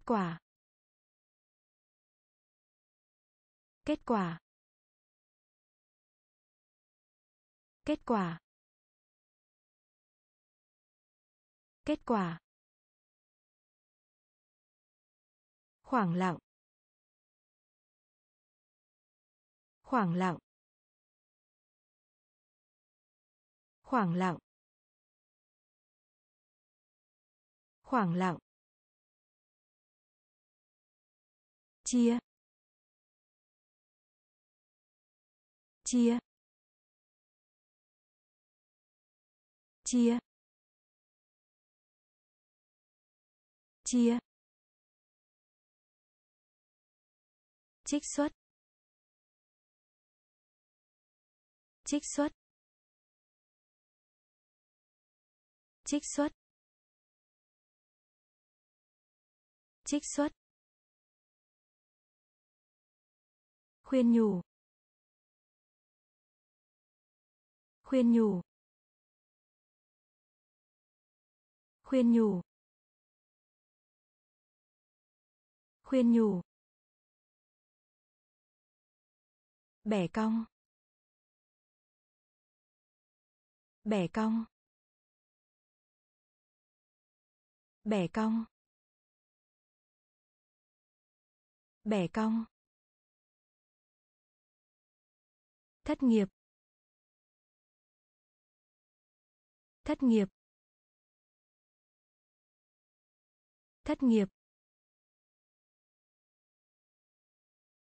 kết quả. Kết quả. Kết quả. Kết quả. Khoảng lặng. Khoảng lặng. Khoảng lặng. Khoảng lặng. Chia. Chia. Chia. Chia. Trích xuất. Trích xuất. Trích xuất. Trích xuất. Khuyên nhủ. Khuyên nhủ. Khuyên nhủ. Khuyên nhủ. Bẻ cong. Bẻ cong. Bẻ cong. Bẻ cong. Thất nghiệp. Thất nghiệp. Thất nghiệp.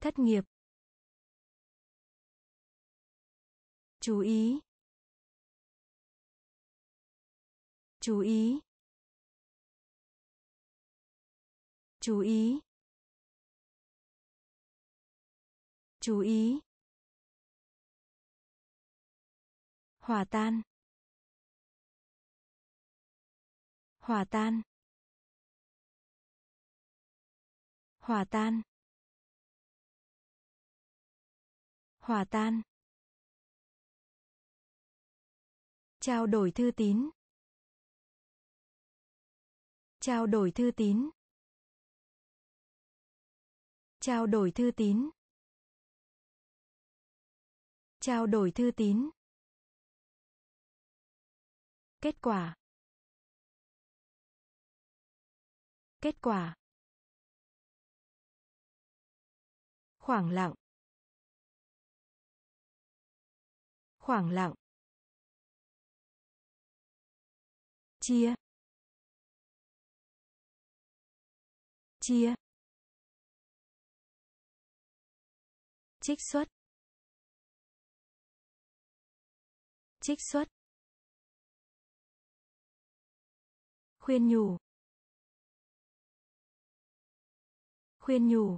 Thất nghiệp. Chú ý. Chú ý. Chú ý. Chú ý. Hòa tan. Hòa tan. Hòa tan. Hòa tan. Trao đổi thư tín. Trao đổi thư tín. Trao đổi thư tín. Trao đổi thư tín kết quả. Kết quả. Khoảng lặng. Khoảng lặng. Chia. Chia. Trích xuất. Trích xuất. Khuyên nhủ. Khuyên nhủ.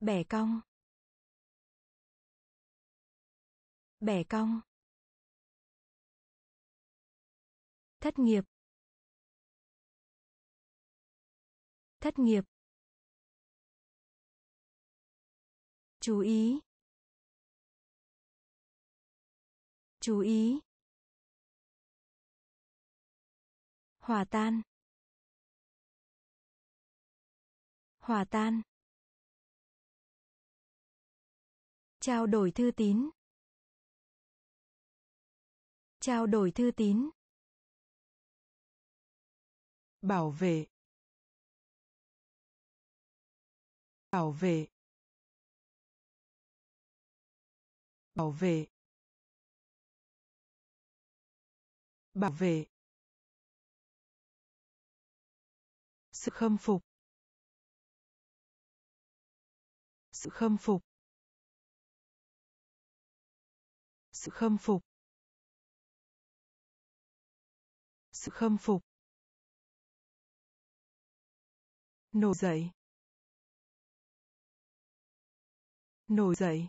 Bẻ cong. Bẻ cong. Thất nghiệp. Thất nghiệp. Chú ý. Chú ý. Hòa tan. Hòa tan. Trao đổi thư tín. Trao đổi thư tín. Bảo vệ. Bảo vệ. Bảo vệ. Bảo vệ. Sự khâm phục. Sự khâm phục. Sự khâm phục. Sự khâm phục. Nổi dậy. Nổi dậy.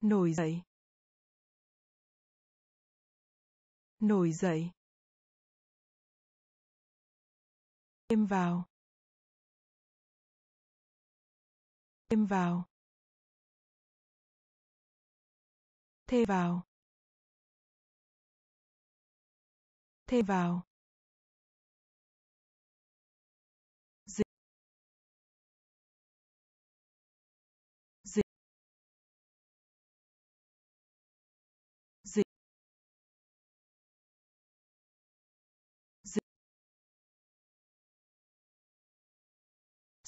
Nổi dậy. Nổi dậy. Thêm vào. Thêm vào. Thêm vào. Thêm vào.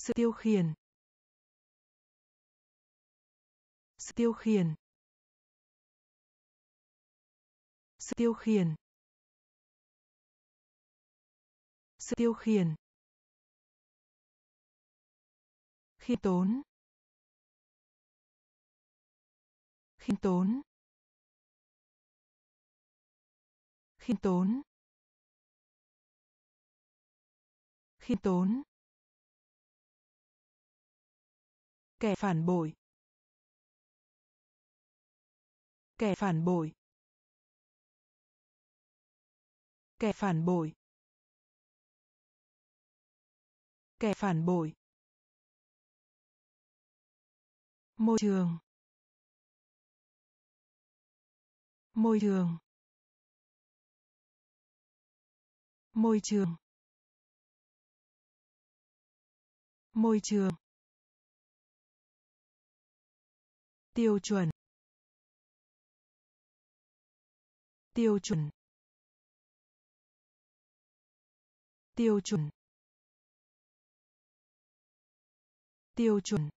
Sự tiêu khiển. Sự tiêu khiển. Sự tiêu khiển. Sự tiêu khiển. Khiêm tốn. Khiêm tốn. Khiêm tốn. Khiêm tốn. Kẻ phản bội. Kẻ phản bội. Kẻ phản bội. Kẻ phản bội. Môi trường. Môi trường. Môi trường. Môi trường. Tiêu chuẩn tiêu chuẩn tiêu chuẩn tiêu chuẩn.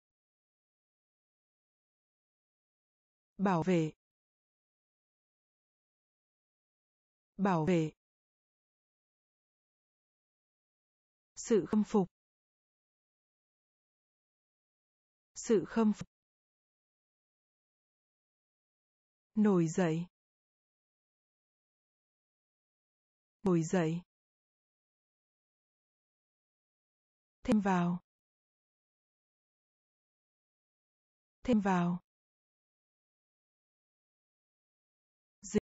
Bảo vệ bảo vệ. Sự khâm phục, sự khâm phục. Nổi dậy. Nổi dậy. Thêm vào. Thêm vào. Dịch.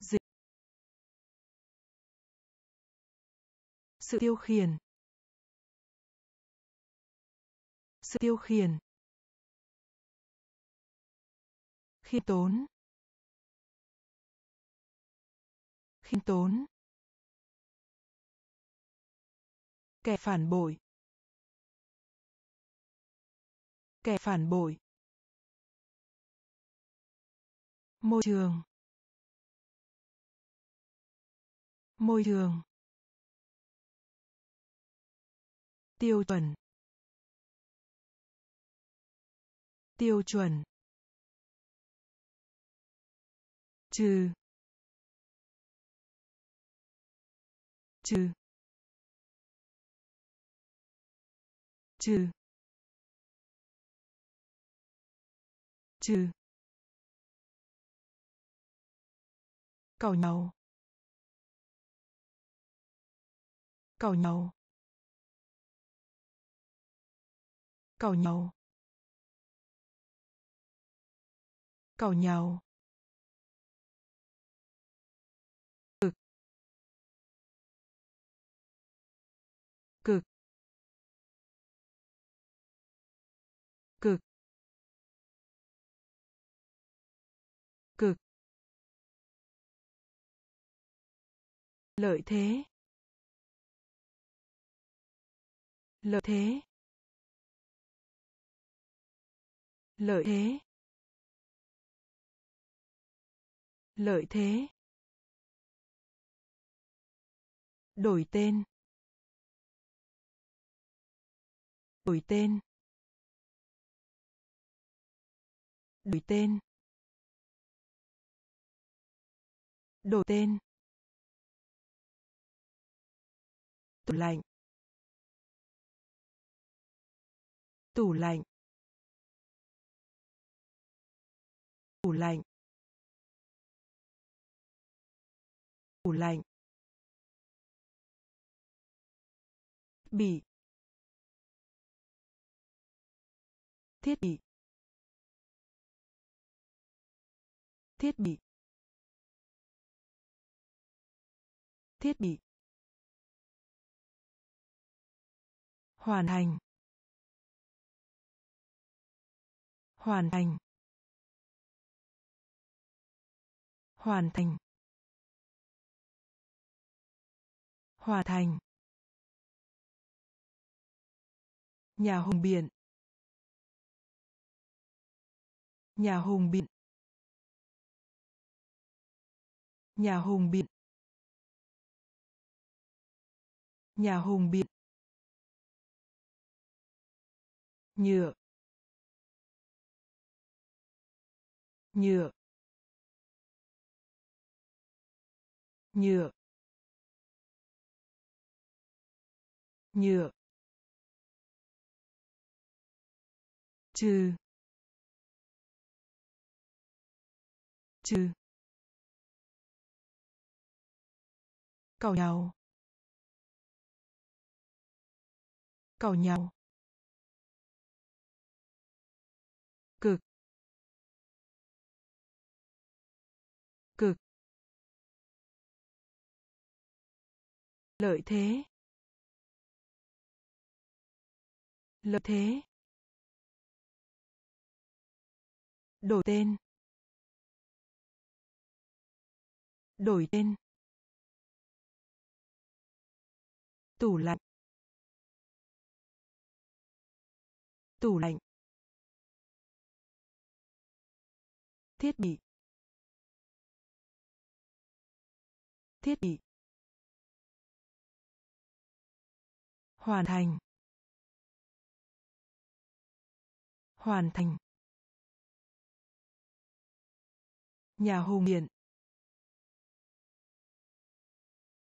Dịch. Sự tiêu khiển. Sự tiêu khiển. Khiêm tốn. Khiêm tốn. Kẻ phản bội. Kẻ phản bội. Môi trường. Môi trường. Tiêu chuẩn. Tiêu chuẩn. Trừ. Trừ. Trừ. Trừ. Cầu nhau. Cầu nhau. Cầu nhau. Cầu nhau. Lợi thế. Lợi thế. Lợi thế. Lợi thế. Đổi tên. Đổi tên. Đổi tên. Đổi tên. Tủ lạnh. Tủ lạnh. Tủ lạnh. Tủ lạnh. Bị. Thiết bị. Thiết bị. Thiết bị. Hoàn thành. Hoàn thành. Hoàn thành. Hoàn thành. Nhà hùng biển, nhà hùng biển, nhà hùng biển, nhà hùng biển. Nhựa nhựa nhựa nhựa. Trừ trừ. Cầu nhau cầu nhau. Lợi thế. Lợi thế. Đổi tên. Đổi tên. Tủ lạnh. Tủ lạnh. Thiết bị. Thiết bị. Hoàn thành. Hoàn thành. Nhà hùng biện.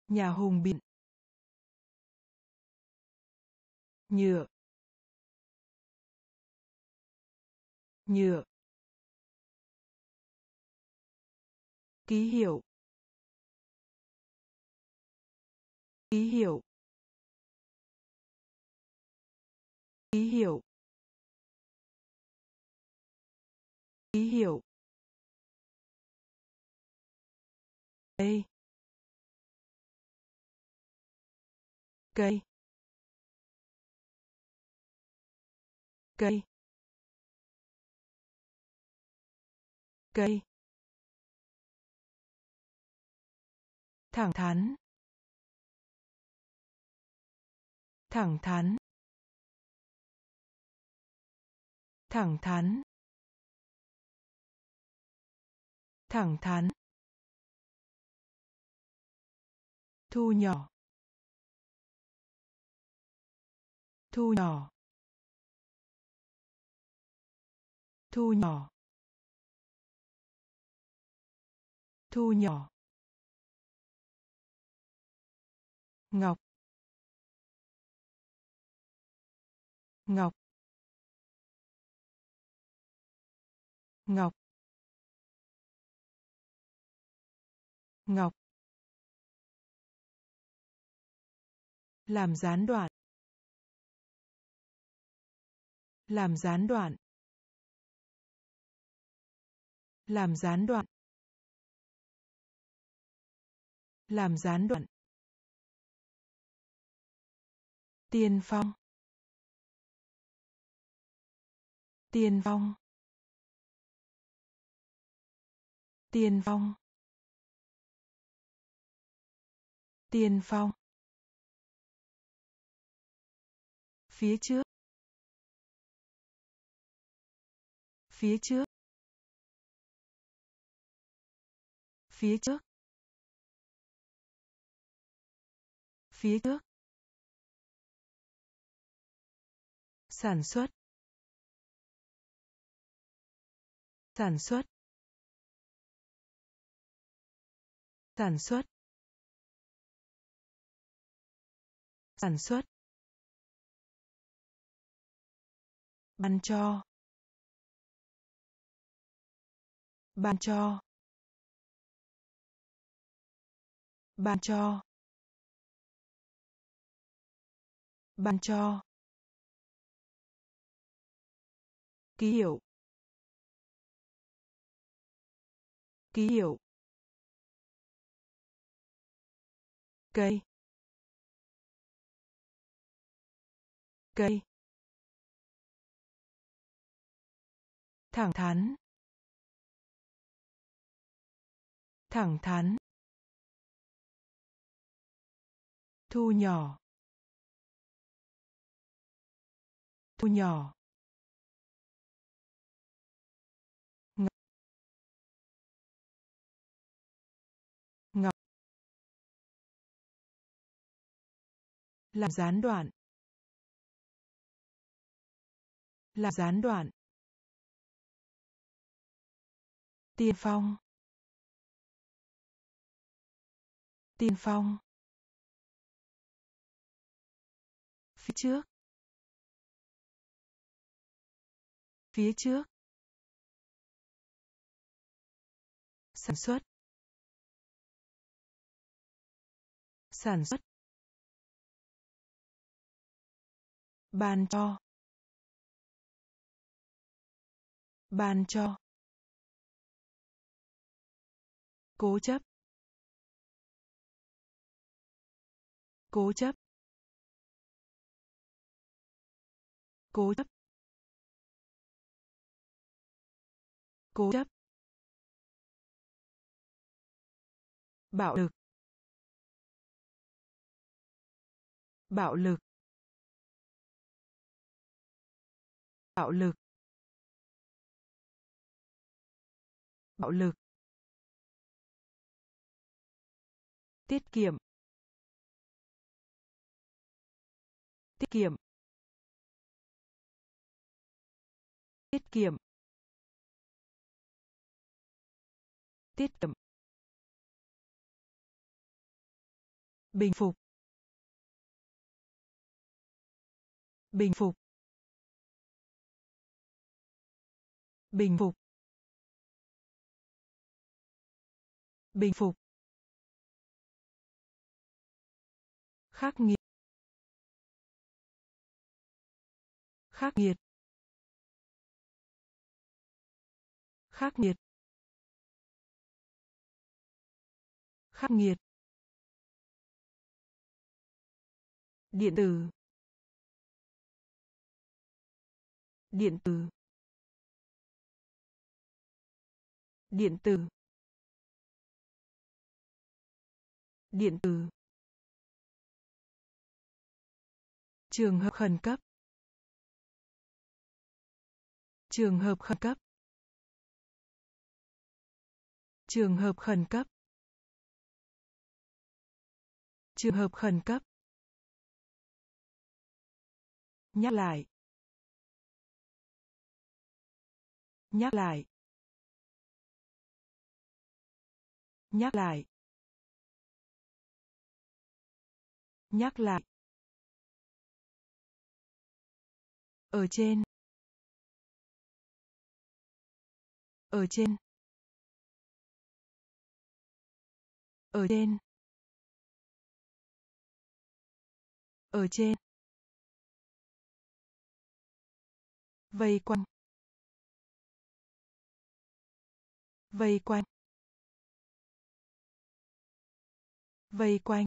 Nhà hùng biện. Nhựa. Nhựa. Ký hiệu. Ký hiệu. Ký hiệu ký hiệu cây. Cây. Cây. Cây. Thẳng thắn. Thẳng thắn. Thẳng thắn. Thẳng thắn. Thu nhỏ. Thu nhỏ. Thu nhỏ. Thu nhỏ. Ngọc. Ngọc. Ngọc. Ngọc. Làm gián đoạn. Làm gián đoạn. Làm gián đoạn. Làm gián đoạn. Tiên phong. Tiên phong. Tiên phong. Tiên phong. Phía trước. Phía trước. Phía trước. Phía trước. Sản xuất. Sản xuất. Sản xuất sản xuất ban cho. Ban cho. Ban cho. Ban cho. Ký hiệu. Ký hiệu. Cây. Cây. Thẳng thắn. Thẳng thắn. Thu nhỏ. Thu nhỏ. Làm gián đoạn. Làm gián đoạn. Tiên phong. Tiên phong. Phía trước. Phía trước. Sản xuất. Sản xuất. Ban cho. Ban cho. Cố chấp. Cố chấp. Cố chấp. Cố chấp. Bạo lực. Bạo lực. Bạo lực. Bạo lực. Tiết kiệm. Tiết kiệm. Tiết kiệm. Tiết kiệm. Bình phục. Bình phục. Bình phục. Bình phục. Khắc nghiệt. Khắc nghiệt. Khắc nghiệt. Khắc nghiệt. Điện tử. Điện tử. Điện tử điện tử, trường hợp khẩn cấp, trường hợp khẩn cấp, trường hợp khẩn cấp, trường hợp khẩn cấp. Nhắc lại. Nhắc lại. Nhắc lại. Nhắc lại. Ở trên. Ở trên. Ở trên. Ở trên. Vây quanh. Vây quanh. Vây quanh.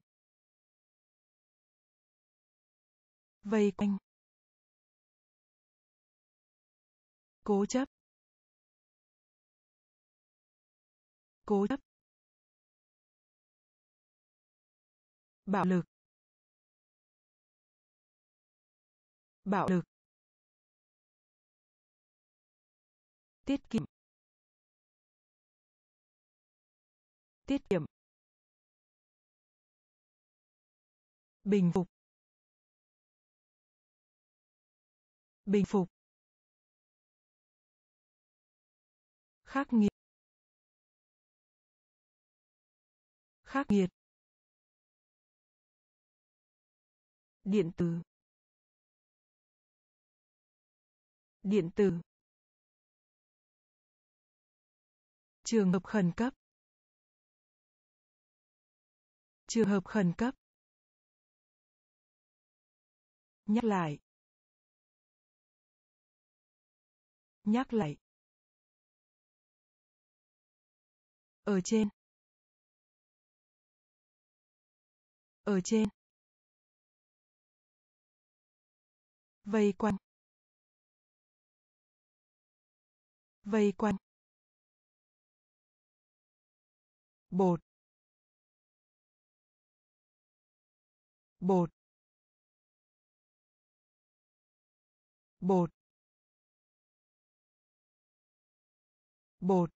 Vây quanh. Cố chấp. Cố chấp. Bạo lực. Bạo lực. Tiết kiệm. Tiết kiệm. Bình phục. Bình phục. Khắc nghiệt. Khắc nghiệt. Điện tử. Điện tử. Trường hợp khẩn cấp. Trường hợp khẩn cấp nhắc lại. Nhắc lại. Ở trên. Ở trên. Vây quanh. Vây quanh. Bột. Bột. Bột. Bột.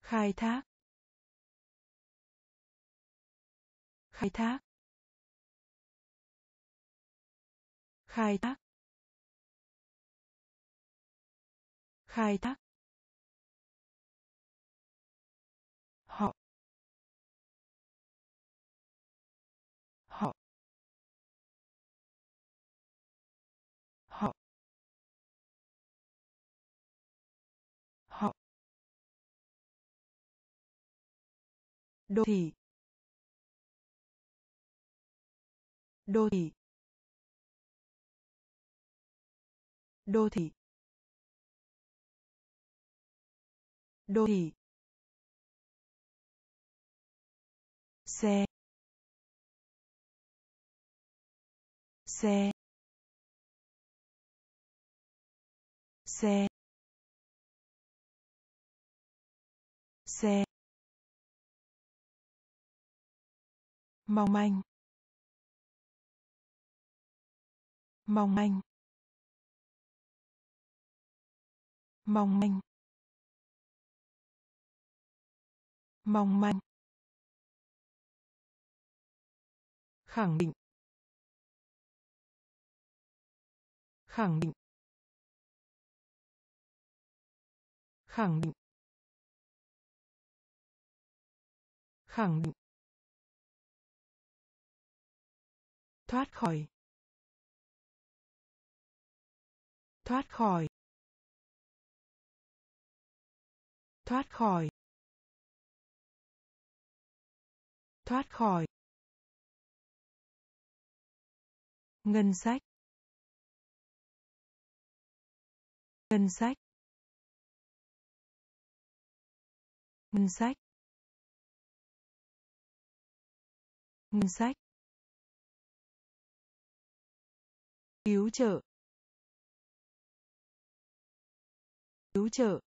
Khai thác. Khai thác. Khai thác. Khai thác. Đô thị. Đô thị. Đô thị. Đô thị. Xe. Xe. Xe. Xe. Mong manh. Mong manh. Mong manh. Mong manh. Khẳng định. Khẳng định. Khẳng định. Khẳng định. Thoát khỏi. Thoát khỏi. Thoát khỏi. Thoát khỏi. Ngân sách. Ngân sách. Ngân sách. Ngân sách. Cứu trợ cứu trợ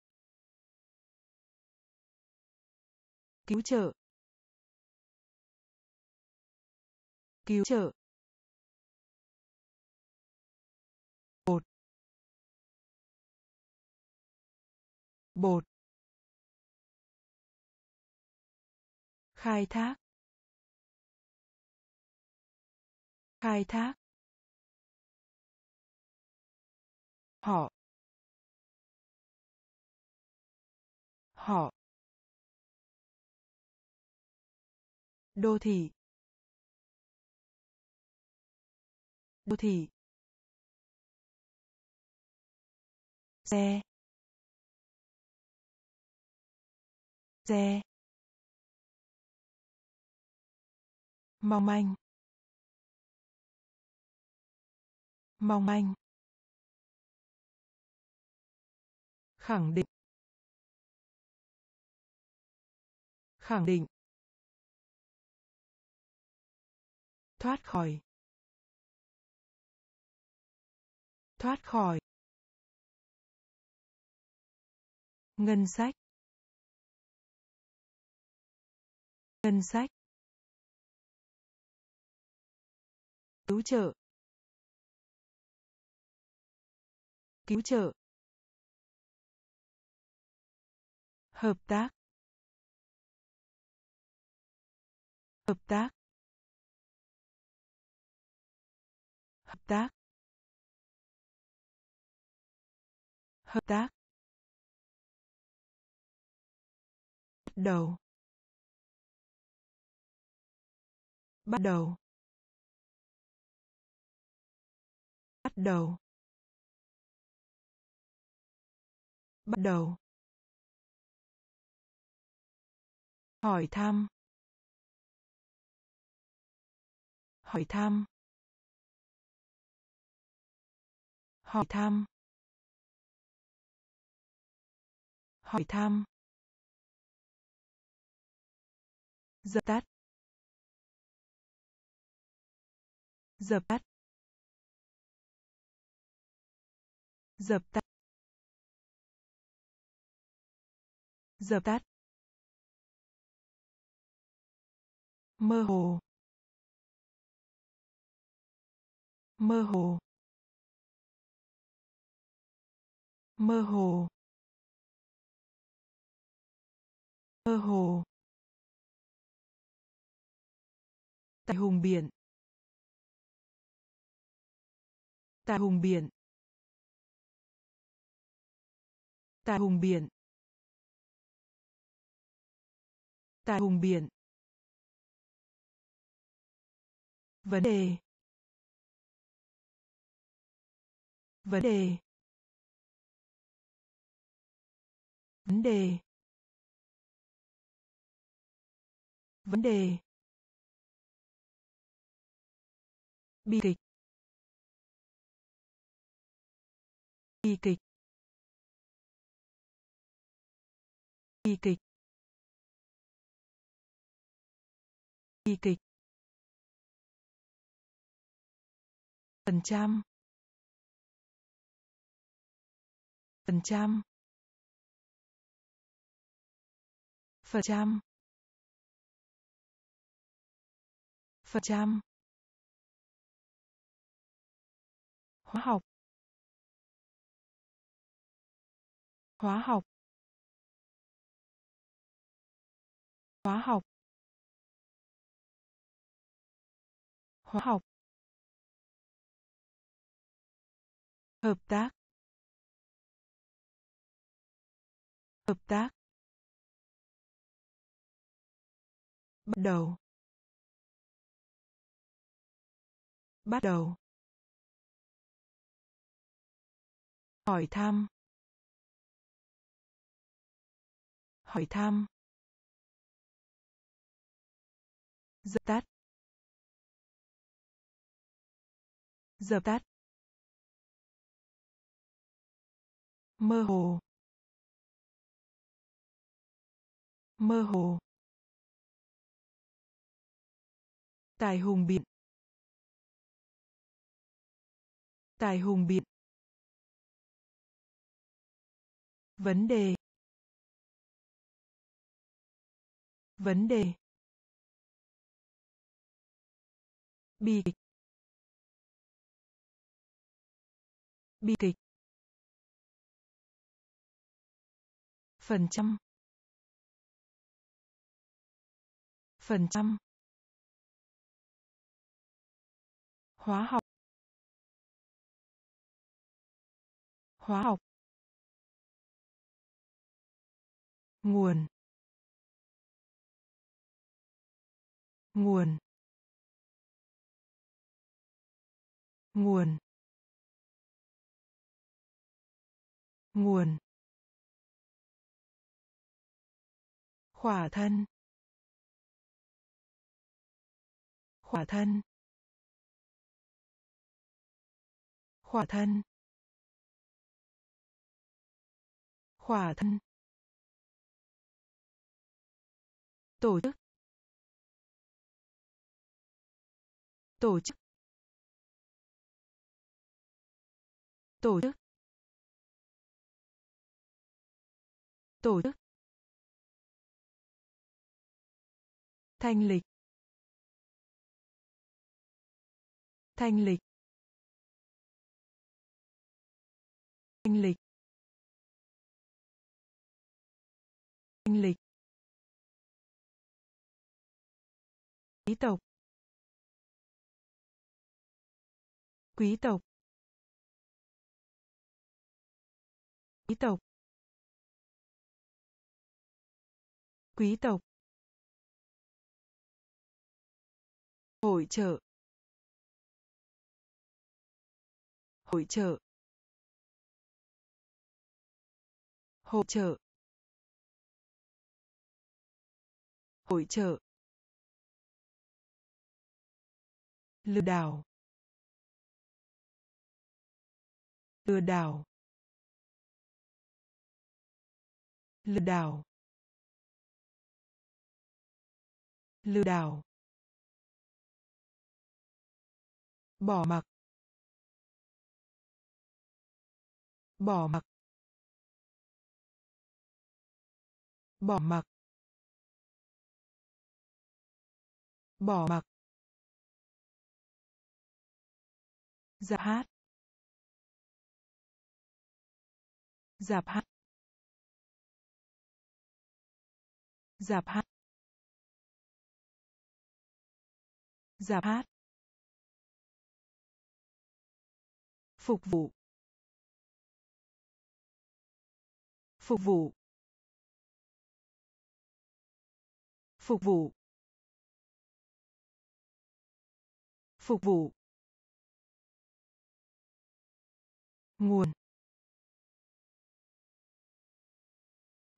cứu trợ cứu trợ. Bột. Bột. Khai thác. Khai thác. Họ. Họ. Đô thị. Đô thị. Xe. Xe. Mong manh. Mong manh. Khẳng định. Khẳng định. Thoát khỏi. Thoát khỏi. Ngân sách. Ngân sách. Cứu trợ. Cứu trợ. Hợp tác. Hợp tác. Hợp tác. Hợp tác. Bắt đầu. Bắt đầu. Bắt đầu. Bắt đầu. Hỏi thăm. Hỏi thăm. Hỏi thăm. Hỏi thăm. Dập tắt. Dập tắt. Dập tắt. Dập tắt. Mơ hồ. Mơ hồ. Mơ hồ. Mơ hồ. Tại hùng biển. Tại hùng biển. Tại hùng biển. Tại hùng biển. Vấn đề. Vấn đề. Vấn đề. Vấn đề. Bi kịch. Bi kịch. Bi kịch. Bi kịch. Phần trăm. phần trăm. phần trăm. phần trăm. hóa học. hóa học. hóa học. hóa học. Hợp tác. Hợp tác. Bắt đầu. Bắt đầu. Hỏi thăm. Hỏi thăm. Dập tắt. Dập tắt. Mơ hồ. Mơ hồ. Tài hùng biện. Tài hùng biện. Vấn đề. Vấn đề. Bi kịch. Bi kịch. Phần trăm. Phần trăm. Hóa học. Hóa học. Nguồn. Nguồn. Nguồn. Nguồn. Khỏa thân. Khỏa thân. Khỏa thân. Khỏa thân. Tổ chức. Tổ chức. Tổ chức. Tổ chức. Thanh lịch. Thanh lịch. Thanh lịch. Thanh lịch. Quý tộc. Quý tộc. Quý tộc. Quý tộc. Hội trợ hội trợ hội trợ hội trợ lừa đảo. Lừa đảo. Lừa đảo. Lừa đảo. Bỏ mặc bỏ mặc bỏ mặc bỏ mặc giả hát. giả hát. giả hát. giả hát. Phục vụ. Phục vụ. Phục vụ. Phục vụ. nguồn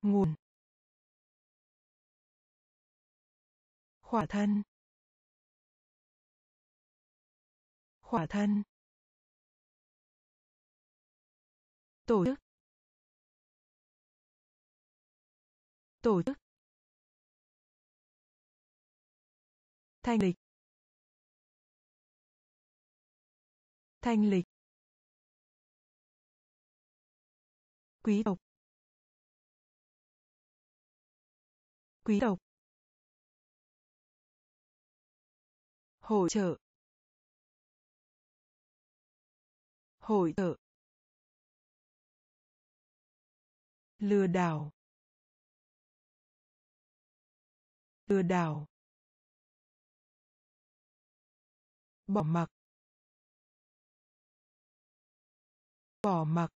nguồn khỏa thân khỏa thân tổ chức. Tổ chức. Thanh lịch. Thanh lịch. Quý tộc. Quý tộc. Hỗ trợ. Hỗ trợ. Lừa đảo. Lừa đảo. Bỏ mặc. Bỏ mặc.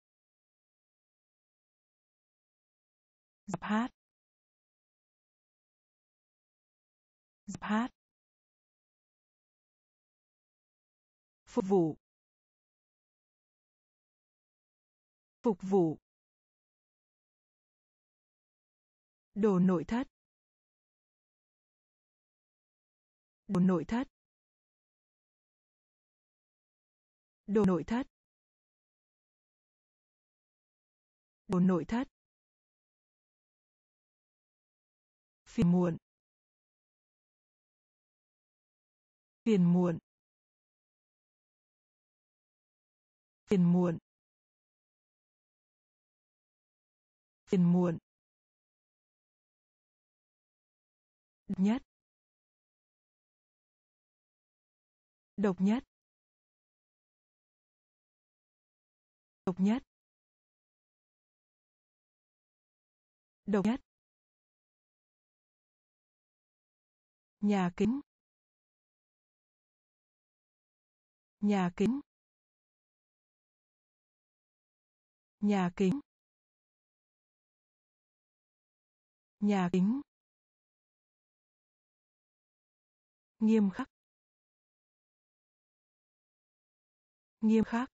Dập hát. Dập hát. Phục vụ. Phục vụ. Đồ nội thất. Đồ nội thất. Đồ nội thất. Đồ nội thất. Phiền muộn. Phiền muộn. Phiền muộn. Phiền muộn. Nhất. Độc nhất. Độc nhất. Độc nhất. Nhà kính. Nhà kính. Nhà kính. Nhà kính. Nghiêm khắc. Nghiêm khắc.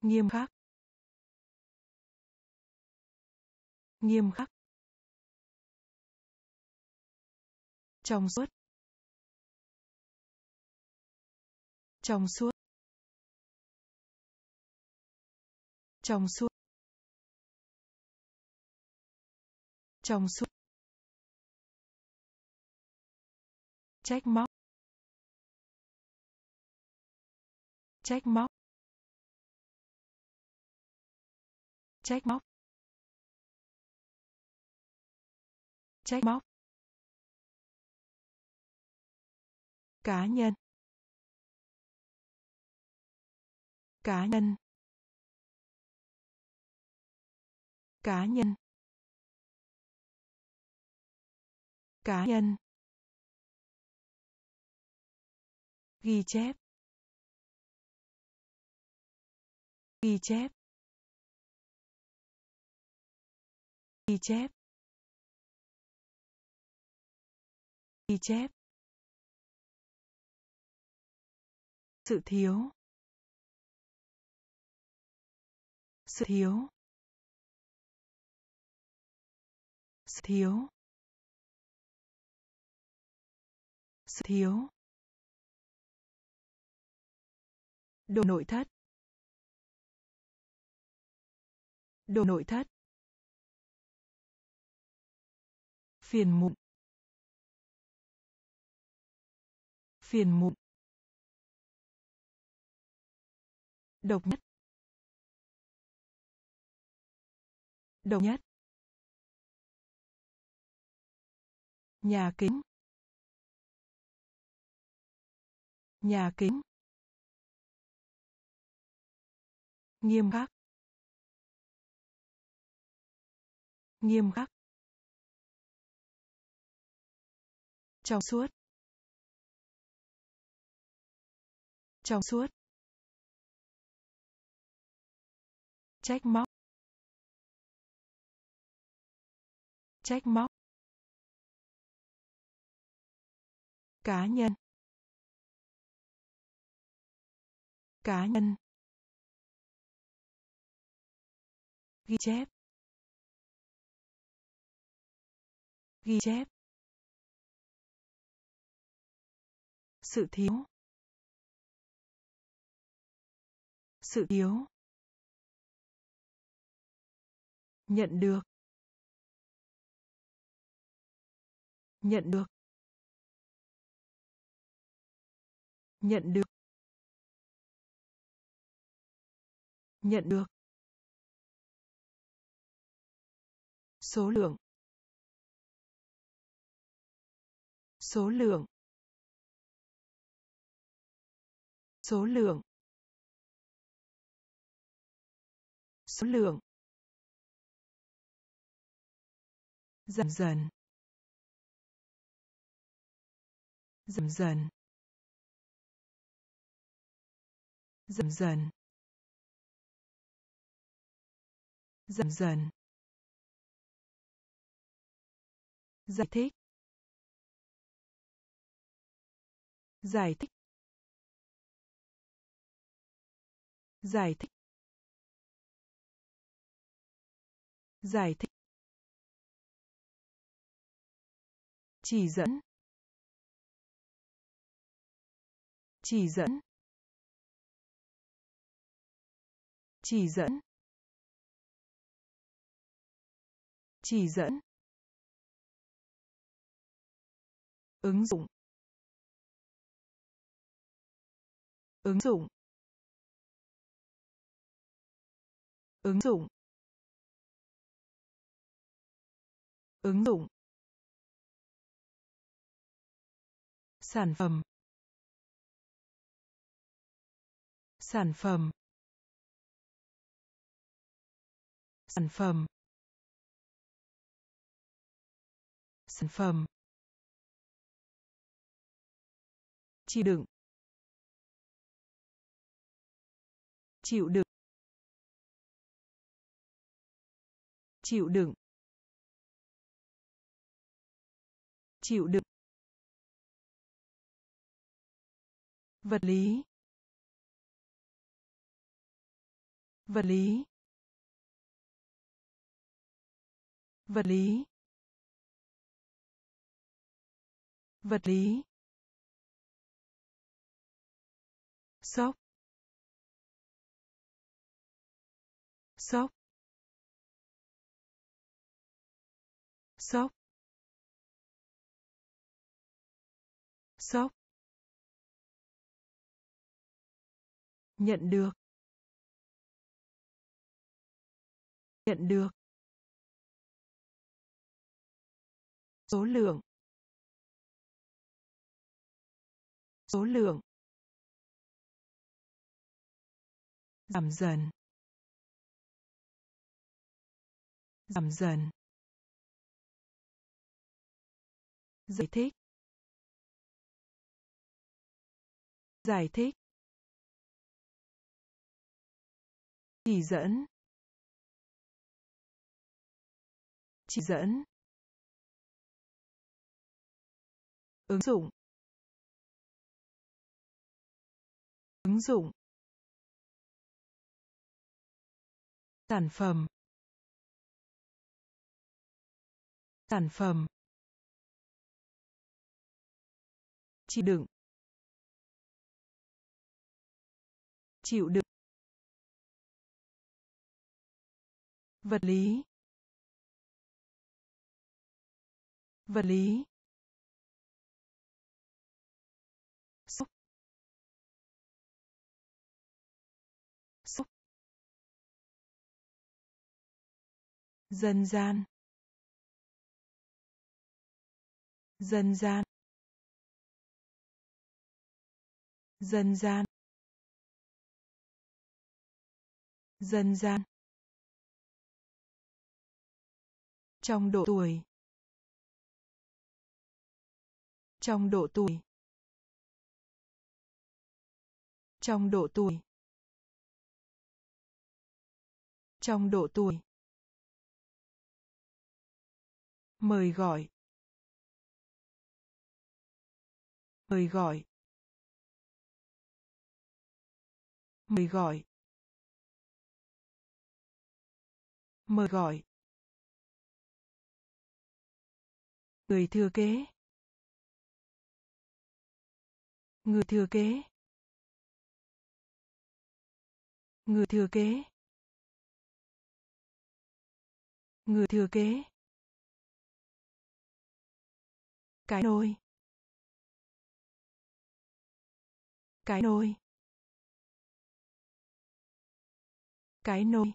Nghiêm khắc. Nghiêm khắc. Trong suốt. Trong suốt. Trong suốt. Trong suốt. Trách móc. Trách móc. Trách móc. Trách móc. Cá nhân. Cá nhân. Cá nhân. Cá nhân. Ghi chép. Ghi chép. Ghi chép. Ghi chép. Sự thiếu. Sự thiếu. Sự thiếu. Sự thiếu. Đồ nội thất. Đồ nội thất. Phiền muộn. Phiền muộn. Độc nhất. Độc nhất. Nhà kính. Nhà kính. Nghiêm khắc. Nghiêm khắc. Trong suốt. Trong suốt. Trách móc. Trách móc. Cá nhân. Cá nhân. Ghi chép. Ghi chép. Sự thiếu. Sự thiếu. Nhận được. Nhận được. Nhận được. Nhận được. Số lượng. Số lượng. Số lượng. Số lượng. Dần dần. Dần dần. Dần dần. Dần dần. Giải thích. Giải thích. Giải thích. Giải thích. Chỉ dẫn. Chỉ dẫn. Chỉ dẫn. Chỉ dẫn. Ứng dụng. Ứng dụng. Ứng dụng. Ứng dụng. Sản phẩm. Sản phẩm. Sản phẩm. Sản phẩm. Chịu đựng. Chịu đựng. Chịu đựng. Chịu đựng. Vật lý. Vật lý. Vật lý. Vật lý. Sốc. Sốc. Sốc. Sốc. Nhận được. Nhận được. Số lượng. Số lượng. Giảm dần. Giảm dần. Giải thích. Giải thích. Chỉ dẫn. Chỉ dẫn. Ứng dụng. Ứng dụng. Sản phẩm. Sản phẩm. Chịu đựng. Chịu đựng. Vật lý. Vật lý. Dân gian. Dân gian. Dân gian. Dân gian. Trong độ tuổi. Trong độ tuổi. Trong độ tuổi. Trong độ tuổi. Mời gọi. Mời gọi. Mời gọi. Mời gọi. Người thừa kế. Người thừa kế. Người thừa kế. Người thừa kế. Cái nôi cái nôi cái nôi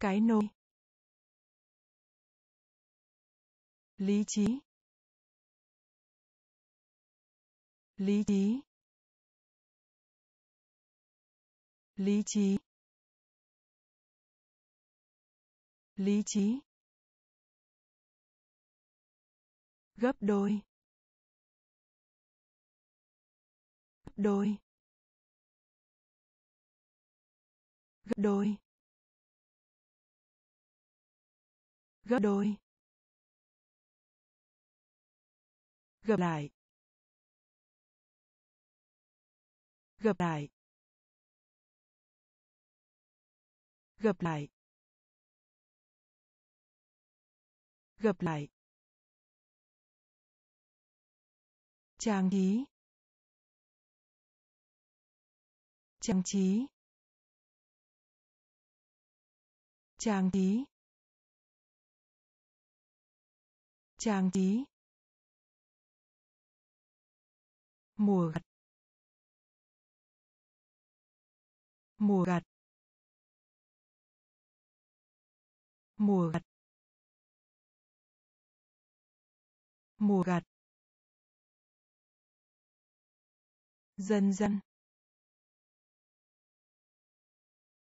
cái nôi lý trí. Lý trí. Lý trí. Lý trí. Gấp đôi. Gấp đôi. Gấp đôi. Gấp đôi. Gặp lại. Gặp lại. Gặp lại. Gặp lại. Trang trí. Trang trí. Trang trí. Trang trí. Mùa gặt. Mùa gặt. Mùa gặt. Mùa gặt. Dần dần,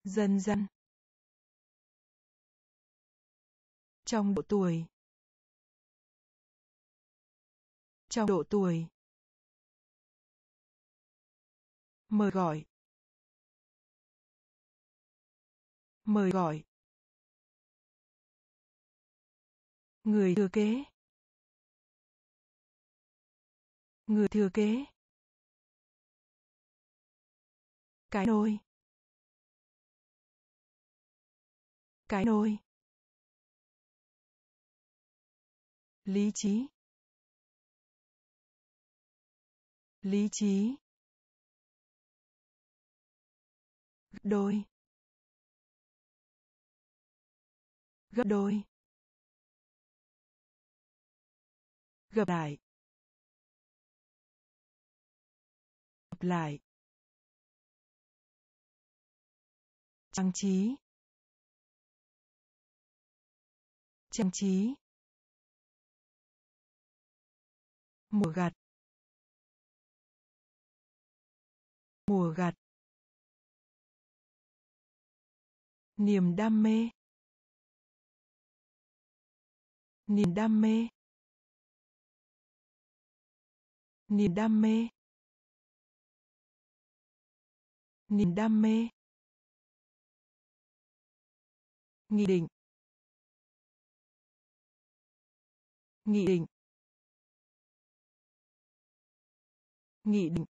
dần dần, trong độ tuổi. Trong độ tuổi. Mời gọi. Mời gọi. Người thừa kế. Người thừa kế. Cái nôi cái nôi lý trí. Lý trí. Gấp đôi. Gấp đôi. Gặp lại. Gặp lại. Trang trí. Trang trí. Mùa gặt. Mùa gặt. Niềm đam mê. Niềm đam mê. Niềm đam mê. Niềm đam mê. Nghị định. Nghị định. Nghị định.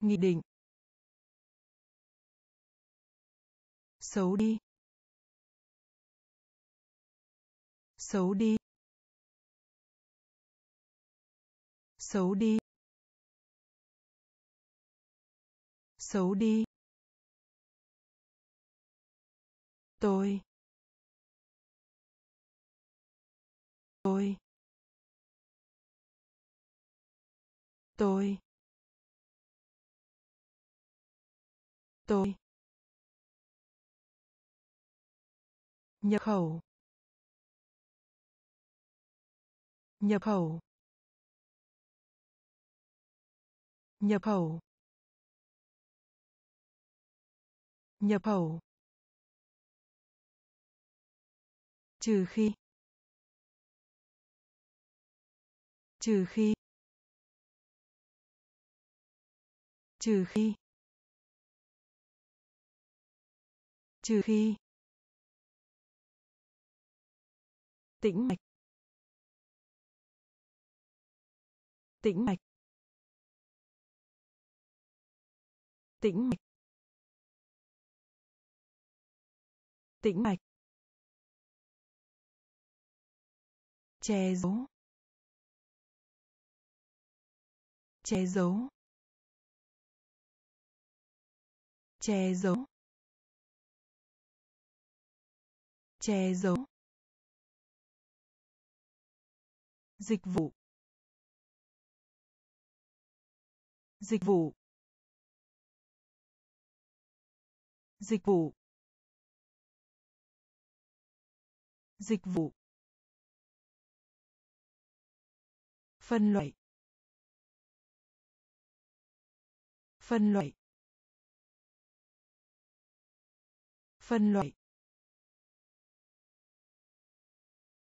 Nghị định. Xấu đi. Xấu đi. Xấu đi. Xấu đi. Tôi. Tôi. Tôi. Tôi. Nhập khẩu. Nhập khẩu. Nhập khẩu. Nhập khẩu. Trừ khi. Trừ khi. Trừ khi. Trừ khi. Tĩnh mạch. Tĩnh mạch. Tĩnh mạch. Tĩnh mạch. Che giấu. Che giấu. Che giấu. Che giấu. Dịch vụ. Dịch vụ. Dịch vụ. Dịch vụ. Phân loại. Phân loại. Phân loại.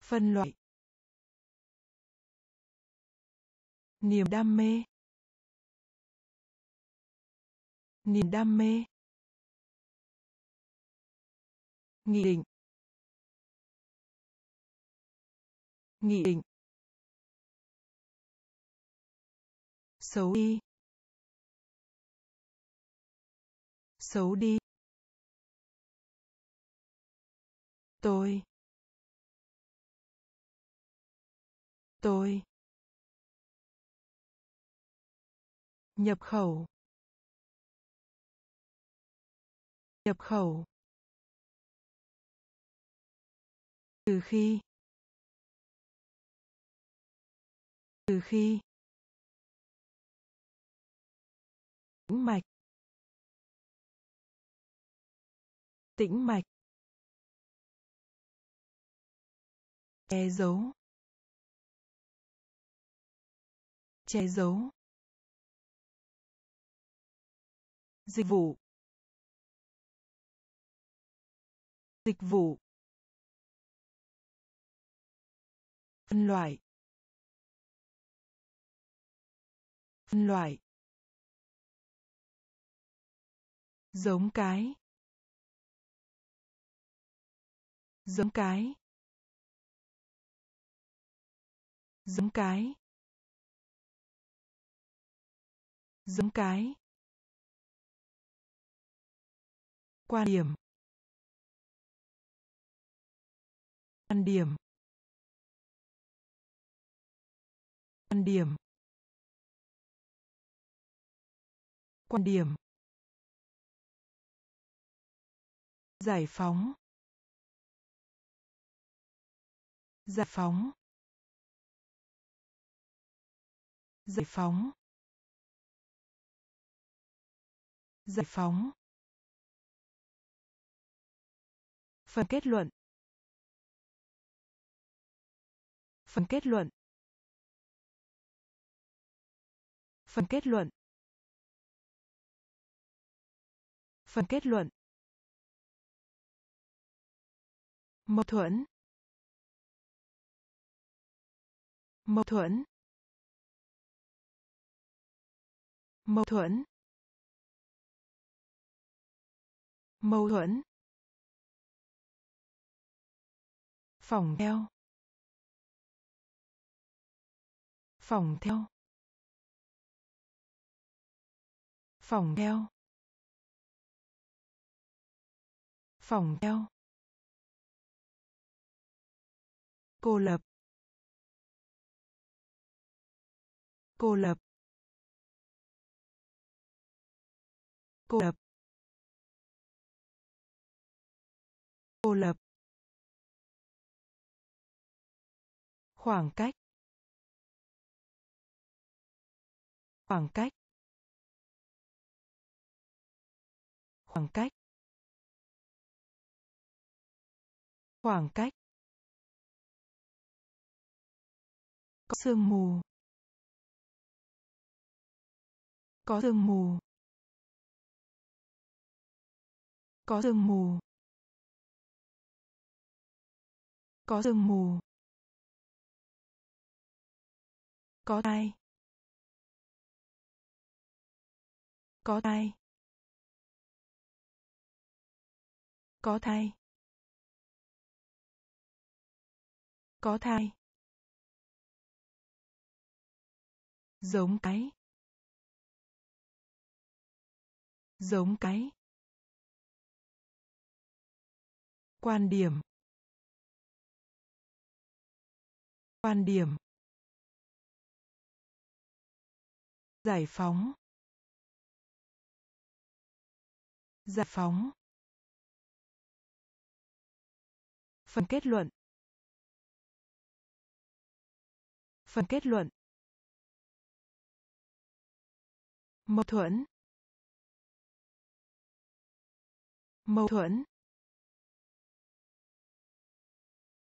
Phân loại. Niềm đam mê. Niềm đam mê. Nghị định. Nghị định. Xấu đi. Xấu đi. Tôi. Tôi. Nhập khẩu. Nhập khẩu. Từ khi. Từ khi. Tĩnh mạch. Tĩnh mạch. Che giấu. Che giấu. Dịch vụ. Dịch vụ. Phân loại. Phân loại. Giống cái. Giống cái. Giống cái. Giống cái. Quan điểm. Quan điểm. Quan điểm. Quan điểm. Giải phóng. Giải phóng. Giải phóng. Giải phóng. Phần kết luận. Phần kết luận. Phần kết luận. Phần kết luận. Mâu thuẫn. Mâu thuẫn. Mâu thuẫn. Mâu thuẫn. Phòng theo. Phòng theo. Phòng theo. Phòng theo. Cô lập. Cô lập. Cô lập. Cô lập. Khoảng cách. Khoảng cách. Khoảng cách. Khoảng cách. Sương mù. Có sương mù. Có sương mù. Có sương mù. Có tai, có tai, có thai có thai giống cái. Giống cái. Quan điểm. Quan điểm. Giải phóng. Giải phóng. Phần kết luận. Phần kết luận. Mâu thuẫn. Mâu thuẫn.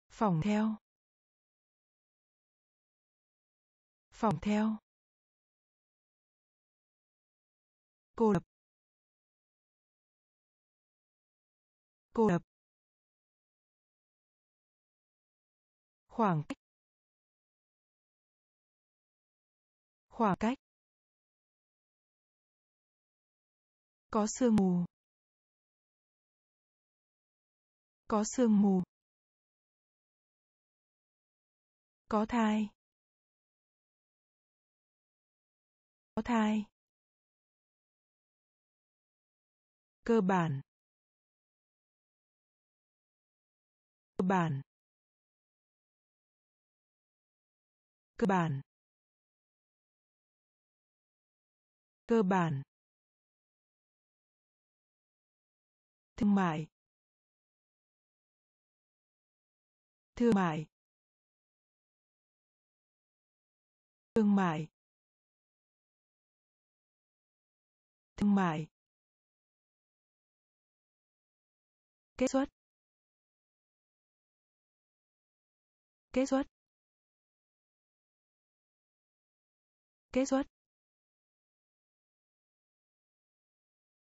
Phòng theo. Phòng theo. Cô lập. Cô lập. Khoảng cách. Khoảng cách. Có sương mù. Có sương mù. Có thai. Có thai. Cơ bản. Cơ bản. Cơ bản. Cơ bản. Thương mại. Thương mại. Thương mại. Thương mại. Kết xuất. Kết xuất. Kết xuất.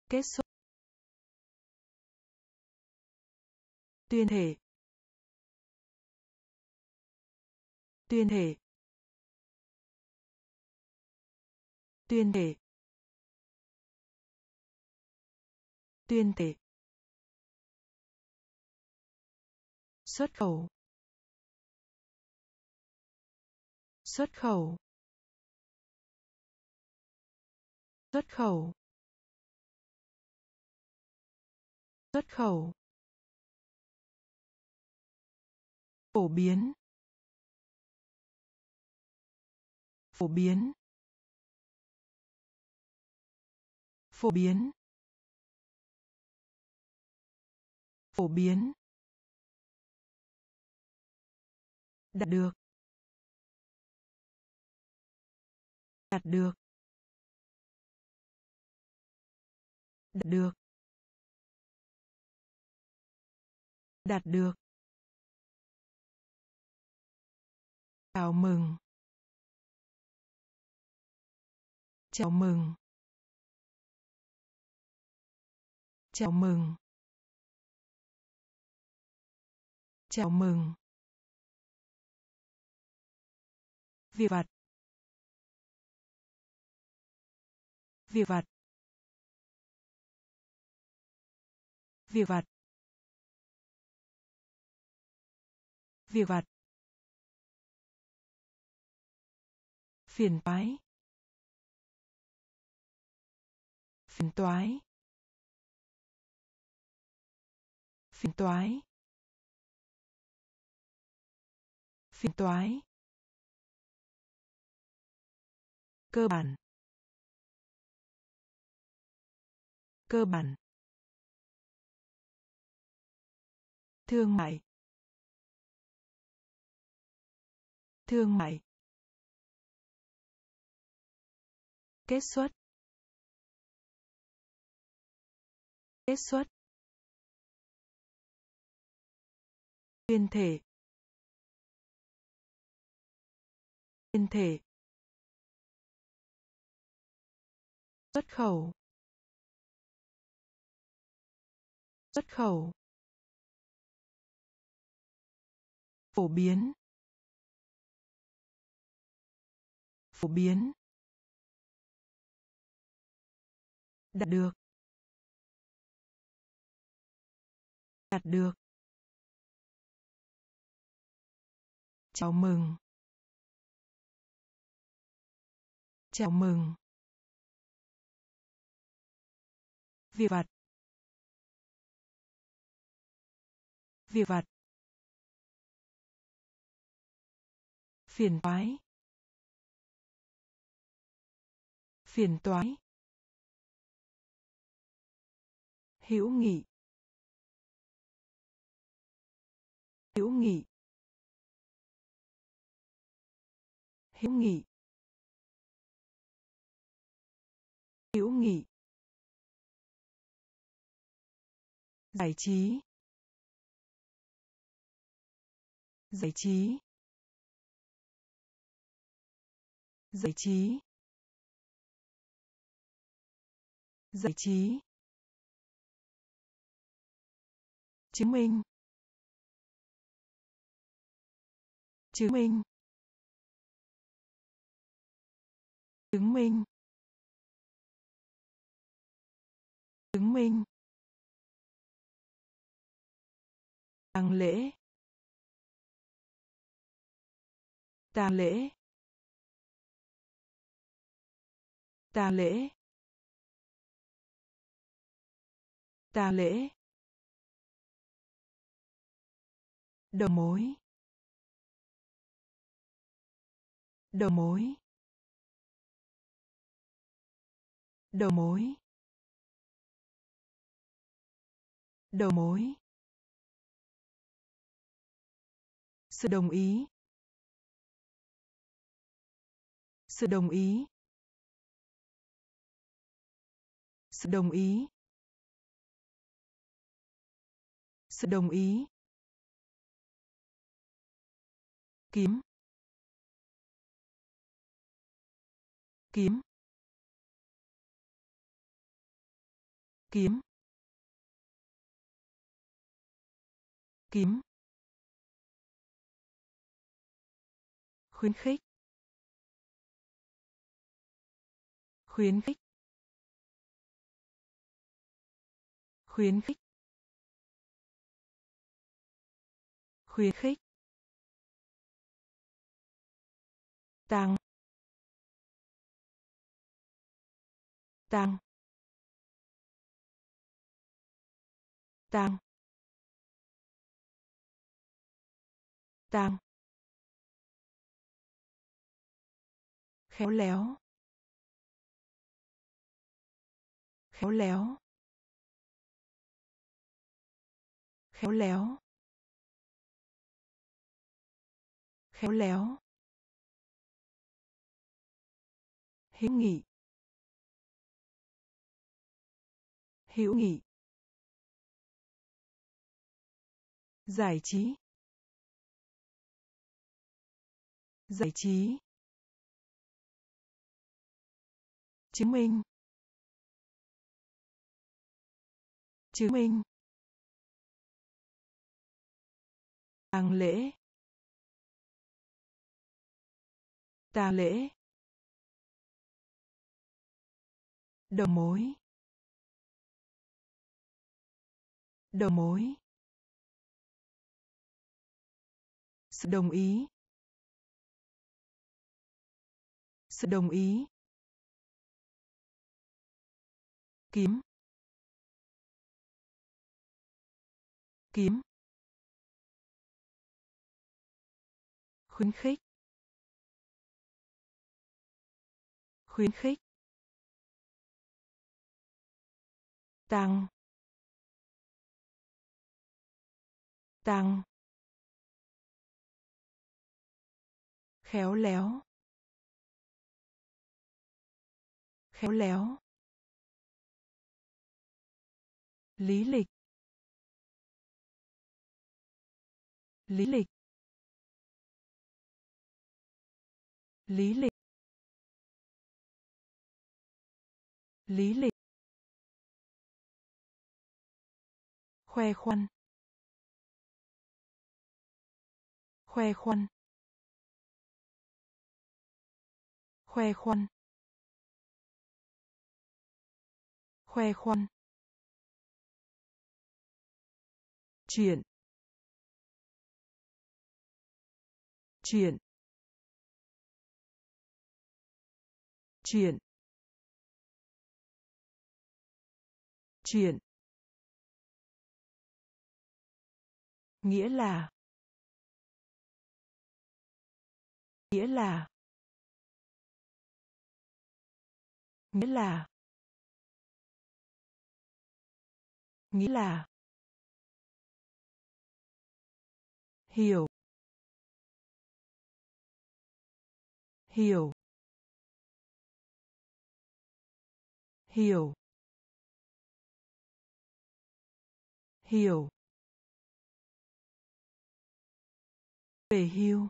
Kết xuất. Tuyên thể tuyên thể tuyên thể tuyên thể xuất khẩu. Xuất khẩu. Xuất khẩu. Xuất khẩu. Phổ biến. Phổ biến. Phổ biến. Phổ biến. Đạt được. Đạt được. Đạt được. Đạt được. Chào mừng. Chào mừng. Chào mừng. Chào mừng. Việc vặt. Việc vặt. Việc vặt. Việc vặt. Phiền toái. Phiền toái. Phiền toái. Phiền toái. Cơ bản. Cơ bản. Thương mại. Thương mại. Kết xuất. Kết xuất. Nguyên thể. Nguyên thể. Xuất khẩu. Xuất khẩu. Phổ biến. Phổ biến. Đạt được. Đạt được. Chào mừng. Chào mừng. Việc vặt. Việc vặt. Phiền toái. Phiền toái. Hữu nghị. Hữu nghị. Hữu nghị. Hữu nghị. Giải trí. Giải trí. Giải trí. Giải trí. Chứng minh. Chứng minh. Chứng minh. Chứng minh. Tang lễ. Tang lễ. Tang lễ. Tang lễ. Đầu mối. Đầu mối. Đầu mối. Đầu mối. Sự đồng ý. Sự đồng ý. Sự đồng ý. Sự đồng ý. Kiếm. Kiếm. Kiếm. Kiếm. Khuyến khích. Khuyến khích. Khuyến khích. Khuyến khích. Tăng tăng tăng tăng. Khéo léo khéo léo khéo léo khéo léo. Hữu nghị. Hữu nghị. Giải trí. Giải trí. Chứng minh. Chứng minh. Tang lễ. Tang lễ. Đầu mối. Đầu mối. Sự đồng ý. Sự đồng ý. Kiếm. Kiếm. Khuyến khích. Khuyến khích. Tăng tăng khéo léo khéo léo lý lịch lý lịch lý lịch lý lịch. Khoe khoăn. Khoe khoăn. Khoe khoăn. Khoe khoăn. Chuyện. Chuyện. Chuyện. Chuyện. Nghĩa là. Nghĩa là. Nghĩa là. Nghĩa là. Hiểu. Hiểu. Hiểu. Hiểu. Về hưu.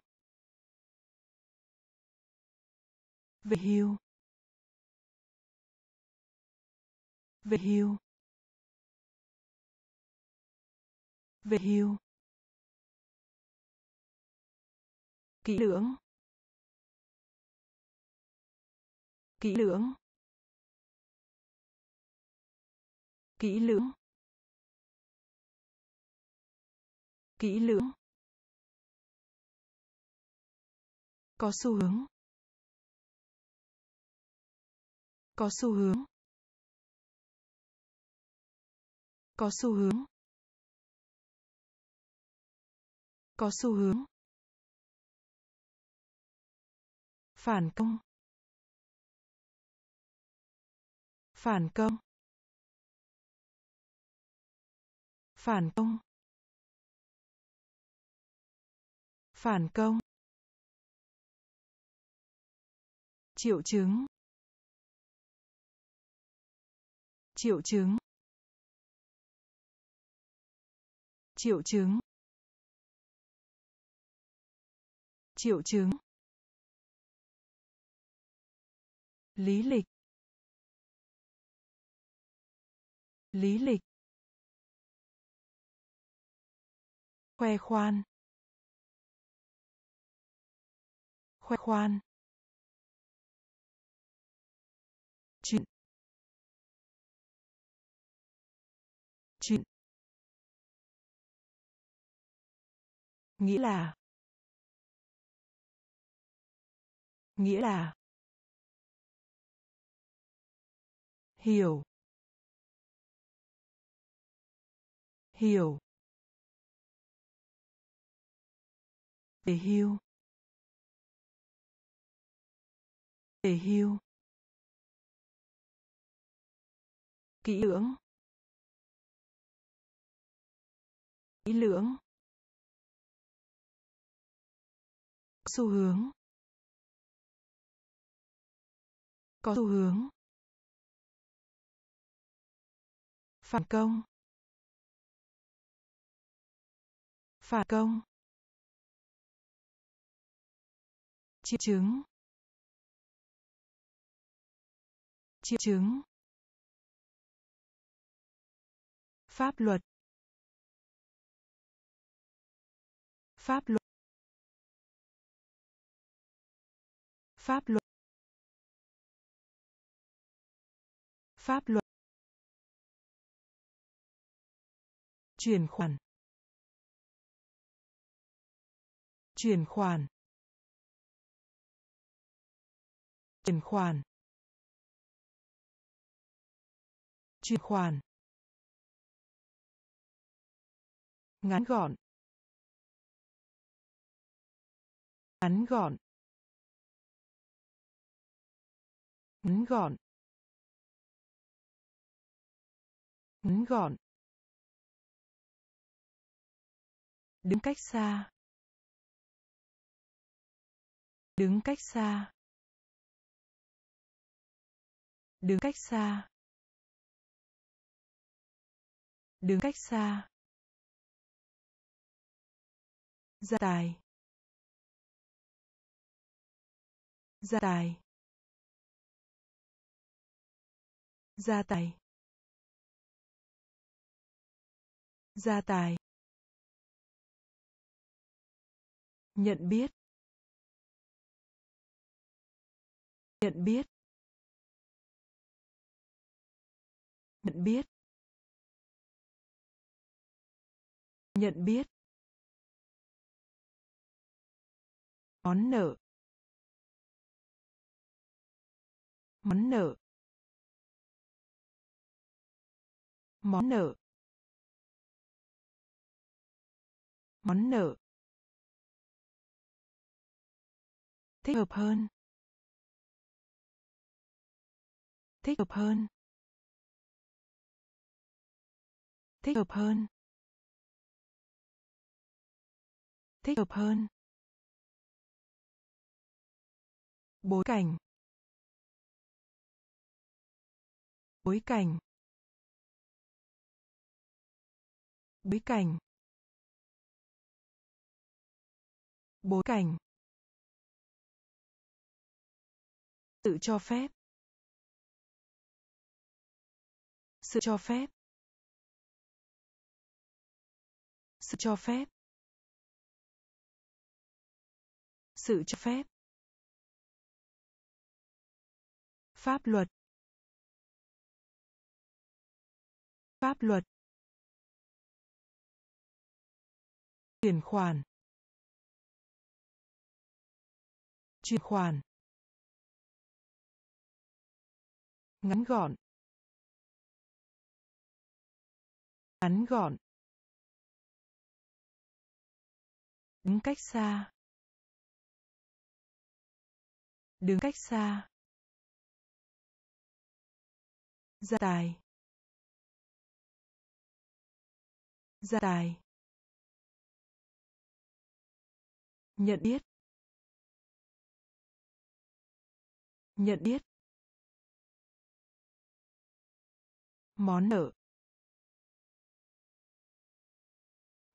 Về hưu. Về hưu. Về hưu. Kỹ lưỡng. Kỹ lưỡng. Kỹ lưỡng. Kỹ lưỡng. Có xu hướng. Có xu hướng. Có xu hướng. Có xu hướng. Phản công. Phản công. Phản công. Phản công. Triệu chứng. Triệu chứng. Triệu chứng. Triệu chứng. Lý lịch. Lý lịch. Khoe khoan. Khoe khoan. Nghĩa là. Nghĩa là. Hiểu. Hiểu. Để hưu để hưu kỹ lưỡng. Kỹ lưỡng. Xu hướng. Có xu hướng. Phản công. Phản công. Triệu chứng. Triệu chứng. Pháp luật. Pháp luật. Pháp luật. Pháp luật. Chuyển khoản. Chuyển khoản. Chuyển khoản. Chuyển khoản. Ngắn gọn. Ngắn gọn. Ngắn gọn. Ngắn gọn. Đứng cách xa. Đứng cách xa. Đứng cách xa. Đứng cách xa. Gia tài. Gia tài. Gia tài. Gia tài. Nhận biết. Nhận biết. Nhận biết. Nhận biết. Món nợ. Món nợ. Món nợ. Món nợ. Thích hợp hơn. Thích hợp hơn. Thích hợp hơn. Thích hợp hơn. Bối cảnh. Bối cảnh. Bối cảnh. Bối cảnh. Sự cho phép. Sự cho phép. Sự cho phép. Sự cho phép. Pháp luật. Pháp luật. Chuyển khoản. Chuyển khoản. Ngắn gọn. Ngắn gọn. Đứng cách xa. Đứng cách xa. Gia tài. Gia tài. Nhận biết. Nhận biết. Món nợ.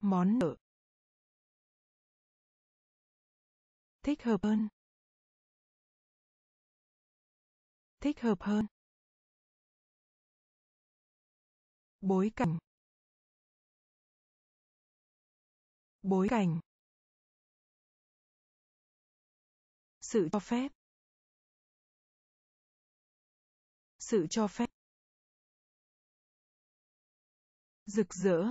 Món nợ. Thích hợp hơn. Thích hợp hơn. Bối cảnh. Bối cảnh. Sự cho phép. Sự cho phép. Rực rỡ.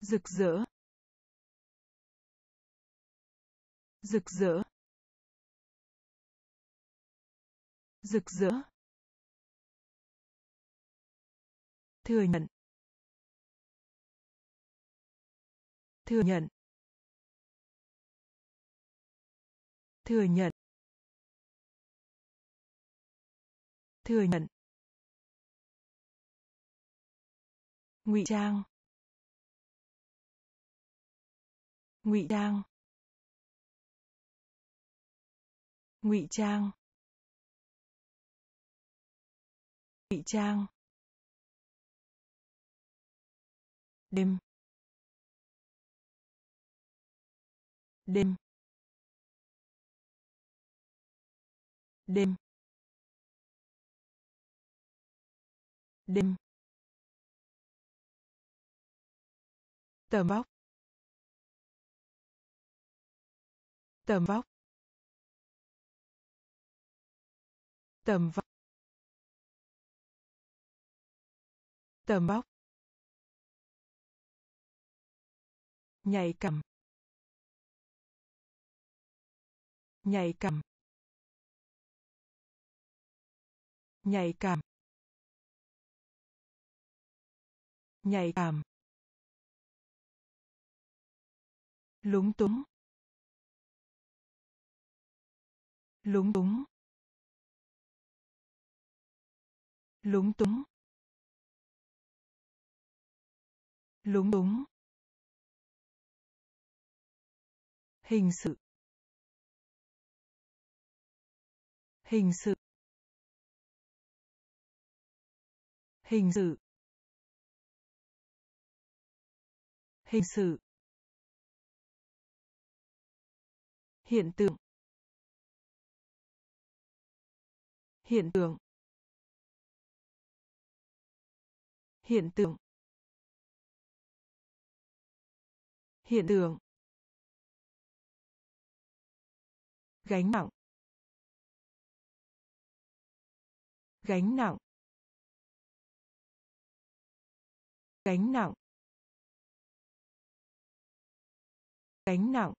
Rực rỡ. Rực rỡ. Rực rỡ. Thừa nhận. Thừa nhận. Thừa nhận. Thừa nhận. Ngụy trang. Ngụy trang. Ngụy trang. Ngụy trang. Đêm. Đêm. Đêm. Đêm. Tầm vóc tầm vóc tầm vóc tầm vóc nhạy cảm nhạy cảm nhạy cảm. Nhạy cảm. Lúng túng. Lúng túng. Lúng túng. Lúng túng. Hình sự. Hình sự. Hình sự. Hình sự. Hiện tượng. Hiện tượng. Hiện tượng. Hiện tượng. Gánh nặng. Gánh nặng. Gánh nặng. Gánh nặng.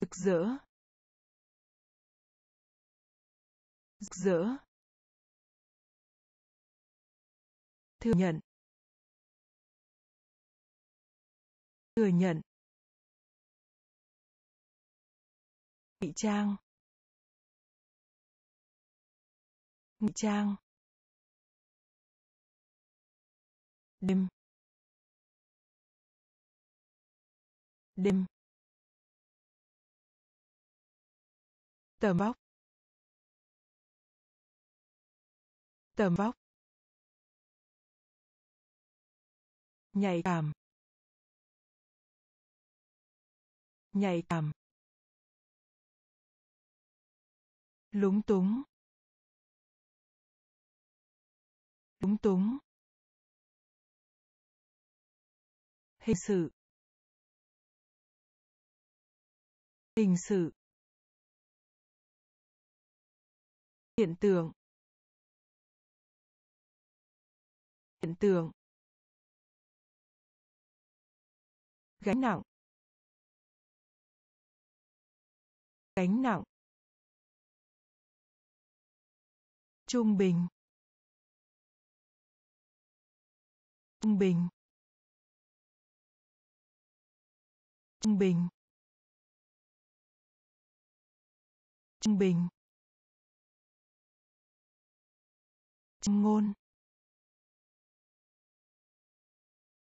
Rực rỡ. Rực rỡ. Thừa nhận. Thừa nhận. Ngụy trang. Ngụy trang. Đêm. Đêm. Tầm vóc tầm vóc nhạy cảm. Nhạy cảm. Lúng túng. Lúng túng. Hình sự hình sự, hiện tượng hiện tượng, gánh nặng gánh nặng, trung bình trung bình. Trung bình. Trung bình. Châm ngôn.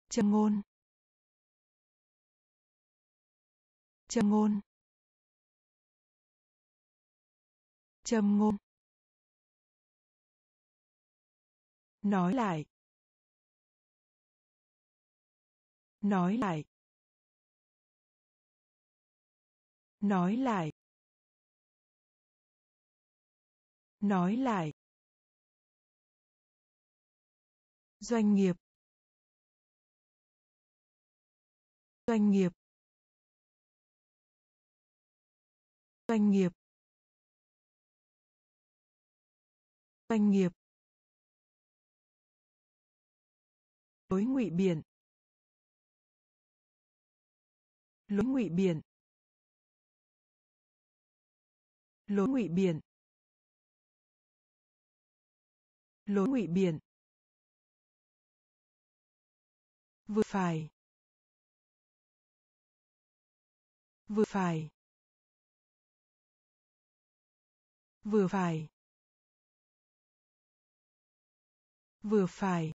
Châm ngôn. Châm ngôn. Châm ngôn. Nói lại. Nói lại. Nói lại. Nói lại. Doanh nghiệp. Doanh nghiệp. Doanh nghiệp. Doanh nghiệp. Lối ngụy biện. Lối ngụy biện. Lối ngụy biện. Lối ngụy biện. Vừa phải. Vừa phải. Vừa phải. Vừa phải.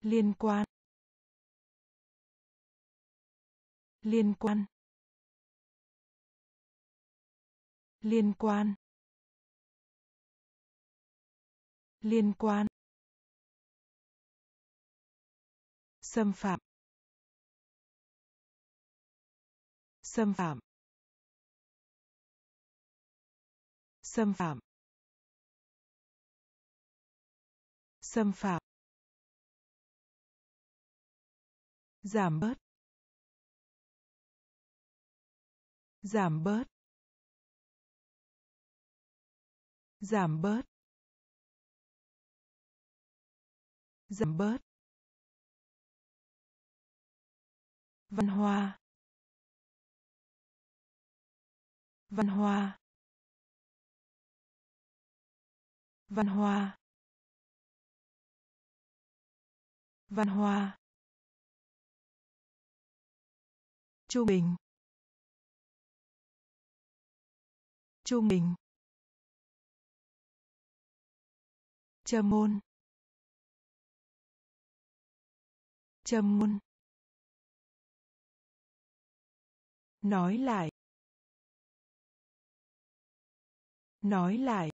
Liên quan. Liên quan. Liên quan. Liên quan. Xâm phạm. Xâm phạm. Xâm phạm. Xâm phạm. Giảm bớt. Giảm bớt. Giảm bớt giảm bớt, văn hoa văn hoa văn hoa văn hoa trung bình trung bình. Châm môn. Châm môn. Nói lại. Nói lại.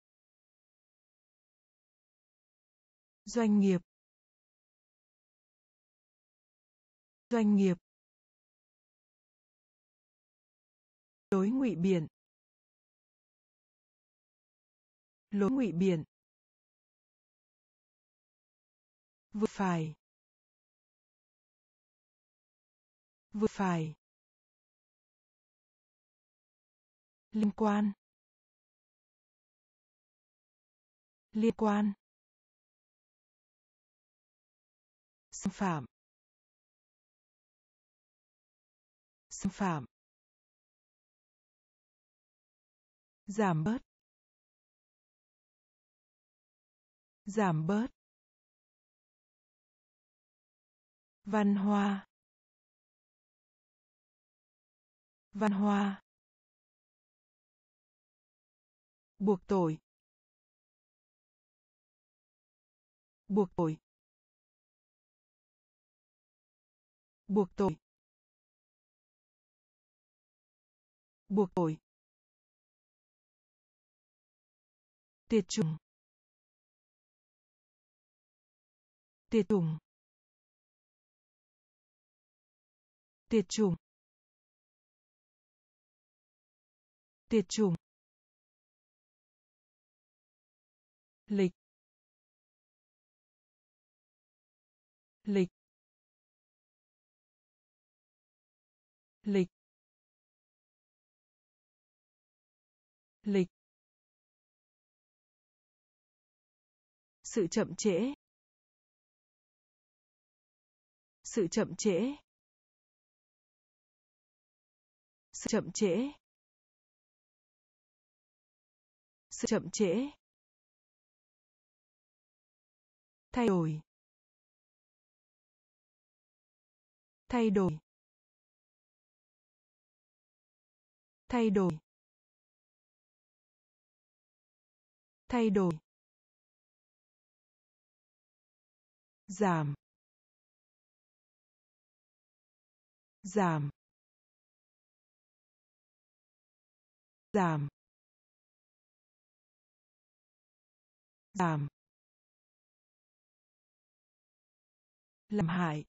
Doanh nghiệp. Doanh nghiệp. Lối ngụy biển, lối ngụy biển. Vừa phải. Vừa phải. Liên quan. Liên quan. Xâm phạm. Xâm phạm. Giảm bớt. Giảm bớt. Văn hoa. Văn hoa. Buộc tội. Buộc tội. Buộc tội. Buộc tội. Tiệt chủng. Tiệt chủng. Tiệt chủng. Tiệt chủng. Lịch. Lịch. Lịch. Lịch. Sự chậm trễ. Sự chậm trễ. Sự chậm trễ. Sự chậm trễ. Thay đổi. Thay đổi. Thay đổi. Thay đổi. Giảm. Giảm. Giảm. Giảm. Làm hại.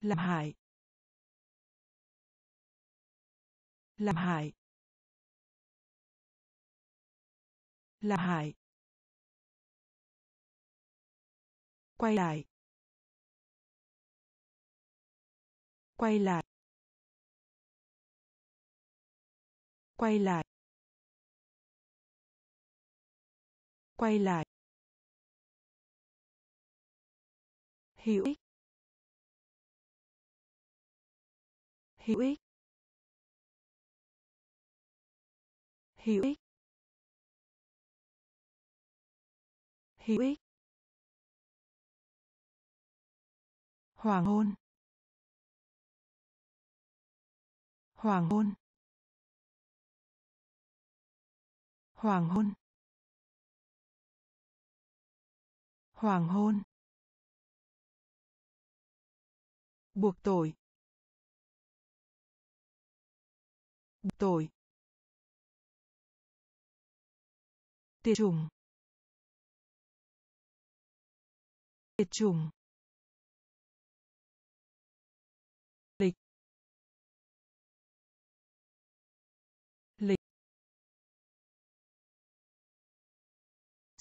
Làm hại. Làm hại. Làm hại. Quay lại. Quay lại. Quay lại. Quay lại. Hữu ích. Hữu ích. Hữu ích. Hữu ích. Hoàng hôn. Hoàng hôn. Hoàng hôn. Hoàng hôn. Buộc tội. Buộc tội. Tiệt chủng. Tiệt chủng.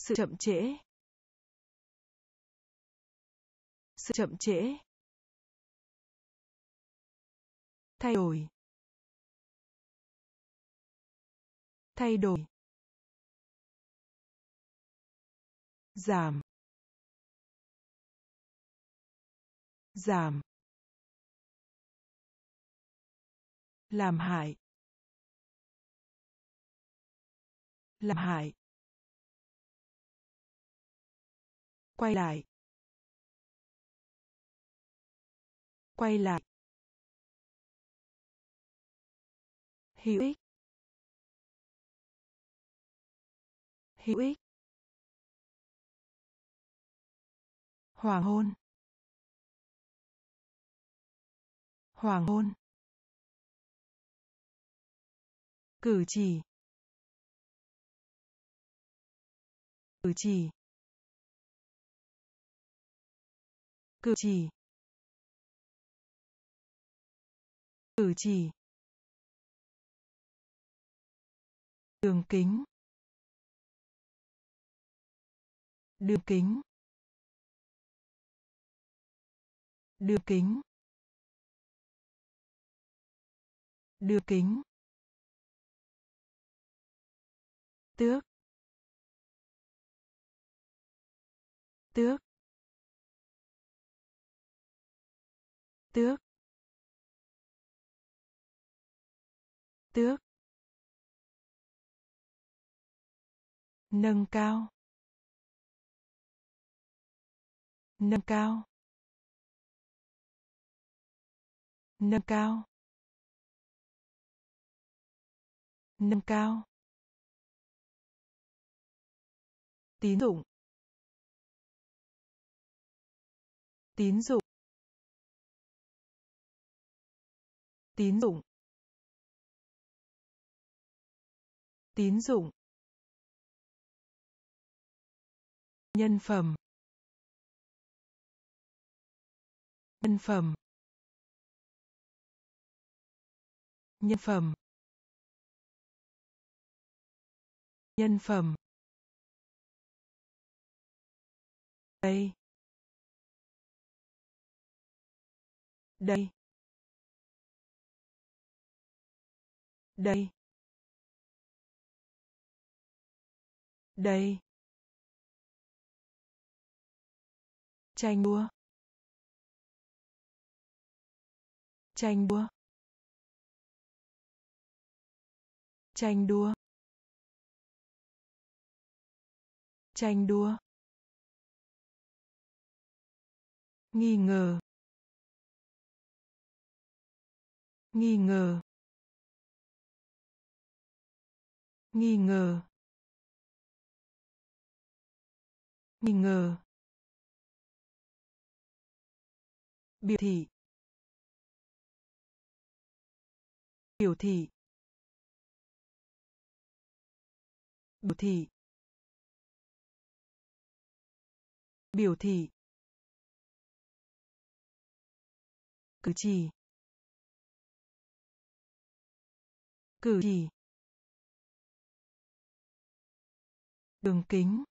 Sự chậm trễ. Sự chậm trễ. Thay đổi. Thay đổi. Giảm. Giảm. Làm hại. Làm hại. Quay lại. Quay lại. Hữu ích. Hữu ích. Hoàng hôn. Hoàng hôn. Cử chỉ. Cử chỉ. Cử chỉ. Cử chỉ. Đường kính. Đường kính. Đường kính. Đường kính. Tước. Tước. Tước. Tước. Nâng cao. Nâng cao. Nâng cao. Nâng cao. Tín dụng. Tín dụng. Tín dụng tín dụng nhân phẩm nhân phẩm nhân phẩm nhân phẩm. Đây. Đây. Đây đây tranh đua tranh đua tranh đua tranh đua. Nghi ngờ nghi ngờ. Nghi ngờ. Nghi ngờ. Biểu thị. Biểu thị. Biểu thị. Biểu thị. Cử chỉ. Cử chỉ. Đường kính.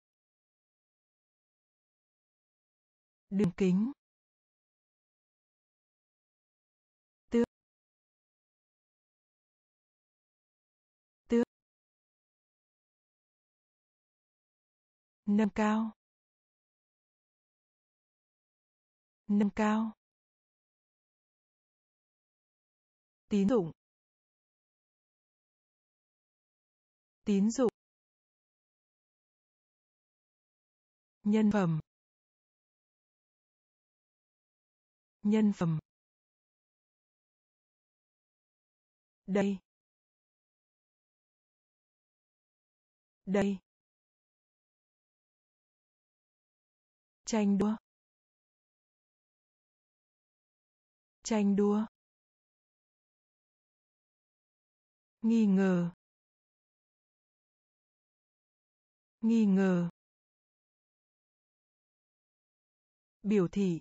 Đường kính. Tước. Tước. Nâng cao. Nâng cao. Tín dụng. Tín dụng. Nhân phẩm. Nhân phẩm. Đây. Đây. Tranh đua. Tranh đua. Nghi ngờ. Nghi ngờ. Biểu thị.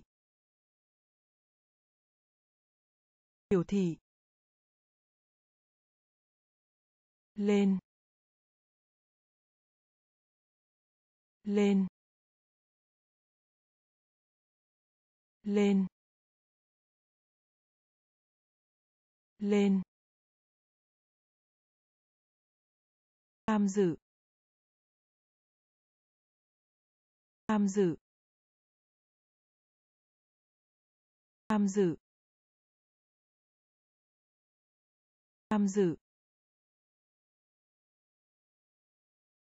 Biểu thị. Lên. Lên. Lên. Lên. Tham dự. Tham dự. Tham dự. Tham dự.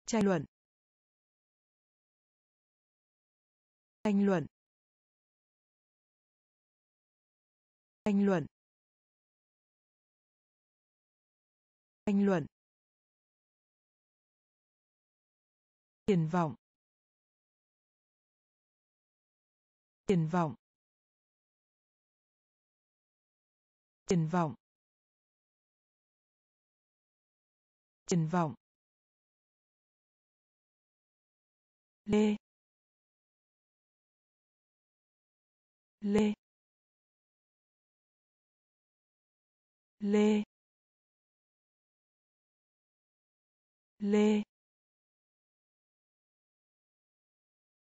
Tranh luận. Tranh luận. Tranh luận. Tranh luận. Triển vọng. Triển vọng. Triển vọng. Triển vọng. Lê. Lê. Lê. Lê.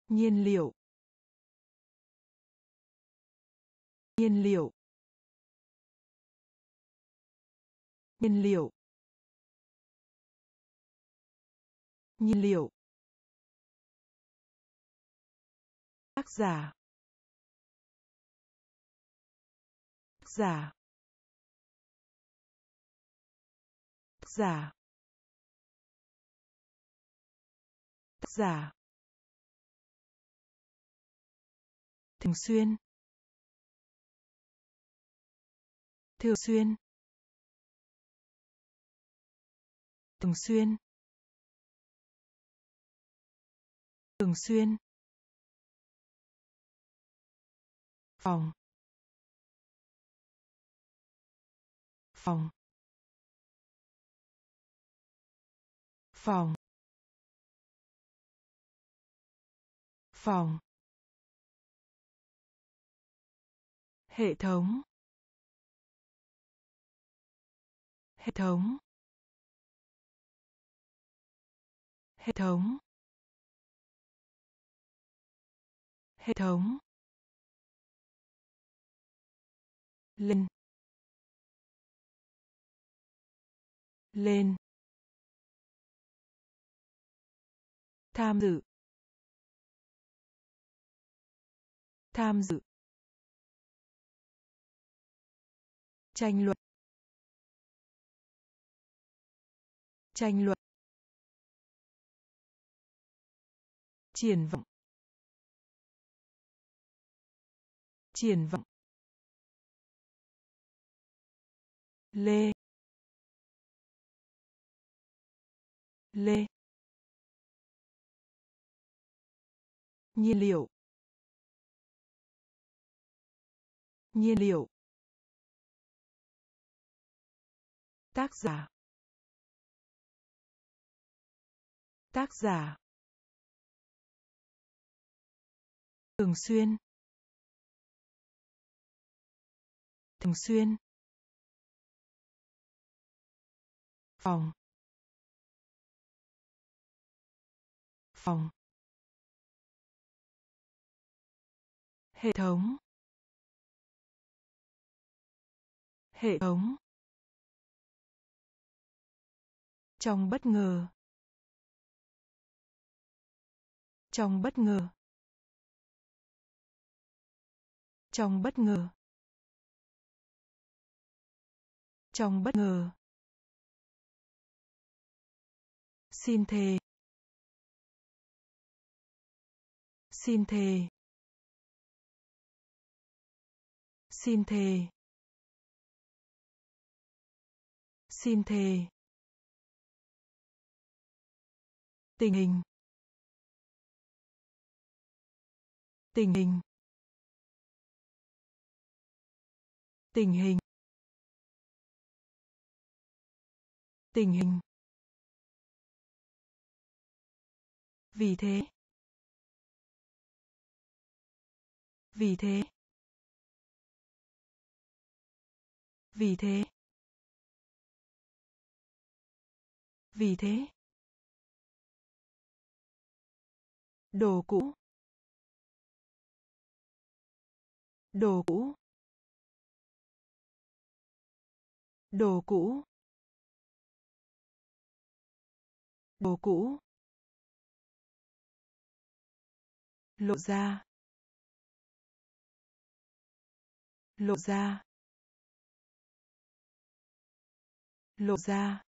Nhiên liệu. Nhiên liệu. Nhiên liệu. Nhiên liệu. Tác giả. Tác giả. Tác giả. Tác giả. Thường xuyên. Thường xuyên. Thường xuyên. Thường xuyên. Phòng. Phòng. Phòng. Phòng. Hệ thống. Hệ thống. Hệ thống. Hệ thống. Lên. Lên. Tham dự. Tham dự. Tranh luận. Tranh luận. Triển vọng. Triển vọng. Lê. Lê. Nhiên liệu. Nhiên liệu. Tác giả. Tác giả. Thường xuyên. Thường xuyên. Phòng. Phòng. Hệ thống. Hệ thống. Trong bất ngờ. Trong bất ngờ. Trong bất ngờ. Trong bất ngờ. Xin thề. Xin thề. Xin thề. Xin thề. Tình hình. Tình hình. Tình hình. Tình hình. Vì thế. Vì thế. Vì thế. Vì thế. Đồ cũ. Đồ cũ. Đồ cũ. Đồ cũ. Lộ ra. Lộ ra. Lộ ra.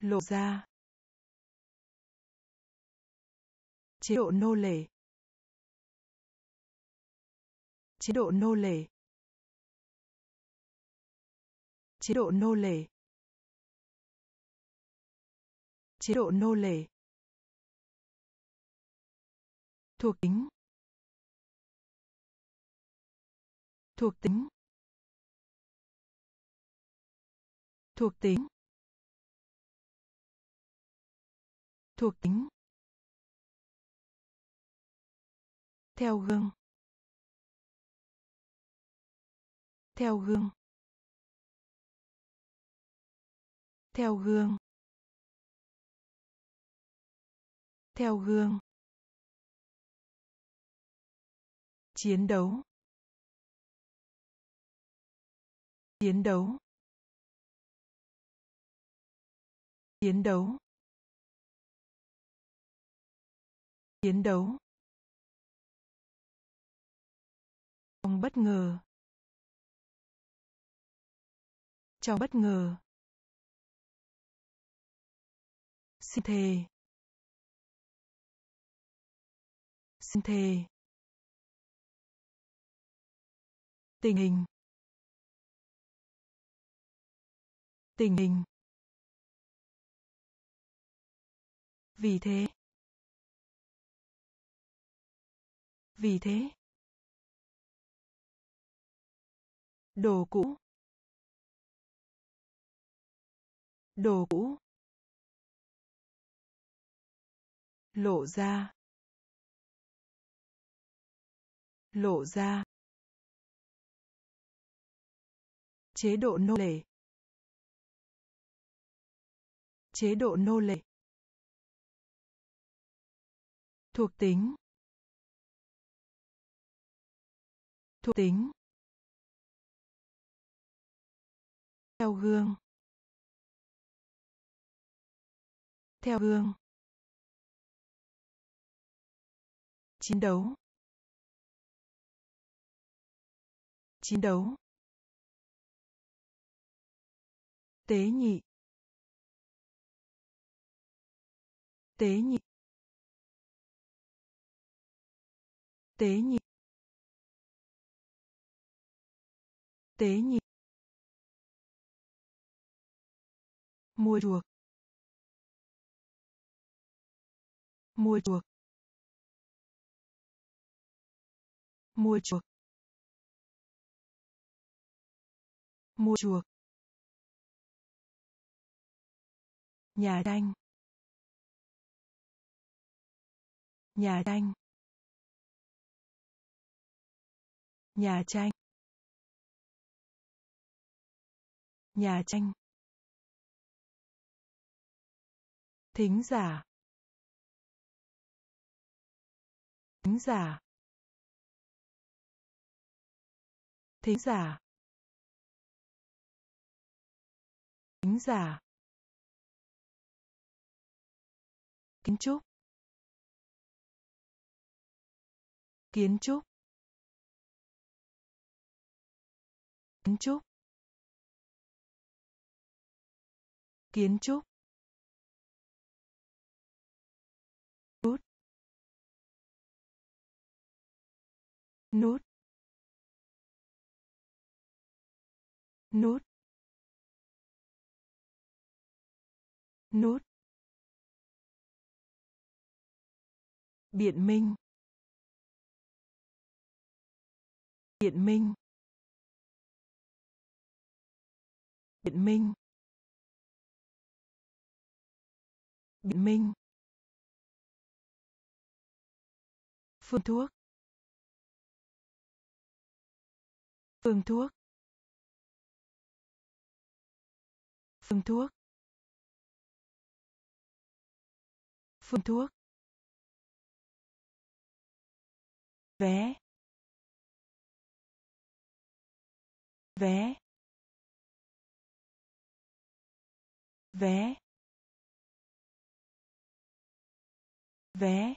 Lộ ra. Chế độ nô lệ. Chế độ nô lệ. Chế độ nô lệ. Chế độ nô lệ. Thuộc tính. Thuộc tính. Thuộc tính. Thuộc tính. Theo gương. Theo gương. Theo gương. Theo gương. Chiến đấu. Chiến đấu. Chiến đấu. Chiến đấu. Trong bất ngờ. Trong bất ngờ. Xin thề xin thề tình hình. Tình hình. Vì thế. Vì thế. Đồ cũ. Đồ cũ. Lộ ra. Lộ ra. Chế độ nô lệ. Chế độ nô lệ. Thuộc tính. Thuộc tính. Theo gương. Theo gương. Chiến đấu. Chiến đấu. Tế nhị. Tế nhị. Tế nhị. Tế nhị. Mua chuộc. Mua chuộc. Mua chuộc. Mua chuộc. Nhà tranh nhà tranh nhà tranh. Nhà tranh. Thính giả. Thính giả. Thính giả. Thính giả. Kiến trúc. Kiến trúc. Kiến trúc. Kiến trúc. Nút. Nút. Nút nút biện minh. Biện minh. Biện minh. Biện minh. Phương thuốc. Phương thuốc. Phương thuốc. Phương thuốc. Vé. Vé. Vé. Vé.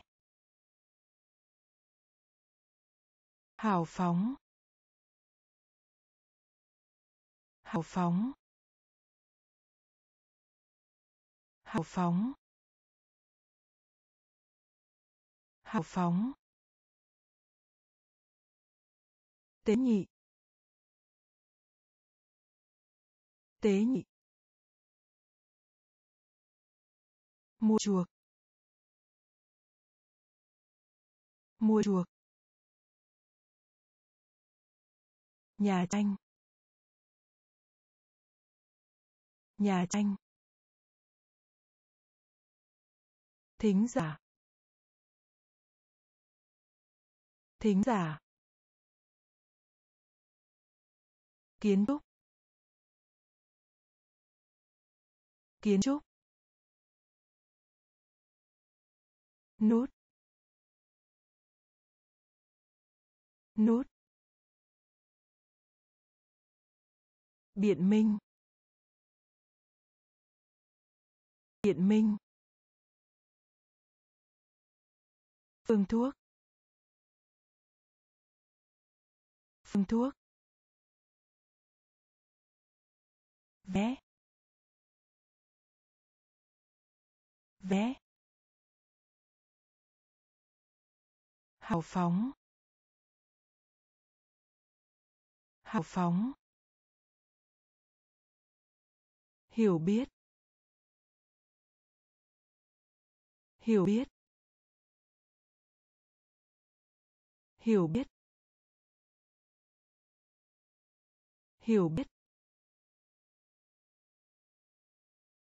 Hào phóng. Hào phóng. Hào phóng. Hào phóng. Tế nhị. Tế nhị. Mua chuộc. Mua chuộc. Nhà tranh. Nhà tranh. Thính giả. Thính giả. Kiến trúc. Kiến trúc. Nút. Nút. Biện minh. Biện minh. Phương thuốc. Phương thuốc. Vé. Vé. Hào phóng. Hào phóng. Hiểu biết. Hiểu biết. Hiểu biết. Hiểu biết.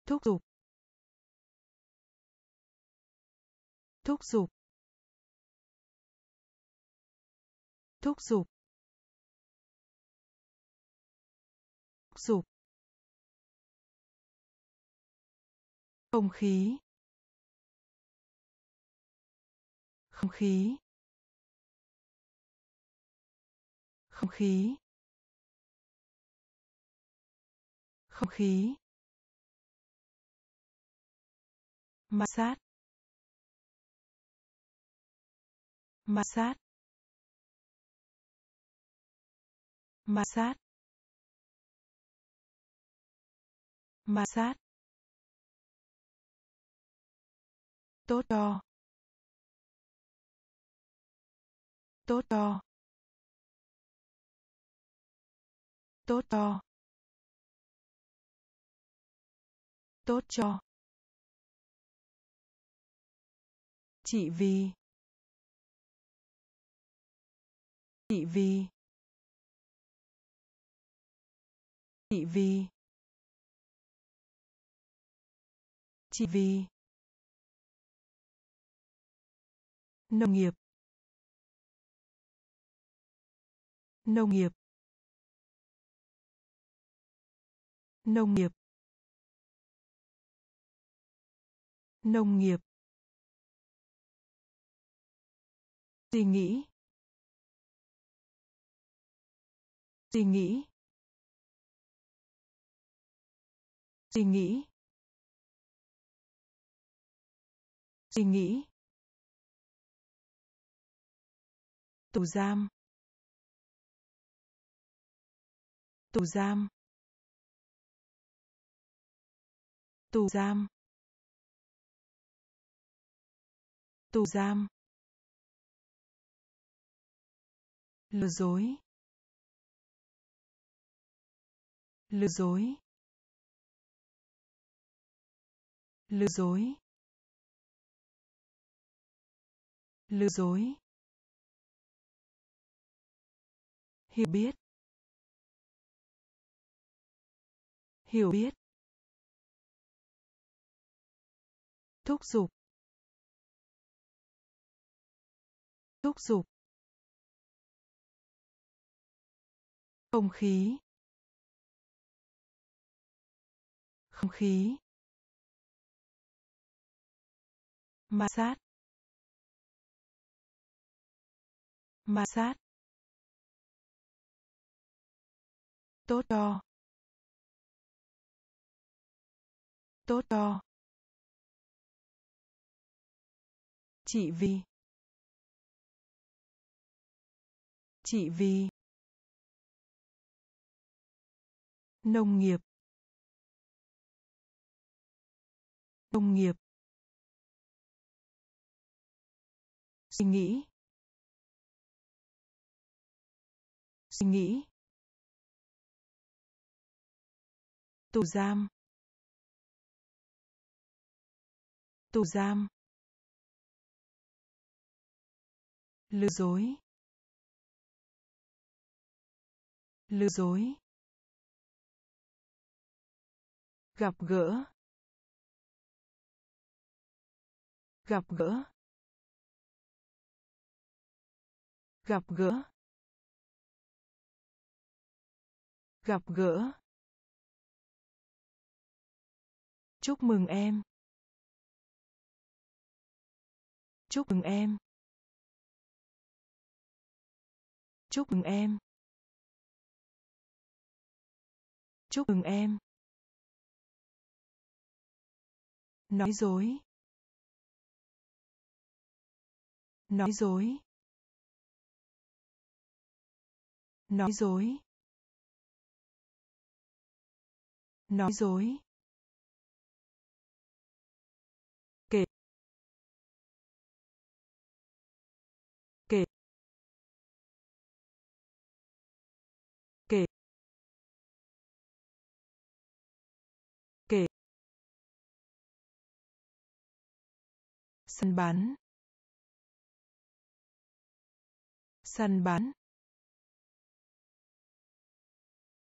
Thúc giục. Thúc giục. Thúc giục. Thúc giục. Không khí. Không khí. Không khí. Không khí. Ma sát. Ma sát. Ma sát. Ma sát. Tốt cho. Tốt cho. Tốt cho. Tốt cho. Chị vì chị vì chị vì chị vì nông nghiệp. Nông nghiệp. Nông nghiệp. Nông nghiệp. Suy nghĩ. Suy nghĩ. Suy nghĩ. Suy nghĩ. Tù giam. Tù giam. Tù giam. Tù giam. Lừa dối. Lừa dối. Lừa dối. Lừa dối. Hiểu biết. Hiểu biết. Thúc giục. Thúc giục. Không khí. Không khí. Ma sát. Ma sát. Tốt cho tốt cho chị vì chị vì nông nghiệp. Nông nghiệp. Suy nghĩ. Suy nghĩ. Tù giam. Tù giam. Lừa dối. Lừa dối. Gặp gỡ. Gặp gỡ. Gặp gỡ. Gặp gỡ. Chúc mừng em. Chúc mừng em. Chúc mừng em. Chúc mừng em. Nói dối. Nói dối. Nói dối. Nói dối. Săn bắn. Săn bắn.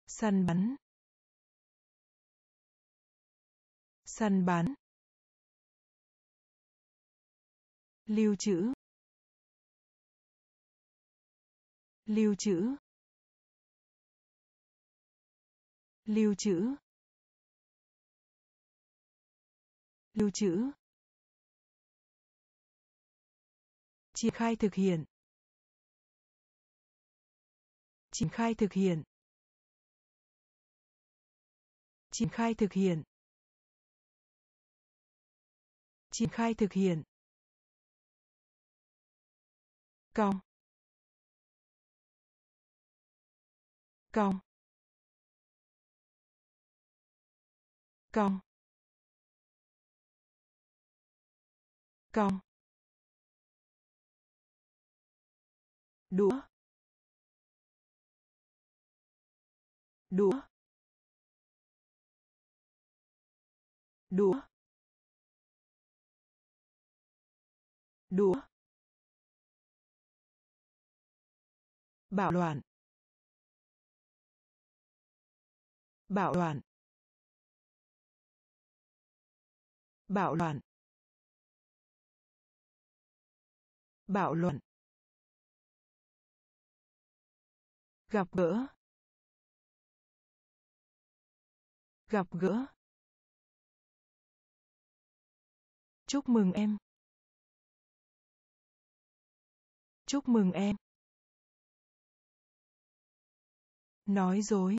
Săn bắn. Săn bắn. Lưu trữ. Lưu trữ. Lưu trữ. Lưu trữ. Triển khai thực hiện. Triển khai thực hiện. Triển khai thực hiện. Triển khai thực hiện. Cong cong cong cong đũa đũa đũa đũa. Bạo loạn. Bạo loạn. Bạo loạn. Bạo loạn. Gặp gỡ gặp gỡ. Chúc mừng em. Chúc mừng em. Nói dối.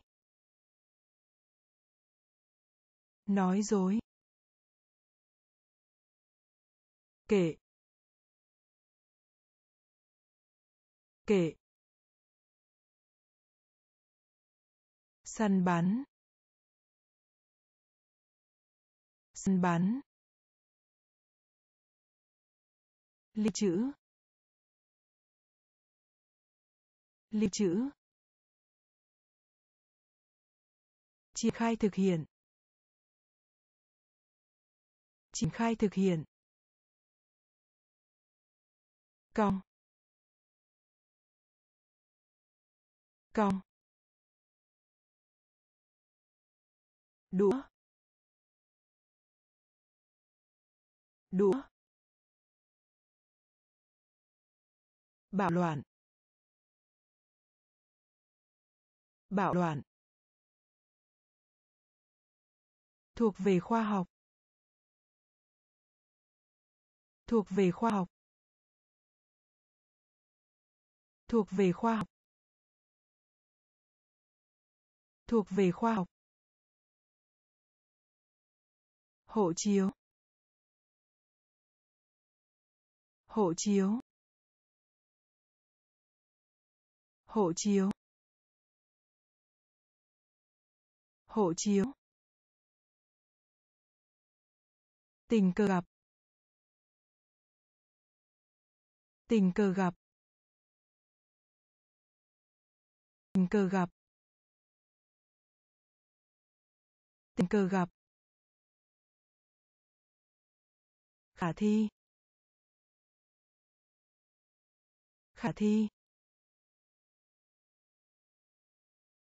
Nói dối. Kể. Kể. Săn bắn. Săn bắn. Lưu trữ. Lưu trữ. Triển khai thực hiện. Triển khai thực hiện. Cong. Cong. Đũa đũa bạo loạn bạo loạn, thuộc về khoa học, thuộc về khoa học, thuộc về khoa học, thuộc về khoa học. Hộ chiếu. Hộ chiếu. Hộ chiếu. Hộ chiếu. Tình cờ gặp. Tình cờ gặp. Tình cờ gặp. Tình cờ gặp. Khả thi. Khả thi.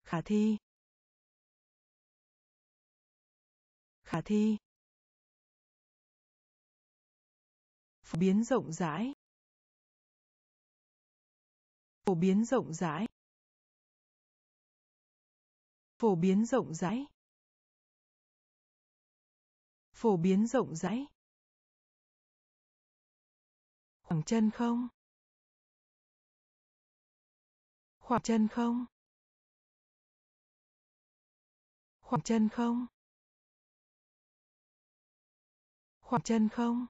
Khả thi. Khả thi. Phổ biến rộng rãi. Phổ biến rộng rãi. Phổ biến rộng rãi. Phổ biến rộng rãi khoảng chân không? Khoảng chân không? Khoảng chân không? Khoảng chân không?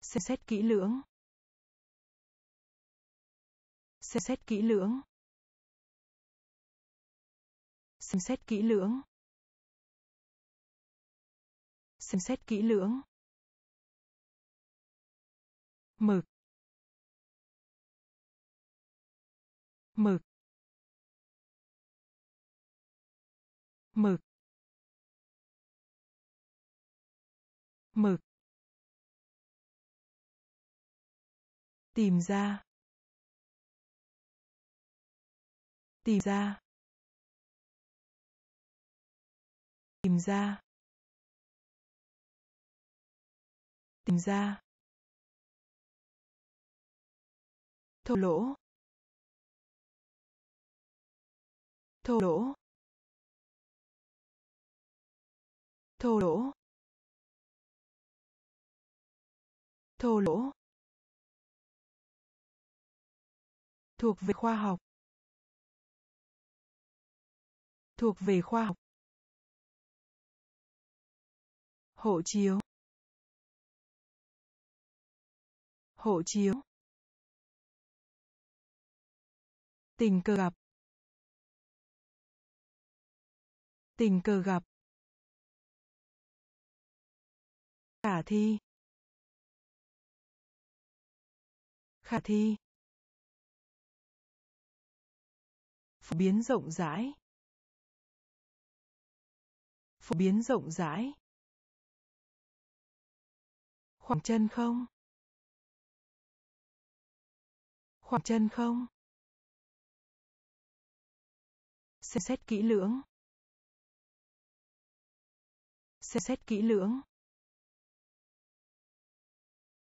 Xem xét kỹ lưỡng. Xem xét kỹ lưỡng. Xem xét kỹ lưỡng. Xem xét kỹ lưỡng mực. Mực. Mực. Mực. Tìm ra. Tìm ra. Tìm ra. Tìm ra. Thô lỗ. Thô lỗ. Thô lỗ. Thô lỗ. Thuộc về khoa học. Thuộc về khoa học. Hộ chiếu. Hộ chiếu. Tình cờ gặp. Tình cờ gặp. Khả thi. Khả thi. Phổ biến rộng rãi. Phổ biến rộng rãi. Khoảng chân không? Khoảng chân không? Xem xét kỹ lưỡng. Xem xét kỹ lưỡng.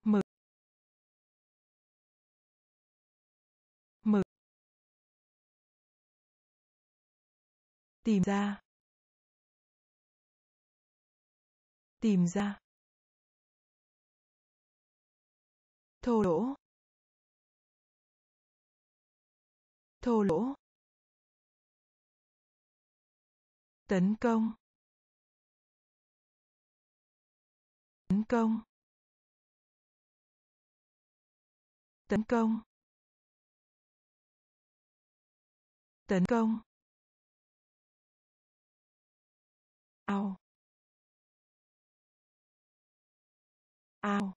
Mở, mở, tìm ra. Tìm ra. Thô lỗ. Thô lỗ. Tấn công. Tấn công. Tấn công. Tấn công. Ao. Ao.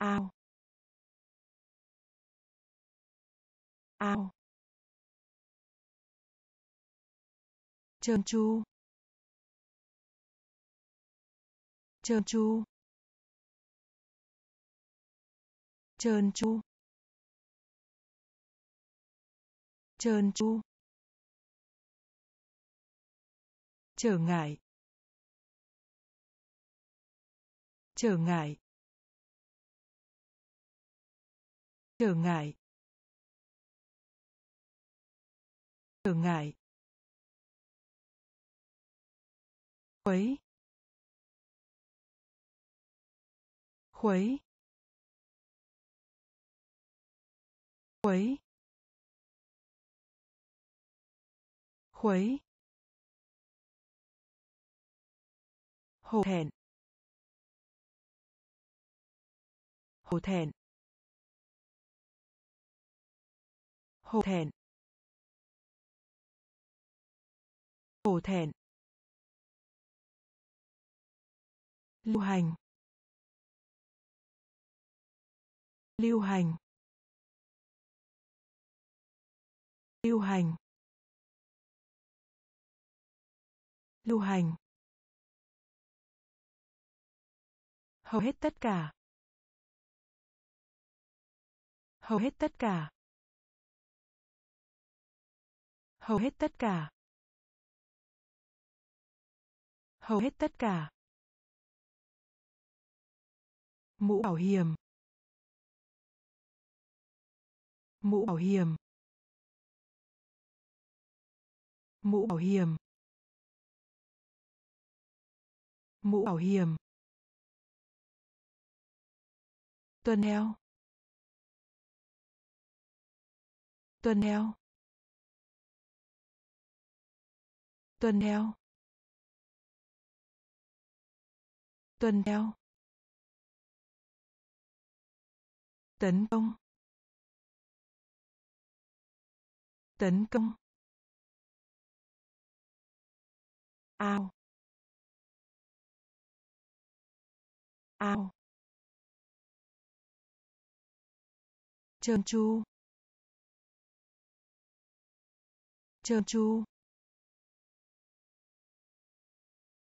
Ao. Ao. Trơn tru. Trơn tru. Trơn tru. Trơn tru. Trở ngại. Trở ngại. Trở ngại. Trở ngại. Khuấy. Khuấy. Khuấy. Khuấy. Hổ thẹn. Hổ thẹn. Hổ thẹn. Hổ thẹn. Lưu hành. Lưu hành. Lưu hành. Lưu hành. Hầu hết tất cả. Hầu hết tất cả. Hầu hết tất cả. Hầu hết tất cả mũ bảo hiểm. Mũ bảo hiểm. Mũ bảo hiểm. Mũ bảo hiểm. Tuần theo tuần theo tuần theo tuần theo tấn công. Tấn công. Ao. Ao. Trơn tru. Trơn tru.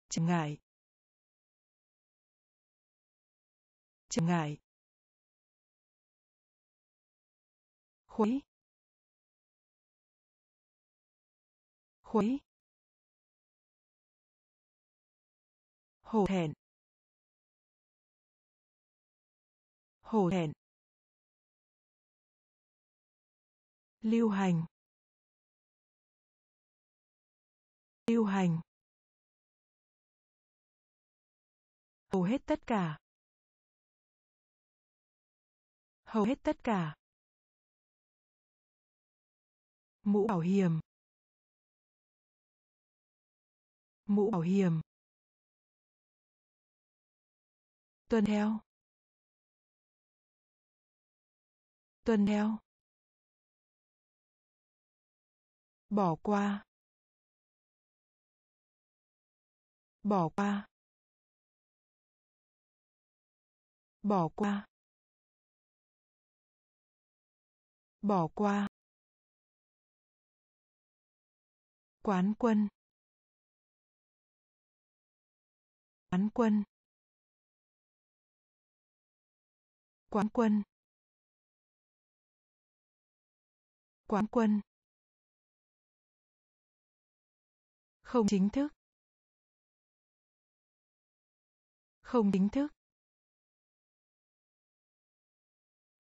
Trở ngại. Trở ngại. Khuấy. Khuấy. Hổ thẹn. Hổ thẹn. Lưu hành. Lưu hành. Hầu hết tất cả. Hầu hết tất cả mũ bảo hiểm. Mũ bảo hiểm. Tuần theo. Tuần theo. Bỏ qua. Bỏ qua. Bỏ qua. Bỏ qua. Quán quân. Quán quân. Quán quân. Quán quân. Không chính thức. Không chính thức.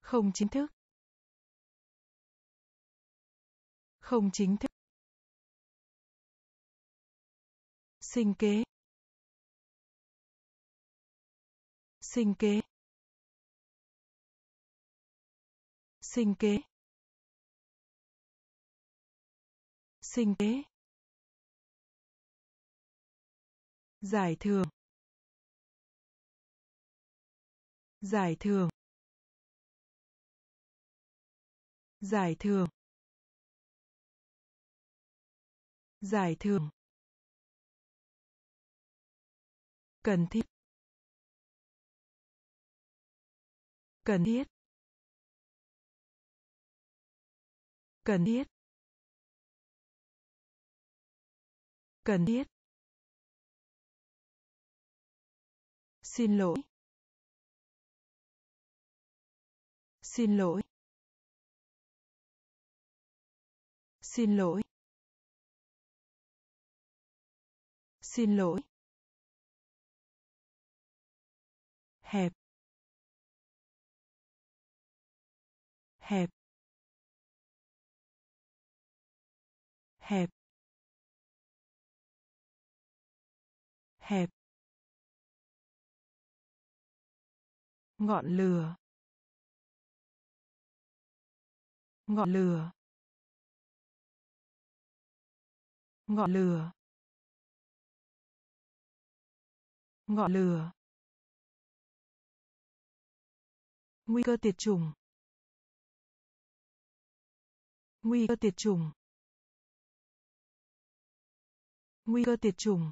Không chính thức. Không chính thức. Sinh kế. Sinh kế. Sinh kế. Sinh kế. Giải thưởng. Giải thưởng. Giải thưởng. Giải thưởng. Cần thiết. Cần thiết. Cần thiết. Cần thiết. Xin lỗi. Xin lỗi. Xin lỗi. Xin lỗi. Hẹp. Hẹp. Hẹp. Hẹp. Ngọn lửa. Ngọn lửa. Ngọn lửa. Ngọn lửa. Nguy cơ tiệt chủng. Nguy cơ tiệt chủng. Nguy cơ tiệt chủng.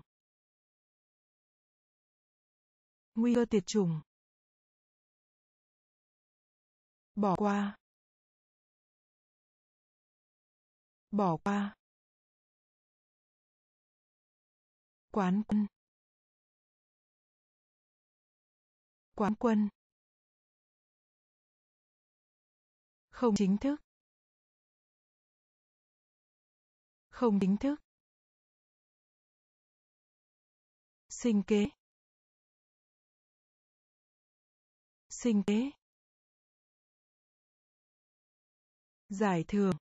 Nguy cơ tiệt chủng. Bỏ qua. Bỏ qua. Quán quân. Quán quân. Không chính thức. Không chính thức. Sinh kế. Sinh kế. Giải thưởng.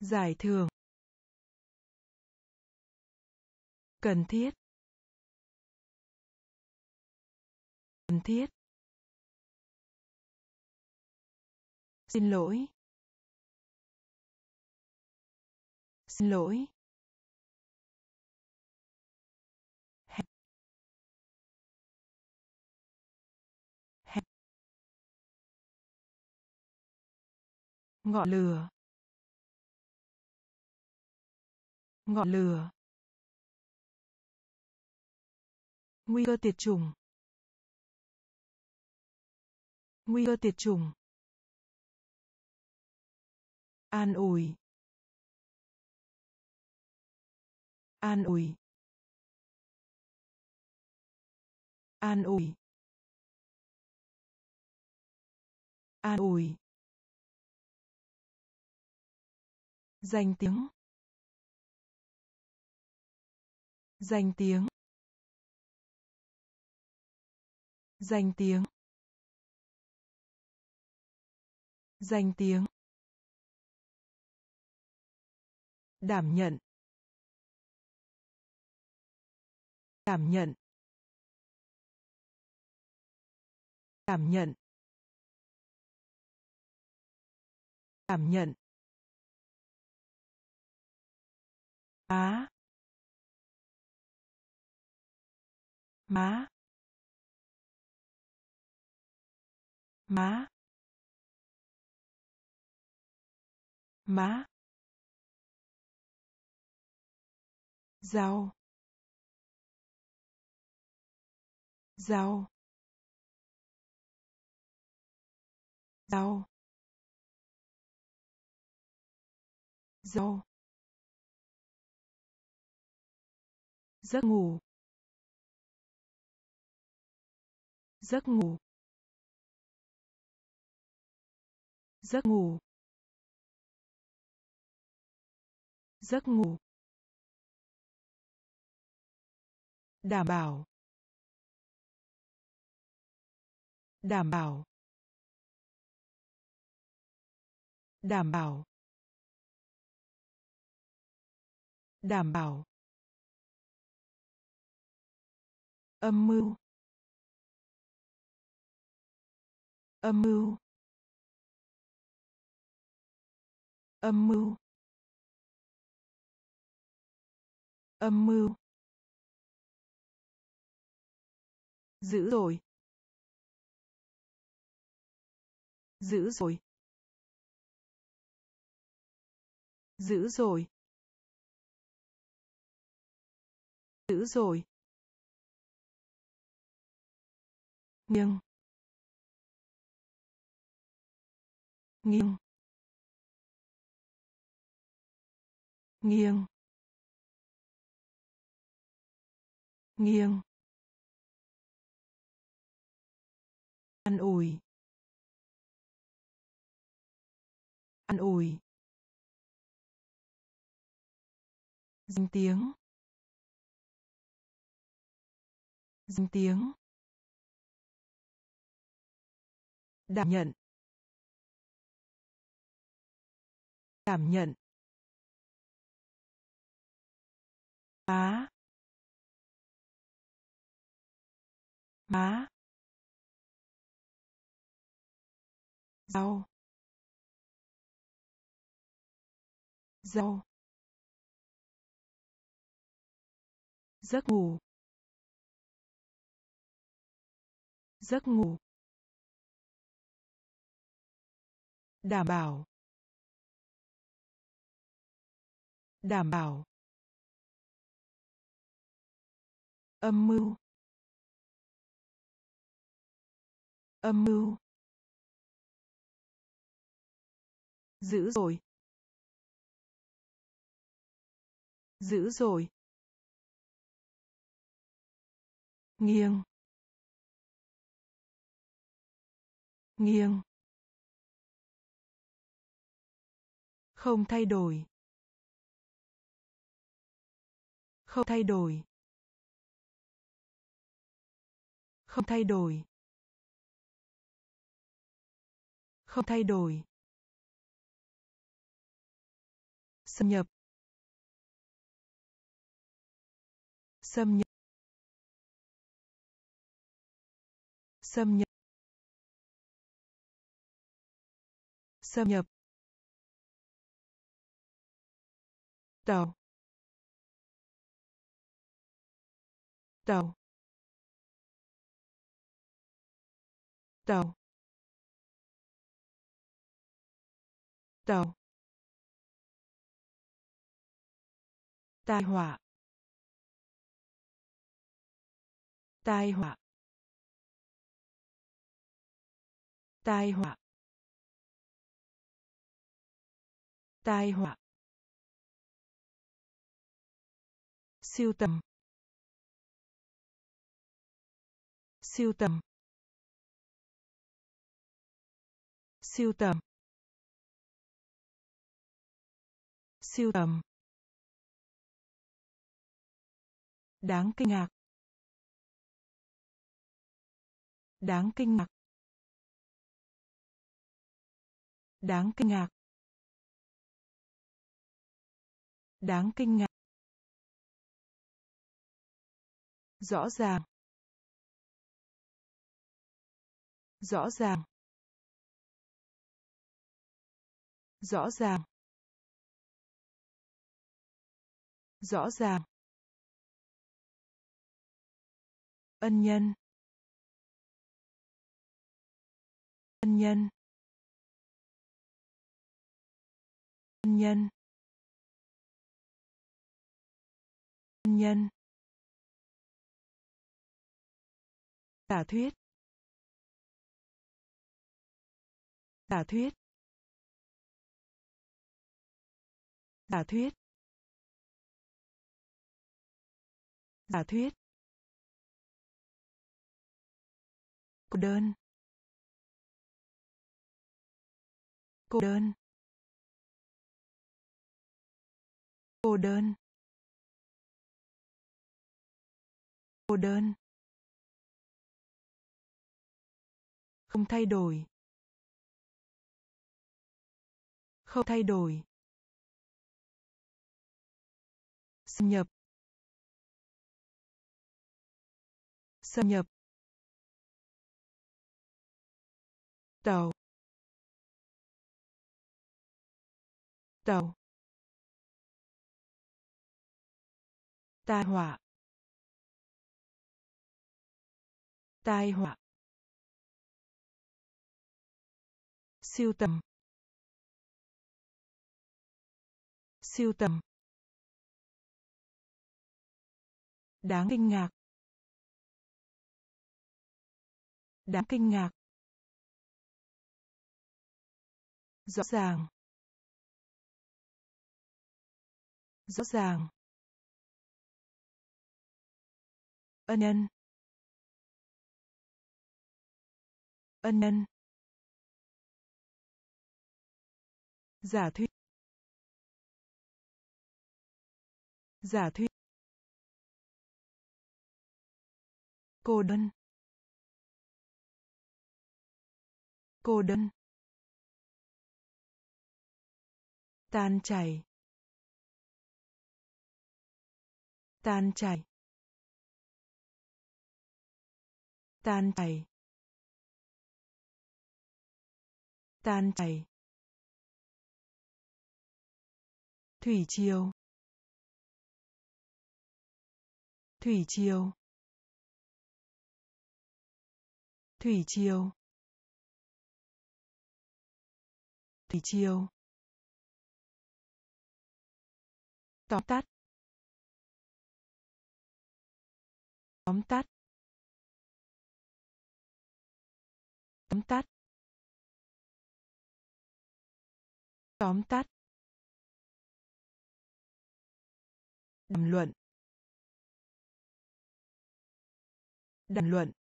Giải thưởng. Cần thiết. Cần thiết. Xin lỗi. Xin lỗi. Ngọn lửa. Ngọn lửa. Nguy cơ tiệt chủng. Nguy cơ tiệt chủng an ủi. An ủi. An ủi. An ủi. Danh tiếng. Danh tiếng. Danh tiếng. Danh tiếng. Đảm nhận. Đảm nhận. Đảm nhận. Đảm nhận. Má. Má. Má. Má. Rau rau rau rau giấc ngủ. Giấc ngủ. Giấc ngủ. Giấc ngủ. Đảm bảo. Đảm bảo. Đảm bảo. Đảm bảo. Âm mưu. Âm mưu. Âm mưu. Âm mưu. Dữ rồi. Dữ rồi. Dữ rồi. Dữ rồi. Nghiêng. Nghiêng. Nghiêng. Nghiêng. An ủi. An ủi. Danh tiếng. Danh tiếng. Đảm nhận. Đảm nhận. Má. Má. Rau rau giấc ngủ. Giấc ngủ. Đảm bảo. Đảm bảo. Âm mưu. Âm mưu. Dữ rồi. Dữ rồi. Nghiêng. Nghiêng. Không thay đổi. Không thay đổi. Không thay đổi. Không thay đổi. Xâm nhập. Xâm nhập. Xâm nhập. Xâm nhập. Tàu. Tàu. Tàu. Tàu. Tai họa tai họa tai họa tai họa. Siêu tầm siêu tầm siêu tầm siêu tầm. Đáng kinh ngạc. Đáng kinh ngạc. Đáng kinh ngạc. Đáng kinh ngạc. Rõ ràng. Rõ ràng. Rõ ràng. Rõ ràng. Ân nhân. Ân nhân. Ân nhân. Ân nhân. Giả thuyết. Giả thuyết. Giả thuyết. Giả thuyết. Cô đơn. Cô đơn. Cô đơn. Cô đơn. Không thay đổi. Không thay đổi. Xâm nhập. Xâm nhập. Tàu. Tàu. Tai họa. Tai họa. Siêu tầm. Siêu tầm. Đáng kinh ngạc. Đáng kinh ngạc. Rõ ràng. Rõ ràng. Ân nhân. Ân nhân. Giả thuyết. Giả thuyết. Cô đơn. Cô đơn. Tan chảy. Tan chảy. Tan chảy. Tan chảy. Thủy triều thủy triều thủy triều thủy triều tóm tắt. Tóm tắt. Tóm tắt. Tóm tắt. Đàm luận. Đàm luận.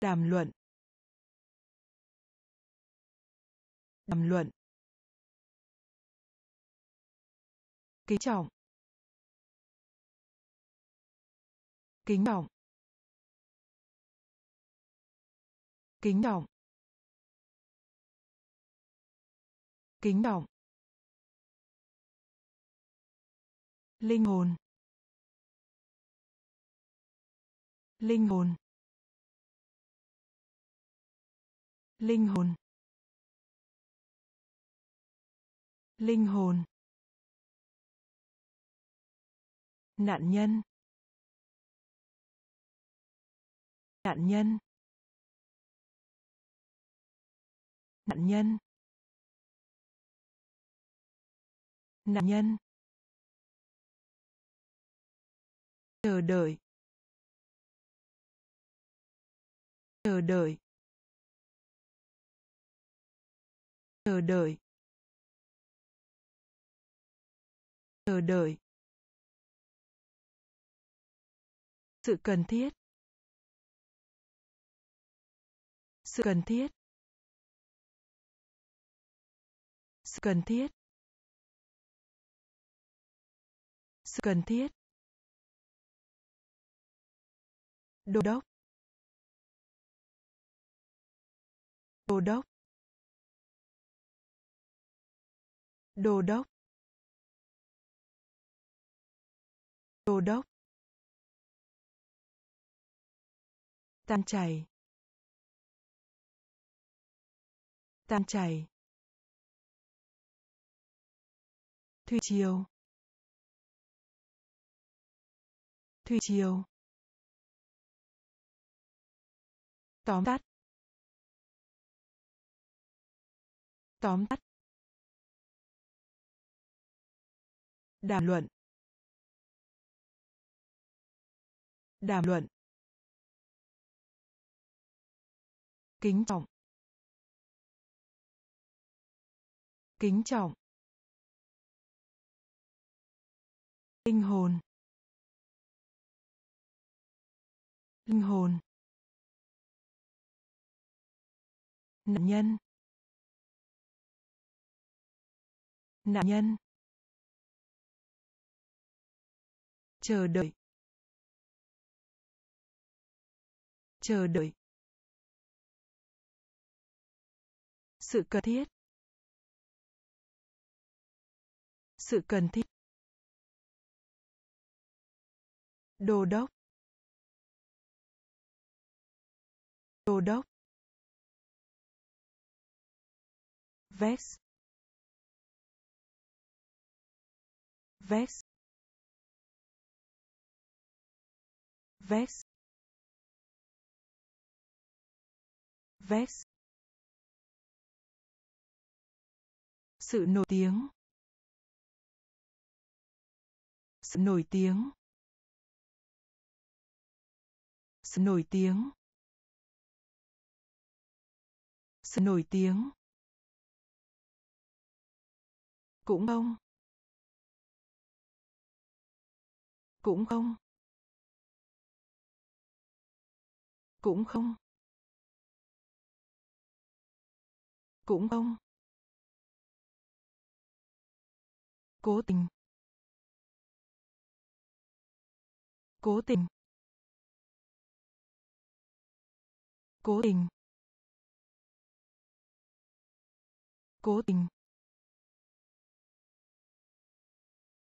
Đàm luận. Đàm luận. Kính trọng. Kính trọng. Kính trọng. Kính trọng. Linh hồn. Linh hồn. Linh hồn. Linh hồn. Nạn nhân. Nạn nhân. Nạn nhân. Nạn nhân. Chờ đợi. Chờ đợi. Chờ đợi. Chờ đợi. Sự cần thiết. Sự cần thiết. Sự cần thiết. Sự cần thiết. Đô đốc. Đô đốc. Đô đốc. Đô đốc. Tan chảy. Tan chảy. Thủy triều. Thủy triều. Tóm tắt. Tóm tắt. Đàm luận. Đàm luận. Kính trọng. Kính trọng. Linh hồn. Linh hồn. Nạn nhân. Nạn nhân. Chờ đợi. Chờ đợi. Sự cần thiết sự cần thiết đô đốc đô đốc Vex. Vex. Vex. Vex. Sự nổi tiếng. Sự nổi tiếng. Sự nổi tiếng. Sự nổi tiếng. cũng không cũng không cũng không cũng không cố tình. Cố tình. Cố tình. Cố tình.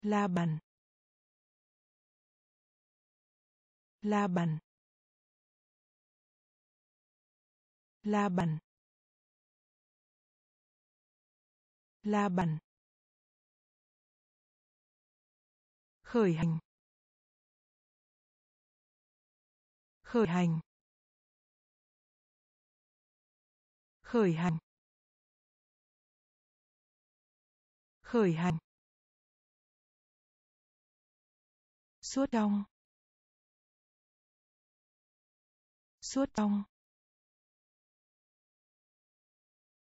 La bàn. La bàn. La bàn. La bàn. Khởi hành. Khởi hành. Khởi hành. Khởi hành. Suốt trong suốt trong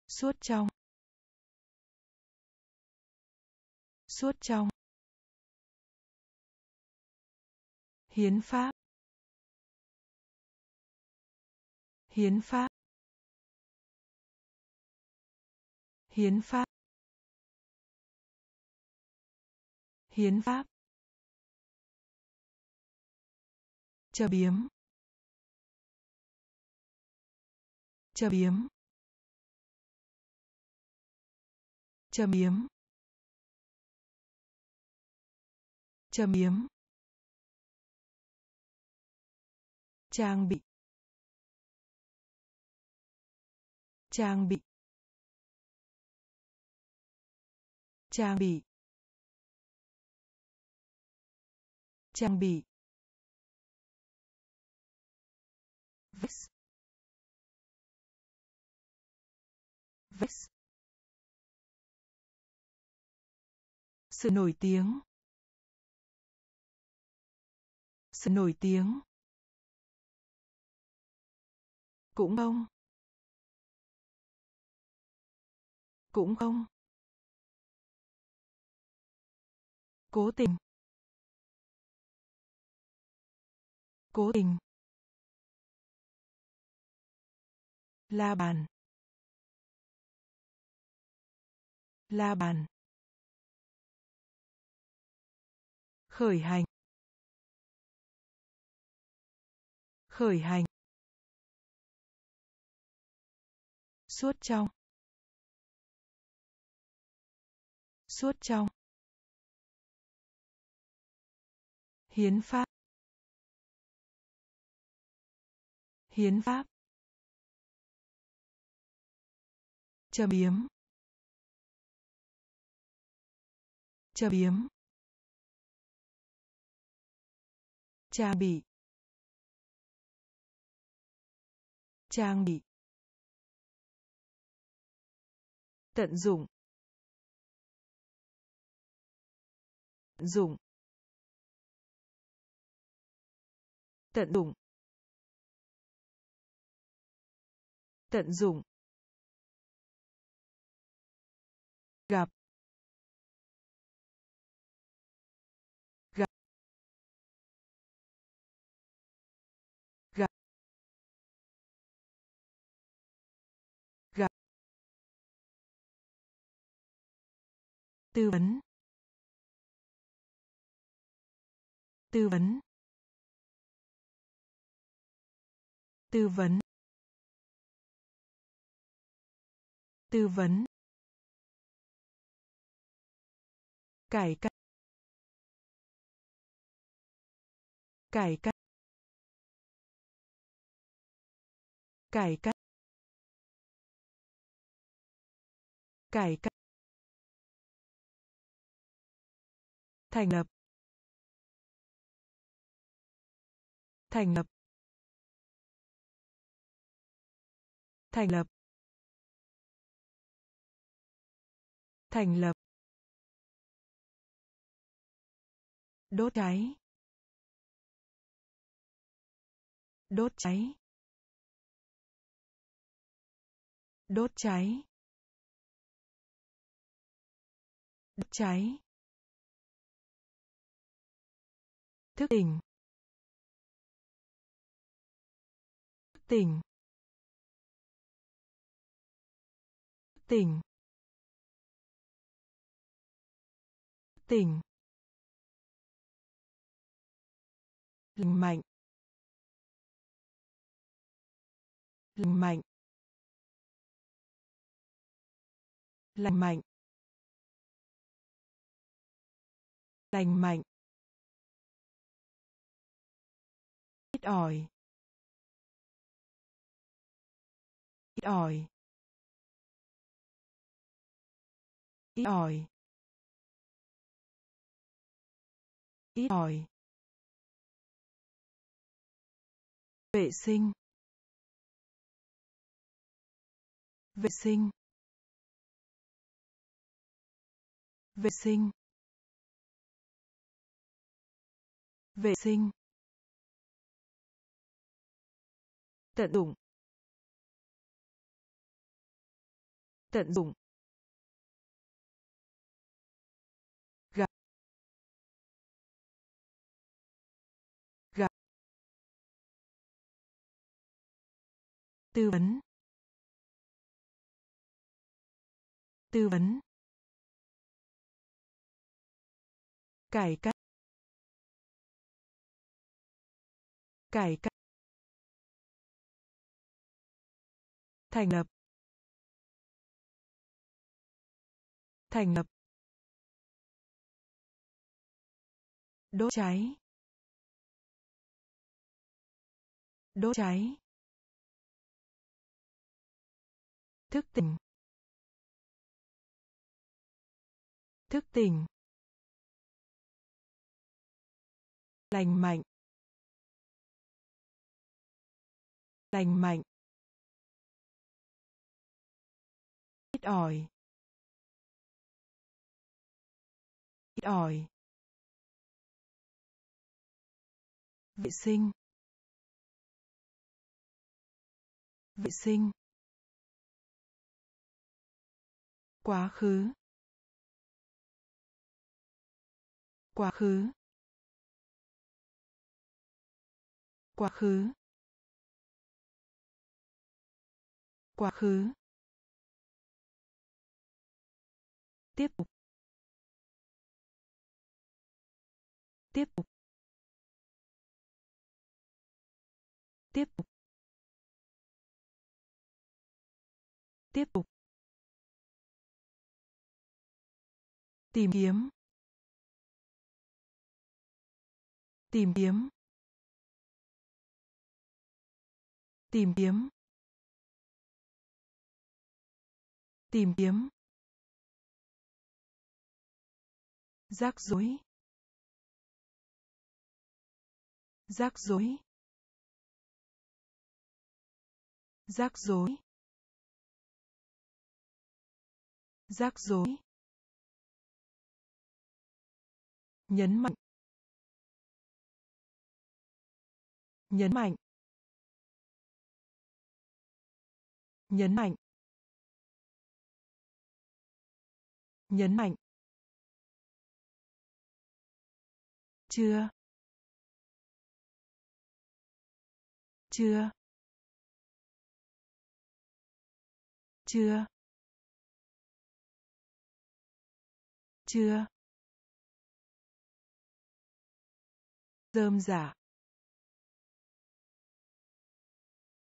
suốt trong. Suốt trong. Hiến pháp. Hiến pháp. Hiến pháp. Hiến pháp. Chờ biếm. Chờ biếm. Chờ biếm. Chờ biếm. Trang bị. Trang bị. Trang bị. Trang bị. Vest. Vest. Sự nổi tiếng. Sự nổi tiếng. Cũng không. Cũng không. Cố tình. Cố tình. La bàn. La bàn. Khởi hành. Khởi hành. Suốt trong suốt trong hiến pháp. Hiến pháp. Châm biếm. Châm biếm. Trang bị. Trang bị. Tận dụng. Tận dụng. Tận dụng. Tận dụng. Tư vấn. Tư vấn. Tư vấn. Tư vấn. Cải cách. Cải cách. Cải cách. Cải cách. Thành lập. Thành lập. Thành lập. Thành lập. Đốt cháy. Đốt cháy. Đốt cháy. Đốt cháy. Thức tỉnh. Thức tỉnh. Tỉnh. Tỉnh. Lành mạnh. Lành mạnh. Lành mạnh. Lành mạnh. Ít ỏi. Ít ỏi. Ít ỏi. Ít ỏi. Vệ sinh. Vệ sinh. Vệ sinh. Vệ sinh. Tận dụng. Tận dụng. Gặp. Gặp. Tư vấn. Tư vấn. Cải cách. Cải cách. Thành lập. Thành lập. Đốt cháy. Đốt cháy. Thức tỉnh. Thức tỉnh. Lành mạnh. Lành mạnh. Ít ỏi. Ít ỏi. Vệ sinh. Vệ sinh. Quá khứ. Quá khứ. Quá khứ. Quá khứ. Tiếp tục. Tiếp tục. Tiếp tục. Tiếp tục. Tìm kiếm. Tìm kiếm. Tìm kiếm. Tìm kiếm. Rắc rối. Rắc rối. Rắc rối. Rắc rối. Nhấn mạnh. Nhấn mạnh. Nhấn mạnh. Nhấn mạnh. Chưa. Chưa. Chưa. Chưa. Dơm giả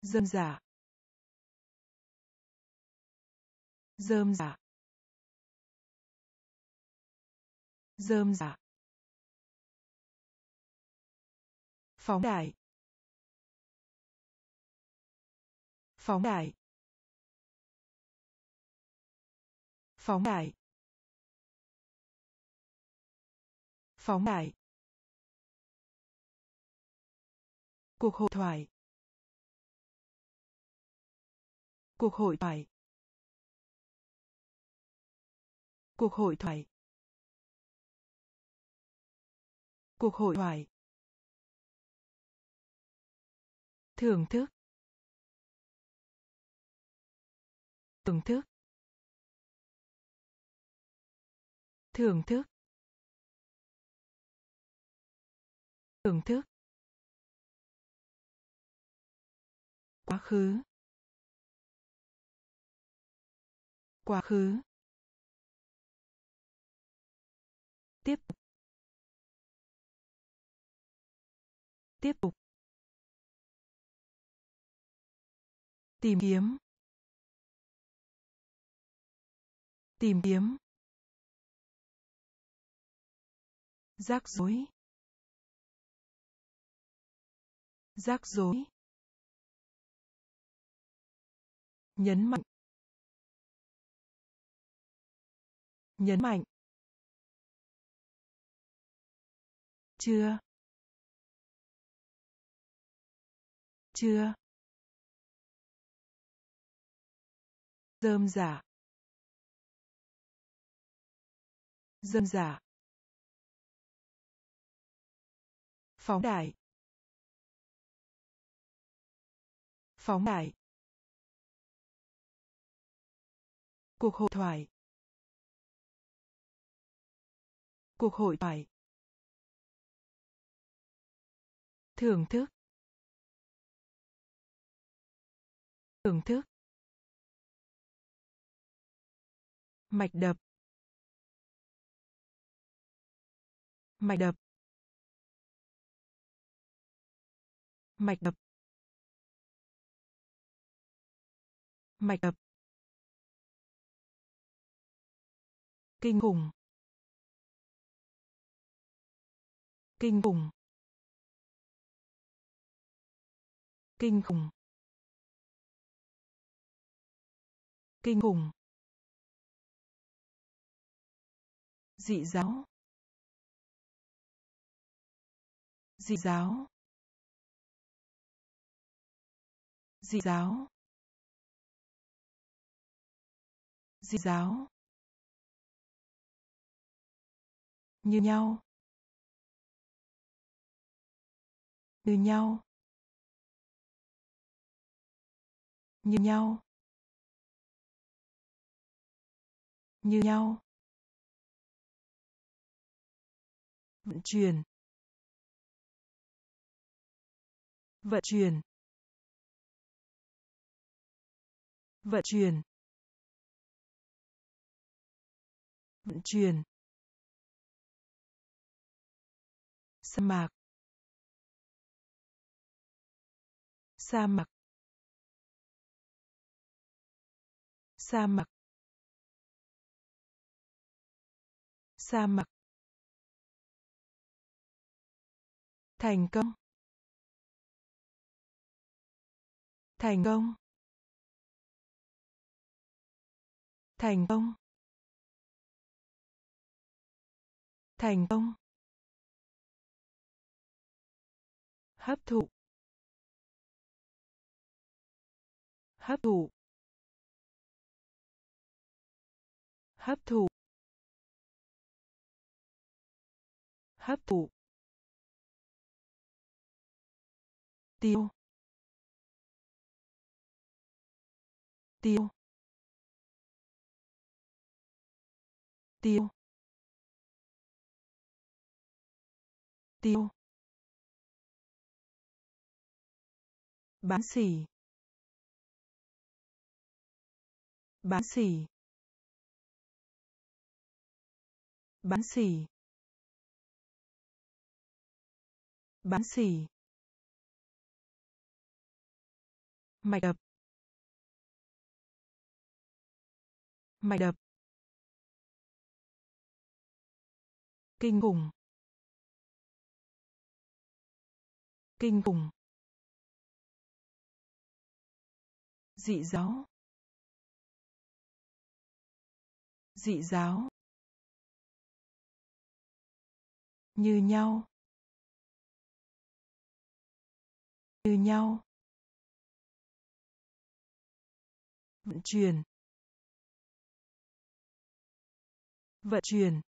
dơm giả dơm giả dơm giả phóng đại. Phóng đại. Phóng đại. Phóng đại. Cuộc hội thoại. Cuộc hội thoại. Cuộc hội thoại. Cuộc hội thoại. Thưởng thức. Thưởng thức. Thưởng thức. Thưởng thức. Quá khứ. Quá khứ. Tiếp tục. Tiếp tục. Tìm kiếm. Tìm kiếm. Rắc rối. Rắc rối. Nhấn mạnh. Nhấn mạnh. Chưa. Chưa. Dơm giả dơm giả phóng đại. Phóng đại. Cuộc hội thoại. Cuộc hội thoại. Thưởng thức. Thưởng thức. Mạch đập. Mạch đập. Mạch đập. Mạch đập. Kinh khủng. Kinh khủng. Kinh khủng. Kinh khủng. Dị giáo. Dị giáo. Dị giáo. Dị giáo. Như nhau. Như nhau. Như nhau. Như nhau. Vận chuyển. Vận chuyển. Vận chuyển. Vận chuyển. Sa mạc. Sa mạc. Sa mạc. Sa mạc. Thành công. Thành công. Thành công. Thành công. Hấp thụ. Hấp thụ. Hấp thụ. Hấp thụ. Tiêu. Tiêu. Tiêu. Tiêu. Bán xỉ. Bán xỉ. Bán xỉ. Bán xỉ. Mạch đập. Mạch đập. Kinh khủng. Kinh khủng. Dị giáo. Dị giáo. Như nhau. Như nhau. Vận chuyển. Vận chuyển.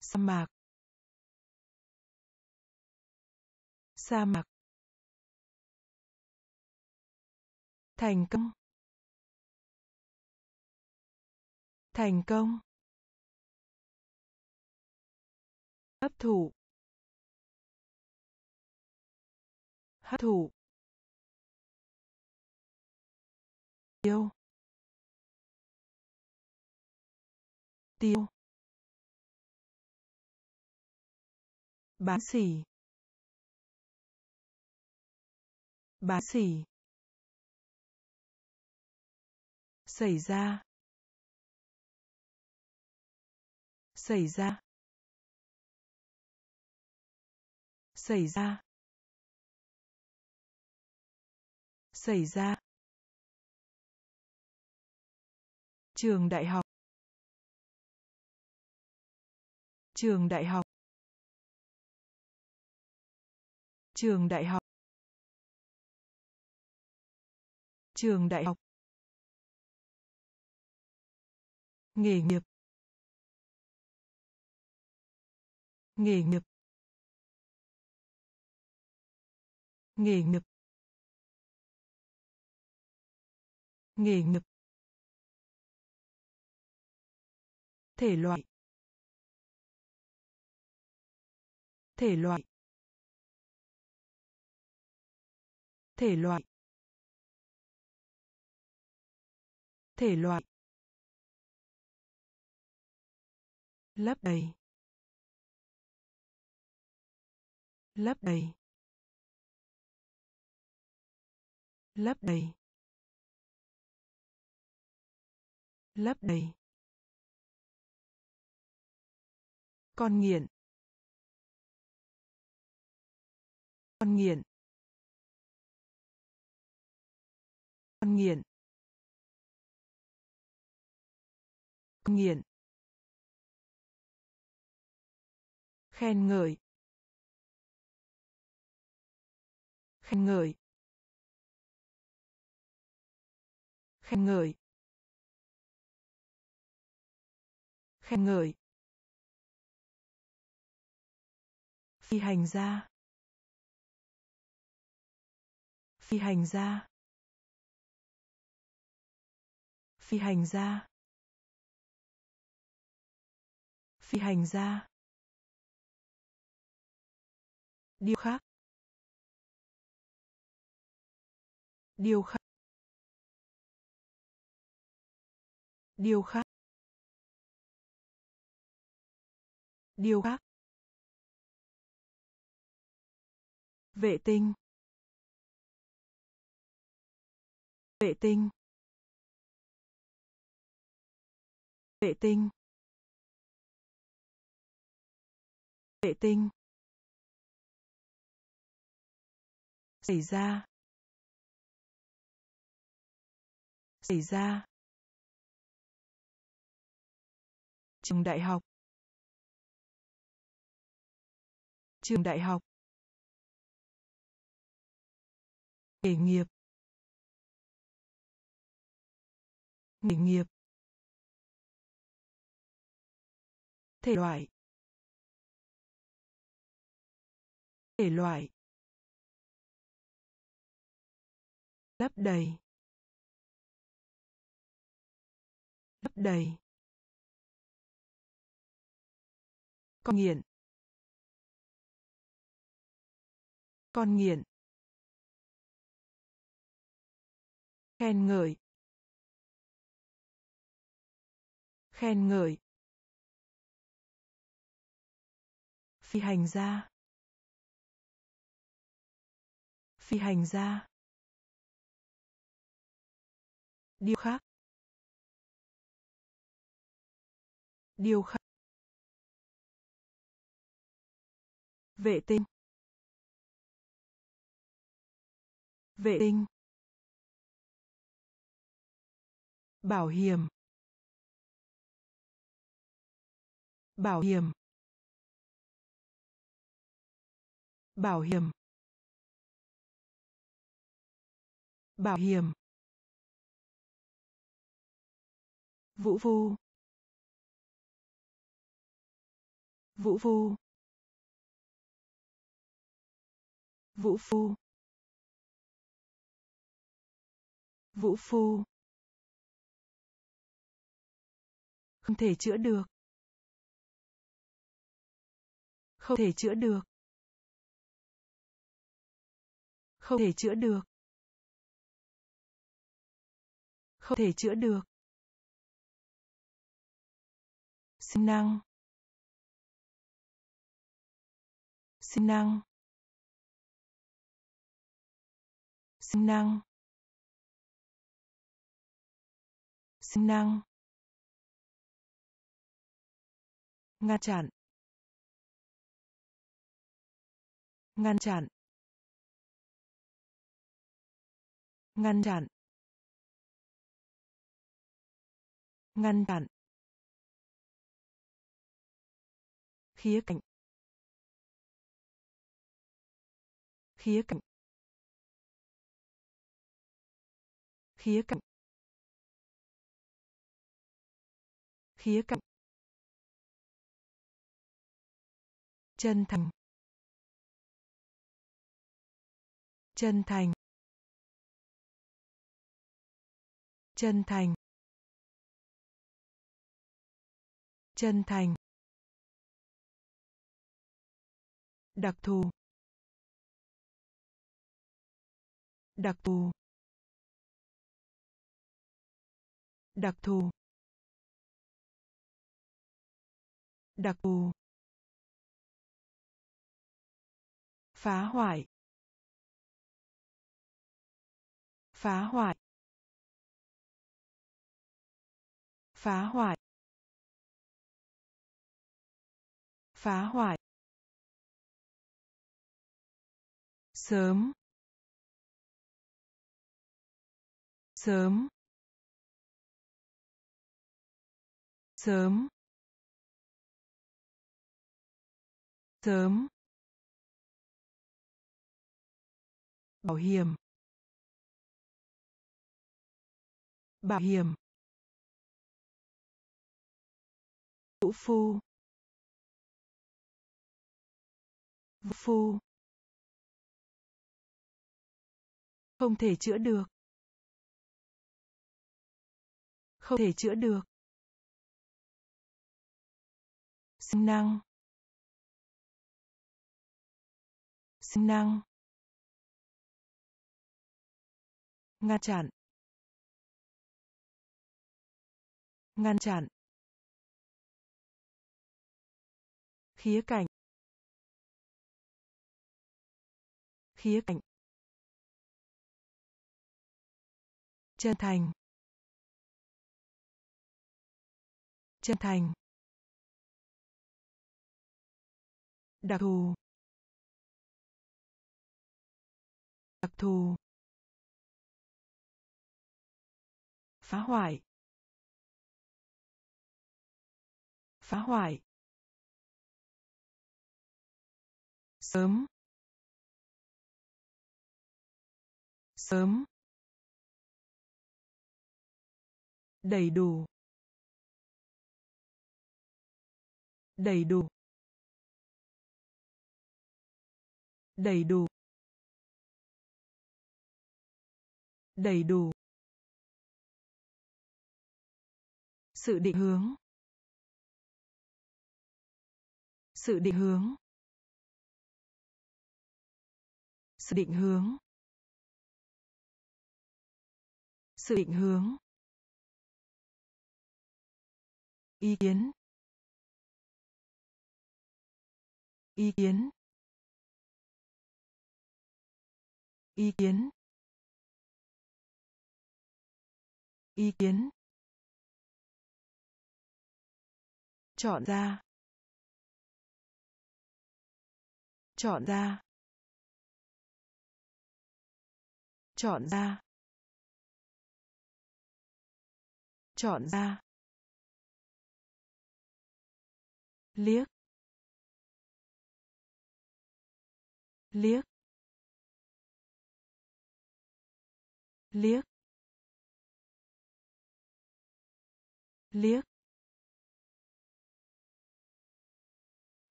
Sa mạc. Sa mạc. Thành công. Thành công. Hấp thụ. Hấp thụ. Tiêu. Tiêu. Bán xỉ bán xỉ xảy ra. Xảy ra. Xảy ra. Xảy ra. Trường đại học. Trường đại học. Trường đại học. Trường đại học. Nghề nghiệp. Nghề nghiệp. Nghề nghiệp. Nghề nghiệp. Thể loại. Thể loại. Thể loại. Thể loại. Lấp đầy. Lấp đầy. Lấp đầy. Lấp đầy. Con nghiện. Con nghiện. Con nghiện. Con nghiện. Khen ngợi. Khen ngợi. Khen ngợi. Khen ngợi. Phi hành gia. Phi hành gia. Phi hành gia. Phi hành gia. Điều khác. Điều khác. Điều khác. Điều khác. Vệ tinh. Vệ tinh. Vệ tinh. Vệ tinh. Xảy ra. Xảy ra. Trường đại học. Trường đại học. Nghề nghiệp. Nghề nghiệp. Thể loại. Thể loại. Lấp đầy. Lấp đầy. Con nghiện. Con nghiện. Khen ngợi. Khen ngợi. Phi hành gia. Phi hành gia. Điều khác. Điều khác. Vệ tinh. Vệ tinh. Bảo hiểm. Bảo hiểm. Bảo hiểm. Bảo hiểm. Vũ vu vũ vu vũ phu. Vũ phu. Không thể chữa được. Không thể chữa được. Không thể chữa được. Không thể chữa được. Sinh năng. Sinh năng. Sinh năng. Sinh năng. Ngăn chặn. Ngăn chặn. Ngăn chặn. Ngăn chặn. Khía cạnh. Khía cạnh. Khía cạnh. Khía cạnh. Chân thành. Chân thành. Chân thành. Chân thành. Đặc thù. Đặc thù. Đặc thù. Đặc thù. Phá hoại. Phá hoại. Phá hoại. Phá hoại. Sớm. Sớm. Sớm. Sớm. Bảo hiểm. Bảo hiểm. Vũ phu. Vũ phu. Không thể chữa được. Không thể chữa được. Sinh năng. Sinh năng. Ngăn chặn. Ngăn chặn. Khía cạnh. Khía cạnh. Chân thành. Chân thành. Đặc thù. Đặc thù. Phá hoại. Phá hoại. Sớm. Sớm. Đầy đủ. Đầy đủ. Đầy đủ. Đầy đủ. Sự định hướng. Sự định hướng. Sự định hướng. Sự định hướng. Ý kiến. Ý kiến. Ý kiến. Ý kiến. Chọn ra. Chọn ra. Chọn ra. Chọn ra. Liếc. Liếc. Liếc. Liếc.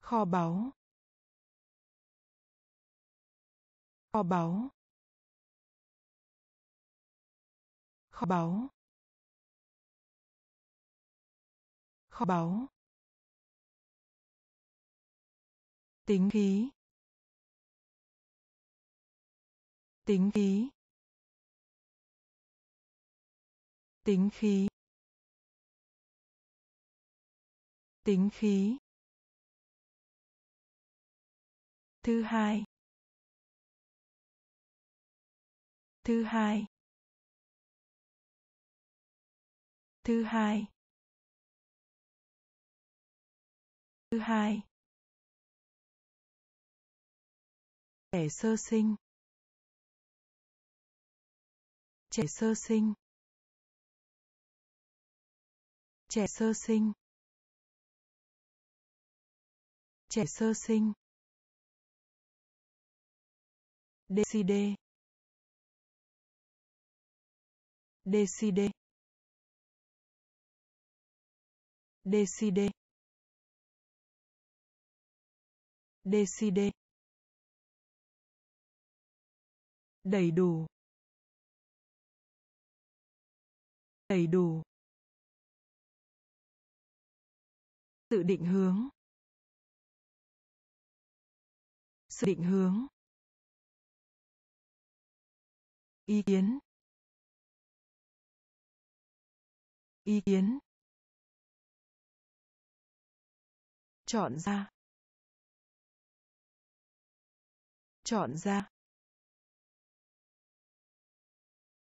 Kho báu. Kho báu. Kho báu. Kho báu. Tính khí. Tính khí. Tính khí. Tính khí. Thứ hai. Thứ hai. Thứ hai. Thứ hai. Trẻ sơ sinh. Trẻ sơ sinh. Trẻ sơ sinh. Trẻ sơ sinh decide decide decide decide đầy đủ. Đầy đủ. Sự định hướng. Sự định hướng. Ý kiến. Ý kiến. Chọn ra. Chọn ra.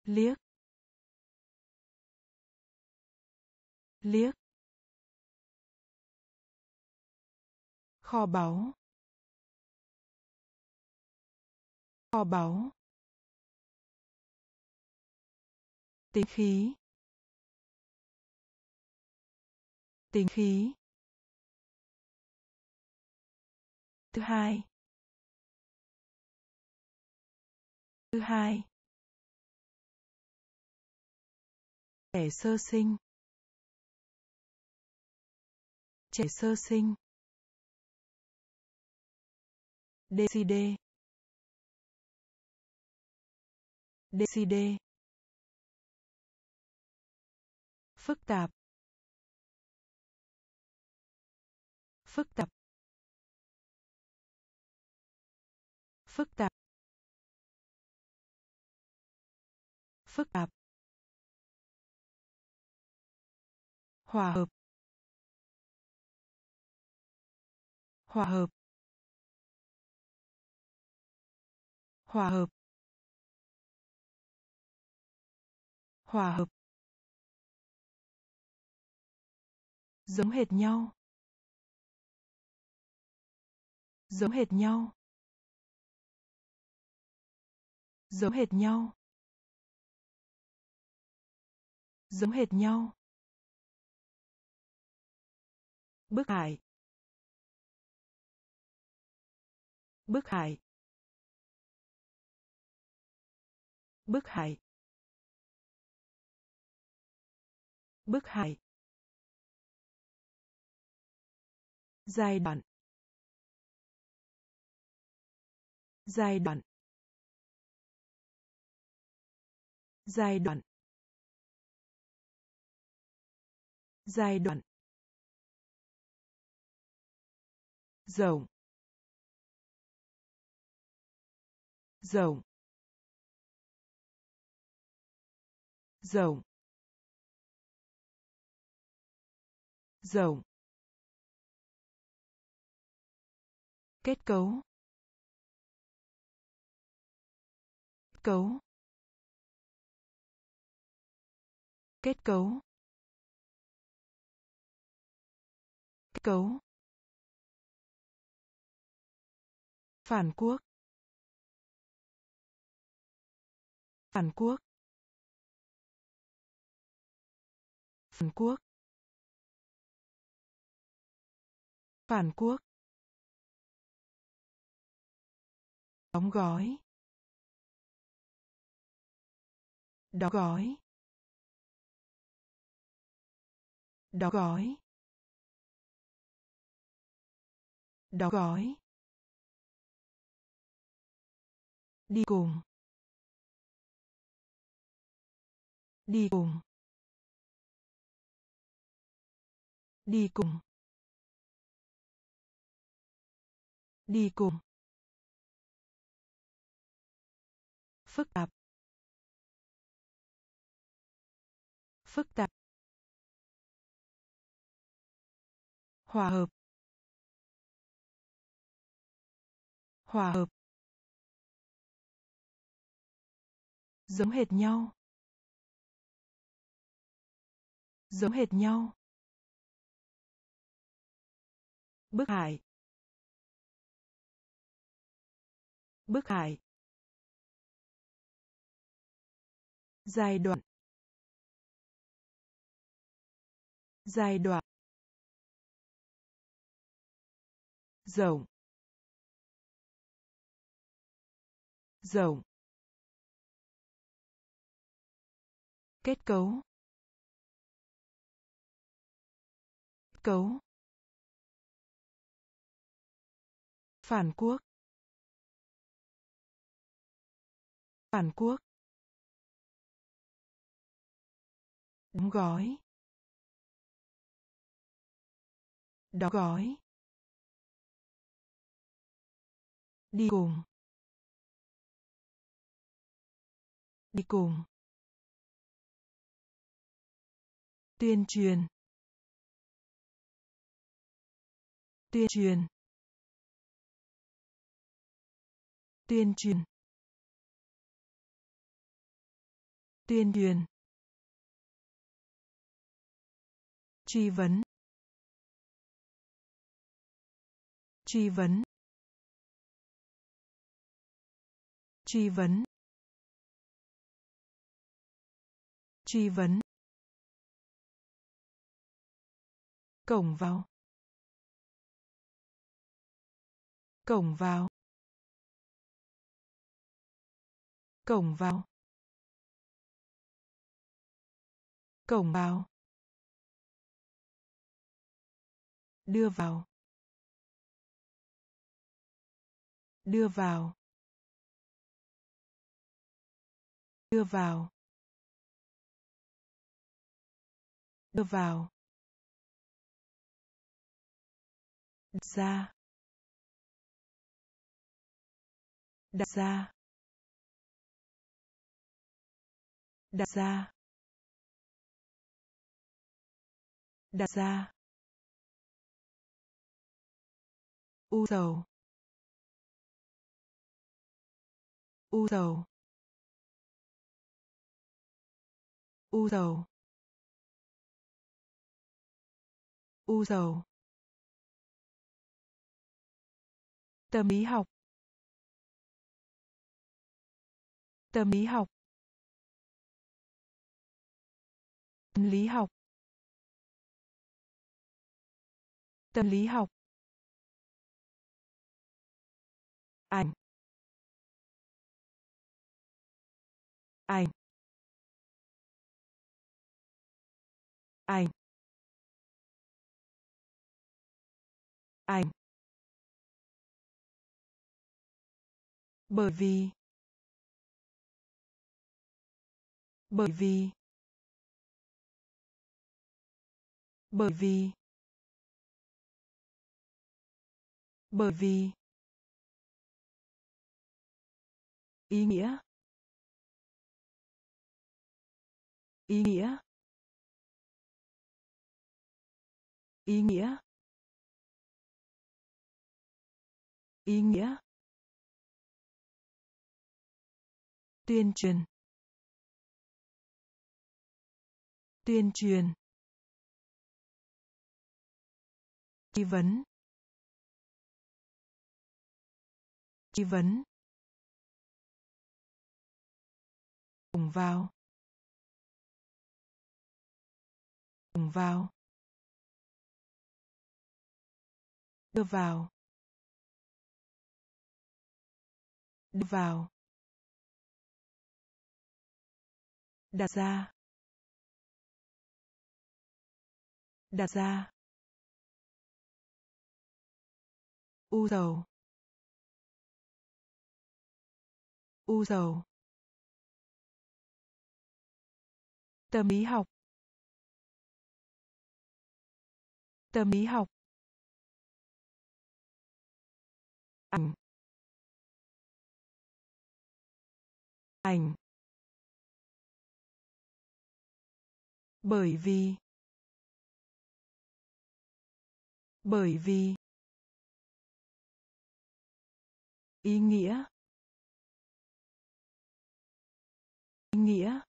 Liếc. Liếc. Kho báu. Kho báu. Tính khí. Tính khí. Thứ hai. Thứ hai. Trẻ sơ sinh. Trẻ sơ sinh. DCD DCD phức tạp. Phức tạp. Phức tạp. Phức tạp. Hòa hợp. Hòa hợp. Hòa hợp. Hòa hợp. Giống hệt nhau. Giống hệt nhau. Giống hệt nhau. Giống hệt nhau. Bức hải bức hải bức hải bức hải giai đoạn. Giai đoạn. Giai đoạn. Giai đoạn. Rộng. Rộng. Rộng. Rộng. Kết cấu. Cấu. Kết cấu. Kết cấu. Phản quốc. Phản quốc. Phản quốc. Phản quốc. Đóng gói. Đóng gói. Đóng gói. Đóng gói. Đi cùng. Đi cùng. Đi cùng. Đi cùng. Phức tạp. Phức tạp. Hòa hợp. Hòa hợp. Giống hệt nhau. Giống hệt nhau. Bức hải bức hải giai đoạn. Giai đoạn. Rộng. Rộng. Kết cấu. Cấu. Phản quốc. Phản quốc. Đóng gói. Đóng gói. Đi cùng. Đi cùng. Tuyên truyền. Tuyên truyền. Tuyên truyền. Tuyên truyền. Truy vấn. Truy vấn. Truy vấn. Truy vấn. Cổng vào. Cổng vào. Cổng vào. Cổng vào. Đưa vào. Đưa vào. Đưa vào. Đưa vào. Đặt ra. Đặt ra. Đặt ra. Đặt ra. U dầu. U dầu. U dầu. U dầu. Tâm lý học. Tâm lý học. Tâm lý học. Tâm lý học. Ảnh ảnh ảnh ảnh bởi vì. Bởi vì. Bởi vì. Bởi vì. Ý nghĩa. Ý nghĩa. Ý nghĩa. Ý nghĩa. Tuyên truyền. Tuyên truyền. Nghi vấn. Nghi vấn. Cùng vào. Cùng vào. Đưa vào. Đưa vào. Đặt ra. Đặt ra. U dầu. U dầu. Tâm lý học. Tâm lý học. Ảnh. Ảnh. Bởi vì. Bởi vì. Ý nghĩa. Ý nghĩa.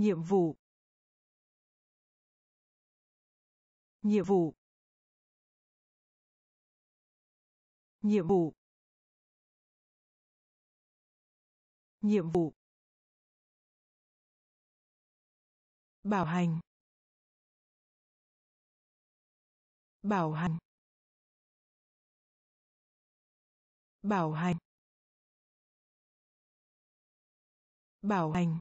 Nhiệm vụ. Nhiệm vụ. Nhiệm vụ. Nhiệm vụ. Bảo hành. Bảo hành. Bảo hành. Bảo hành.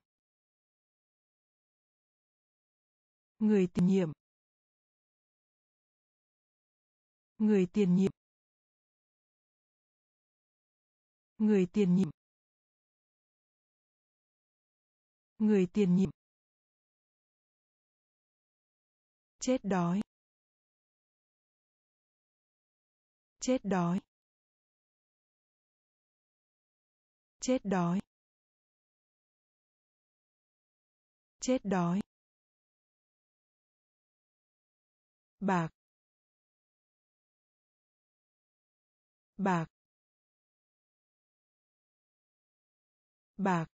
Người tiền nhiệm. Người tiền nhiệm. Người tiền nhiệm. Người tiền nhiệm. Chết đói. Chết đói. Chết đói. Chết đói. Bạc. Bạc. Bạc.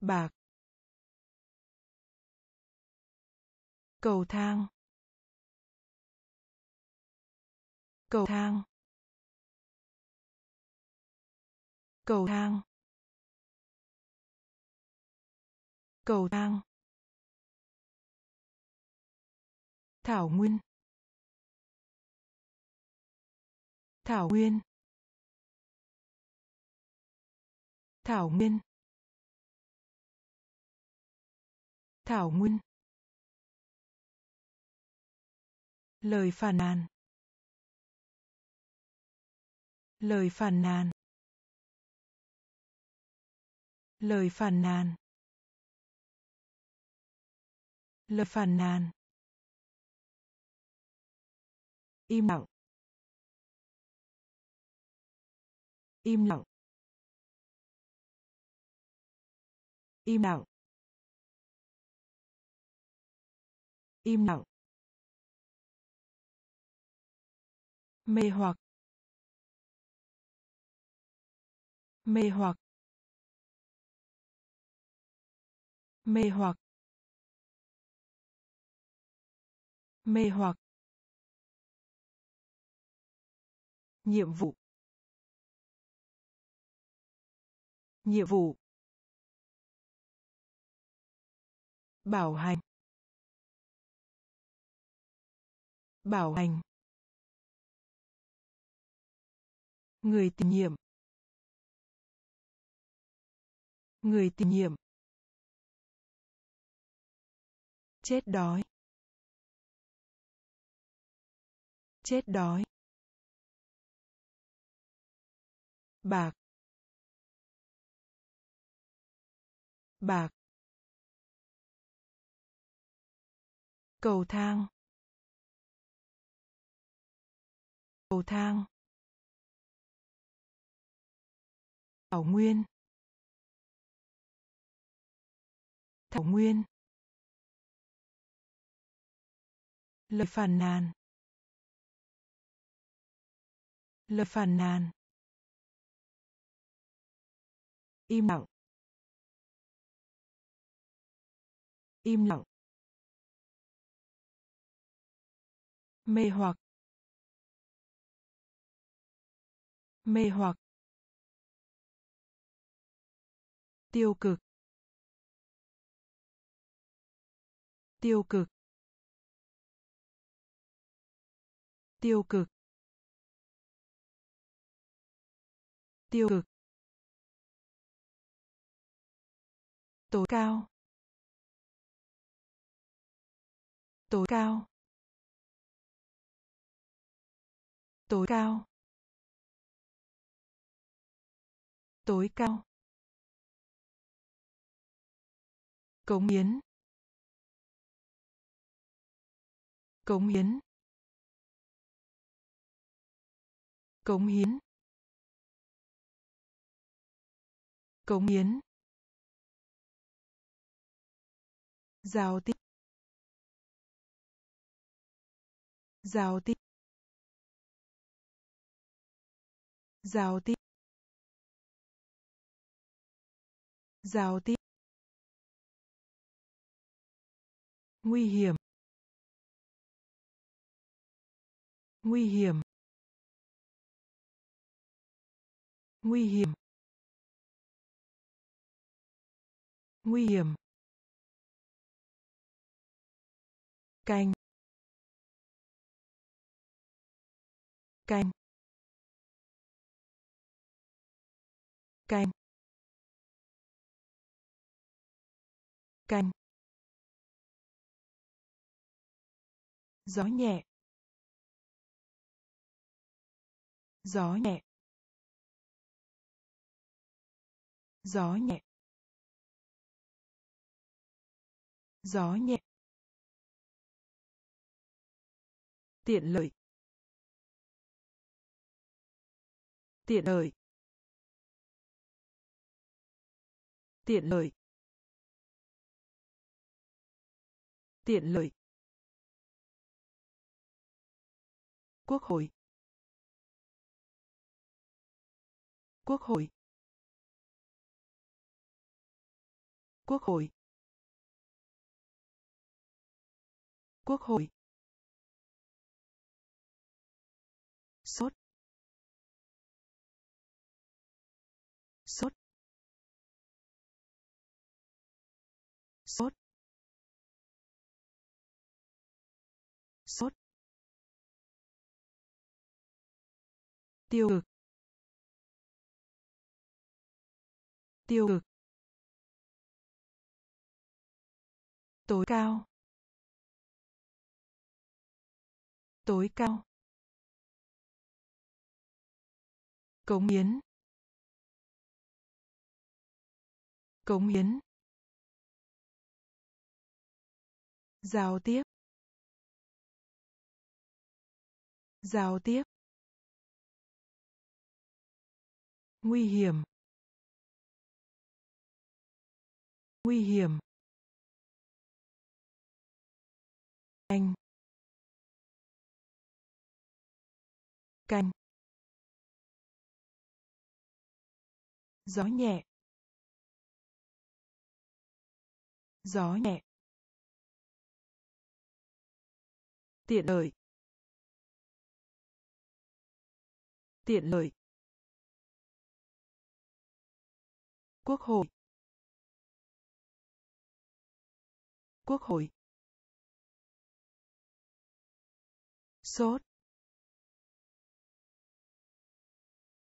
Bạc. Cầu thang. Cầu thang. Cầu thang. Cầu thang. Thảo nguyên. Thảo nguyên. Thảo nguyên. Thảo nguyên. Lời phàn nàn. Lời phàn nàn. Lời phàn nàn. Lời phàn nàn. Im lặng. Im lặng. Im lặng. Im lặng. Mê hoặc. Mê hoặc. Mê hoặc. Mê hoặc. Nhiệm vụ. Nhiệm vụ. Bảo hành. Bảo hành. Người tiền nhiệm người tiền nhiệm chết đói. Chết đói. Bạc. Bạc. Cầu thang. Cầu thang. Thảo nguyên. Thảo nguyên. Lời phàn nàn. Lời phàn nàn. Im lặng. Im lặng. Mê hoặc. Mê hoặc. Tiêu cực. Tiêu cực. Tiêu cực. Tiêu cực. Tối cao. Tối cao. Tối cao. Tối cao. Cống hiến. Cống hiến. Cống hiến. Cống hiến. Giao tiếp giao tiếp giao tiếp giao tiếp nguy hiểm. Nguy hiểm. Nguy hiểm. Nguy hiểm. Canh. Canh. Canh. Canh. Gió nhẹ. Gió nhẹ. Gió nhẹ. Gió nhẹ. Tiện lợi. Tiện lợi. Tiện lợi. Tiện lợi. Quốc hội. Quốc hội. Quốc hội. Quốc hội. Tiêu cực. Tiêu cực. Tối cao. Tối cao. Cống hiến. Cống hiến. Giao tiếp. Giao tiếp. Nguy hiểm. Nguy hiểm. Canh. Canh. Gió nhẹ. Gió nhẹ. Tiện lợi. Tiện lợi. Quốc hội. Quốc hội. Sốt.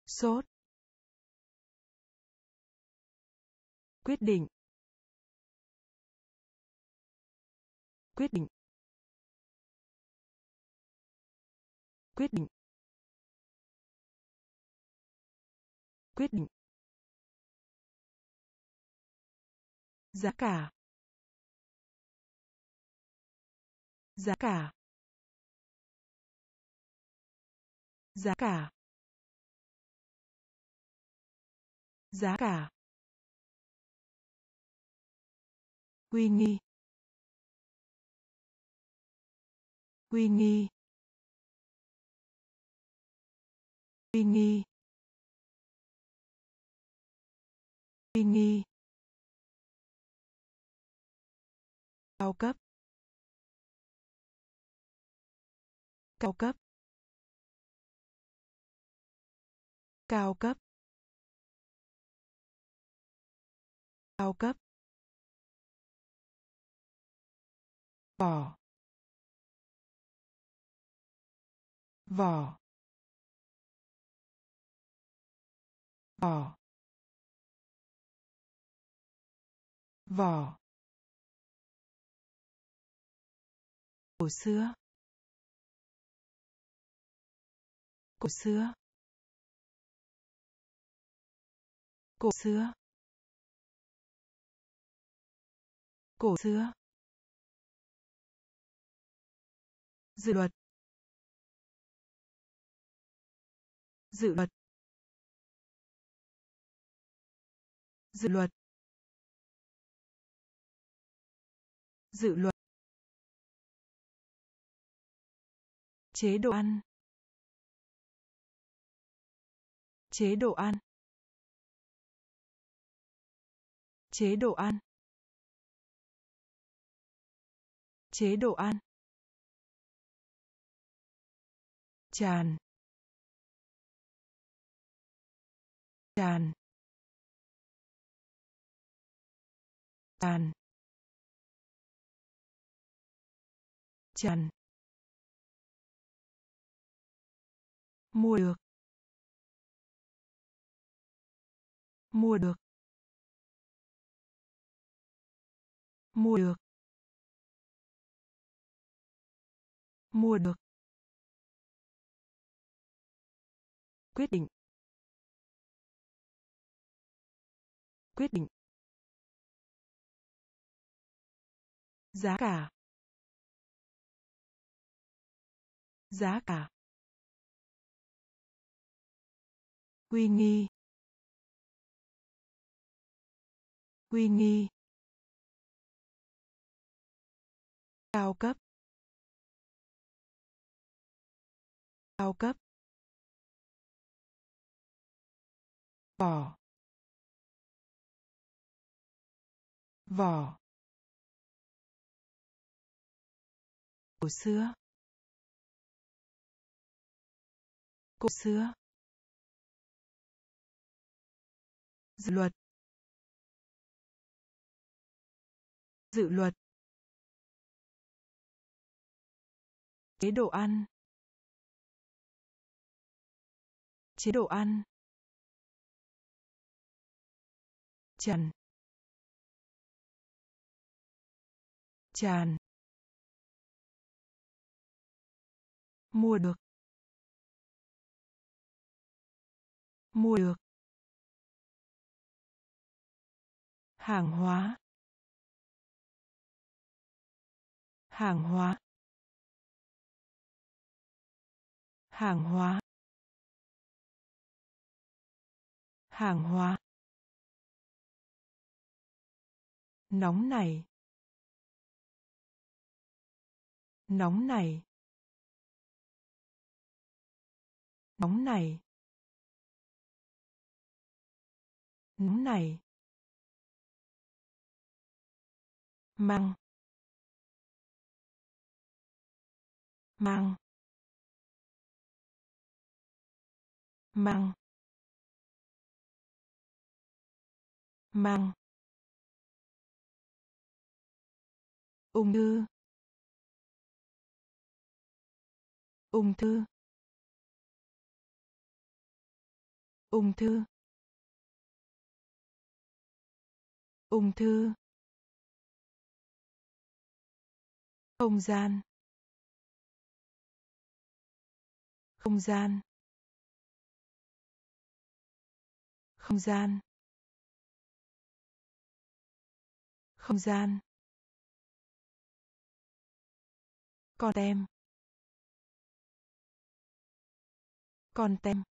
Sốt. Quyết định. Quyết định. Quyết định. Quyết định. Giá cả. Giá cả. Giá cả. Giá cả. Uy nghi. Uy nghi. Uy nghi. Uy nghi. Cao cấp. Cao cấp. Cao cấp. Cao cấp. Vỏ. Vỏ. Vỏ. Vỏ. Cổ xưa. Cổ xưa. Cổ xưa. Cổ xưa. Dự luật. Dự luật. Dự luật. Dự luật. Chế độ ăn. Chế độ ăn. Chế độ ăn. Chế độ ăn. Tràn. Tràn. Tràn tràn. Mua được. Mua được. Mua được. Mua được. Quyết định. Quyết định. Giá cả. Giá cả. Quy nghi. Quy nghi. Cao cấp. Cao cấp. Vỏ. Vỏ. Cổ xưa. Cổ xưa. Dự luật. Dự luật. Chế độ ăn. Chế độ ăn. Trần. Tràn. Mua được. Mua được. Hàng hóa. Hàng hóa. Hàng hóa. Hàng hóa. Nóng này. Nóng này. Nóng này. Nóng này. Mang mang mang mang ung thư. Ung thư. Ung thư. Ung thư. Không gian. Không gian. Không gian. Không gian. Con tem. Con tem.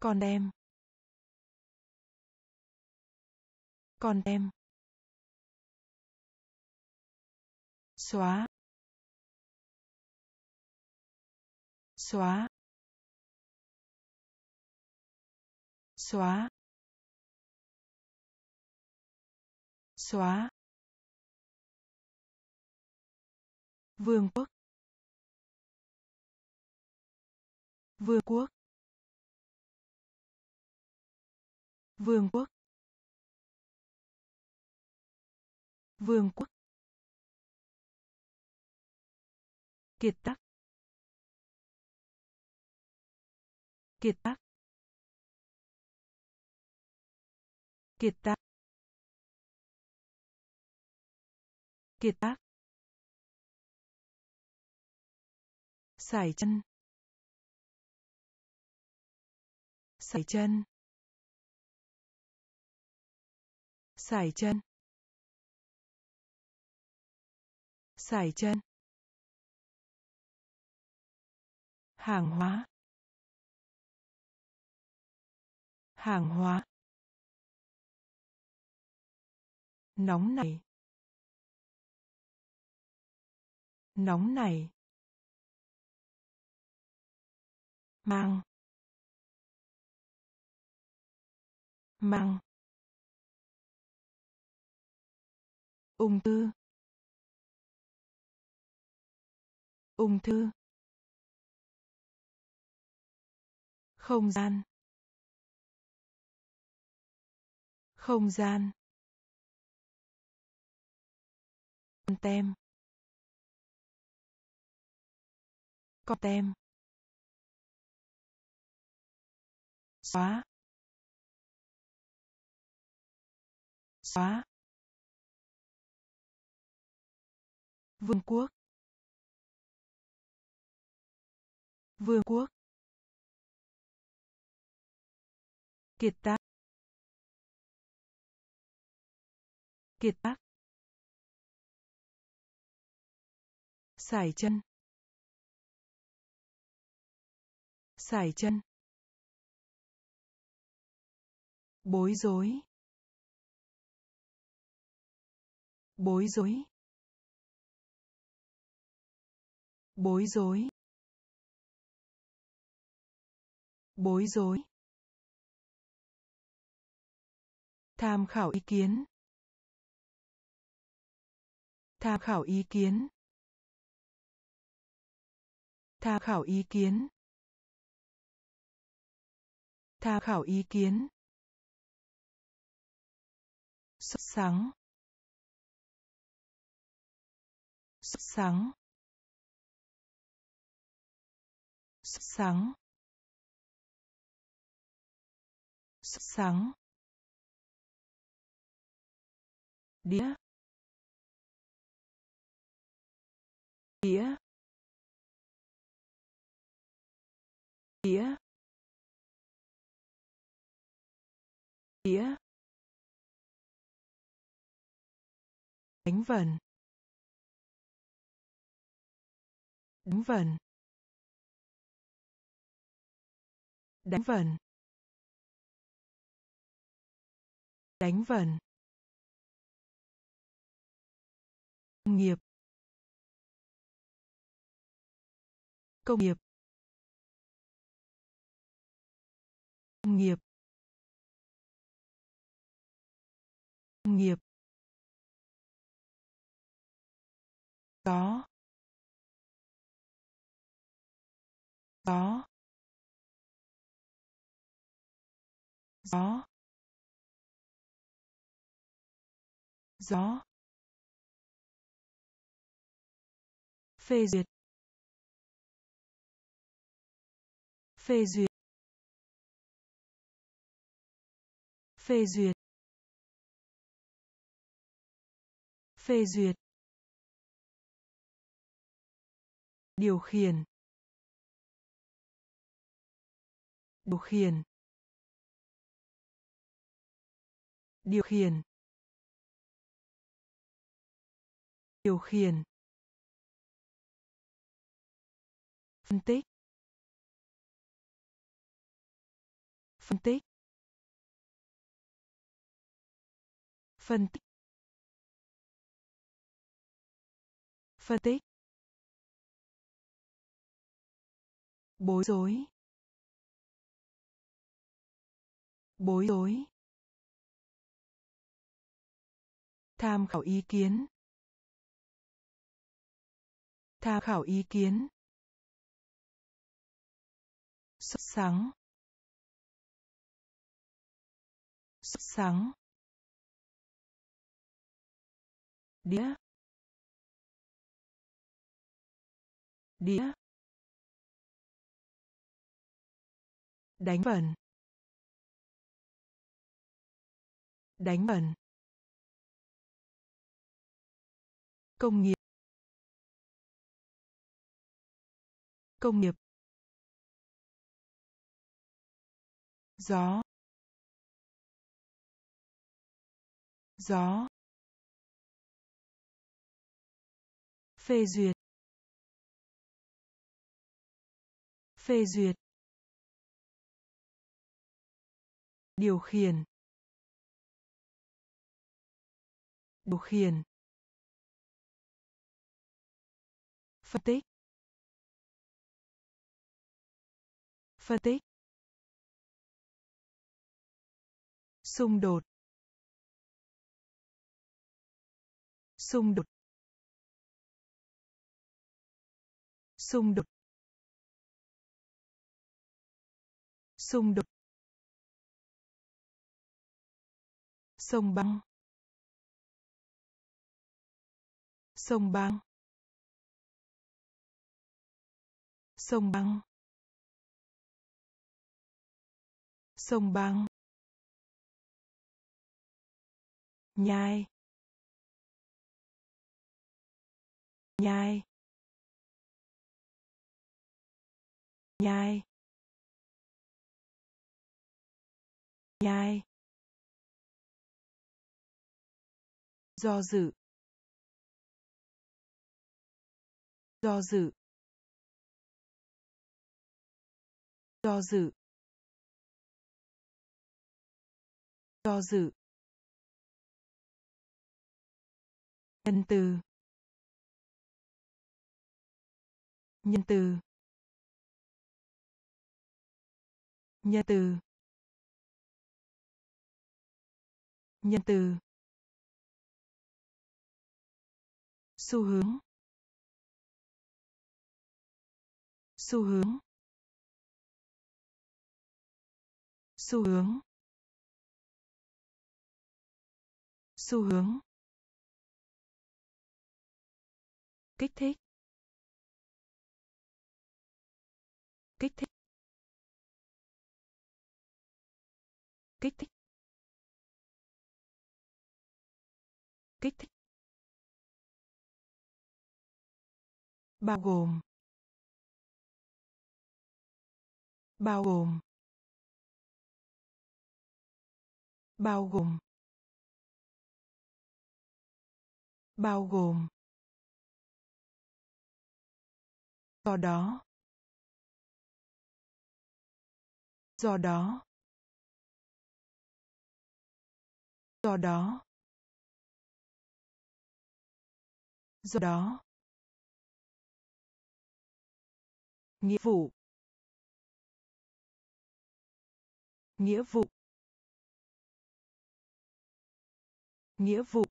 Con tem. Con tem. Xóa. Xóa. Xóa. Xóa. Vương quốc. Vương quốc. Vương quốc. Vương quốc. Kiệt tác kiệt tác kiệt tác kiệt tác sải chân sải chân sải chân sải chân. Hàng hóa. Hàng hóa. Nóng này. Nóng này. Mang mang ung thư. Ung thư. Không gian. Không gian. Con tem. Con tem. Xóa. Xóa. Vương quốc. Vương quốc. Kiệt tác kiệt tác, sải chân sải chân, bối rối bối rối bối rối bối rối. Tham khảo ý kiến. Tham khảo ý kiến. Tham khảo ý kiến. Tham khảo ý kiến. Xuất sáng. Xuất sáng. Xuất sáng. Xuất sáng. Đĩa. Đĩa. Đĩa. Đĩa. Đánh vần. Đánh vần. Đánh vần. Đánh vần. Nghiệp. Công nghiệp. Công nghiệp. Công nghiệp. Có. Có. Gió. Gió. Phê duyệt. Phê duyệt. Phê duyệt. Phê duyệt. Điều khiển. Điều khiển. Điều khiển. Điều khiển. Phân tích phân tích phân tích phân tích, bối rối bối rối, tham khảo ý kiến, tham khảo ý kiến xuất sáng xuất sáng đĩa. Đĩa. Đánh vần. Đánh vần. Công nghiệp. Công nghiệp. Gió. Gió. Phê duyệt. Phê duyệt. Điều khiển. Điều khiển. Phân tích. Phân tích. Xung đột. Xung đột. Xung đột. Xung đột. Sông băng. Sông băng. Sông băng. Sông băng. Nhai. Nhai. Nhai. Nhai. Do dự. Do dự. Do dự. Do dự. Nhân từ. Nhân từ. Nhân từ. Nhân từ. Xu hướng. Xu hướng. Xu hướng. Xu hướng. Kích thích. Kích thích. Kích thích. Kích thích. Bao gồm. Bao gồm. Bao gồm. Bao gồm. Do đó. Do đó. Do đó. Do đó. Nghĩa vụ. Nghĩa vụ. Nghĩa vụ.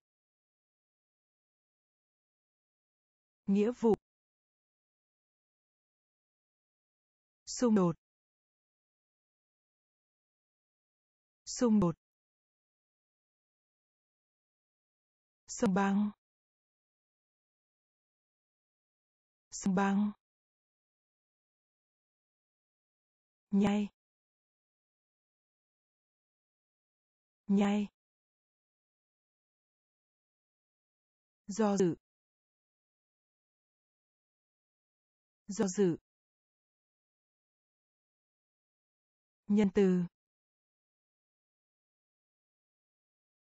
Nghĩa vụ. Xung đột. Xung đột. Sông băng. Sông băng. Nhai. Nhai. Do dự. Do dự. Nhân từ.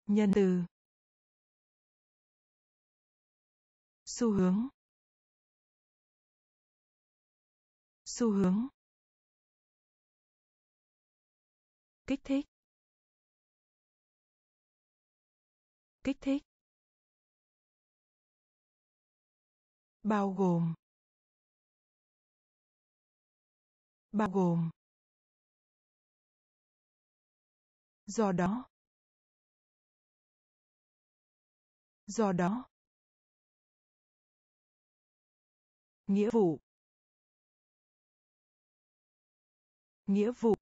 Nhân từ. Xu hướng. Xu hướng. Kích thích. Kích thích. Bao gồm. Bao gồm. Do đó. Do đó. Nghĩa vụ. Nghĩa vụ.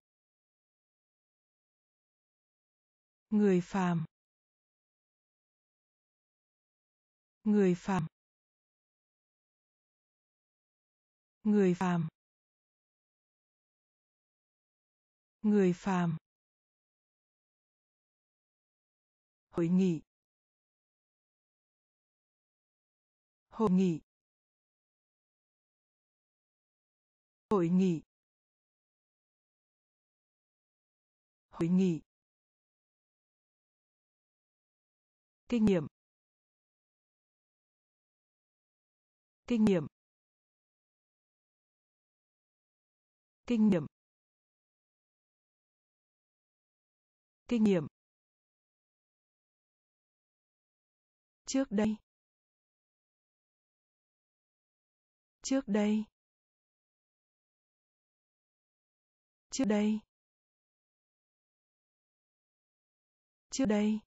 Người phàm. Người phàm. Người phàm. Người phàm. Hội nghị. Hội nghị. Hội nghị. Hội nghị. Kinh nghiệm. Kinh nghiệm. Kinh nghiệm. Kinh nghiệm. Trước đây. Trước đây. Trước đây. Trước đây.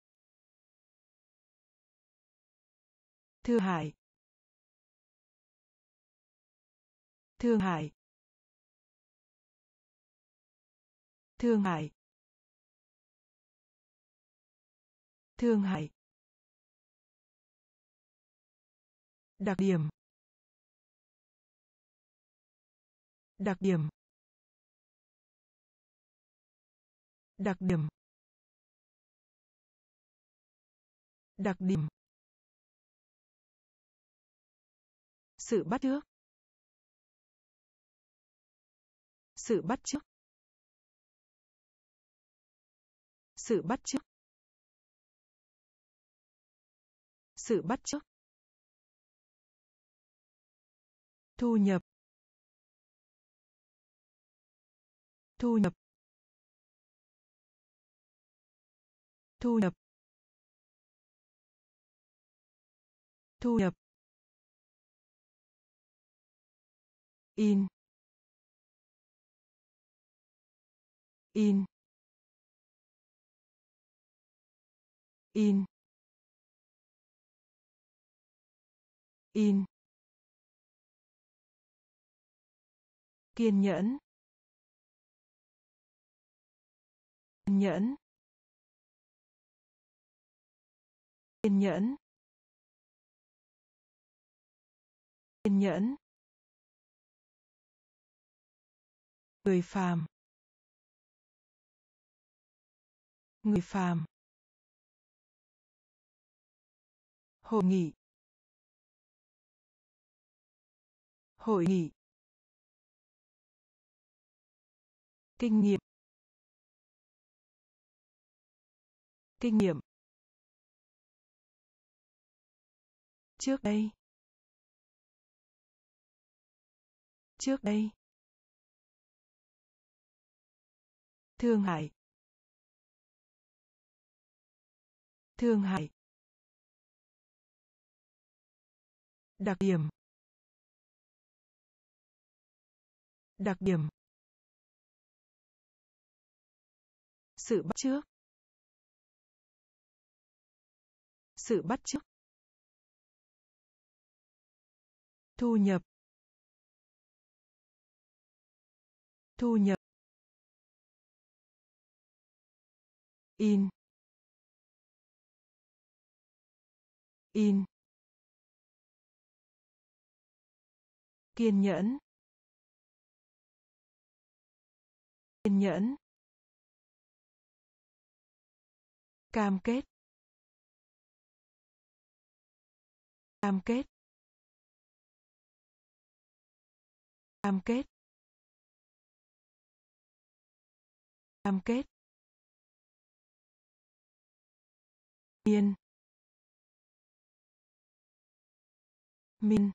Thương hại thương hại thương hại thương hại đặc điểm. Đặc điểm. Đặc điểm. Đặc điểm. Sự bắt trước, sự bắt trước, sự bắt trước, sự bắt trước. Thu nhập. Thu nhập. Thu nhập. Thu nhập. In. In. In. In. Kiên nhẫn. Kiên nhẫn. Kiên nhẫn. Kiên nhẫn. Người phàm. Người phàm. Hội nghị. Hội nghị. Kinh nghiệm. Kinh nghiệm. Trước đây. Trước đây. Thương hại. Thương hại. Đặc điểm. Đặc điểm. Sự bắt trước, sự bắt trước, thu nhập. Thu nhập. In. In. Kiên nhẫn. Kiên nhẫn. Cam kết. Cam kết. Cam kết. Cam kết. Miên. Miên.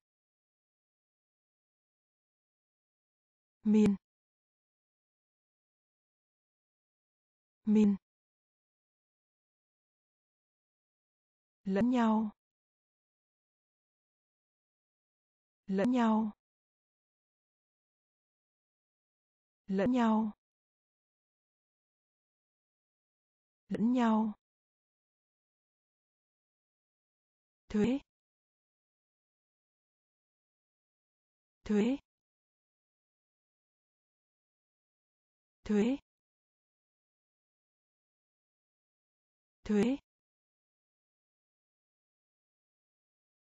Miên. Miên. Lẫn nhau. Lẫn nhau. Lẫn nhau. Lẫn nhau. Thuế. Thuế. Thuế. Thuế.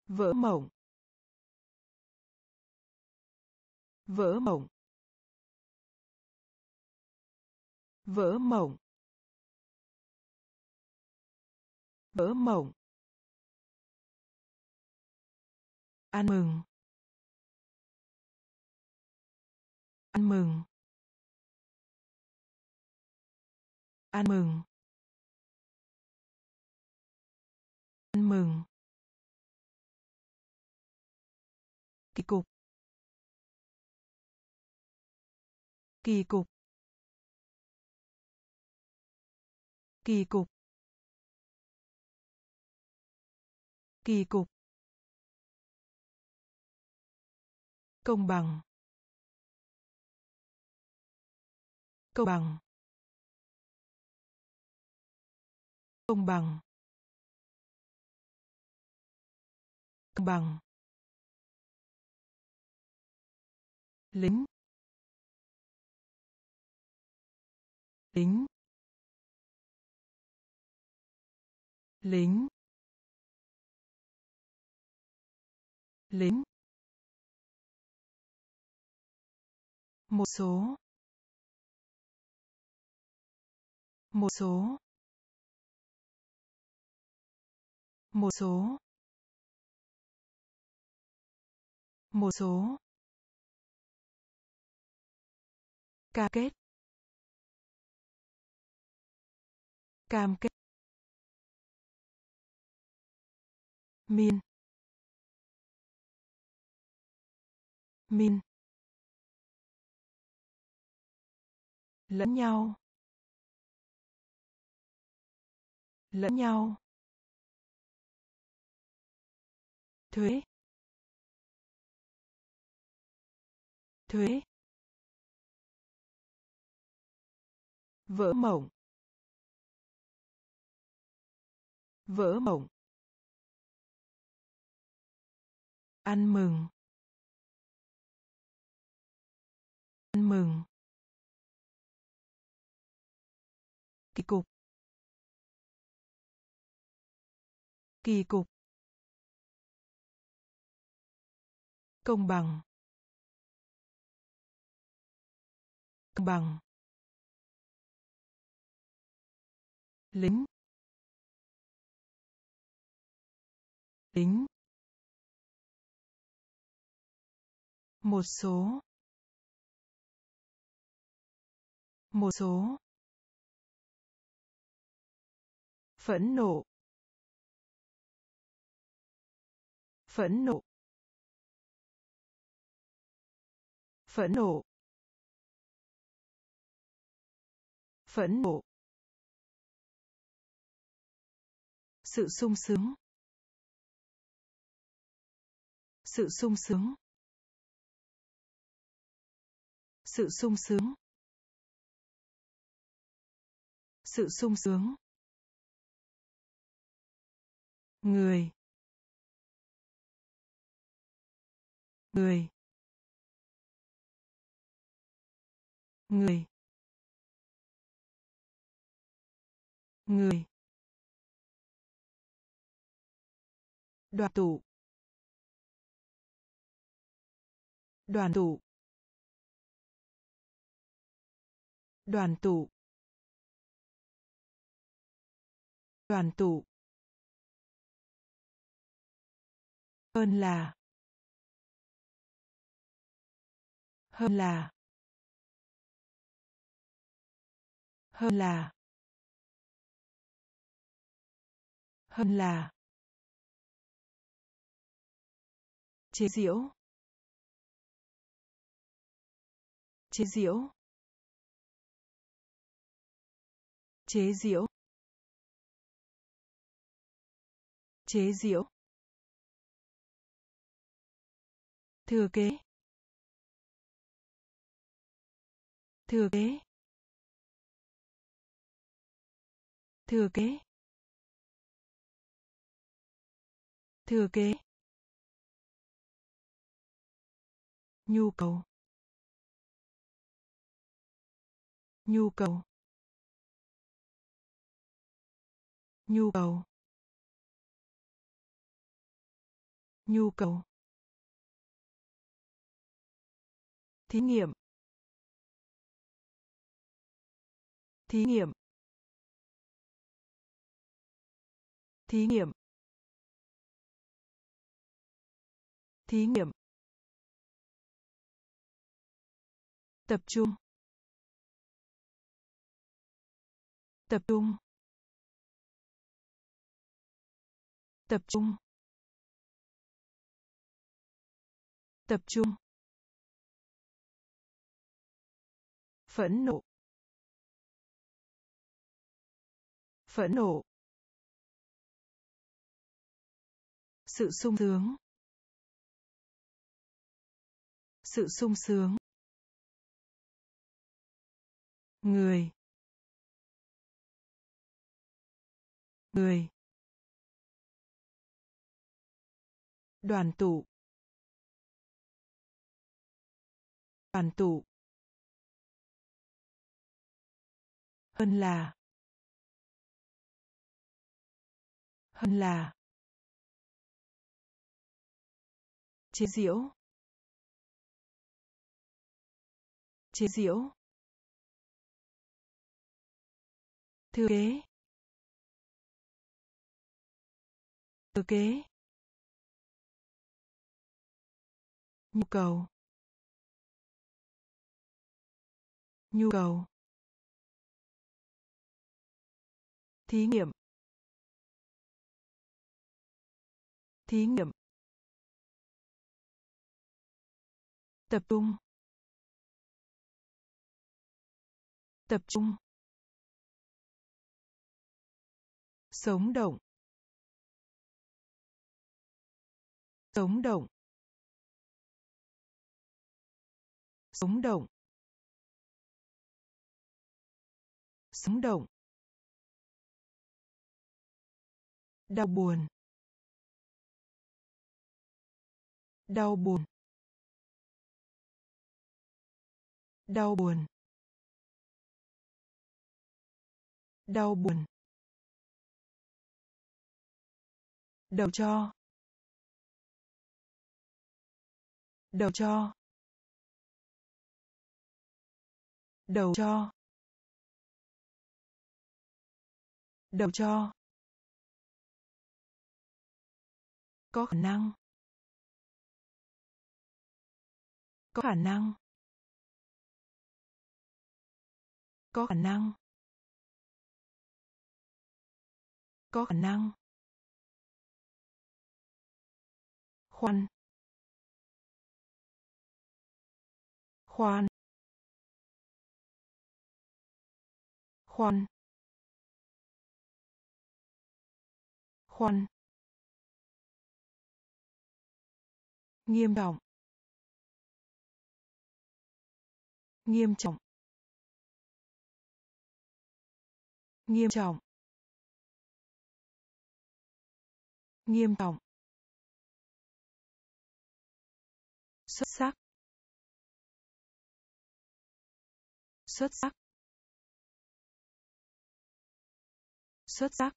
Vỡ mộng vỡ mộng vỡ mộng vỡ mộng. Ăn mừng ăn mừng ăn mừng. Ăn mừng. Kỳ cục. Kỳ cục. Kỳ cục. Công bằng. Công bằng. Công bằng. Công bằng. Lính. Lính. Lính. Lính. Một số. Một số. Một số. Một số. Cam kết. Cam kết. Min. Min. Lẫn nhau. Lẫn nhau. Thuế. Thuế. Vỡ mộng. Vỡ mộng. Ăn mừng. Ăn mừng. Kỳ cục. Kỳ cục. Công bằng. Công bằng. Lính. Tính. Một số. Một số. Phẫn nộ. Phẫn nộ. Phẫn nộ. Phẫn nộ. Sự sung sướng. Sự sung sướng. Sự sung sướng. Sự sung sướng. Người. Người. Người. Người. Đoàn tụ đoàn tụ. Đoàn tụ. Đoàn tụ. Hơn là. Hơn là. Hơn là. Hơn là. Chế diễu chế diễu chế diễu chế diễu thừa kế. Thừa kế. Thừa kế. Thừa kế. Nhu cầu. Nhu cầu. Nhu cầu. Nhu cầu. Thí nghiệm. Thí nghiệm. Thí nghiệm. Thí nghiệm. Tập trung. Tập trung. Tập trung. Tập trung. Phẫn nộ. Phẫn nộ. Sự sung sướng. Sự sung sướng. Người. Người. Đoàn tụ. Đoàn tụ. Hơn là. Hơn là. Chế diễu chế diễu thừa kế. Thừa kế. Nhu cầu. Nhu cầu. Thí nghiệm. Thí nghiệm. Tập trung. Tập trung. Sống động. Sống động. Sống động. Sống động. Đau buồn. Đau buồn. Đau buồn. Đau buồn. Đầu cho. Đầu cho. Đầu cho. Đầu cho. Có khả năng. Có khả năng. Có khả năng. Có khả năng. Khoan. Khoan. Khoan. Khoan. Nghiêm trọng. Nghiêm trọng. Nghiêm trọng. Nghiêm trọng. Xuất sắc. Xuất sắc. Xuất sắc.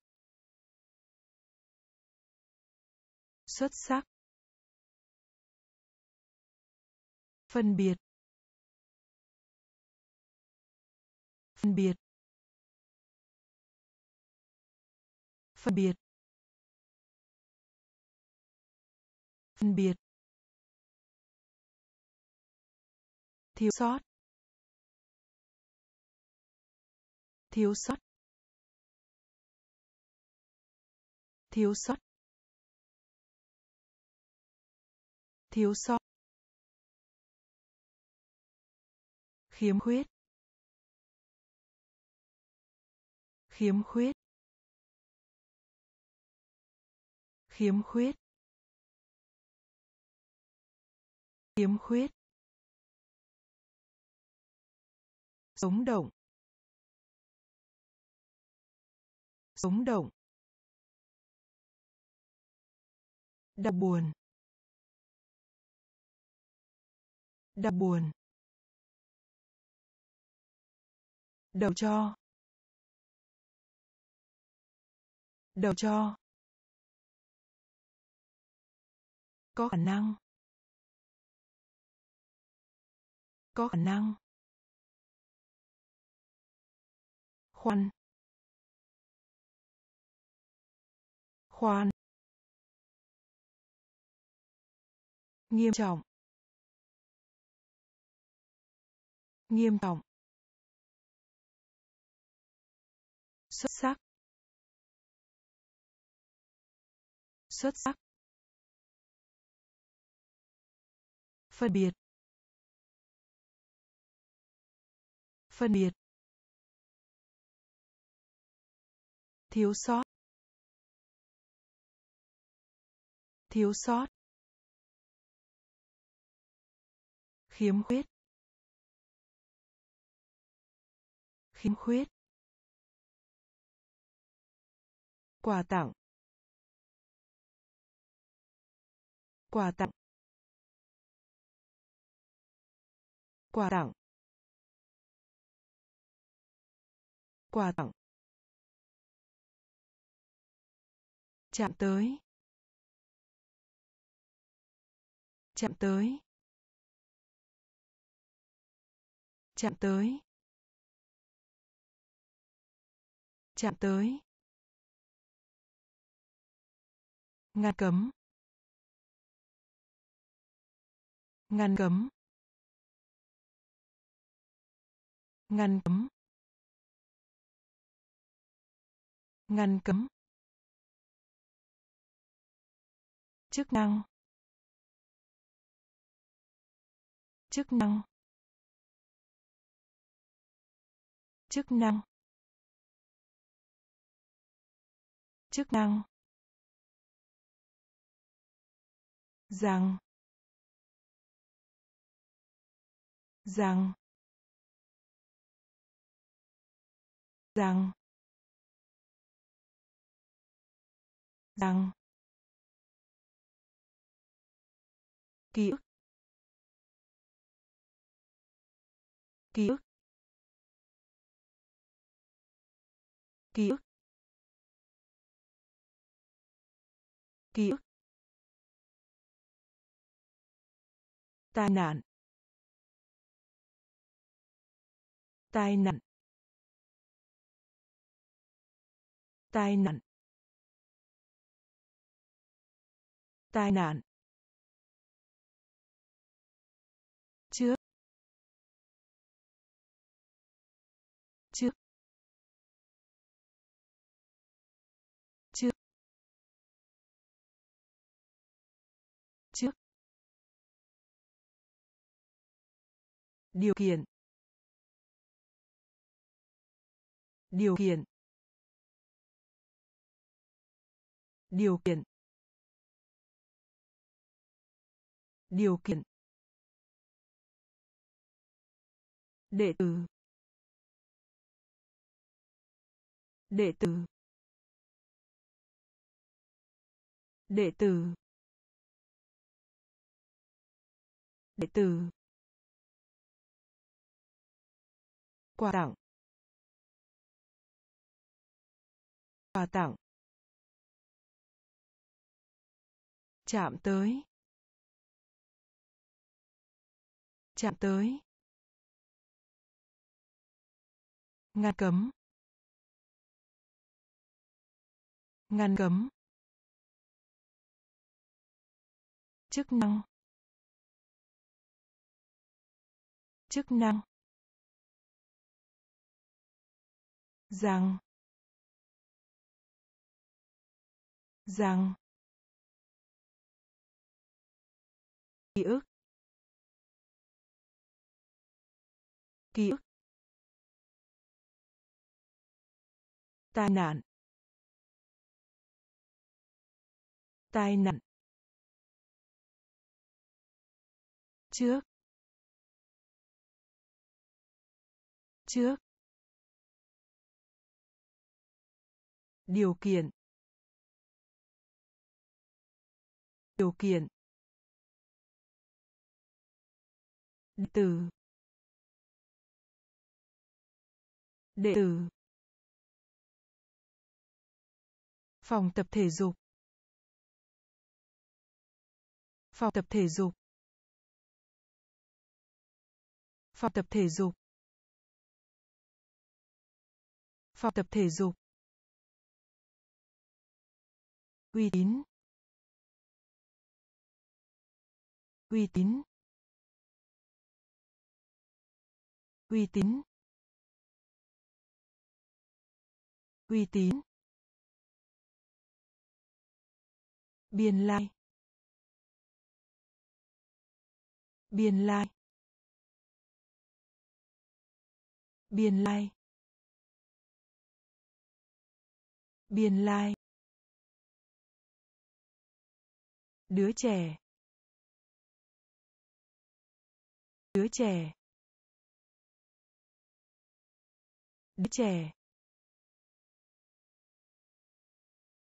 Xuất sắc. Phân biệt. Phân biệt. Phân biệt. Phân biệt. Thiếu sót. Thiếu sót. Thiếu sót. Thiếu sót. Khiếm khuyết. Khiếm khuyết. Khiếm khuyết. Khiếm khuyết. Sống động. Sống động. Đau buồn. Đau buồn. Đầu cho. Đầu cho. Có khả năng. Có khả năng. Khoan. Khoan. Nghiêm trọng. Nghiêm trọng. Xuất sắc. Xuất sắc. Phân biệt. Phân biệt. Thiếu sót. Thiếu sót. Khiếm khuyết. Khiếm khuyết. Quà tặng. Quà tặng. Quà tặng. Quà tặng. Chạm tới. Chạm tới. Chạm tới. Chạm tới. Ngăn cấm. Ngăn cấm. Ngăn cấm. Ngăn cấm. Chức năng. Chức năng. Chức năng. Chức năng. Rằng. Rằng. Rằng. Rằng. Ký ức. Ký ức. Ký ức. Ký ức. Tai nạn. Tai nạn. Tai nạn. Tai nạn. Điều kiện điều kiện điều kiện điều kiện đệ tử. Đệ tử. Đệ tử. Đệ tử. Quà tặng. Quà tặng. Chạm tới. Chạm tới. Ngăn cấm. Ngăn cấm. Chức năng. Chức năng. Rằng rằng ký ức ký ức tai nạn tai nạn trước trước điều kiện. Điều kiện. Đệ tử. Đệ tử. Phòng tập thể dục. Phòng tập thể dục. Phòng tập thể dục. Phòng tập thể dục. Uy tín. Uy tín. Uy tín. Uy tín. Biên lai. Biên lai. Biên lai. Biên lai. Đứa trẻ. Đứa trẻ. Đứa trẻ.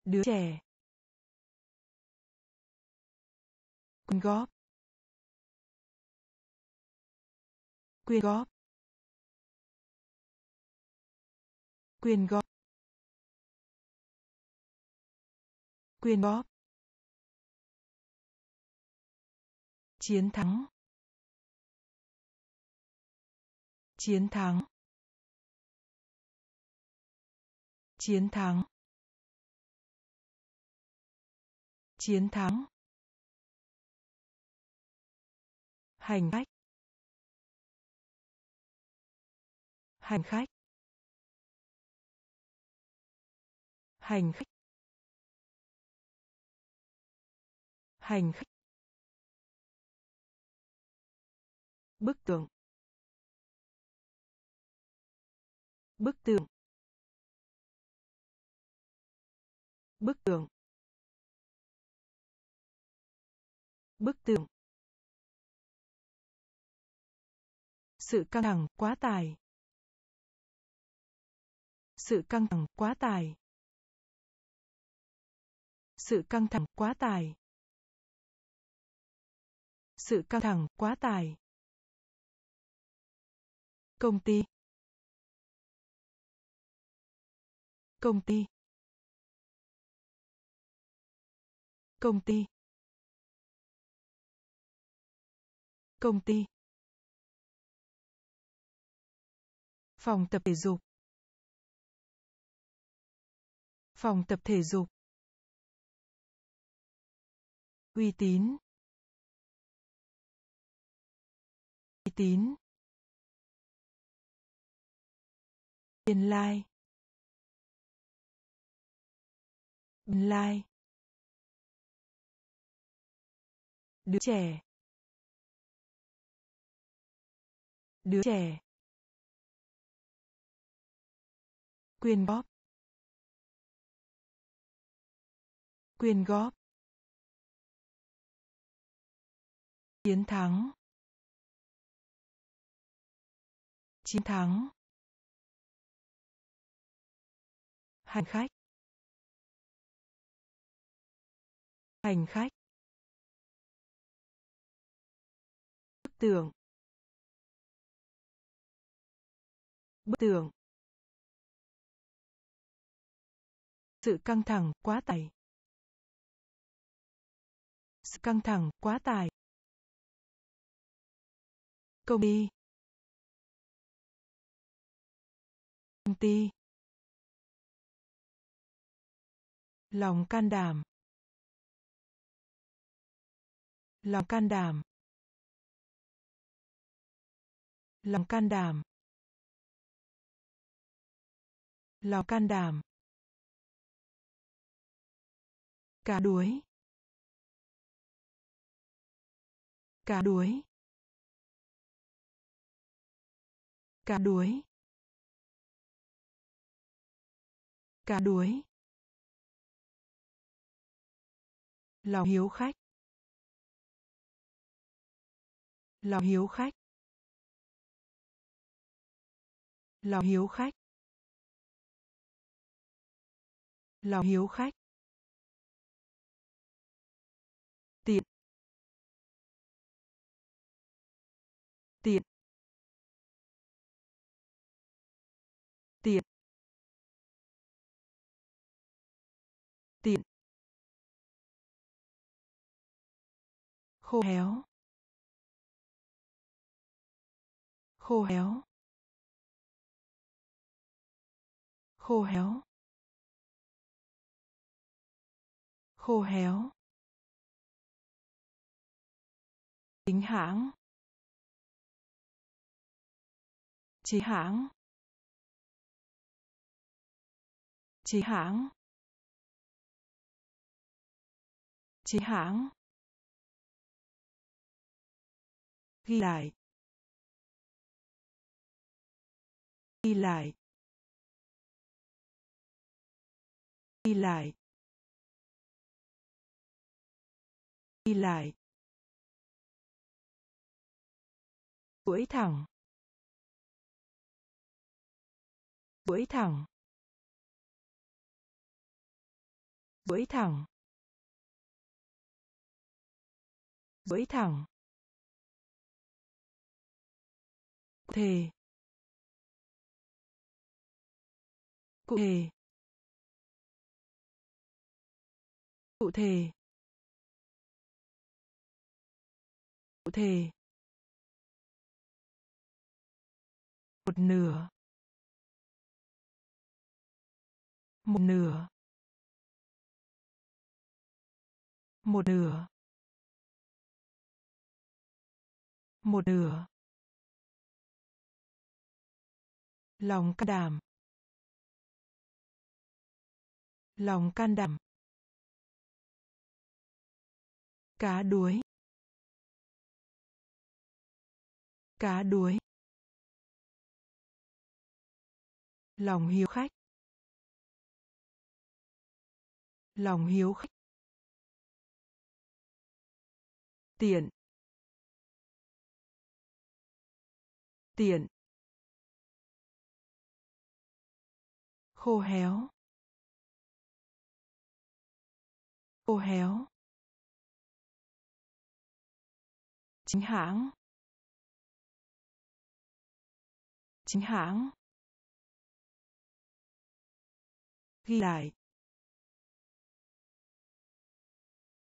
Đứa trẻ. Quyên góp. Quyên góp. Quyên góp. Quyên góp. Chiến thắng. Chiến thắng. Chiến thắng. Chiến thắng. Hành khách. Hành khách. Hành khách. Hành khách. Bức tường, bức tường, bức tường. Bức tường. Sự căng thẳng quá tải sự căng thẳng quá tải sự căng thẳng quá tải sự căng thẳng quá tải công ty. Công ty. Công ty. Công ty. Phòng tập thể dục. Phòng tập thể dục. Uy tín. Uy tín. Biên lai. Biên lai. Đứa trẻ. Đứa trẻ. Quyên góp. Quyên góp. Chiến thắng. Chiến thắng. Hành khách. Hành khách. Bức tường. Bức tường. Sự căng thẳng quá tải. Sự căng thẳng quá tải. Công ty. Công ty. Lòng can đảm. Lòng can đảm. Lòng can đảm. Lòng can đảm. Cả đuối. Cả đuối. Cả đuối. Cả đuối. Lòng hiếu khách. Lòng hiếu khách. Lòng hiếu khách. Lòng hiếu khách. Tiện. Tiền, tiền, tiền. Khô héo. Khô héo. Khô héo. Khô héo. Chính hãng. Chí hãng. Chí hãng. Chí hãng. Ghi lại. Ghi lại. Ghi lại. Ghi lại. Duỗi thẳng. Duỗi thẳng. Duỗi thẳng. Duỗi thẳng. Thể. Cụ thể. Cụ thể. Cụ thể. Một nửa. Một nửa. Một nửa. Một nửa. Lòng can đảm. Lòng can đảm. Cá đuối. Cá đuối. Lòng hiếu khách. Lòng hiếu khách. Tiện. Tiện. Khô héo. Khô héo. Chính hãng. Chính hãng. Ghi lại.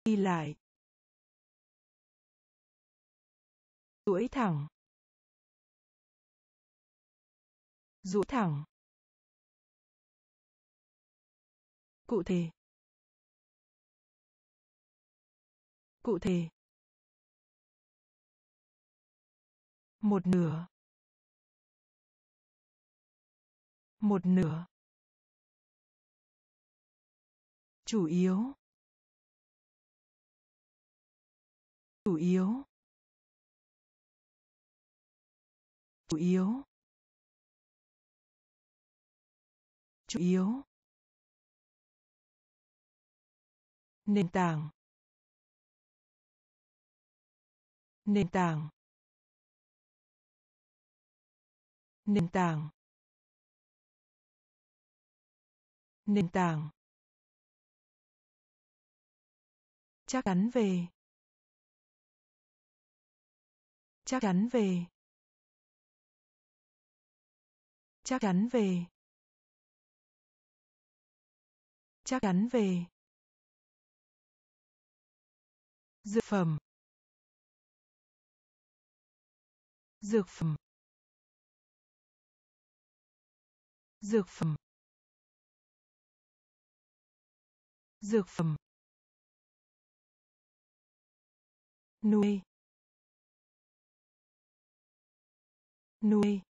Ghi lại. Duỗi thẳng. Duỗi thẳng. Cụ thể. Cụ thể. Một nửa. Một nửa. Chủ yếu. Chủ yếu. Chủ yếu. Chủ yếu. Nền tảng. Nền tảng. Nền tảng. Nền tảng. Chắc chắn về. Chắc chắn về. Chắc chắn về. Chắc chắn về dược phẩm. Dược phẩm. Dược phẩm. Dược phẩm. Nuôi. Nuôi.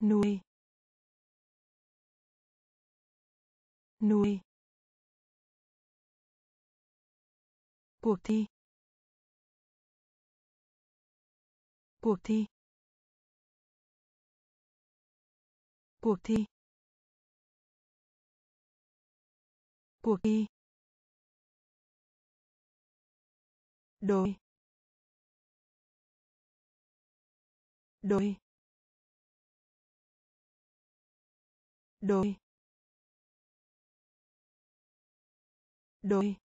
Nuôi. Nuôi. Cuộc thi. Cuộc thi. Cuộc thi. Cuộc thi. Đôi. Đôi. Đôi. Đôi.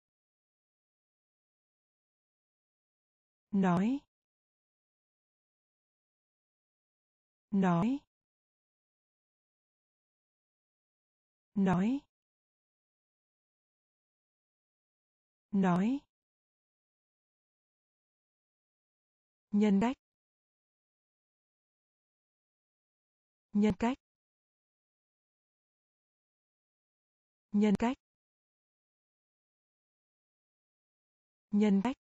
Nói. Nói. Nói. Nói. Nhân cách. Nhân cách. Nhân cách. Nhân cách.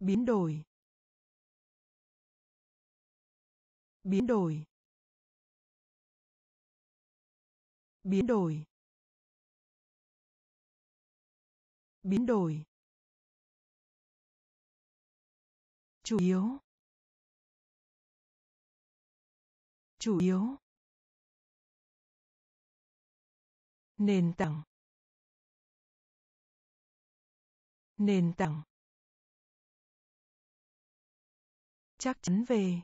Biến đổi. Biến đổi. Biến đổi. Biến đổi. Chủ yếu. Chủ yếu. Nền tảng. Nền tảng. Chắc chắn về.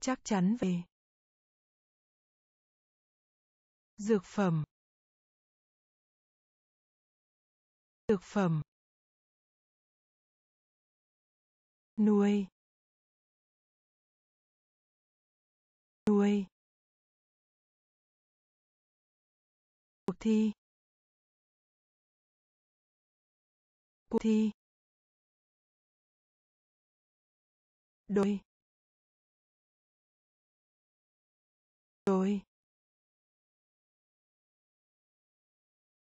Chắc chắn về. Dược phẩm. Dược phẩm. Nuôi. Nuôi. Cuộc thi. Cuộc thi. Đôi. Đôi.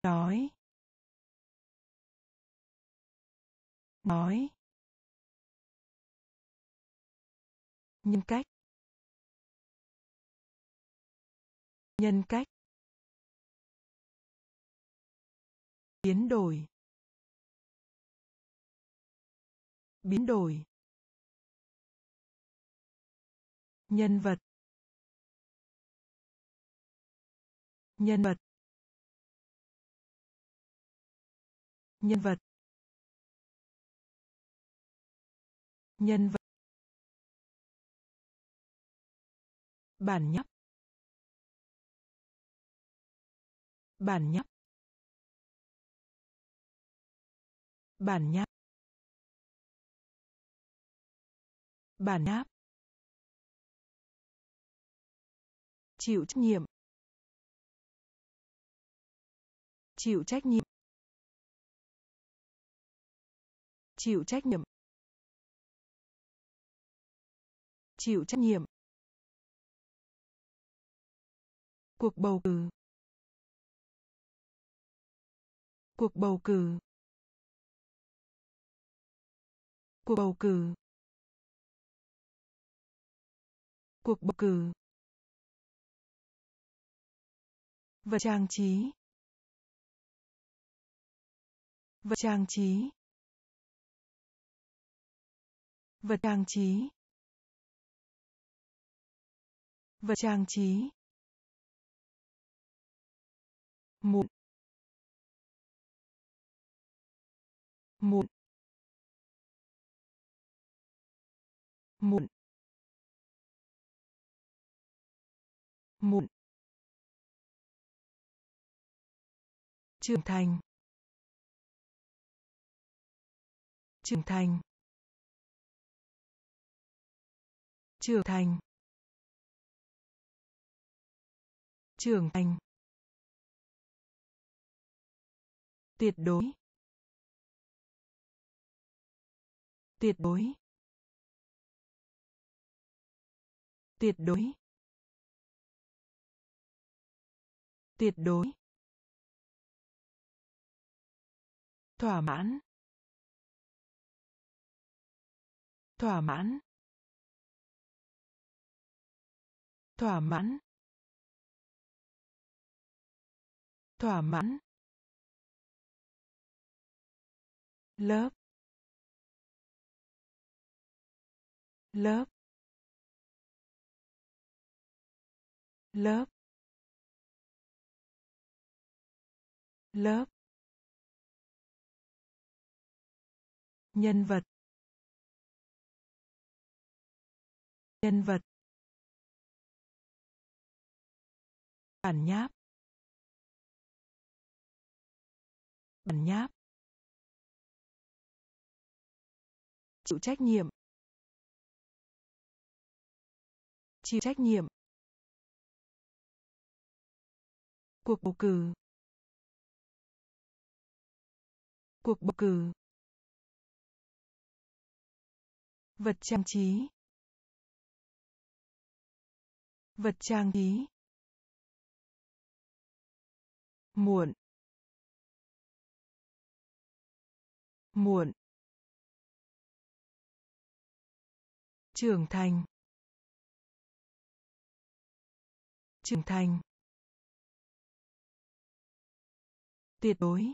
Nói. Nói. Nhân cách. Nhân cách. Biến đổi. Biến đổi. Nhân vật. Nhân vật. Nhân vật. Nhân vật. Bản nháp bản nháp bản nháp. Bản nháp. Chịu trách nhiệm. Chịu trách nhiệm. Chịu trách nhiệm. Chịu trách nhiệm. Cuộc bầu cử. Cuộc bầu cử. Cuộc bầu cử. Cuộc bầu cử. Vật trang trí. Vật trang trí. Vật trang trí. Vật trang trí. Muộn muộn muộn muộn trưởng thành. Trưởng thành. Trưởng thành. Trưởng thành. Tuyệt đối. Tuyệt đối. Tuyệt đối. Tuyệt đối. Thỏa mãn. Thỏa mãn. Thỏa mãn. Thỏa mãn. Lớp. Lớp. Lớp. Lớp. Nhân vật. Nhân vật. Bản nháp. Bản nháp. Chịu trách nhiệm. Chịu trách nhiệm. Cuộc bầu cử. Cuộc bầu cử. Vật trang trí, vật trang trí, muộn muộn, trưởng thành trưởng thành, tuyệt đối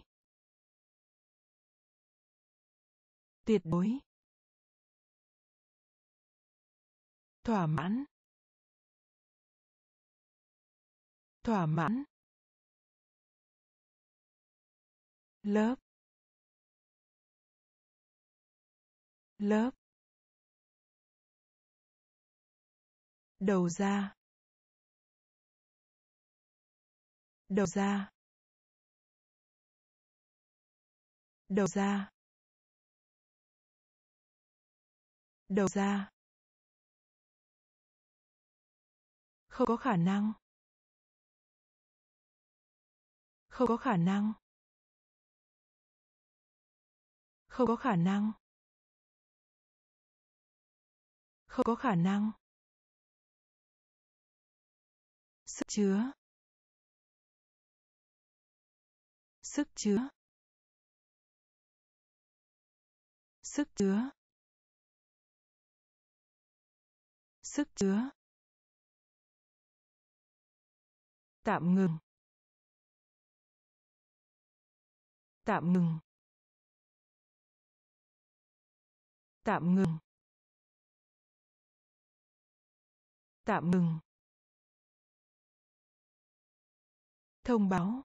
tuyệt đối. Thỏa mãn. Thỏa mãn. Lớp. Lớp. Đầu ra. Đầu ra. Đầu ra. Đầu ra. Không có khả năng. Không có khả năng. Không có khả năng. Không có khả năng. Sức chứa. Sức chứa. Sức chứa. Sức chứa. Tạm ngừng. Tạm ngừng. Tạm ngừng. Tạm ngừng. Thông báo.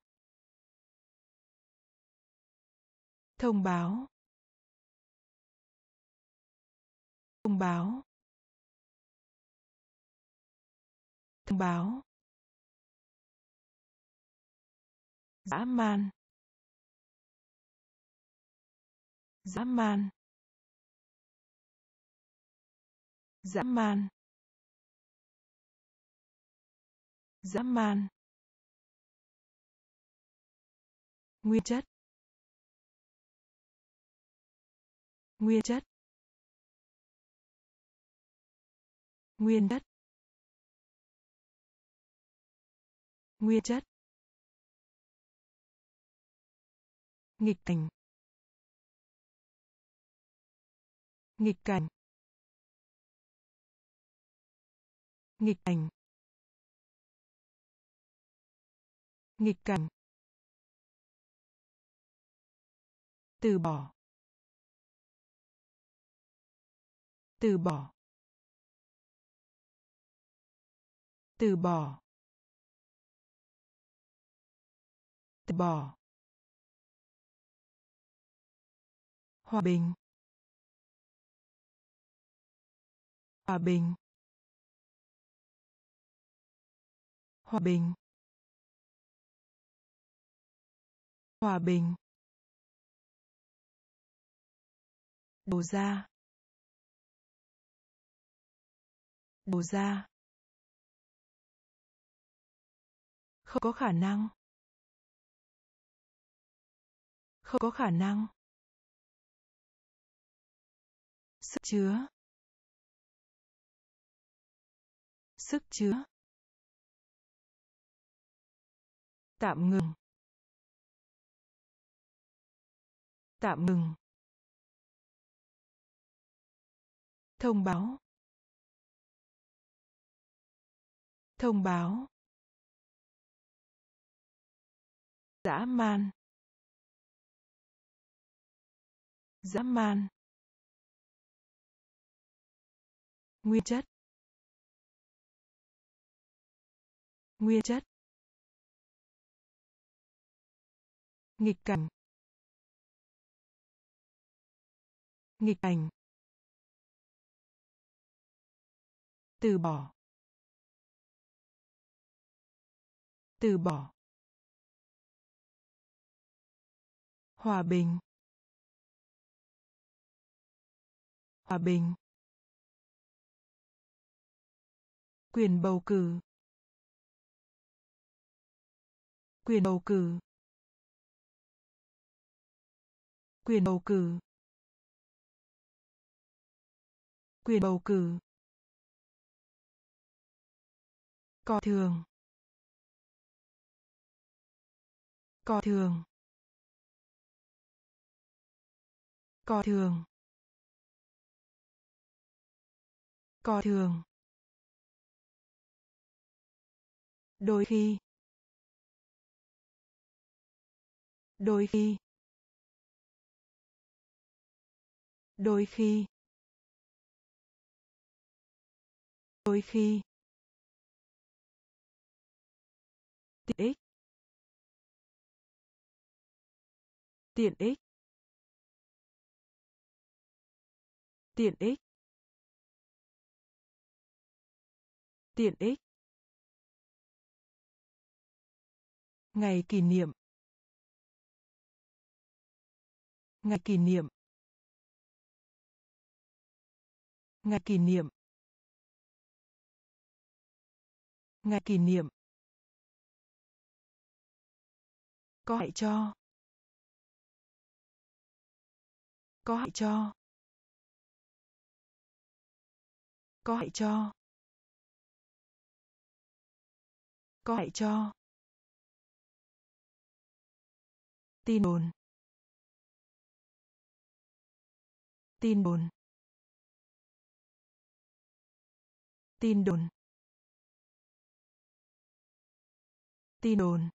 Thông báo. Thông báo. Thông báo. Dã man. Dã man. Dã man. Dã man. Nguyên chất. Nguyên chất. Nguyên chất. Nguyên chất. Nghịch cảnh. Nghịch cảnh. Nghịch cảnh. Nghịch cảnh. Từ bỏ. Từ bỏ. Từ bỏ. Từ bỏ. Hòa bình. Hòa bình. Hòa bình. Hòa bình. Đầu ra đầu ra không có khả năng. Không có khả năng. Sức chứa. Sức chứa. Tạm ngừng. Tạm ngừng. Thông báo. Thông báo. Dã man. Dã man. Nguyên chất. Nguyên chất. Nghịch cảnh. Nghịch cảnh. Từ bỏ. Từ bỏ. Hòa bình. Hòa bình. Quyền bầu cử. Quyền bầu cử. Quyền bầu cử. Quyền bầu cử. Coi thường coi thường coi thường coi thường đôi khi. Đôi khi. Đôi khi. Đôi khi. Tiện ích. Tiện ích. Tiện ích. Tiện ích. Ngày kỷ niệm. Ngày kỷ niệm. Ngày kỷ niệm. Ngày kỷ niệm. Có hại cho. Có hại cho. Có hại cho. Có hại cho. Tin đồn. Tin đồn. Tin đồn. Tin đồn.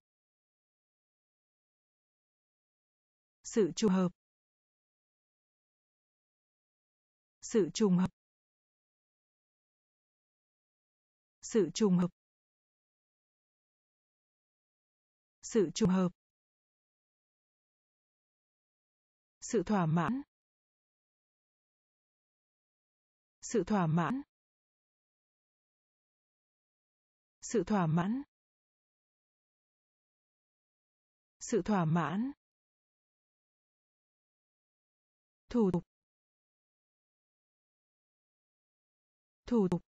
Sự trùng hợp. Sự trùng hợp. Sự trùng hợp. Sự trùng hợp. Sự thỏa mãn. Sự thỏa mãn. Sự thỏa mãn. Sự thỏa mãn. Thủ tục. Thủ tục.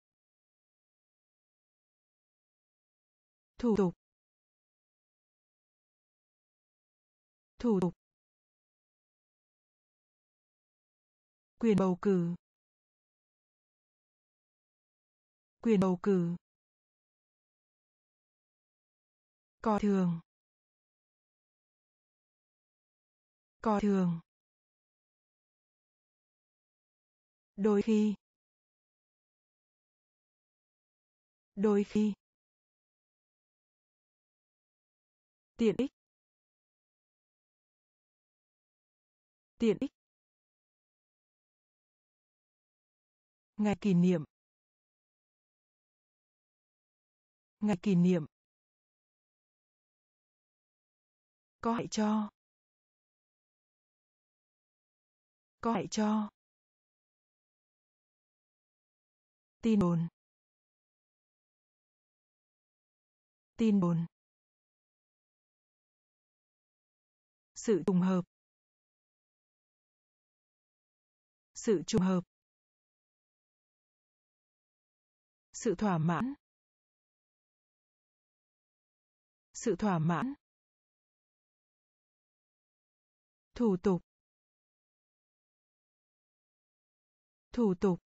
Thủ tục. Thủ tục. Quyền bầu cử. Quyền bầu cử. Coi thường coi thường đôi khi. Đôi khi. Tiện ích. Tiện ích. Ngày kỷ niệm. Ngày kỷ niệm. Có hại cho. Có hại cho. Tin đồn. Tin đồn. Sự trùng hợp. Sự trùng hợp. Sự thỏa mãn. Sự thỏa mãn. Thủ tục. Thủ tục.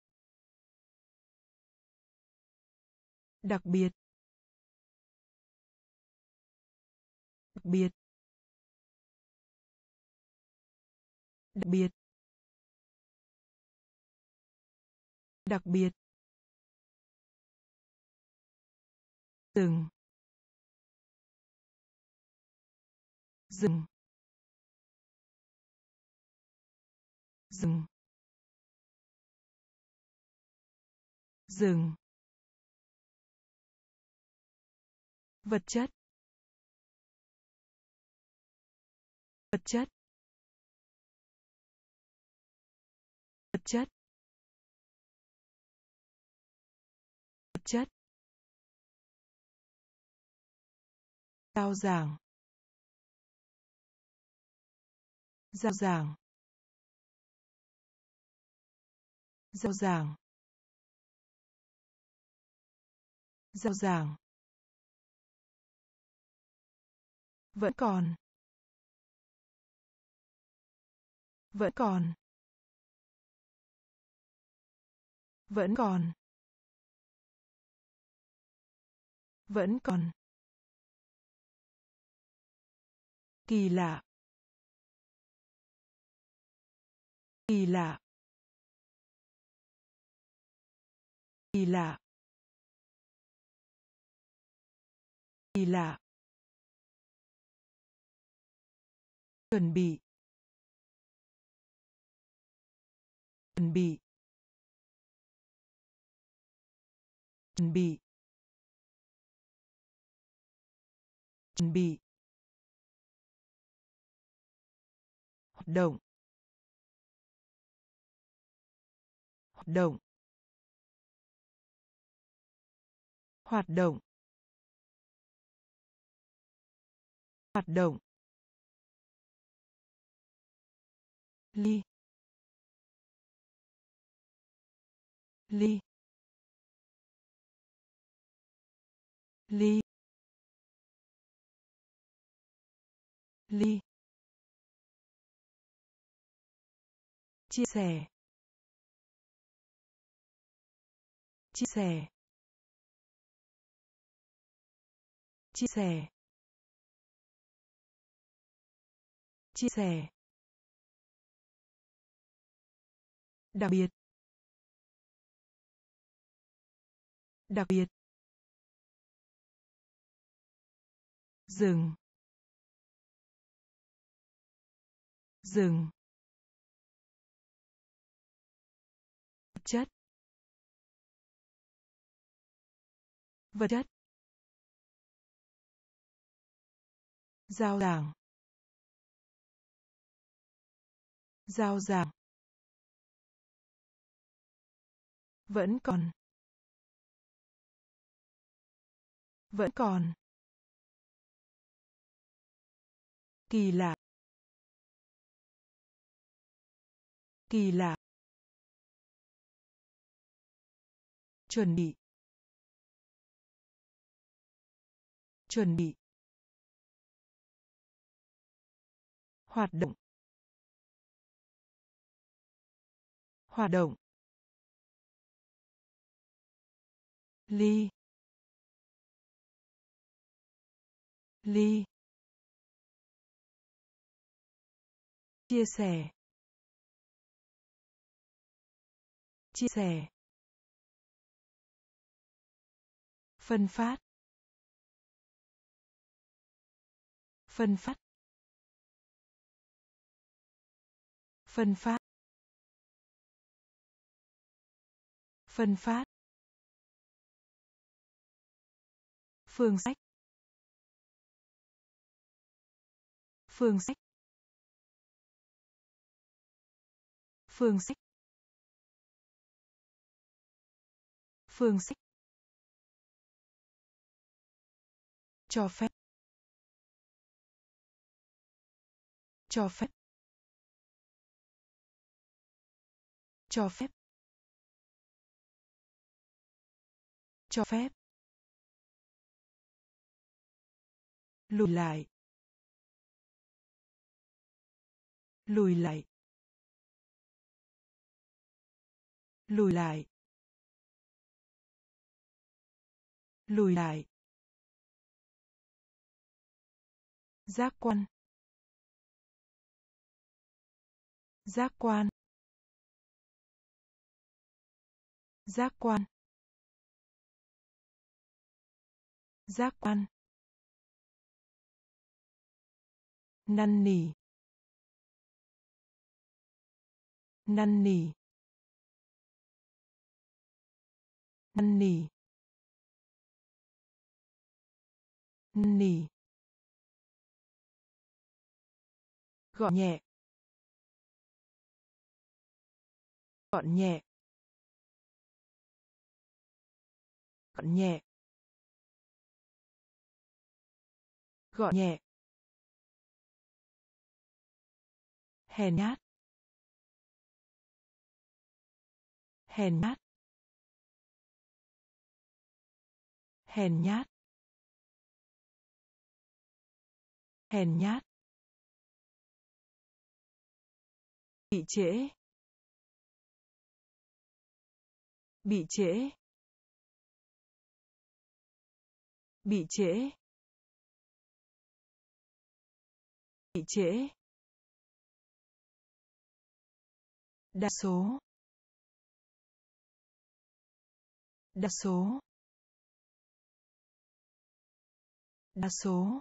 Đặc biệt. Đặc biệt. Đặc biệt. Đặc biệt. Dừng dừng. Dừng. Dừng. Vật chất. Vật chất. Vật chất. Giao giảng. Giao giảng. Giao giảng. Giao giảng. Vẫn còn. Vẫn còn. Vẫn còn. Vẫn còn. Kỳ lạ. Kỳ lạ. Kỳ lạ. Kỳ lạ. Chuẩn bị. Chuẩn bị. Chuẩn bị. Chuẩn bị. Hoạt động. Hoạt động. Hoạt động. Hoạt động. Ly. Ly. Ly. Ly. Chia sẻ. Chia sẻ. Chia sẻ. Chia sẻ. Đặc biệt. Đặc biệt. Dừng. Dừng. Vật chất. Giao giảng. Giao giảng. Vẫn còn. Vẫn còn. Kỳ lạ. Kỳ lạ. Chuẩn bị. Chuẩn bị. Hoạt động. Hoạt động. Ly. Ly. Chia sẻ. Chia sẻ. Phân phát. Phân phát. Phân phát. Phân phát. Phương sách. Phương sách. Phương sách. Phương sách. Cho phép. Cho phép. Cho phép. Cho phép. Lùi lại. Lùi lại. Lùi lại. Lùi lại. Giác quan. Giác quan. Giác quan. Giác quan. Năn nỉ. Năn nỉ. Năn nỉ. Năn nỉ. Gọi nhẹ. Gọn nhẹ. Gọn nhẹ. Gọn nhẹ. Hèn nhát. Hèn nhát. Hèn nhát. Hèn nhát. Bị trễ. Bị trễ. Bị trễ. Bị trễ. Đa số. Đa số. Đa số.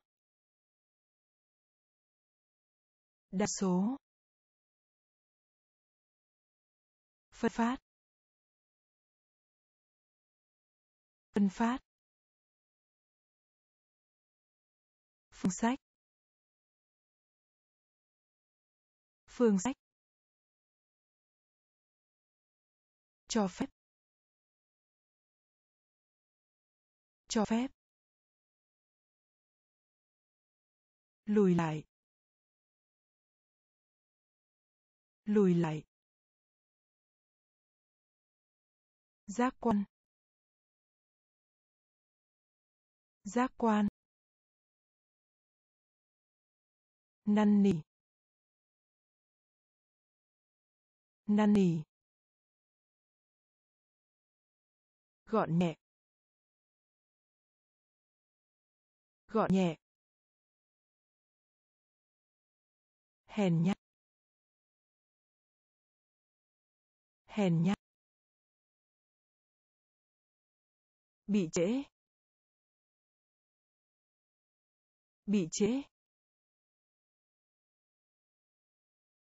Đa số. Phân phát. Phân phát. Phương sách. Phương sách. Cho phép. Cho phép. Lùi lại. Lùi lại. Giác quan. Giác quan. Năn nỉ. Năn nỉ. Gọn nhẹ. Gọn nhẹ. Hèn nhát. Hèn nhát. Bị trễ. Bị trễ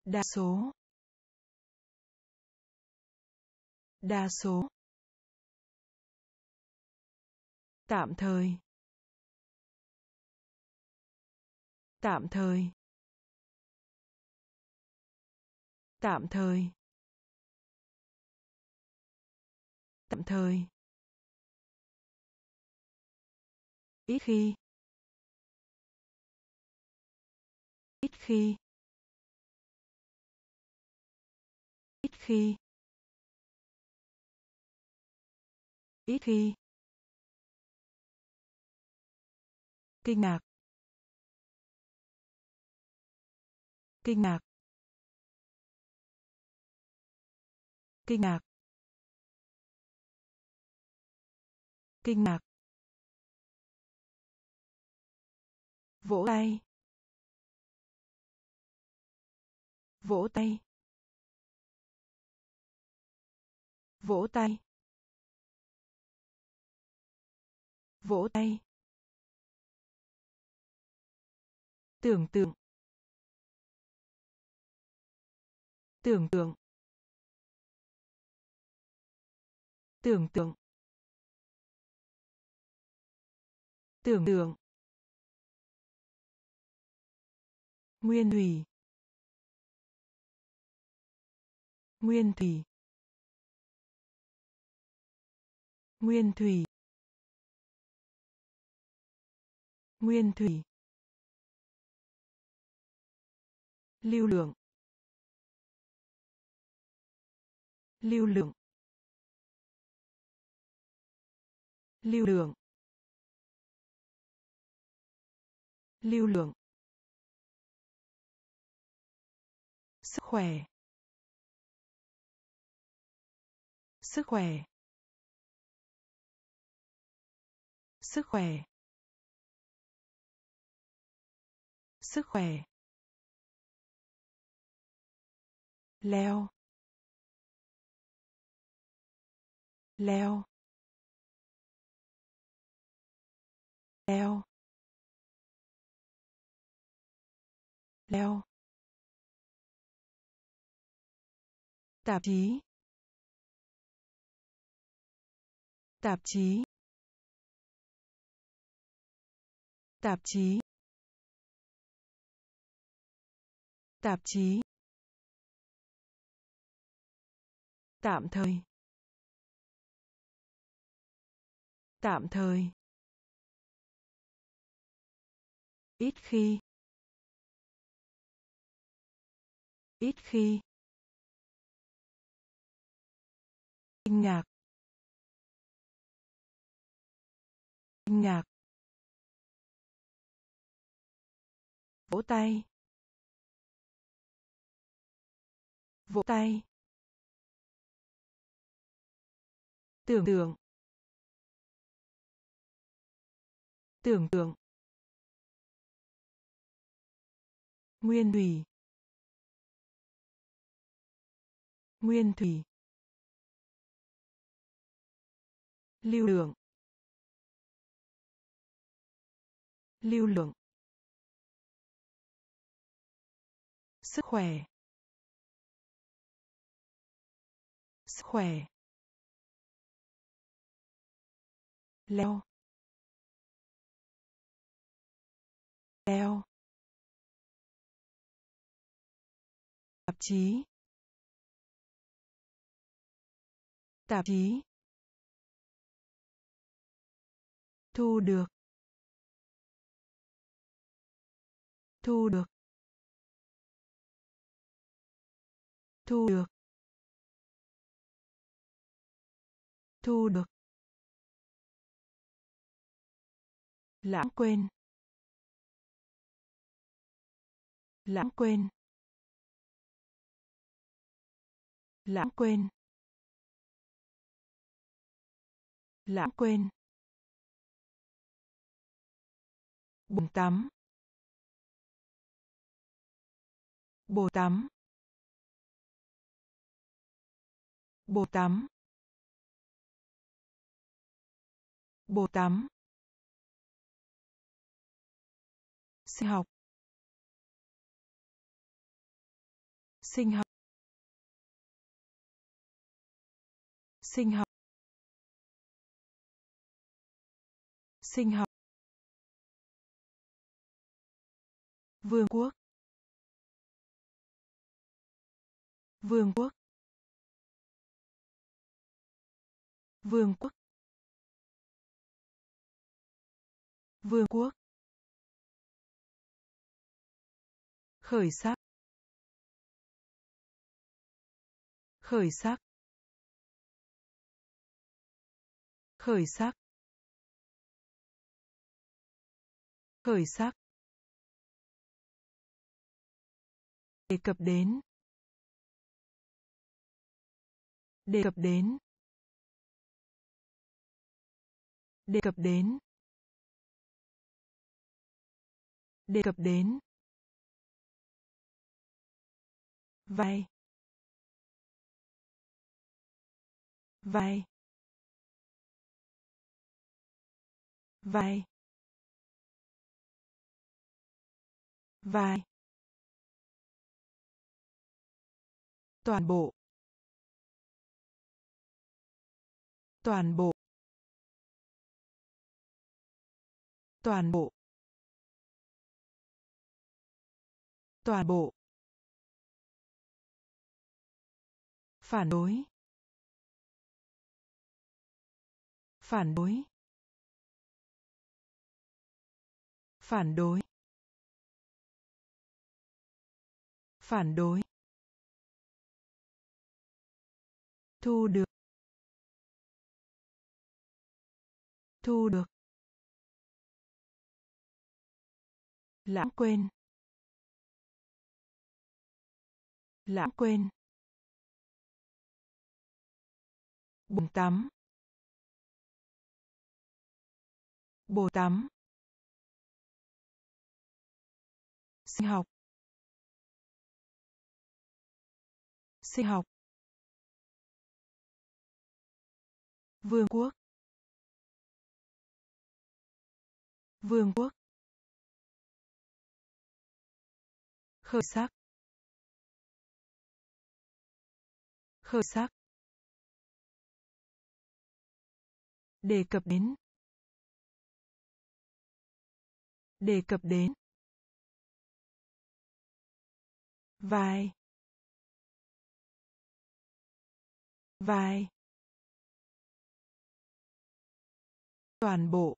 đa số. Đa số. Tạm thời. Tạm thời. Tạm thời. Tạm thời. Ít khi. Ít khi. Ít khi. Ít khi. Kinh ngạc. Kinh ngạc. Kinh ngạc. Kinh ngạc. Vỗ tay. Vỗ tay. Vỗ tay. Vỗ tay. Tưởng tượng. Tưởng tượng. Tưởng tượng. Tưởng tượng. Nguyên thủy. Nguyên thủy. Nguyên thủy. Nguyên thủy. Lưu lượng. Lưu lượng. Lưu lượng. Lưu lượng. Sức khỏe. Sức khỏe. Sức khỏe. Sức khỏe. Leo. Leo. Leo. Leo. Tạp chí. Tạp chí. Tạp chí. Tạp chí. Tạm thời. Tạm thời. Ít khi. Ít khi. Kinh ngạc. Kinh ngạc. Vỗ tay. Vỗ tay. Tưởng tượng. Tưởng tượng. Nguyên thủy. Nguyên thủy. Lưu lượng. Lưu lượng sức khỏe sức khỏe leo leo tạp chí tạp chí thu được thu được. Thu được. Thu được. Lãng quên. Lãng quên. Lãng quên. Lãng quên. Bồn tắm. Bồ tắm. Bồ tắm. Bồ tắm. Sinh học. Sinh học. Sinh học. Sinh học. Vương quốc. Vương quốc. Vương quốc. Vương quốc. Khởi sắc. Khởi sắc. Khởi sắc. Khởi sắc. Đề cập đến đề cập đến. Đề cập đến. Đề cập đến. Vai vai vai vai toàn bộ. Toàn bộ. Toàn bộ. Toàn bộ. Phản đối. Phản đối. Phản đối. Phản đối. Thu được. Thu được. Lãng quên. Lãng quên. Bồn tắm. Bồn tắm. Sinh học. Sinh học. Vương quốc. Vương quốc. Khởi sắc. Khởi sắc. Đề cập đến. Đề cập đến. Vai. Vai. Toàn bộ.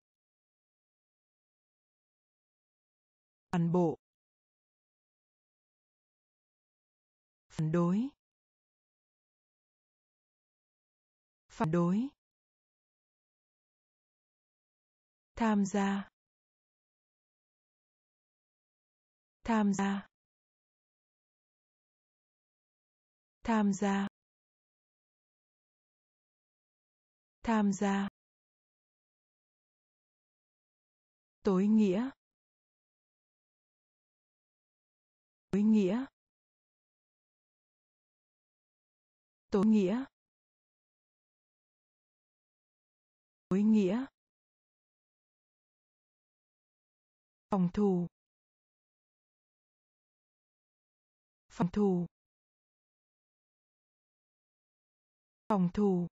Toàn bộ phản đối. Phản đối. Tham gia. Tham gia. Tham gia. Tham gia. Tối nghĩa. Tối nghĩa. Tối nghĩa. Tối nghĩa. Phòng thủ phòng thủ phòng thủ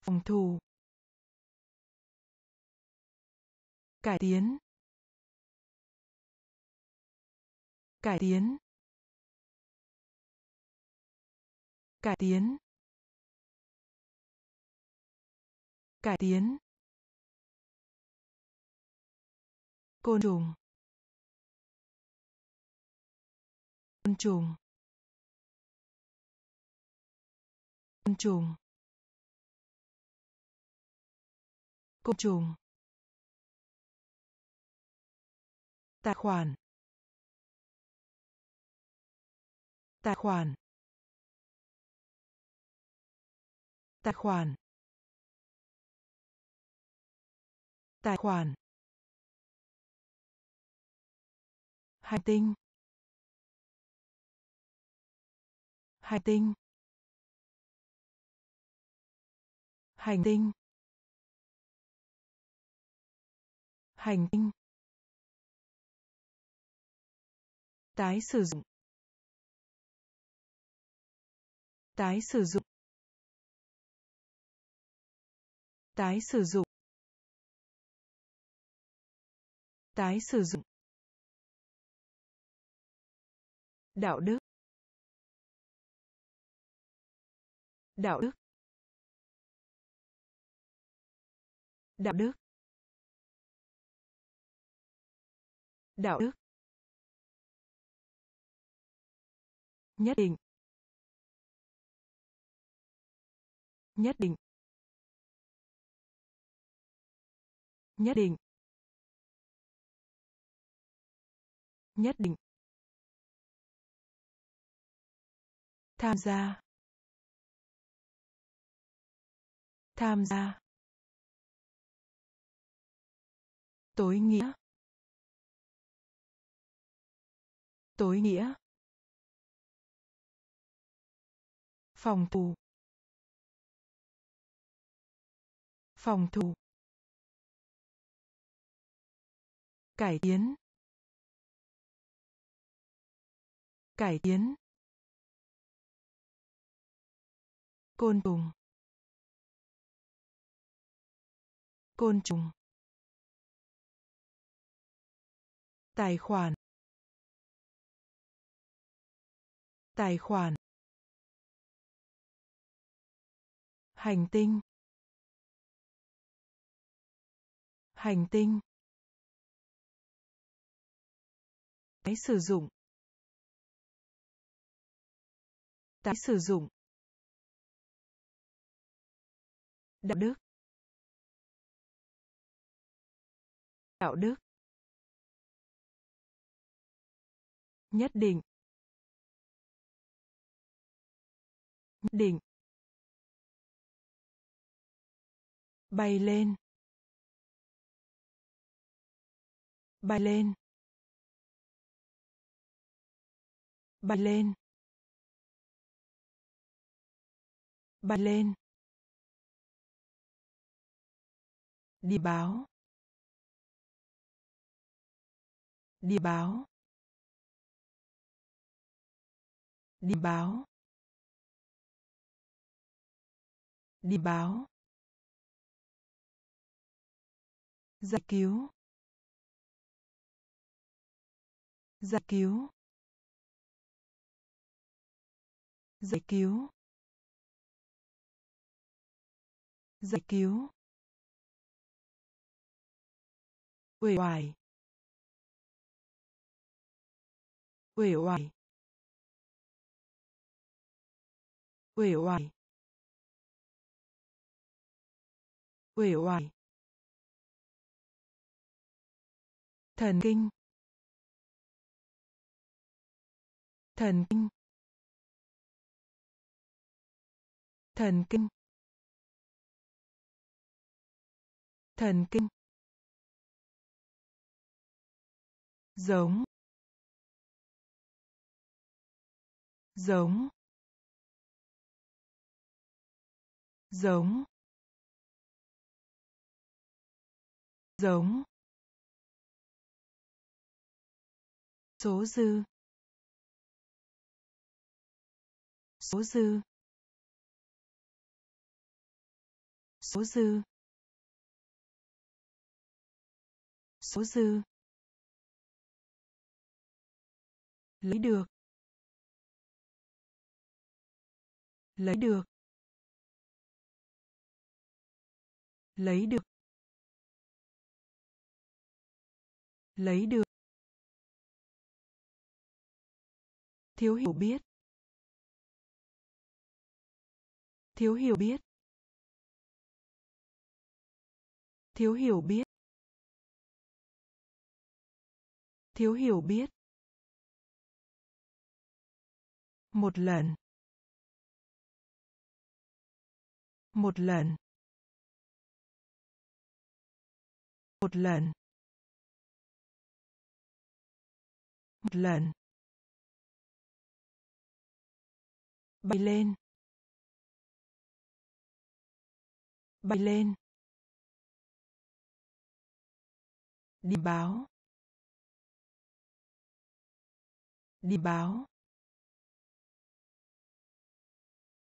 phòng thủ cải tiến. Cải tiến. Cải tiến. Cải tiến. Côn trùng. Côn trùng. Côn trùng. Côn trùng. Tài khoản. Tài khoản. Tài khoản. Tài khoản. Hành tinh. Hành tinh. Hành tinh. Hành tinh. Tái sử dụng. Tái sử dụng. Tái sử dụng. Tái sử dụng. Đạo đức. Đạo đức. Đạo đức. Đạo đức. Nhất định. Nhất định. Nhất định. Nhất định. Tham gia. Tham gia. Tối nghĩa. Tối nghĩa. Phòng tù phòng thủ. Cải tiến. Cải tiến. Côn trùng. Côn trùng. Tài khoản. Tài khoản. Hành tinh. Hành tinh. Tái sử dụng. Tái sử dụng. Đạo đức. Đạo đức. Nhất định. Nhất định. Bay lên. Bay lên. Bay lên. Bay lên. Đi báo. Đi báo. Đi báo. Đi báo. Giải cứu. Giải cứu. Giải cứu. Giải cứu. Uể oải. Uể oải. Uể oải. Uể oải. Thần kinh. Thần kinh. Thần kinh. Thần kinh. Giống. Giống. Giống. Giống. Số dư. Số dư. Số dư. Số dư. Lấy được. Lấy được. Lấy được. Lấy được. Thiếu hiểu biết. Thiếu hiểu biết. Thiếu hiểu biết. Thiếu hiểu biết. Một lần. Một lần. Một lần. Một lần. Bay lên. Bay lên. Đi báo. Đi báo.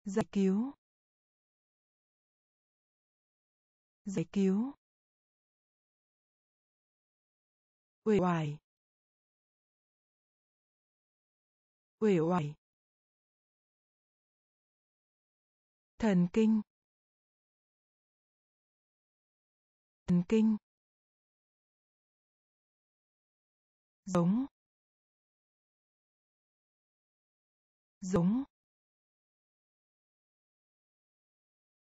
Giải cứu. Giải cứu. Uể oải. Uể oải. Thần kinh. Thần kinh. Giống. Giống.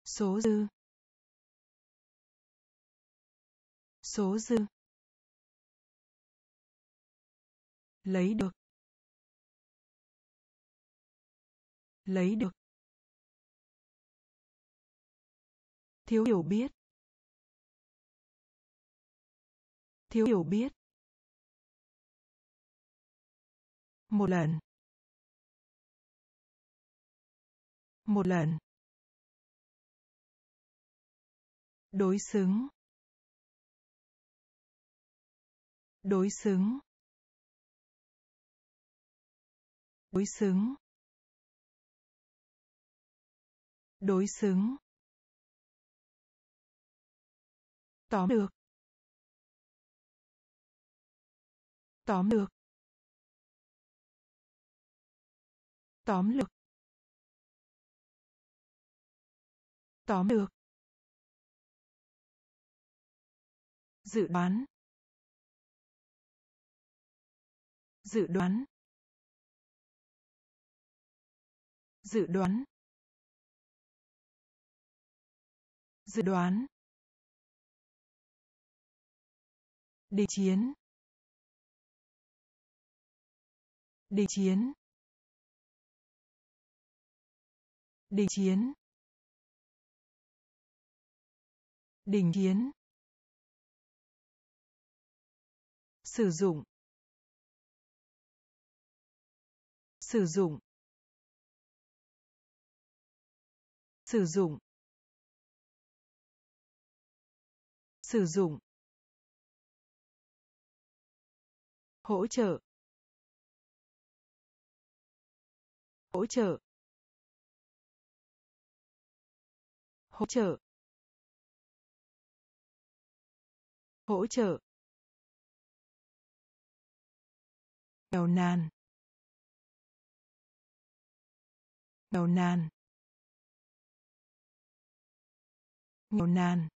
Số dư. Số dư. Lấy được. Lấy được. Thiếu hiểu biết. Thiếu hiểu biết. Một lần. Một lần. Đối xứng. Đối xứng. Đối xứng. Đối xứng. Tóm được. Tóm được tóm lược, tóm được dự đoán. Dự đoán. Dự đoán. Dự đoán. Đình chiến. Đình chiến. Đình chiến. Đình chiến. Sử dụng. Sử dụng. Sử dụng. Sử dụng. Hỗ trợ. Hỗ trợ. Hỗ trợ. Hỗ trợ. Nghèo nàn. Nghèo nàn. Nghèo nàn.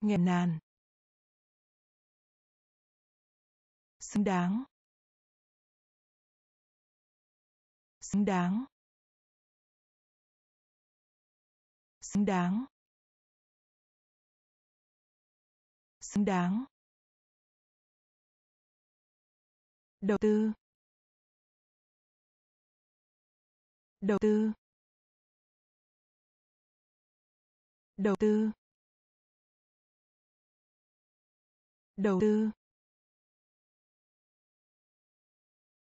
Nghèo nàn. Xứng đáng. Xứng đáng. Xứng đáng. Xứng đáng. Đầu tư. Đầu tư. Đầu tư. Đầu tư.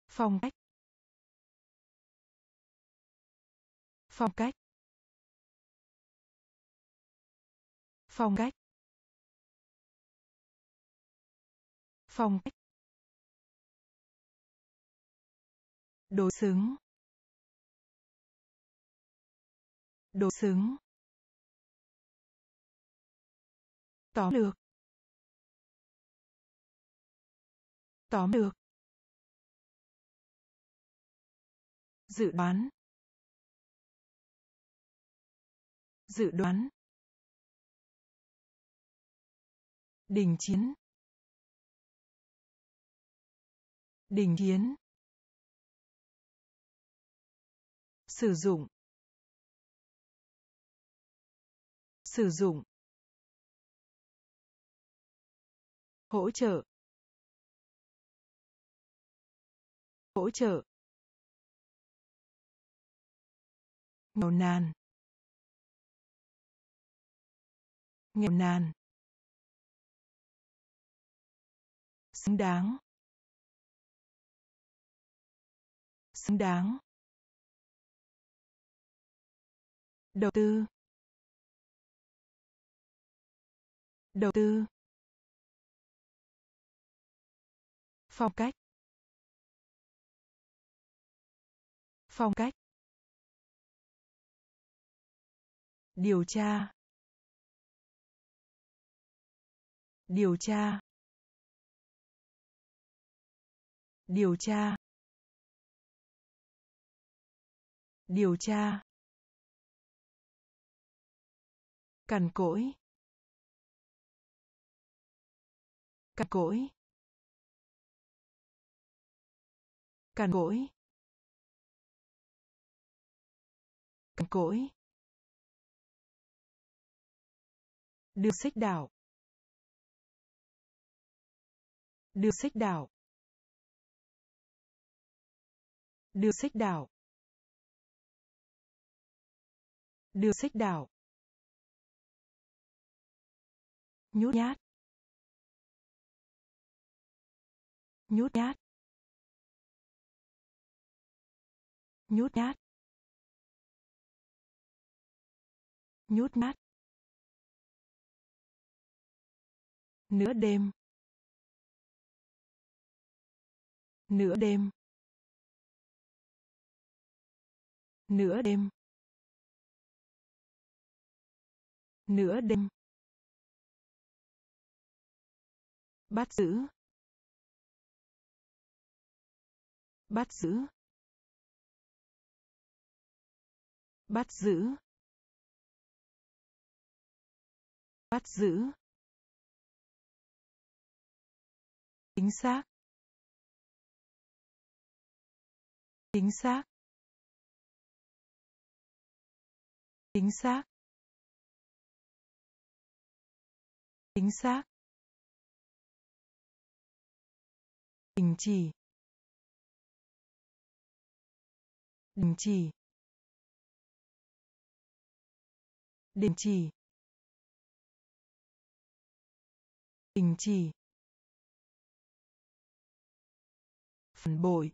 Phong cách. Phong cách. Phong cách. Phong cách. Đối xứng. Đối xứng. Tóm được tóm được dự đoán. Dự đoán. Đình chiến. Đình chiến. Sử dụng. Sử dụng. Hỗ trợ. Hỗ trợ. Nghèo nàn. Nghèo nàn. Xứng đáng. Xứng đáng. Đầu tư. Đầu tư. Phong cách. Phong cách. Điều tra. Điều tra. Điều tra. Điều tra. Cằn cỗi. Cằn cỗi. Cằn cỗi. Cằn cỗi. Đưa xích đạo. Đưa xích đảo, đưa xích đảo, đưa xích đảo, nhút nhát. Nhút nhát. Nhút nhát. Nhút nhát. Nửa đêm. Nửa đêm. Nửa đêm. Nửa đêm. Bắt giữ. Bắt giữ. Bắt giữ. Bắt giữ. Chính xác. Chính xác. Chính xác. Chính xác. Đình chỉ. Đình chỉ. Đình chỉ. Đình chỉ. Phản bội.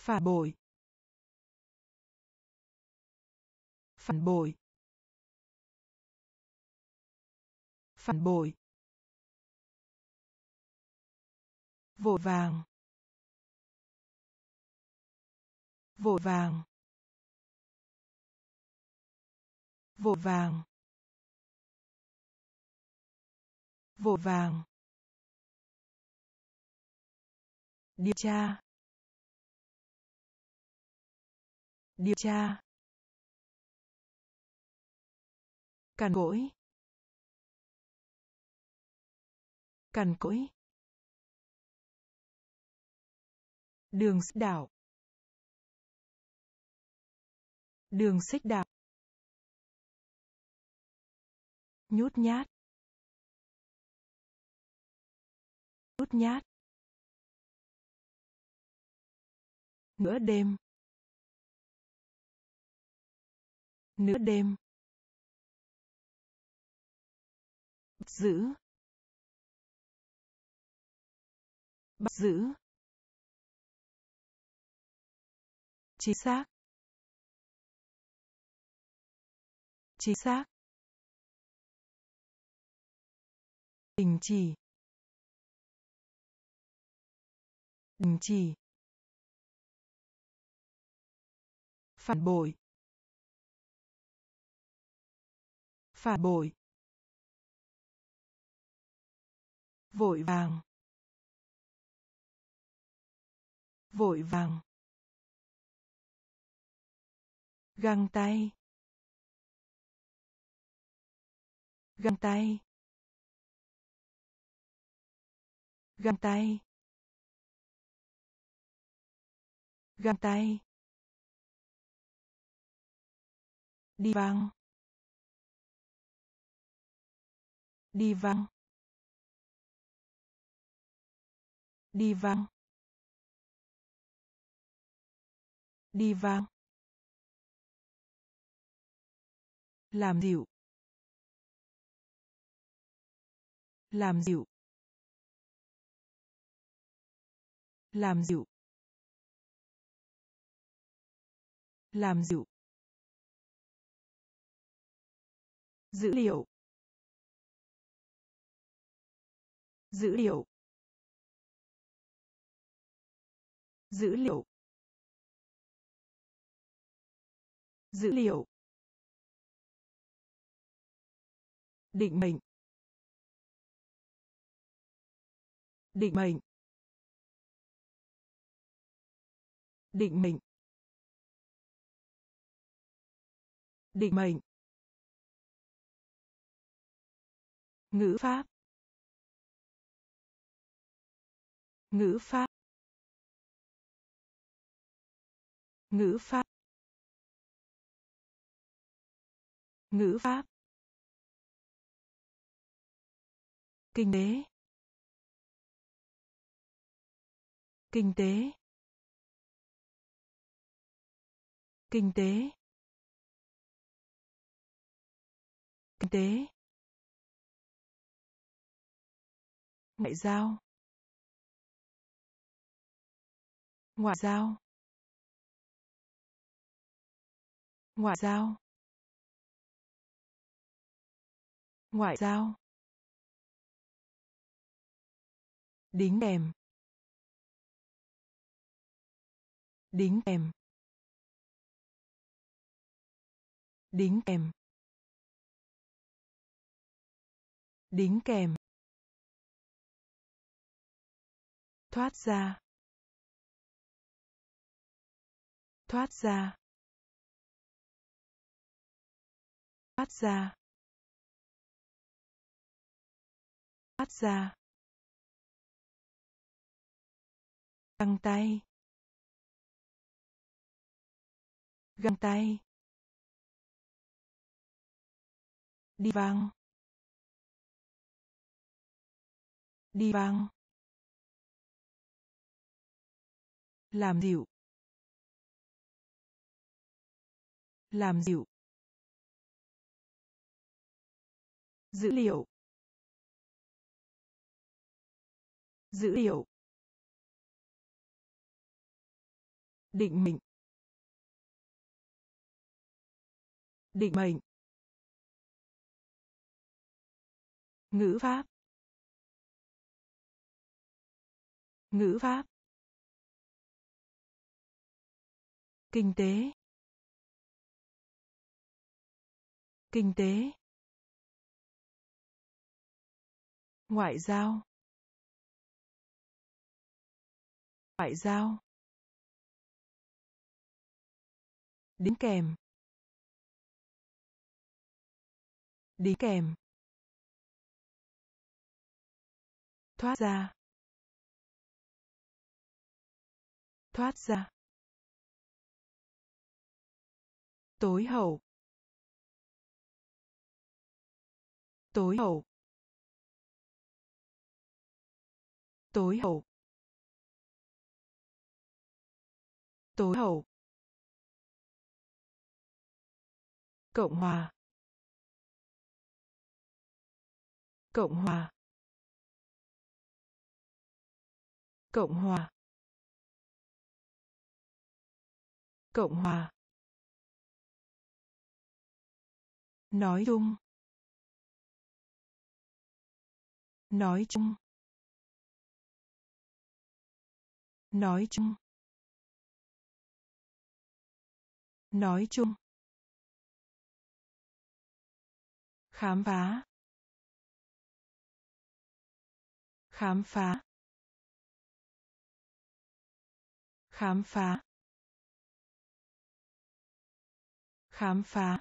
Phản bội. Phản bội. Phản bội. Vội vàng. Vội vàng. Vội vàng. Vội vàng. Điều tra. Điều tra. Cằn cỗi. Cằn cỗi. Đường xích đạo. Đường xích đạo. Nhút nhát. Nhút nhát. Nửa đêm. Nửa đêm. Bắt giữ. Bắt giữ. Chính xác. Chính xác. Đình chỉ. Đình chỉ. Phản bội. Phản bội. Vội vàng. Vội vàng. Găng tay. Găng tay. Găng tay. Găng tay. Đi văng. Đi văng đi văng đi văng làm dịu. Làm dịu. Làm dịu. Làm dịu. Dữ liệu. Dữ liệu. Dữ liệu. Dữ liệu. Định mệnh. Định mệnh. Định mệnh. Định mệnh. Ngữ pháp. Ngữ pháp. Ngữ pháp. Ngữ pháp. Kinh tế. Kinh tế. Kinh tế. Kinh tế. Ngoại giao. Ngoại giao. Ngoại giao. Ngoại giao. Đính kèm. Đính kèm. Đính kèm. Đính kèm. Thoát ra. Thoát ra. Thoát ra. Thoát ra. Găng tay. Găng tay. Đi vang đi vang làm dịu. Làm dịu. Dữ liệu. Dữ liệu. Định mệnh. Định mệnh. Ngữ pháp. Ngữ pháp. Kinh tế. Kinh tế. Ngoại giao. Ngoại giao. Đính kèm. Đính kèm. Thoát ra. Thoát ra. Tối hậu. Tối hậu. Tối hậu. Tối hậu. Cộng hòa. Cộng hòa. Cộng hòa. Cộng hòa. Nói chung. Nói chung. Nói chung. Nói chung. Khám phá. Khám phá. Khám phá. Khám phá.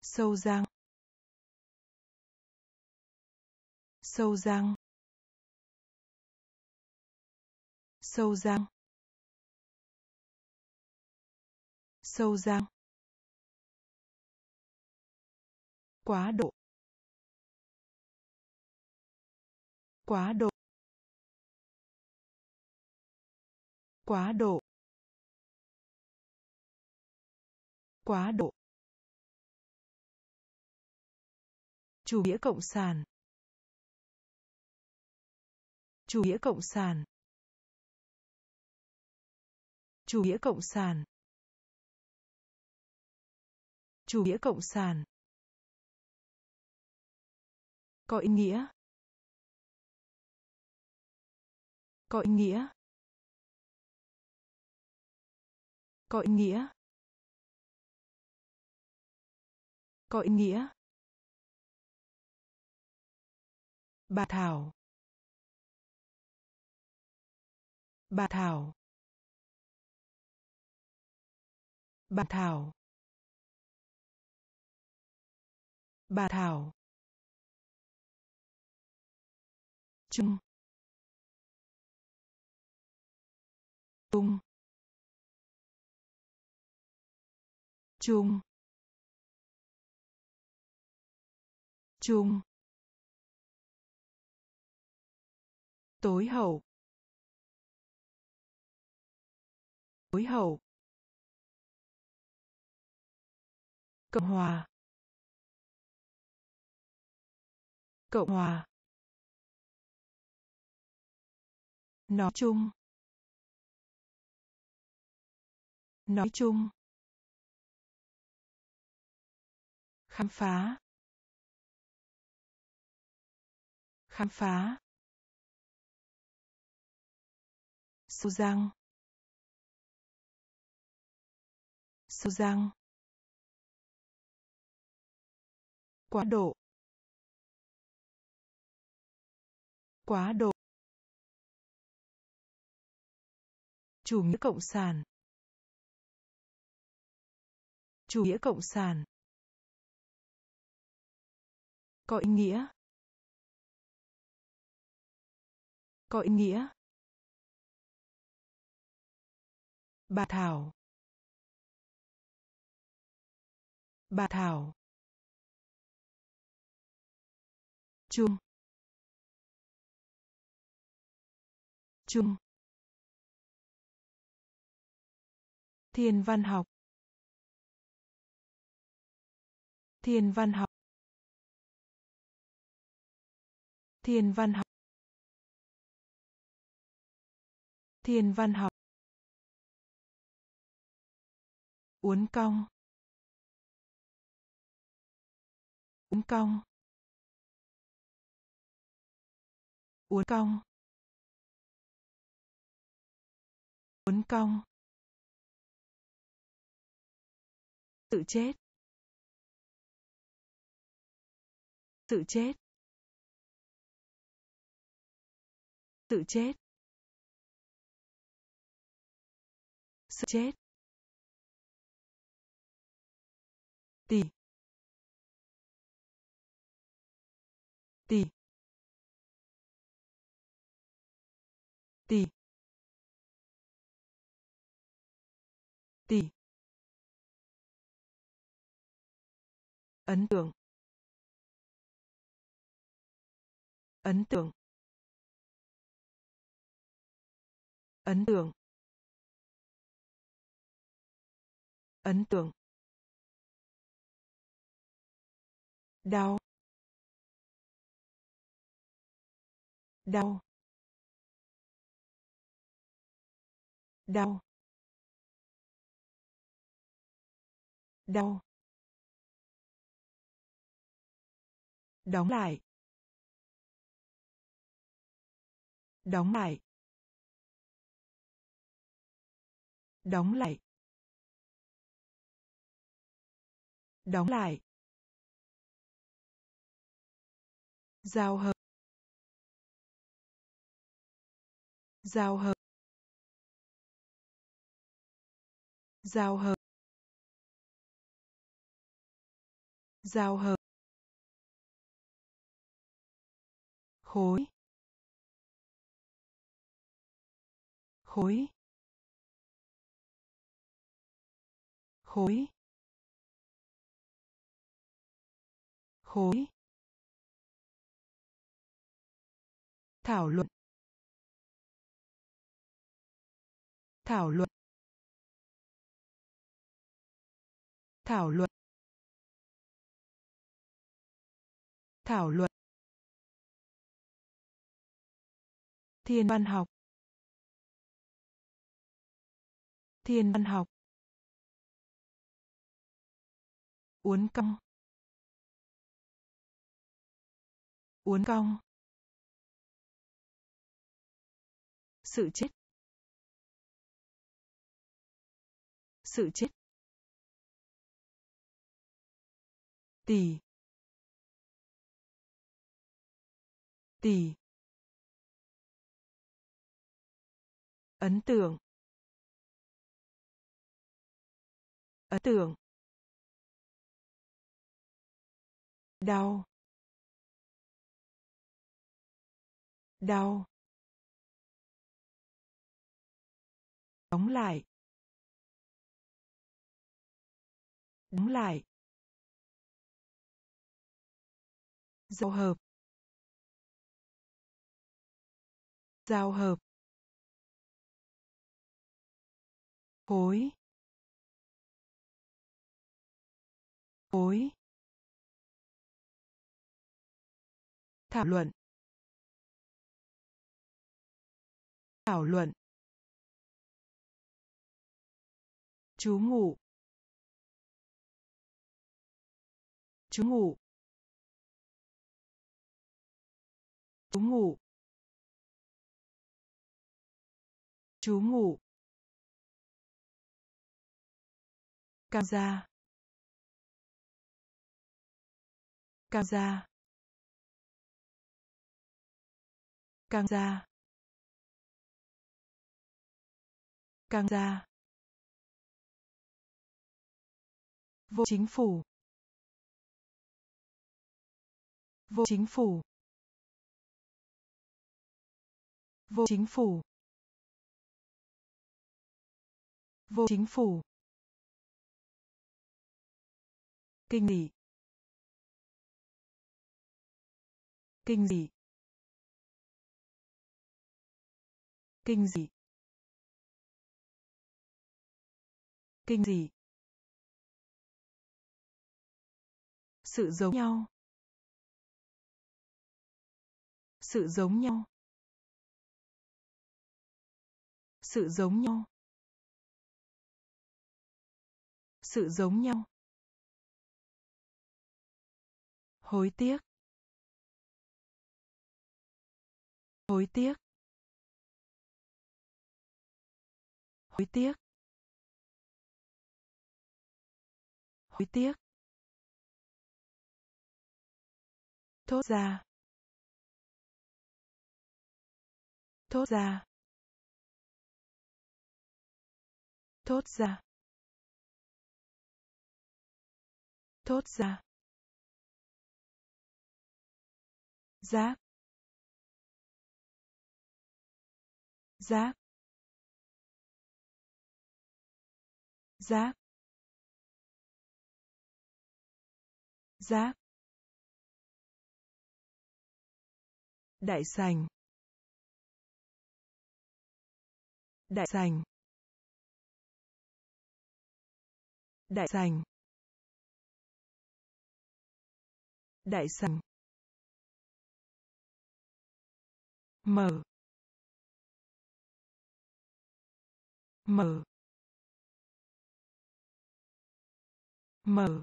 Sâu răng sâu răng sâu răng sâu răng quá độ. Quá độ. Quá độ. Quá độ. Chủ nghĩa cộng sản chủ nghĩa cộng sản. Chủ nghĩa cộng sản. Chủ nghĩa cộng sản. Có ý nghĩa. Có ý nghĩa. Có ý nghĩa. Có ý nghĩa. Bà thảo. Bà thảo. Bà thảo. Bà thảo. Chung chung chung chung tối hậu. Tối hậu. Cộng hòa. Cộng hòa. Nói chung. Nói chung. Khám phá. Khám phá. Sâu răng sâu răng quá độ. Quá độ. Chủ nghĩa cộng sản. Chủ nghĩa cộng sản. Có ý nghĩa. Có ý nghĩa. Bà thảo. Bà thảo. Chung. Chung. Thiên văn học. Thiên văn học. Thiên văn học. Thiên văn học. Uốn cong. Uốn cong. Uốn cong. Uốn cong. Tự chết. Tự chết. Tự chết. Sự chết. Tỷ tỷ ấn tượng. Ấn tượng. Ấn tượng. Ấn tượng. Đau. Đau. Đau đau đóng lại đóng lại đóng lại đóng lại. Giao hợp giao hợp. Giao hợp. Giao hợp. Khối. Khối. Khối. Khối. Thảo luận. Thảo luận. Thảo luận. Thảo luận. Thiên văn học. Thiên văn học. Uốn cong. Uốn cong. Sự chết. Sự chết. Tỷ tỷ ấn tượng. Ấn tượng. Đau. Đau. Đóng lại. Đóng lại. Giao hợp. Giao hợp. Khối khối thảo luận. Thảo luận. Chú ngủ. Chú ngủ. Chú ngủ. Chú ngủ. Cam gia. Cam gia. Cam gia. Cam gia. Vô chính phủ. Vô chính phủ. Vô chính phủ. Vô chính phủ. Kinh dị kinh dị. Kinh dị. Kinh dị. Sự giống nhau. Sự giống nhau. Sự giống nhau. Sự giống nhau. Hối tiếc. Hối tiếc. Hối tiếc. Hối tiếc. Thốt ra. Thốt ra. Thốt ra. Thốt ra. Giáp, giáp, giáp, giáp, đại sành. Đại sành. Đại sành đại sành mở. Mở. Mở.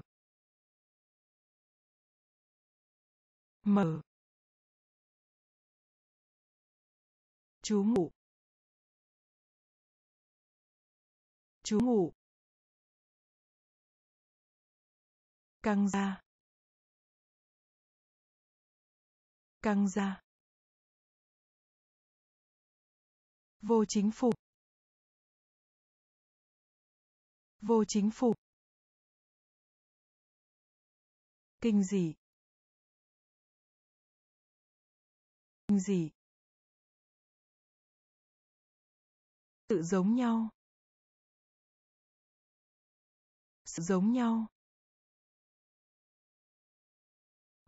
Mở. Chú ngủ. Chú ngủ. Căng ra căng ra vô chính phủ. Vô chính phủ. Kinh dị. Kinh dị. Sự giống nhau. Sự giống nhau.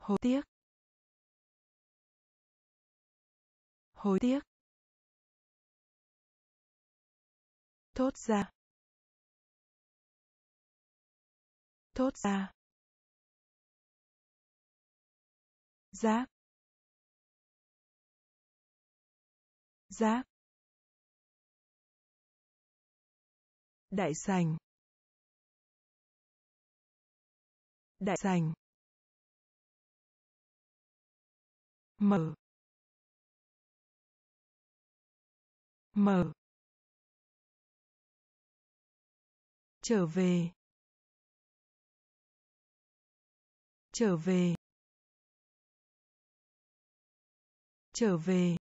Hối tiếc. Hối tiếc. Thốt ra. Thốt ra. Giáp giáp đại sành. Đại sành. Mở mở trở về. Trở về. Trở về.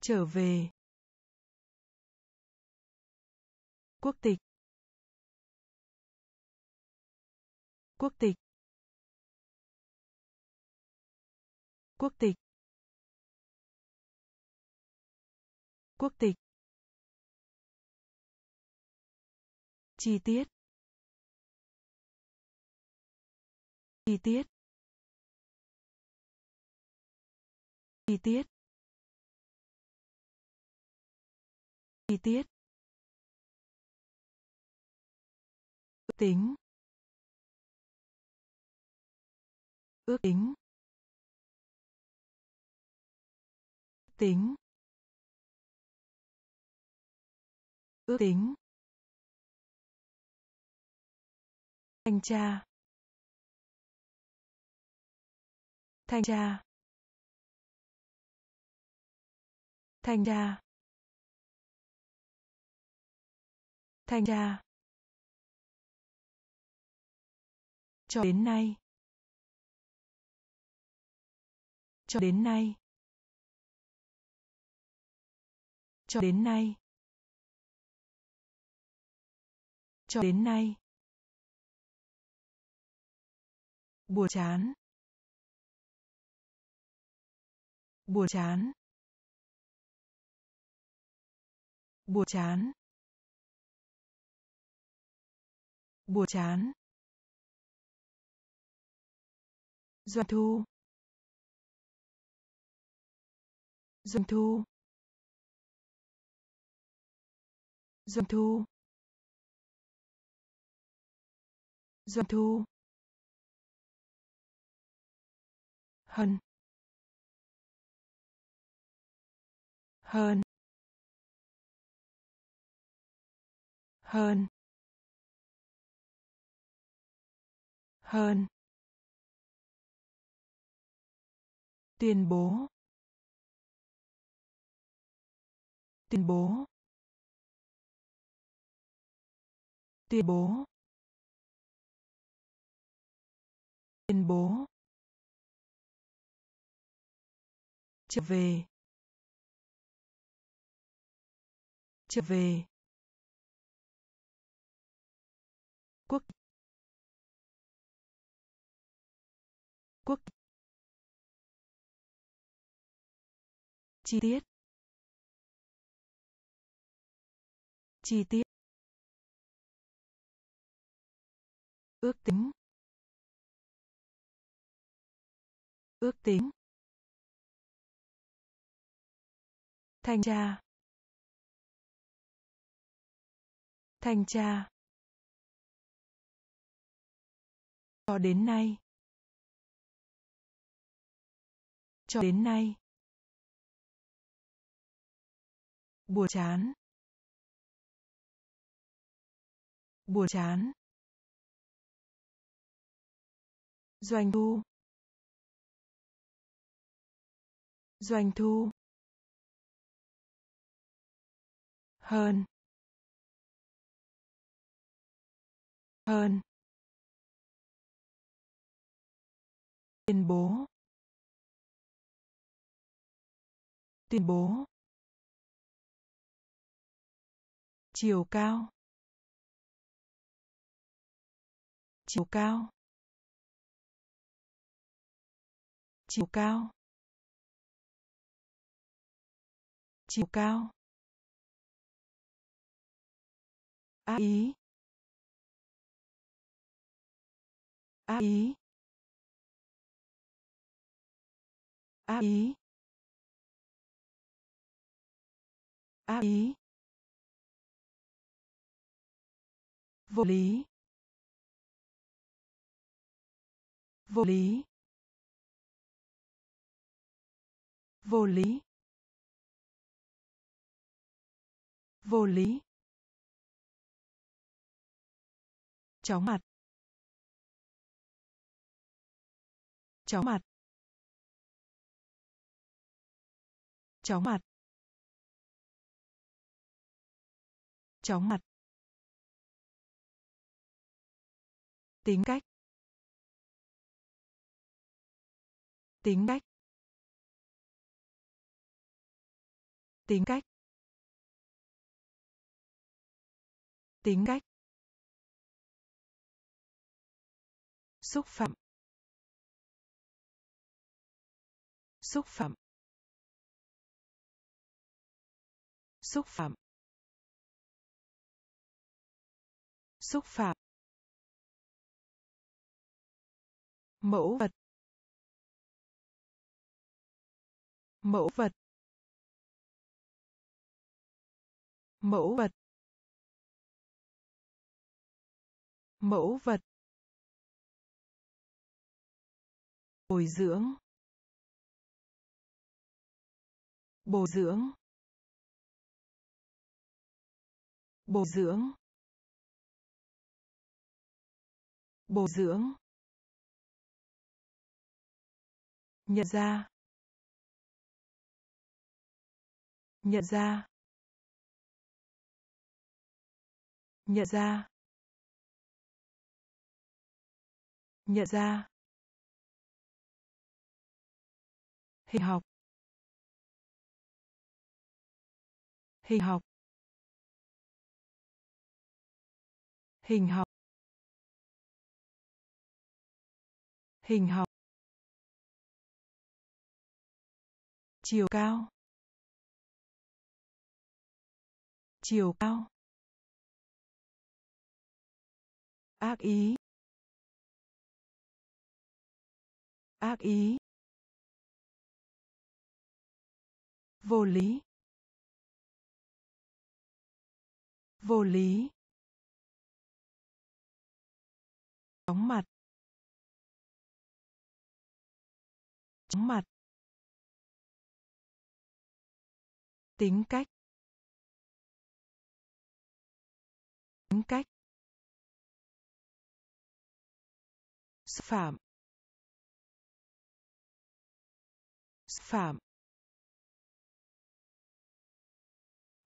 Trở về. Quốc tịch. Quốc tịch. Quốc tịch. Quốc tịch. Chi tiết. Chi tiết. Chi tiết. Chi tiết. Ước tính. Ước tính. Tính. Ước tính. Thanh tra. Thanh tra. Thanh tra. Thanh tra. Cho đến nay. Cho đến nay. Cho đến nay. Cho đến nay. Buồn chán. Buồn chán. Buồn chán. Buồn chán. Doanh thu. Doanh thu. Doanh thu. Doanh thu. Hơn hơn hơn hơn tuyên bố. Tuyên bố. Tuyên bố. Tuyên bố. Trở về. Trở về. Quốc. Quốc. Chi tiết. Chi tiết. Ước tính. Ước tính. Thanh tra. Thanh tra. Cho đến nay. Cho đến nay. Buồn chán. Buồn chán. Doanh thu. Doanh thu. Hơn. Hơn. Tuyên bố. Tuyên bố. Chiều cao. Chiều cao. Chiều cao. Chiều cao. A ý. A ý. A ý. A ý. Vô lý. Vô lý. Vô lý. Vô lý. Chóng mặt. Chóng mặt. Chóng mặt. Chóng mặt. Tính cách. Tính cách. Tính cách. Tính cách. Xúc phạm. Xúc phạm. Xúc phạm. Xúc phạm. Mẫu vật. Mẫu vật. Mẫu vật. Mẫu vật. Bồi dưỡng. Bồi dưỡng. Bồi dưỡng. Bồi dưỡng. Nhận ra. Nhận ra. Nhận ra. Nhận ra. Hình học. Hình học. Hình học. Hình học. Chiều cao. Chiều cao. Ác ý. Ác ý. Vô lý. Vô lý. Chóng mặt. Chóng mặt. Tính cách. Tính cách. Xúc phạm. Xúc phạm.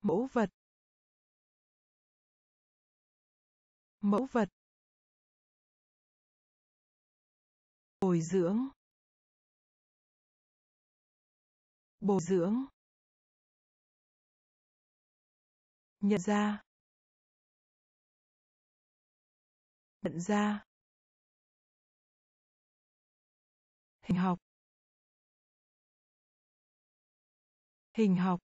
Mẫu vật. Mẫu vật. Bồi dưỡng. Bồi dưỡng. Nhận ra. Nhận ra. Hình học. Hình học.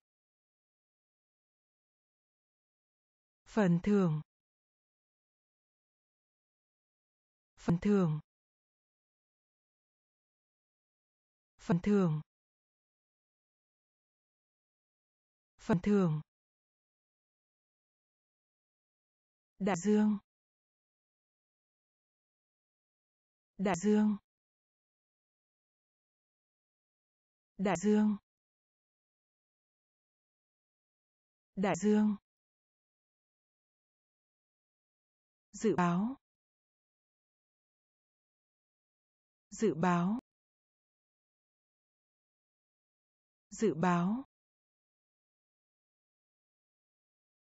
Phần thưởng. Phần thưởng. Phần thưởng. Phần thưởng. Đại dương. Đại dương. Đại dương. Đại dương. Dự báo. Dự báo. Dự báo.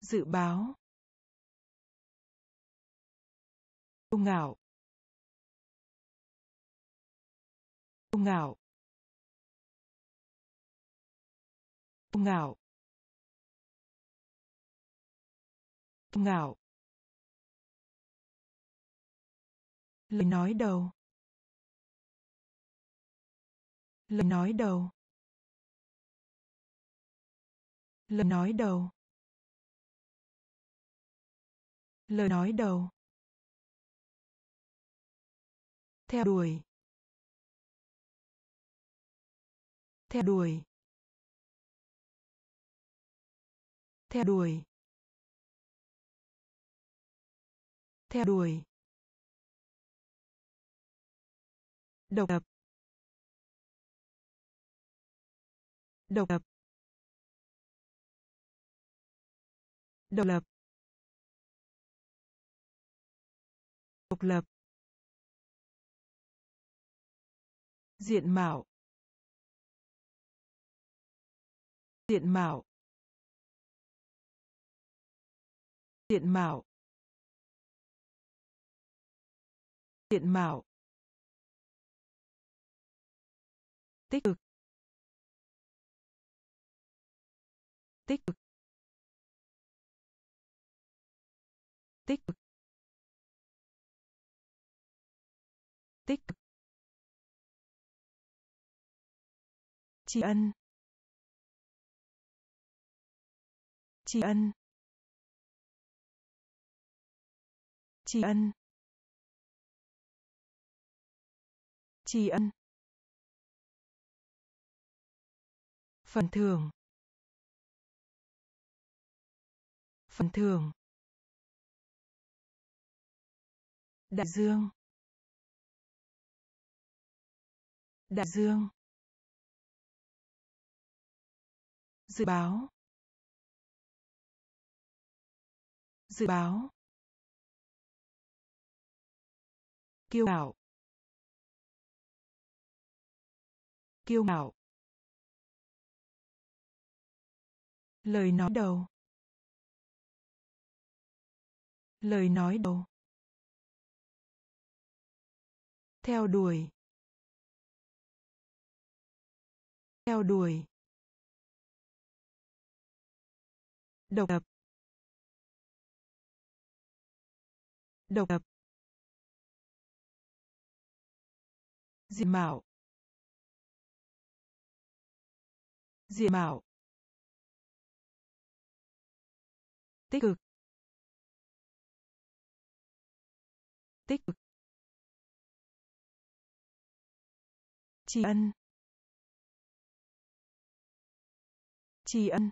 Dự báo. Kiêu ngạo. Kiêu ngạo. Ngạo. Ngạo. Lời nói đầu. Lời nói đầu. Lời nói đầu. Lời nói đầu. Theo đuổi. Theo đuổi. Theo đuổi. Theo đuổi. Độc lập. Độc lập. Độc lập. Độc lập. Diện mạo. Diện mạo. Diện mạo. Diện mạo. Tích cực. Tích cực. Tích cực. Tích cực. Tri ân. Tri ân. Tri ân. Tri ân. Phần thưởng. Phần thưởng. Đại dương. Đại dương. Dự báo. Dự báo. Kiêu ngạo. Kiêu ngạo. Lời nói đầu. Lời nói đầu. Theo đuổi. Theo đuổi. Độc lập. Độc lập. Diện mạo. Diện mạo. Tích cực. Tích cực. Tri ân. Tri ân.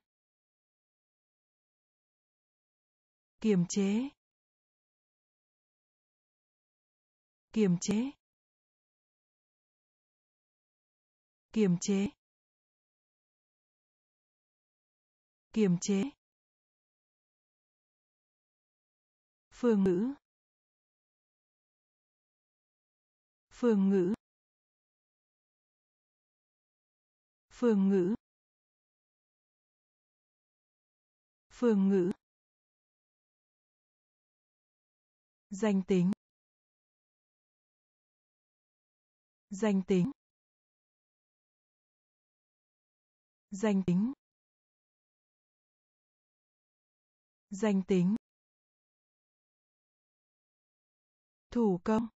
Kiềm chế. Kiềm chế. Kiềm chế. Kiềm chế. Phương ngữ. Phương ngữ. Phương ngữ. Phương ngữ. Danh tính. Danh tính. Danh tính. Danh tính. Thủ công.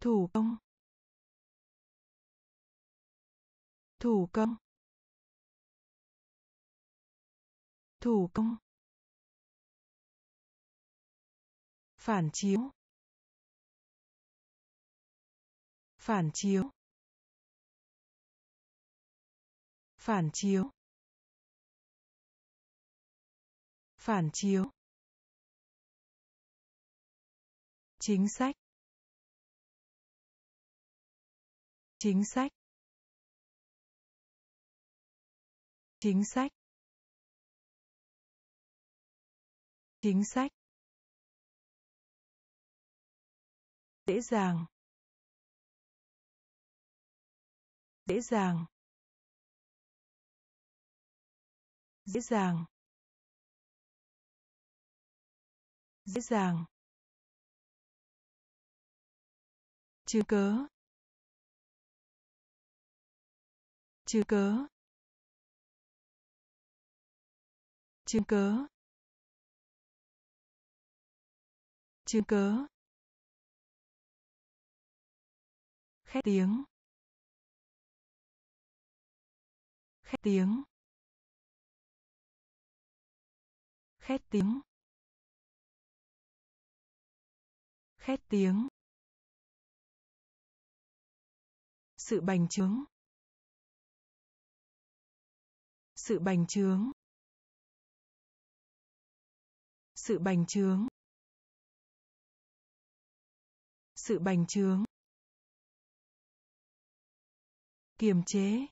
Thủ công. Thủ công. Thủ công. Phản chiếu. Phản chiếu. Phản chiếu. Phản chiếu. Chính sách. Chính sách. Chính sách. Chính sách. Dễ dàng. Dễ dàng. Dễ dàng. Dễ dàng. Chứng cớ. Chứng cớ. Chứng cớ. Chứng cớ. Khét tiếng. Khét tiếng. Khét tiếng. Khét tiếng. Sự bành trướng. Sự bành trướng. Sự bành trướng. Sự bành trướng. Kiềm chế.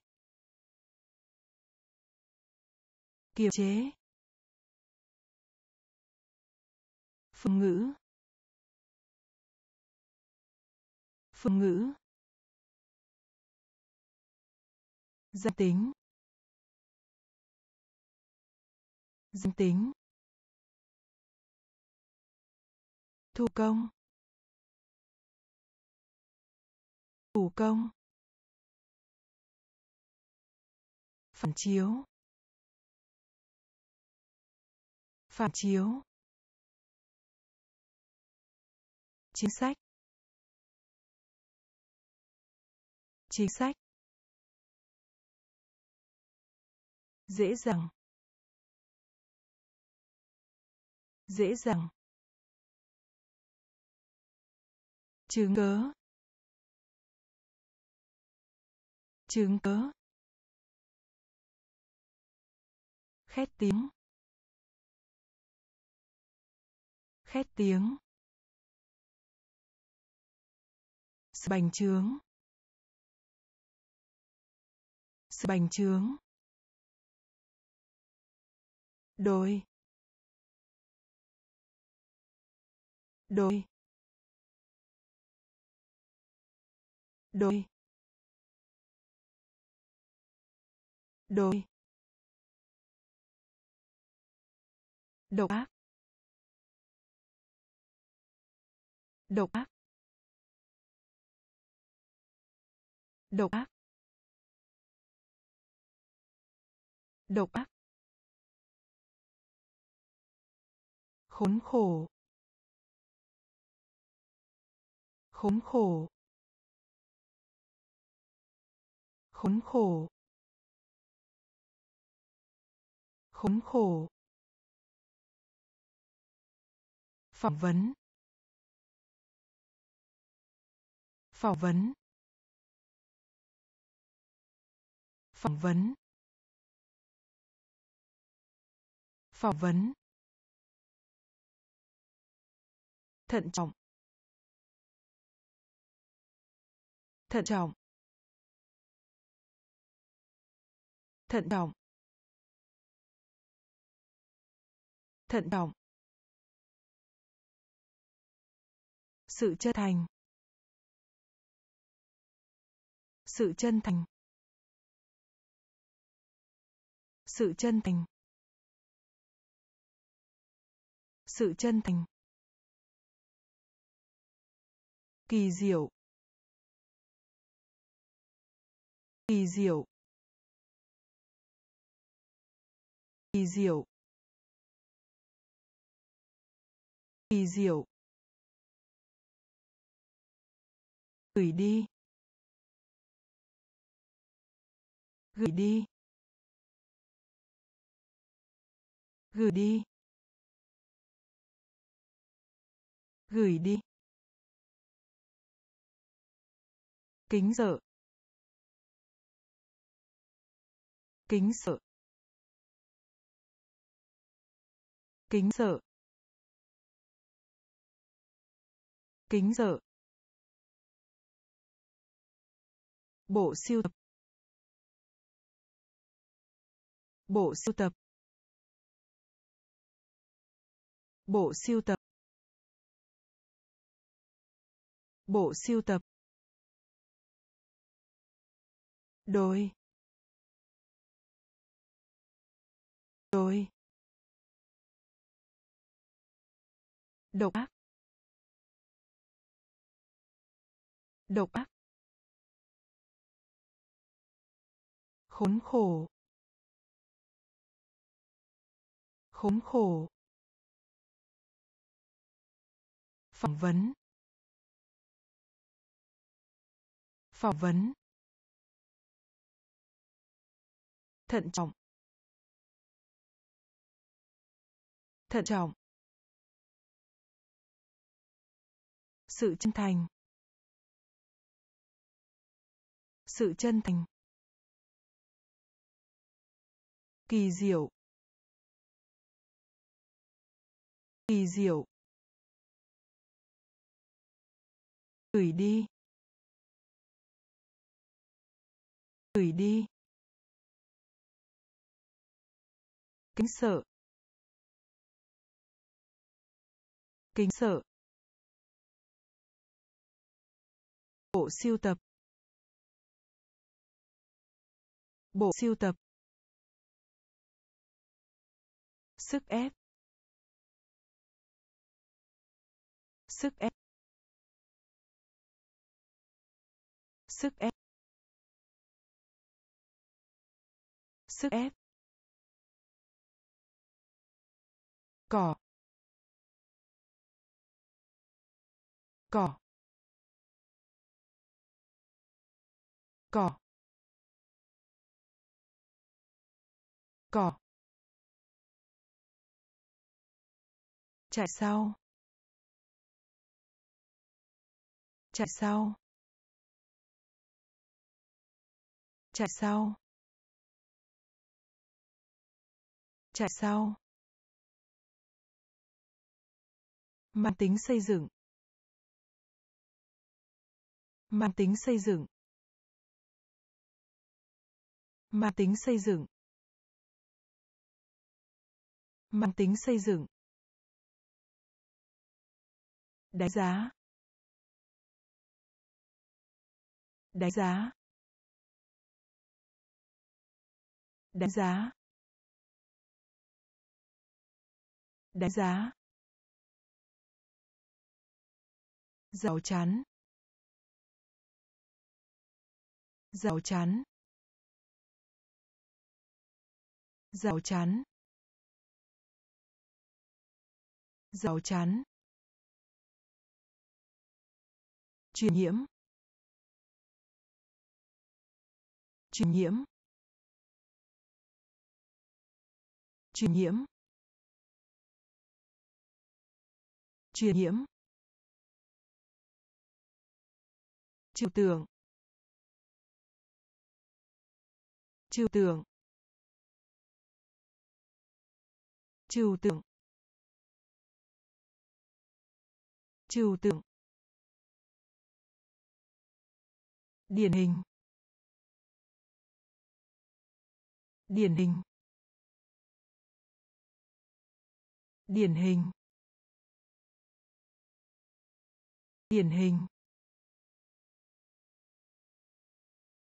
Kiềm chế. Phương ngữ. Phương ngữ. Danh tính. Danh tính. Thủ công. Thủ công. Phản chiếu. Phản chiếu. Chính sách. Chính sách. Dễ dàng. Dễ dàng. Chứng cớ chứng cớ khét tiếng. Khét tiếng. Bành trướng. Sự bành trướng. Đôi. Đôi. Đôi. Đôi. Độc ác. Độc ác. Độc ác. Độc ác. Khốn khổ. Khốn khổ. Khốn khổ. Khốn khổ. Phỏng vấn. Phỏng vấn. Phỏng vấn. Phỏng vấn. Thận trọng. Thận trọng. Thận trọng. Thận trọng. Sự chân thành. Sự chân thành. Sự chân thành. Sự chân thành. Kỳ diệu. Kỳ diệu. Kỳ diệu. Kỳ diệu. Gửi đi. Gửi đi. Gửi đi. Gửi đi. Kính sợ. Kính sợ. Kính sợ. Kính sợ. Bộ siêu tập. Bộ siêu tập. Bộ siêu tập. Bộ siêu tập. Đôi. Đôi. Độc ác. Độc ác. Khốn khổ. Khốn khổ. Phỏng vấn. Phỏng vấn. Thận trọng. Thận trọng. Sự chân thành. Sự chân thành. Kỳ diệu. Kỳ diệu. Gửi đi. Gửi đi. Kính sợ. Kính sợ. Bộ siêu tập. Bộ siêu tập. Sức ép. Sức ép. Sức ép. Sức ép. Cỏ cỏ cỏ cỏ chạy sau. Chạy sau. Chạy sau. Chạy sau. Mang tính xây dựng. Mang tính xây dựng. Mang tính xây dựng. Mang tính xây dựng. Đánh giá. Đánh giá. Đánh giá. Đánh giá. Rào chắn rào chắn rào chắn rào chắn truyền nhiễm. Truyền nhiễm. Truyền nhiễm. Truyền nhiễm. Trừu tượng. Trừu tượng. Trừu tượng. Trừu tượng. Điển hình. Điển hình. Điển hình. Điển hình.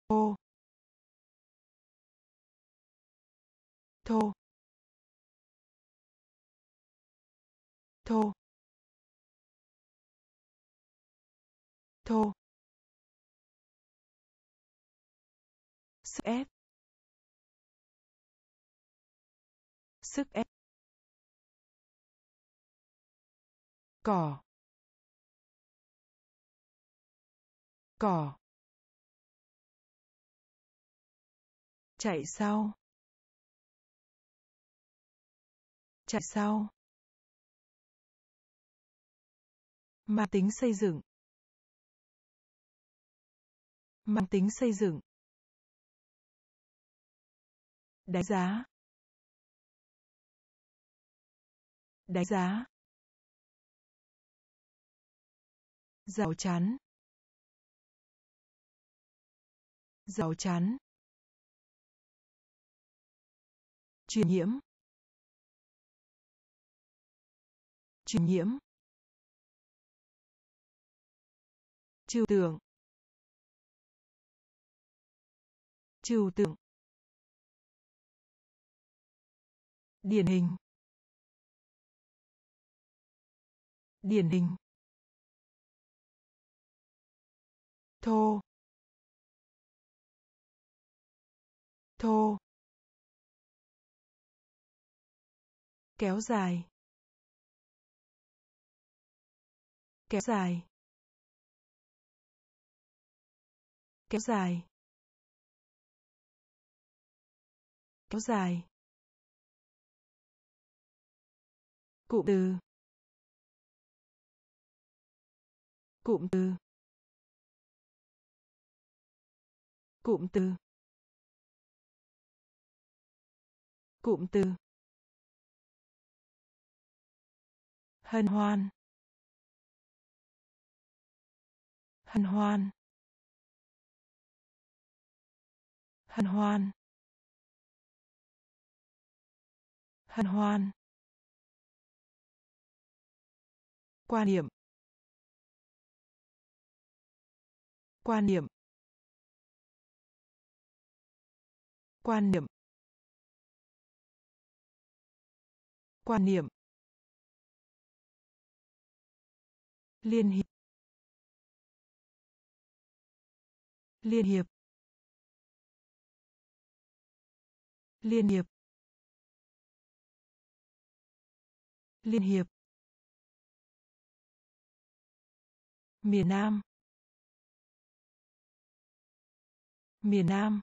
Thô. Thô. Thô. Thô. Sức ép. Sức ép. Cỏ cỏ, chạy sau chạy sau. Mang tính xây dựng, mang tính xây dựng. Đánh giá đánh giá. Rào chắn rào chắn truyền nhiễm. Truyền nhiễm. Trừu tượng. Trừu tượng. Điển hình. Điển hình. Thô. Thô. Kéo dài. Kéo dài. Kéo dài. Kéo dài. Cụm từ. Cụm từ. Cụm từ. Cụm từ. Hân hoan. Hân hoan. Hân hoan. Hân hoan. Quan niệm. Quan niệm. Quan niệm. Quan niệm. Liên hiệp. Liên hiệp. Liên hiệp. Liên hiệp. Miền Nam. Miền Nam.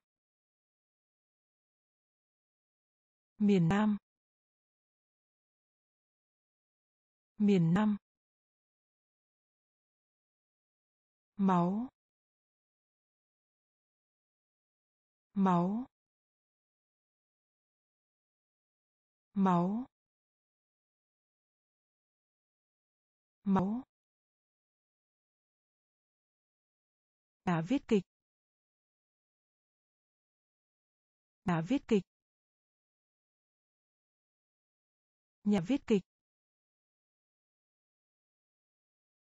Miền Nam. Miền Nam. Máu. Máu. Máu. Máu. Đã viết kịch. Đã viết kịch. Nhà viết kịch.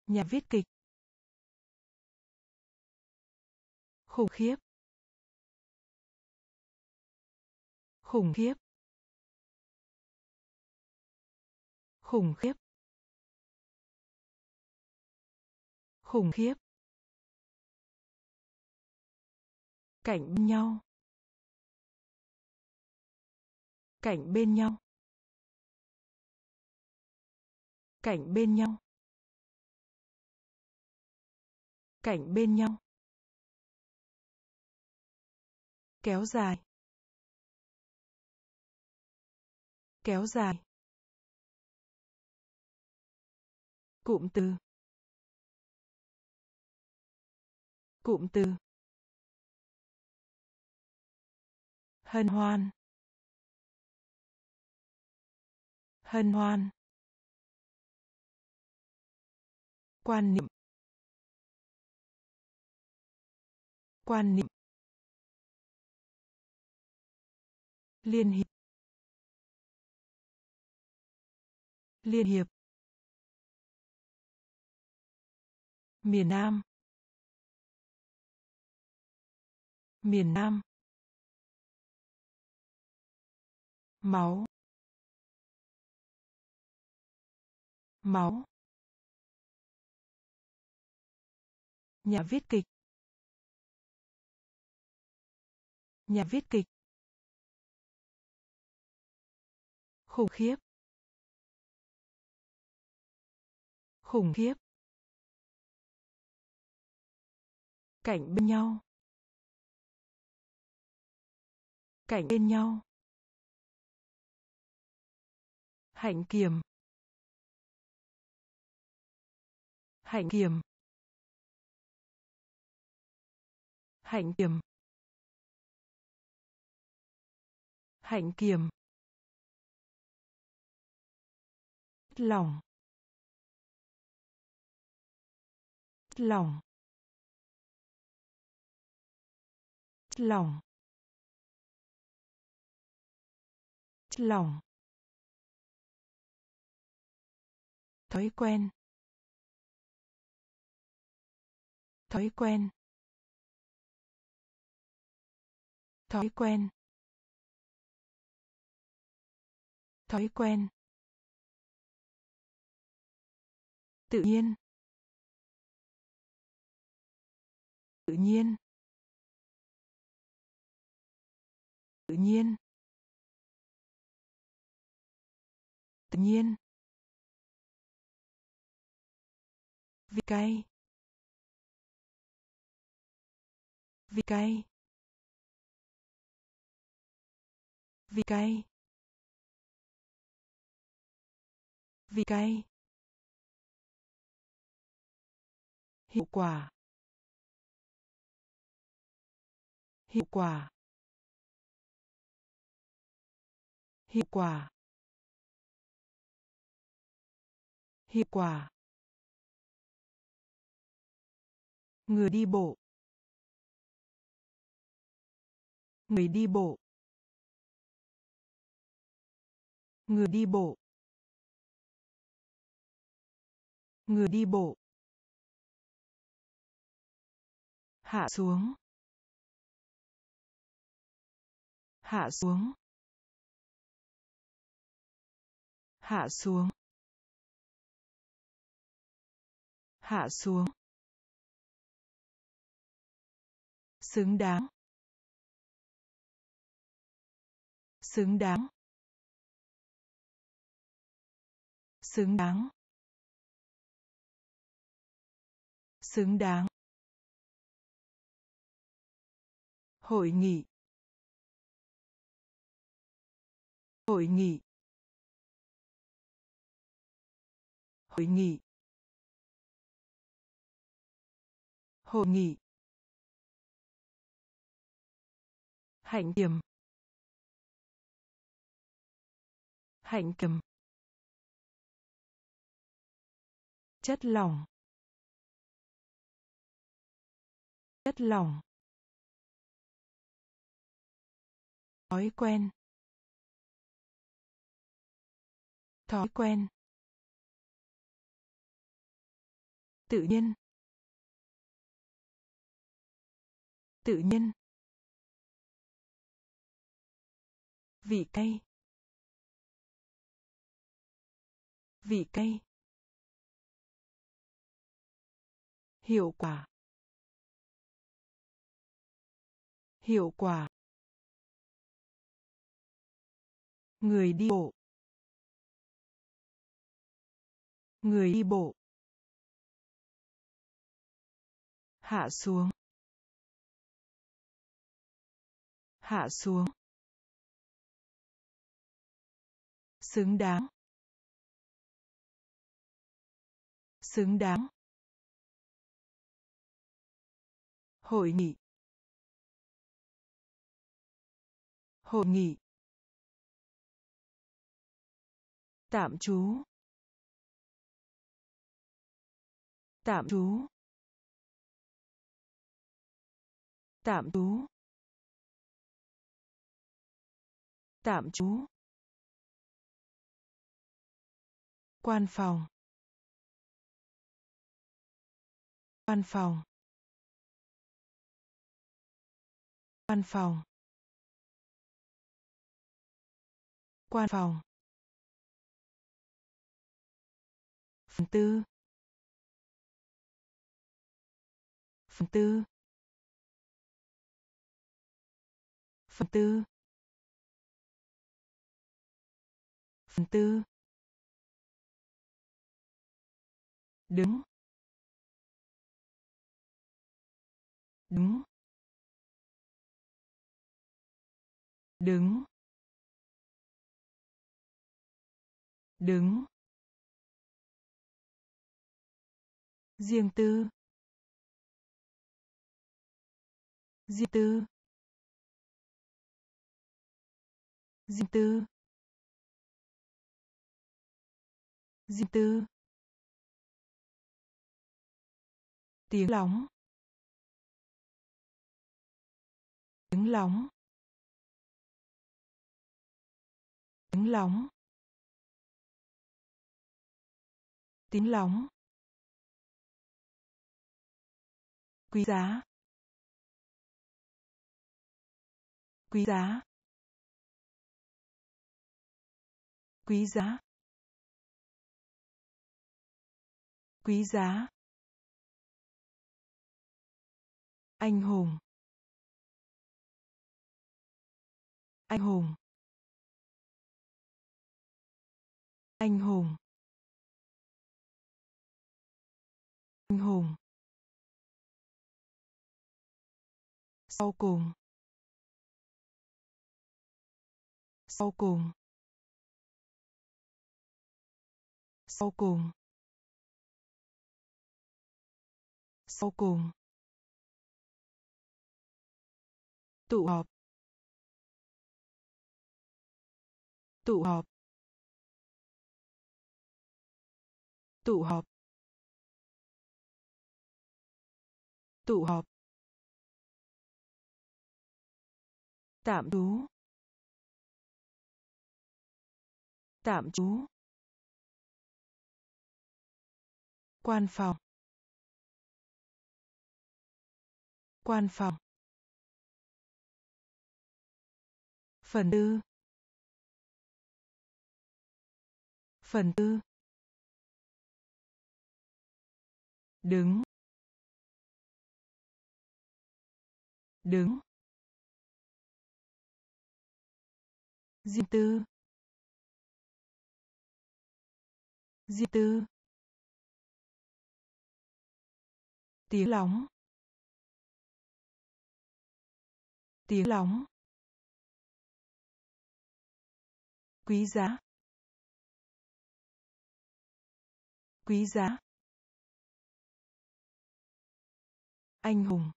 Nhà viết kịch. Khủng khiếp. Khủng khiếp. Khủng khiếp. Khủng khiếp. Cạnh bên nhau. Cạnh bên nhau. Cạnh bên nhau. Cạnh bên nhau. Kéo dài. Kéo dài. Cụm từ. Cụm từ. Hân hoan. Hân hoan. Quan niệm. Quan niệm. Liên hiệp. Liên hiệp. Miền Nam. Miền Nam. Máu. Máu. Nhà viết kịch. Nhà viết kịch. Khủng khiếp. Khủng khiếp. Cạnh bên nhau. Cạnh bên nhau. Hạnh kiểm. Hạnh kiểm. Hạnh kiểm. Hạnh kiểm. Lòng. Lòng. Lòng. Lòng. Thói quen. Thói quen. Thói quen. Thói quen. Tự nhiên. Tự nhiên. Tự nhiên. Tự nhiên. Vị cay vị cay vì cay vì cay hiệu quả. Hiệu quả. Hiệu quả. Hiệu quả. Người đi bộ. Người đi bộ. Người đi bộ. Người đi bộ. Hạ xuống. Hạ xuống. Hạ xuống. Hạ xuống. Xứng đáng. Xứng đáng. Xứng đáng. Xứng đáng. Hội nghị. Hội nghị. Hội nghị. Hội nghị. Hạnh kiểm. Hạnh kiểm. Chất lỏng. Chất lỏng. Thói quen. Thói quen. Tự nhiên. Tự nhiên. Vị cay. Vị cay. Hiệu quả. Hiệu quả. Người đi bộ. Người đi bộ. Hạ xuống. Hạ xuống. Xứng đáng. Xứng đáng. Hội nghị. Hội nghị. Tạm trú. Tạm trú. Tạm trú. Tạm trú. Quan phòng. Quan phòng. Văn phòng. Quan phòng. Phần tư. Phần tư. Phần tư. Phần tư. Đứng. Đứng. Đứng. Đứng. Riêng tư. Riêng tư. Riêng tư. Riêng tư. Tiếng lóng. Tiếng lóng. Tiếng lóng. Tiếng lóng. Quý giá. Quý giá. Quý giá. Quý giá. Anh hùng. Anh hùng. Anh hùng. Anh hùng. Sau cùng. Sau cùng. Sau cùng. Sau cùng. Tụ họp. Tụ họp. Tụ họp. Tụ họp. Tạm trú. Tạm trú. Quan phòng. Quan phòng. Phần tư. Phần tư. Đứng. Đứng. Riêng tư. Riêng tư. Tiếng lóng. Tiếng lóng. Quý giá. Quý giá. Anh hùng.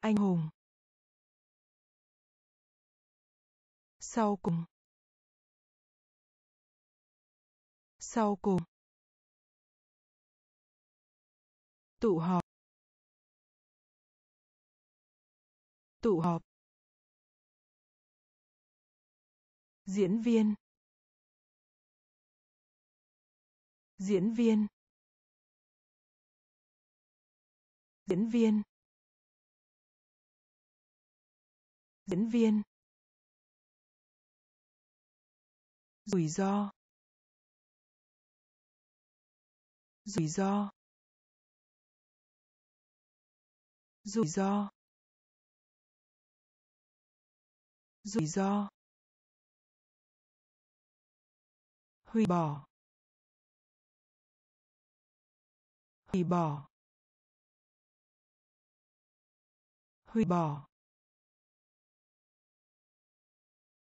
Anh hùng. Sau cùng. Sau cùng. Tụ họp. Tụ họp. Diễn viên. Diễn viên. Diễn viên. Diễn viên. Rủi ro. Rủi ro. Rủi ro. Rủi ro. Hủy bỏ. Hủy bỏ. Hủy bỏ.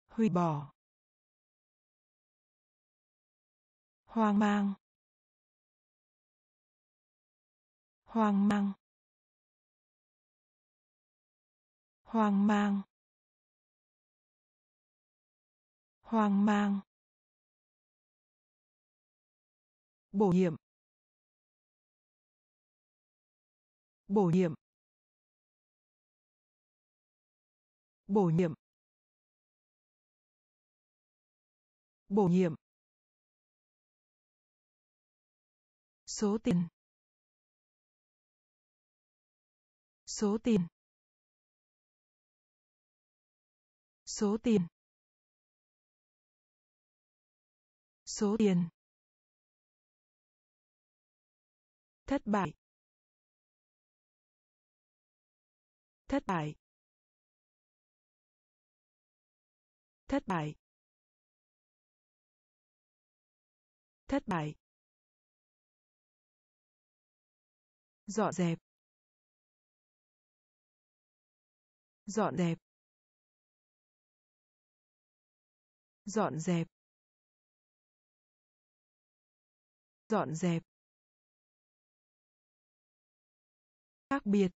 Hủy bỏ. Hoang mang. Hoang mang. Hoang mang. Hoang mang. Bổ nhiệm. Bổ nhiệm. Bổ nhiệm bổ nhiệm, số tiền số tiền số tiền số tiền, thất bại thất bại. Thất bại. Thất bại. Dọn dẹp. Dọn dẹp. Dọn dẹp. Dọn dẹp. Khác biệt.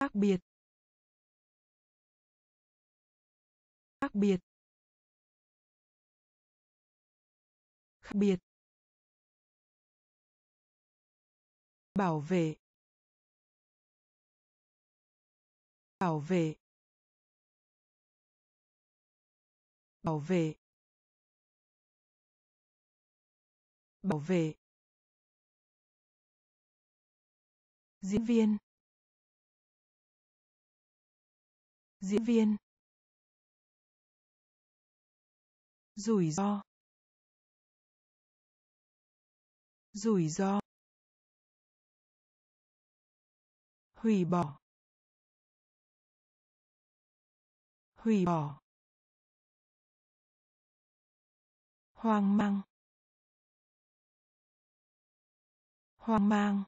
Khác biệt. Khác biệt. Khác biệt. Bảo vệ. Bảo vệ. Bảo vệ. Bảo vệ. Diễn viên. Diễn viên. Rủi ro. Rủi ro. Hủy bỏ. Hủy bỏ. Hoang mang. Hoang mang.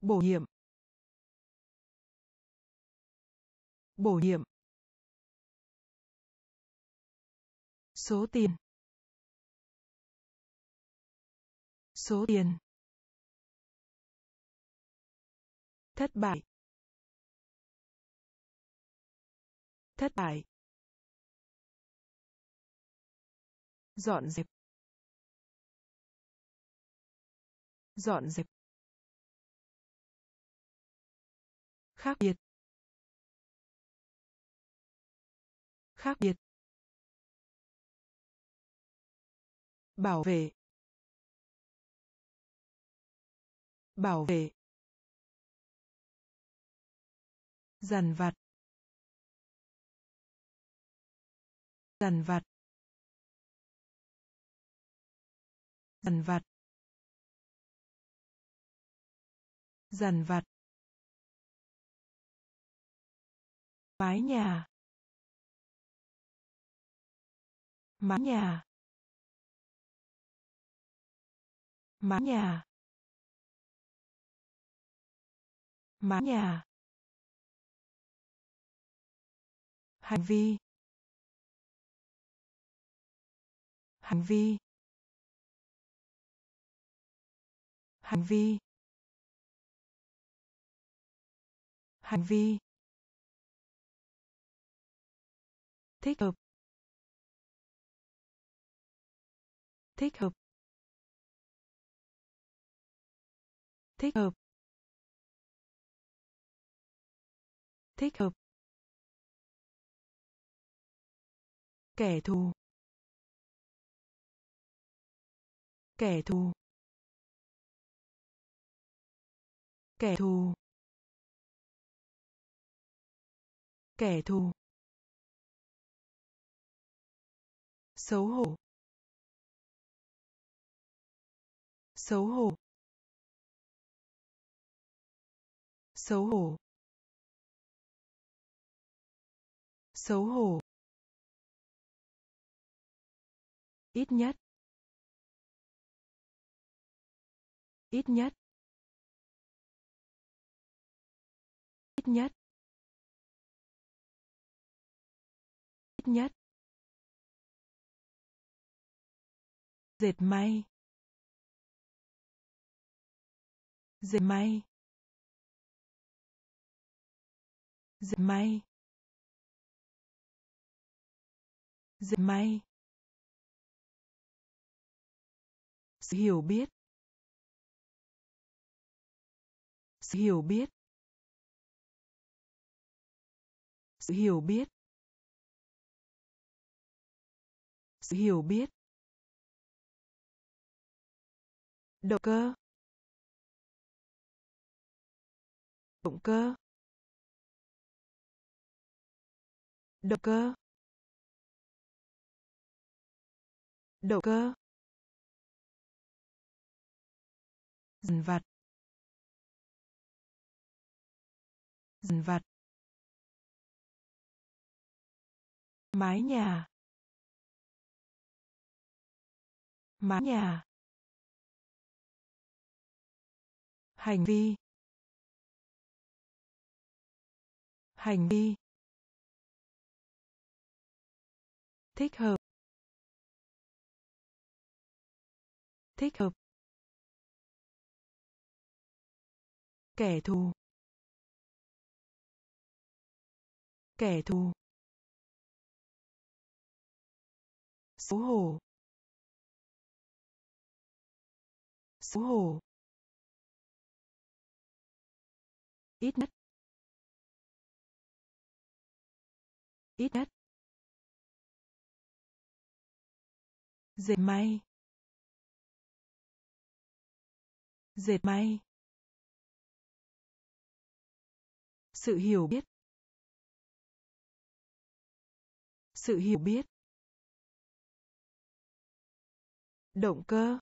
Bổ nhiệm. Bổ nhiệm. Số tiền. Số tiền. Thất bại. Thất bại. Dọn dẹp. Dọn dẹp. Khác biệt. Khác biệt. Bảo vệ bảo vệ, dằn vặt dằn vặt dằn vặt dằn vặt. Mái nhà mái nhà. Mái nhà. Mái nhà. Hành vi. Hành vi. Hành vi. Hành vi. Thích hợp. Thích hợp. Thích hợp. Thích hợp. Kẻ thù. Kẻ thù. Kẻ thù. Kẻ thù. Xấu hổ. Xấu hổ. Xấu hổ. Xấu hổ. Ít nhất. Ít nhất. Ít nhất. Ít nhất. Dệt may. Dệt may. Dệt may. Dệt may. Sự hiểu biết. Sự hiểu biết. Sự hiểu biết. Sự hiểu biết. Động cơ. Động cơ. Động cơ động cơ dần vặt. Dần vặt. Mái nhà. Mái nhà. Hành vi. Hành vi. Thích hợp. Thích hợp. Kẻ thù. Kẻ thù. Xấu hổ. Xấu hổ. Ít nhất. Ít nhất. Dệt may. Dệt may. Sự hiểu biết. Sự hiểu biết. Động cơ.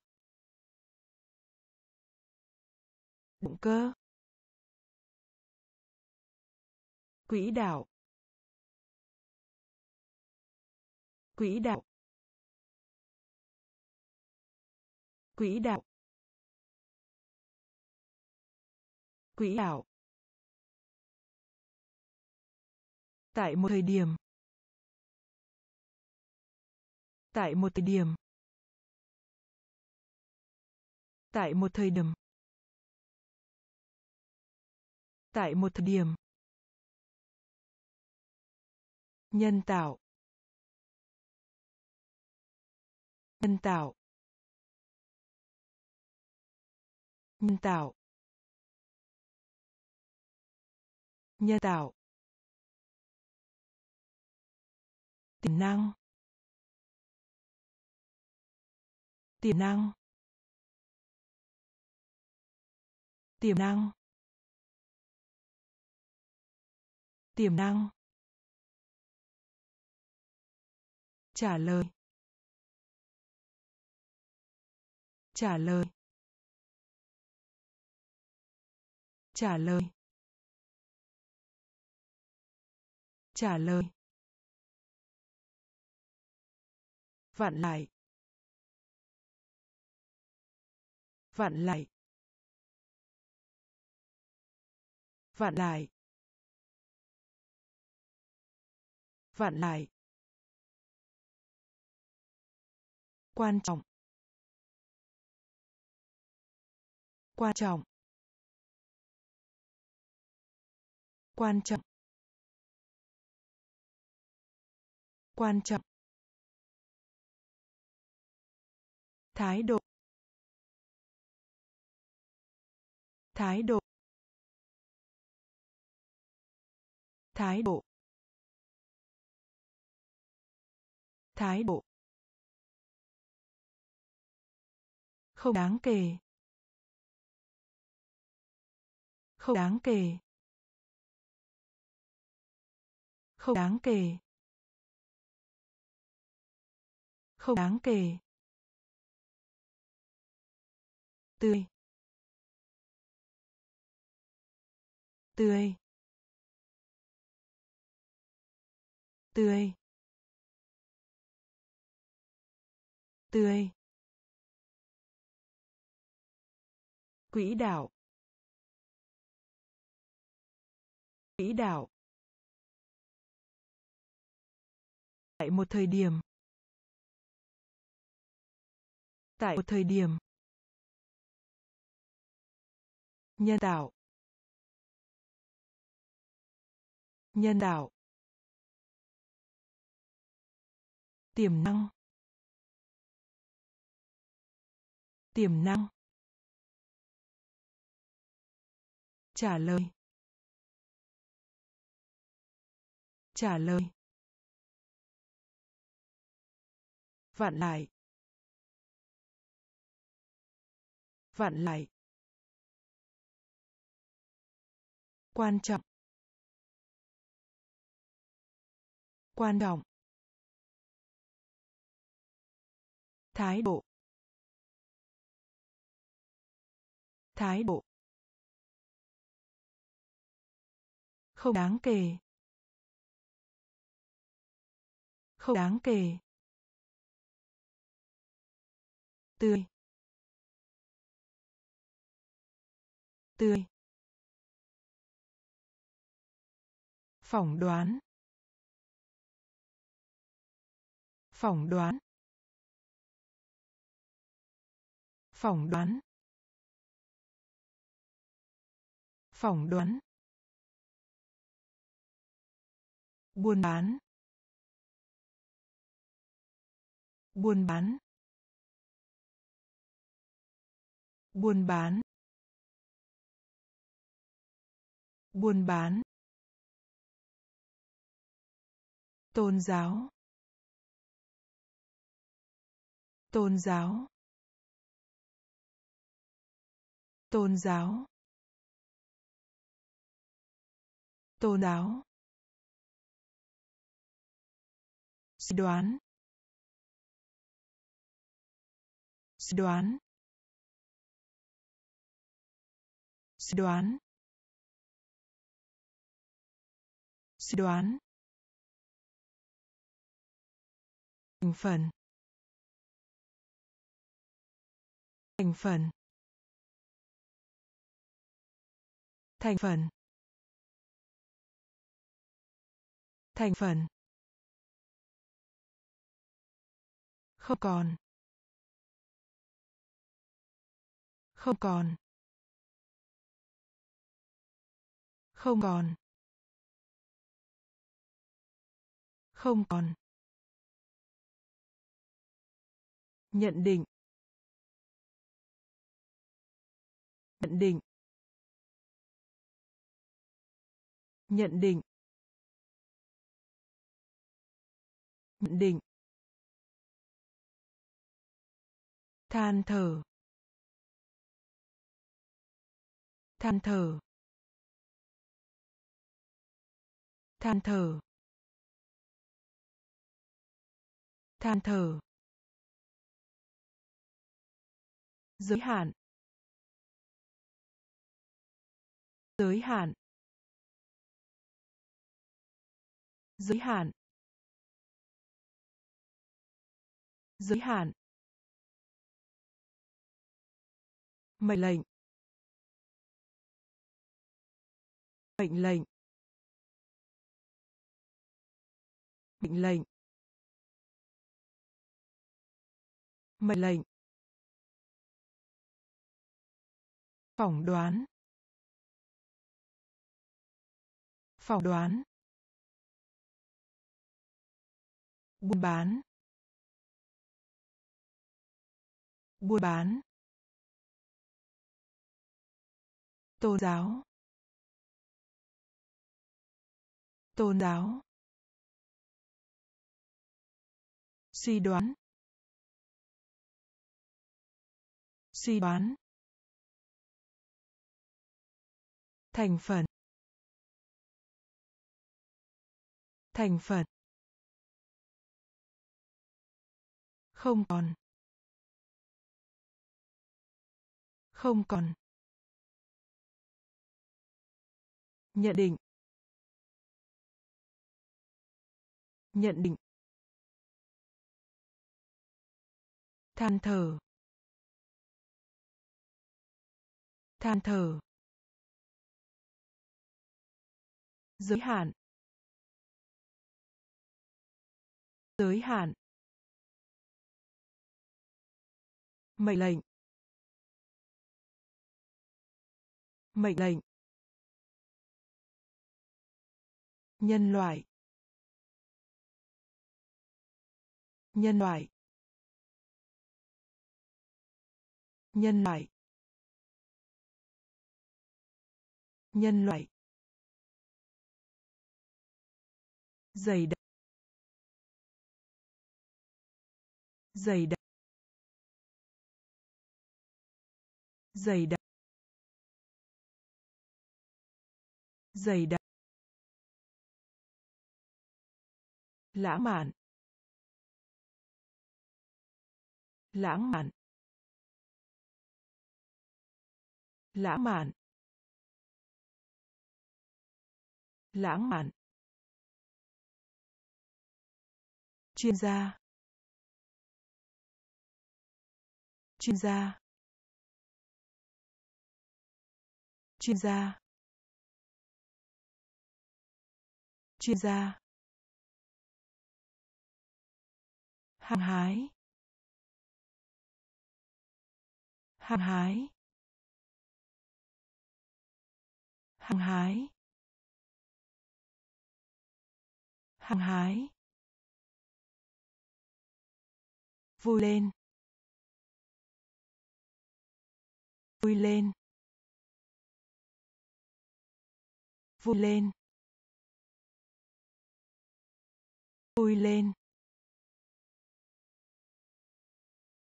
Động cơ. Quỹ đạo. Quỹ đạo. Quỹ đạo. Quỹ đạo. Tại một thời điểm. Tại một thời điểm. Tại một thời điểm. Tại một thời điểm. Nhân tạo. Nhân tạo. Nhân tạo. Nhân tạo. Tiềm năng. Tiềm năng. Tiềm năng. Tiềm năng. Trả lời. Trả lời. Trả lời. Trả lời. Vặn lại. Vặn lại. Vặn lại. Vặn lại. Quan trọng. Quan trọng. Quan trọng. Quan trọng. Thái độ. Thái độ. Thái độ. Thái độ. Không đáng kể. Không đáng kể. Không đáng kể. Không đáng kể. Tươi. Tươi. Tươi. Tươi. Quỹ đạo. Quỹ đạo. Tại một thời điểm. Tại một thời điểm. Nhân tạo nhân tạo tiềm năng. Tiềm năng. Trả lời. Trả lời. Vạn lại. Vạn lại. Quan trọng. Quan trọng thái độ. Thái độ. Không đáng kể. Không đáng kể. Tươi. Tươi. Phỏng đoán. Phỏng đoán. Phỏng đoán. Phỏng đoán. Buôn bán. Buôn bán. Buôn bán. Buôn bán. Tôn giáo. Tôn giáo. Tôn giáo. Tôn giáo. Suy đoán. Suy đoán. Đoán. Suy đoán. Thành phần. Thành phần. Thành phần. Thành phần. Không còn. Không còn. Không còn. Không còn. Nhận định. Nhận định. Nhận định. Nhận định. Than thở. Than thở. Than thở. Than thở. Giới hạn. Giới hạn. Giới hạn. Giới hạn. Mệnh lệnh. Mệnh lệnh. Mệnh lệnh. Mệnh lệnh. Phỏng đoán. Phỏng đoán. Buôn bán. Buôn bán. Tôn giáo. Tôn giáo. Suy đoán. Suy đoán. Thành phần. Thành phần. Không còn. Không còn. Nhận định. Nhận định. Than thở. Than thở. Giới hạn. Giới hạn. Mệnh lệnh. Mệnh lệnh. Nhân loại. Nhân loại. Nhân loại. Nhân loại. Dày đặc. Dày đặc. Dày đặc. Dày đặc. Lãng mạn. Lãng mạn. Lãng mạn. Lãng mạn. Chuyên gia. Chuyên gia. Chuyên gia. Chuyên gia. Hăng hái. Hăng hái. Hàng hái. Hàng hái. Vui lên. Vui lên. Vui lên. Vui lên.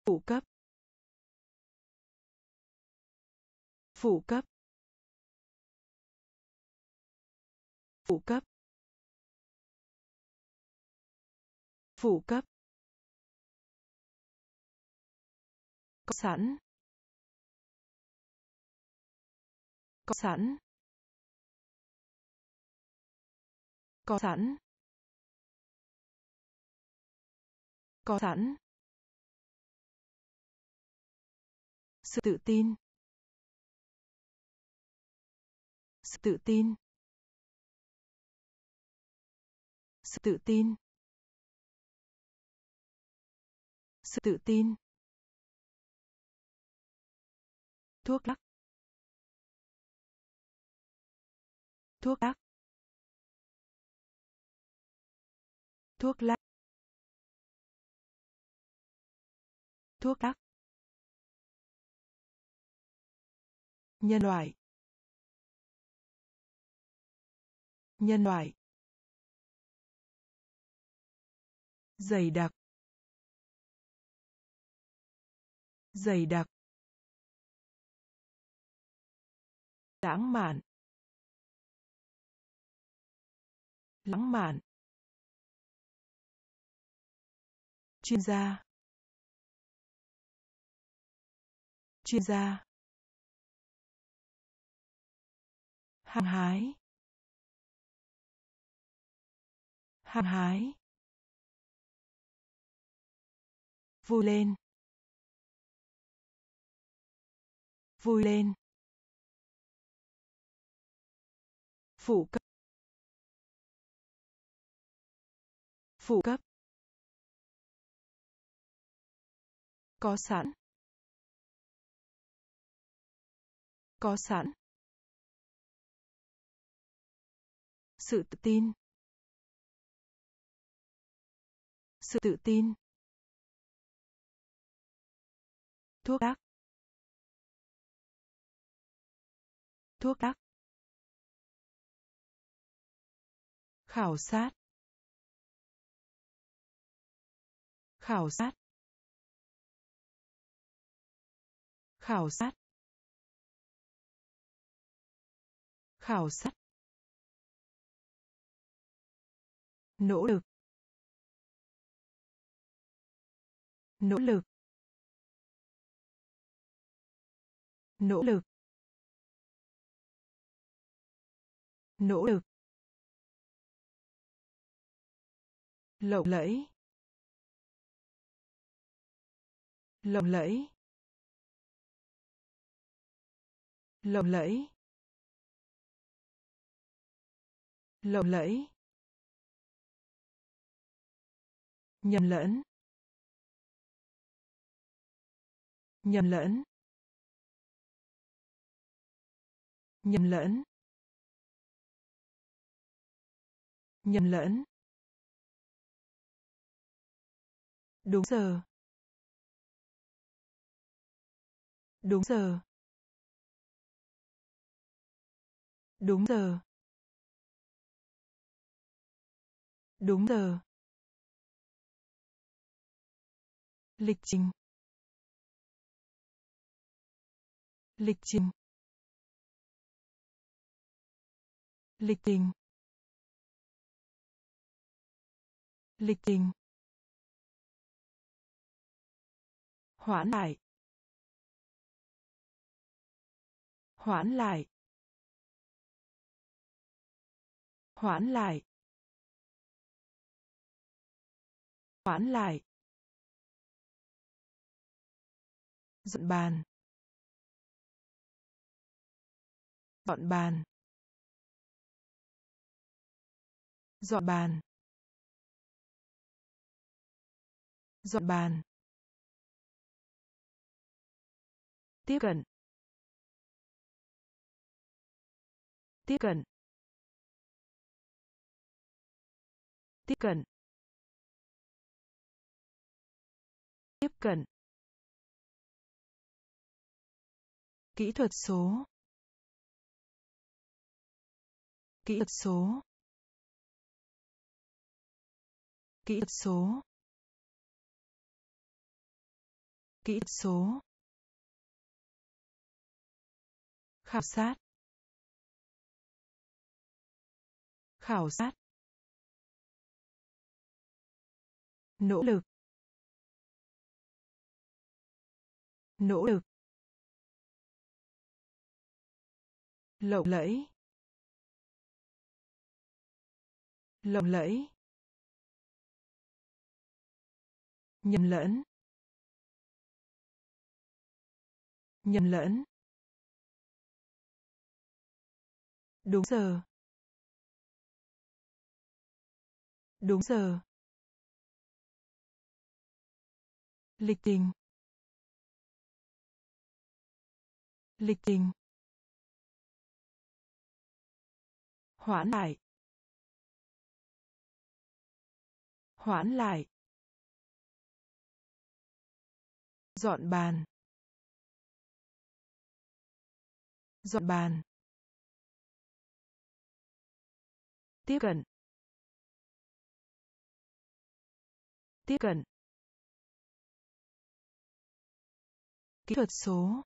Phụ cấp. Phụ cấp. Phụ cấp. Phụ cấp. Có sẵn. Có sẵn. Có sẵn. Có sẵn. Sự tự tin. Sự tự tin. Sự tự tin. Sự tự tin. Thuốc lắc. Thuốc lắc. Thuốc lắc. Thuốc lắc. Nhân loại. Nhân loại. Dày đặc. Dày đặc. Lãng mạn. Lãng mạn. Chuyên gia. Chuyên gia. Hăng hái. Hăng hái. Vui lên. Vui lên. Phụ cấp. Phụ cấp. Có sẵn. Có sẵn. Sự tự tin. Sự tự tin. Thuốc đắc thuốc đắc khảo sát. Khảo sát. Khảo sát. Khảo sát. Nỗ lực. Nỗ lực. Nỗ lực. Nỗ lực. Lộng lẫy. Lộng lẫy. Lộng lẫy. Lộng lẫy. Nhầm lẫn. Nhầm lẫn. Nhầm lẫn. Nhầm lẫn. Đúng giờ. Đúng giờ. Đúng giờ. Đúng giờ. Lịch trình. Lịch trình. Lịch trình. Lịch trình. Hoãn lại. Hoãn lại. Hoãn lại. Hoãn lại. Dọn bàn. Dọn bàn. Dọn bàn. Dọn bàn. Tiếp cận. Tiếp cận. Tiếp cận. Tiếp cận. Kỹ thuật số. Kỹ thuật số. Kỹ thuật số. Kỹ thuật số. Khảo sát. Khảo sát. Nỗ lực. Nỗ lực. Lộng lẫy. Lộng lẫy. Nhầm lẫn. Nhầm lẫn. Đúng giờ. Đúng giờ. Lịch trình. Lịch trình. Hoãn lại. Hoãn lại. Dọn bàn. Dọn bàn. Tiếp cận. Tiếp cận. Kỹ thuật số.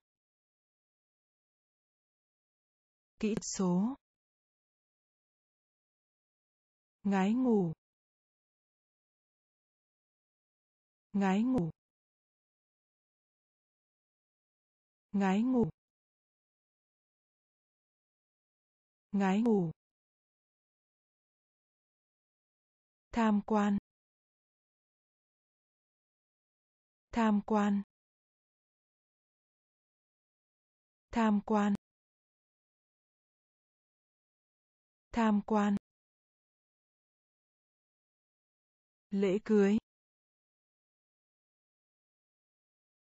Kỹ thuật số. Ngái ngủ. Ngái ngủ. Ngái ngủ. Ngái ngủ. Tham quan. Tham quan. Tham quan. Tham quan. Lễ cưới.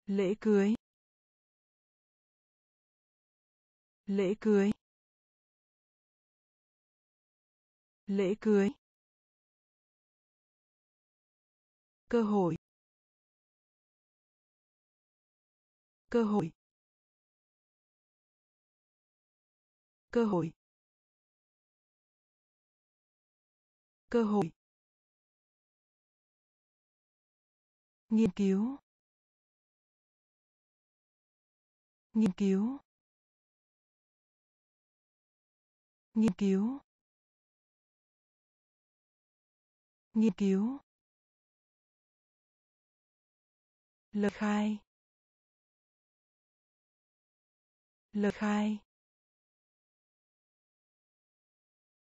Lễ cưới. Lễ cưới. Lễ cưới. Cơ hội. Cơ hội. Cơ hội. Cơ hội. Nghiên cứu. Nghiên cứu. Nghiên cứu. Nghiên cứu. Lời khai. Lời khai.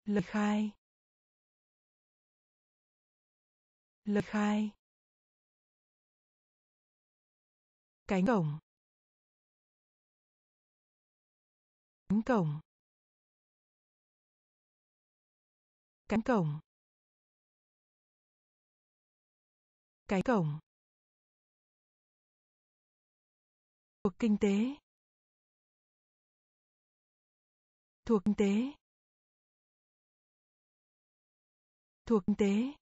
Lời khai. Lời khai. Cánh cổng. Cánh cổng. Cánh cổng. Cái cổng. Thuộc kinh tế. Thuộc kinh tế. Thuộc kinh tế.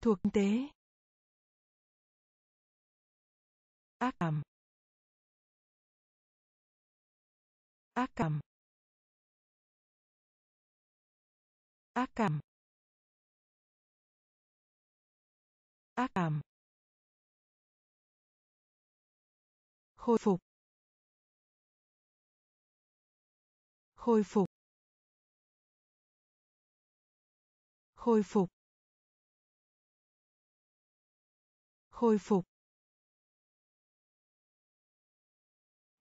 Thuộc kinh tế. Ác cảm. Ác cảm. Ác cảm. Ác cảm. Khôi phục. Khôi phục. Khôi phục. Khôi phục.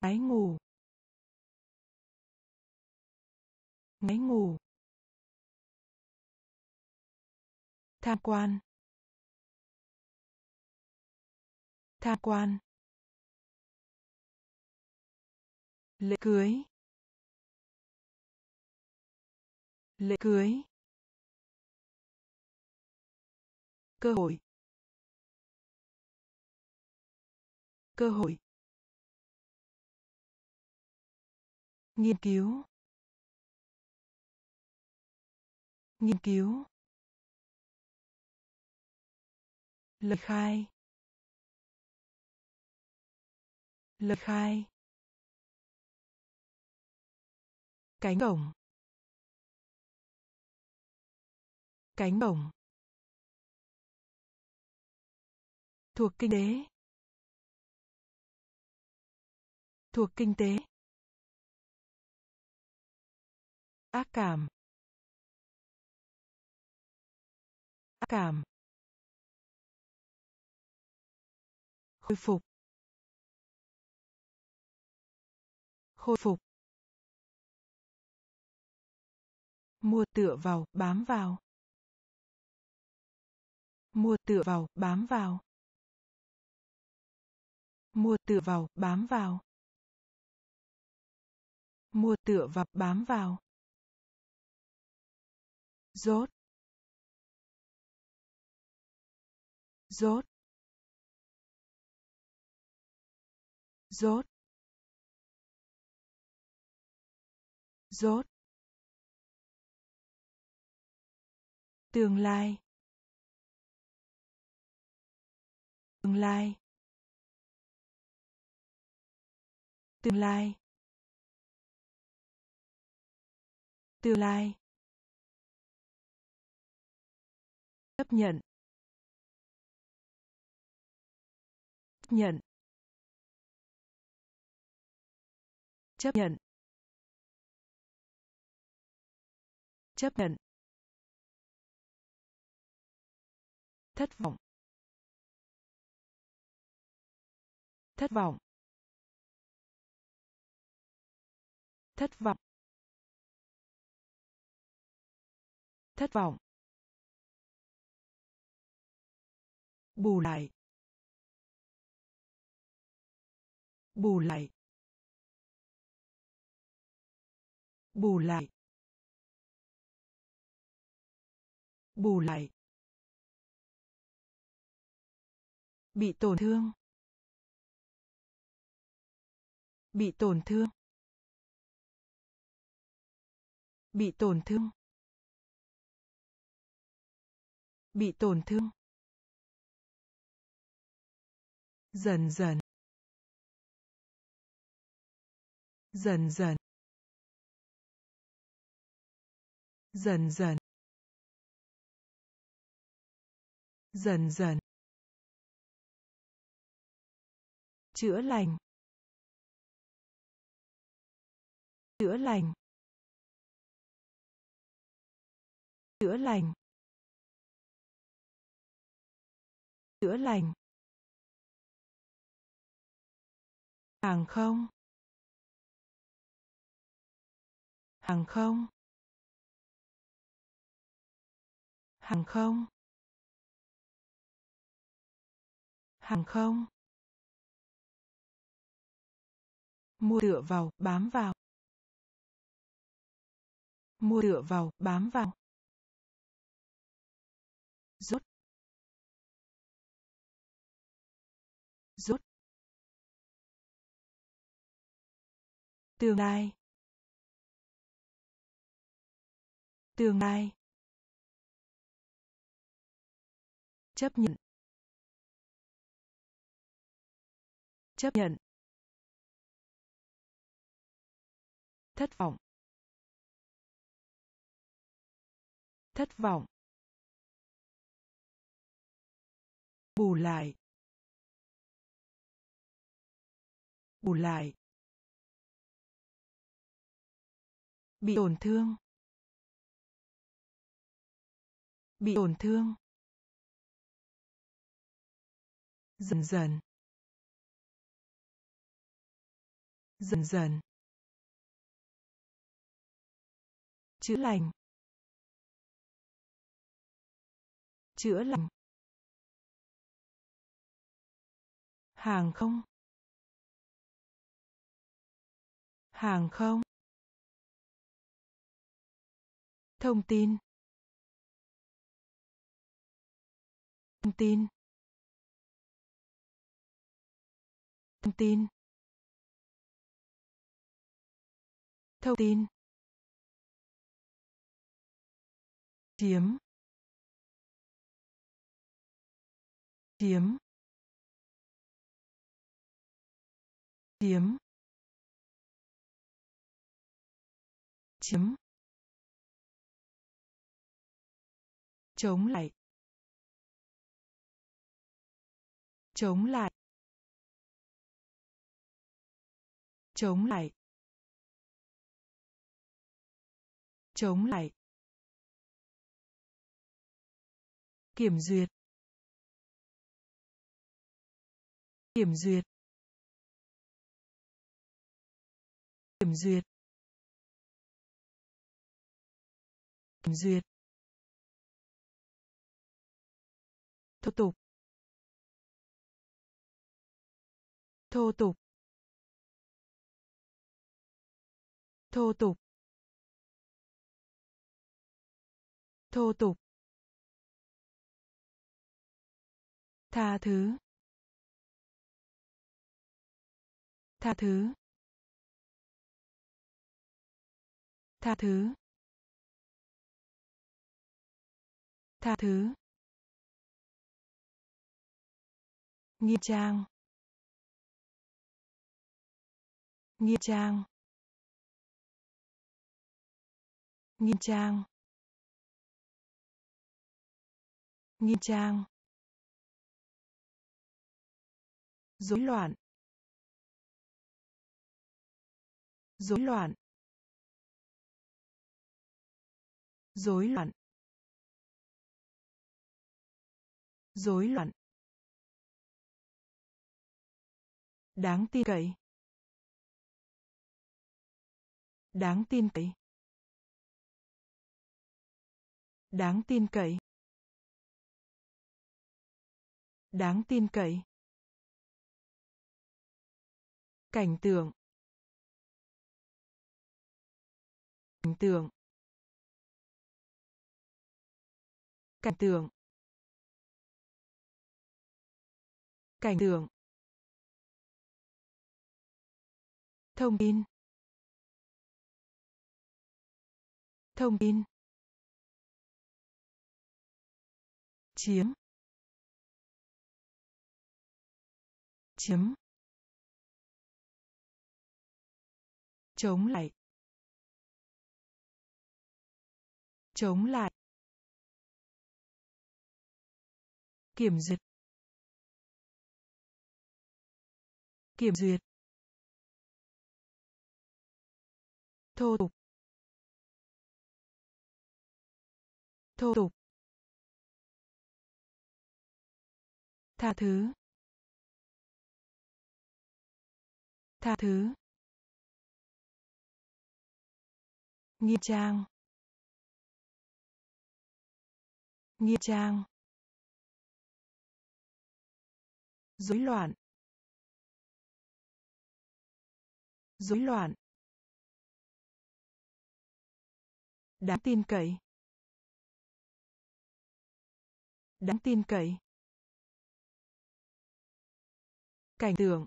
Ngáy ngủ. Ngáy ngủ. Tham quan. Tham quan. Lễ cưới. Lễ cưới. Cơ hội. Cơ hội. Nghiên cứu. Nghiên cứu. Lời khai lời khai cánh cổng cánh cổng thuộc kinh tế. Thuộc kinh tế. Ác cảm. Ác cảm. Khôi phục. Khôi phục. Mua tựa vào, bám vào. Mua tựa vào, bám vào. Mua tựa vào, bám vào. Mua tựa vào, bám vào. Rốt. Rốt. Rốt. Rốt. Tương lai. Tương lai. Tương lai. Tương lai. Chấp nhận. Chấp nhận. Chấp nhận. Chấp nhận. Thất vọng. Thất vọng. Thất vọng. Thất vọng. Bù lại. Bù lại. Bù lại. Bù lại. Bị tổn thương. Bị tổn thương. Bị tổn thương. Bị tổn thương. Dần dần. Dần dần. Dần dần. Dần dần. Chữa lành. Chữa lành. Chữa lành. Chữa lành. Hàng không. Hàng không. Hàng không? Hàng không? Mua tựa vào, bám vào. Mua tựa vào, bám vào. Rút. Rút. Tương lai. Tương lai. Chấp nhận. Chấp nhận. Thất vọng. Thất vọng. Bù lại. Bù lại. Bị tổn thương. Bị tổn thương. Dần dần. Dần dần. Chữa lành. Chữa lành. Hàng không. Hàng không. Thông tin. Thông tin. Thông tin. Thông tin. Chiếm. Chiếm. Chiếm. Chiếm. Chống lại. Chống lại. Chống lại chống lại, kiểm duyệt kiểm duyệt kiểm duyệt kiểm duyệt. Thô tục thô tục. Thô tục. Thô tục. Tha thứ. Tha thứ. Tha thứ. Tha thứ. Nghiêm trang. Nghiêm trang. Nghiêm trang. Nghiêm trang. Rối loạn. Rối loạn. Rối loạn. Rối loạn. Đáng tin cậy. Đáng tin cậy. Đáng tin cậy. Đáng tin cậy. Cảnh tượng. Cảnh tượng. Cảnh tượng. Cảnh tượng. Thông tin. Thông tin. Chiếm. Chiếm. Chống lại. Chống lại. Kiểm duyệt. Kiểm duyệt. Thô tục. Thô tục. Tha thứ. Tha thứ. Nghiêm trang. Nghiêm trang. Rối loạn. Rối loạn. Đáng tin cậy. Đáng tin cậy. Cảnh tượng.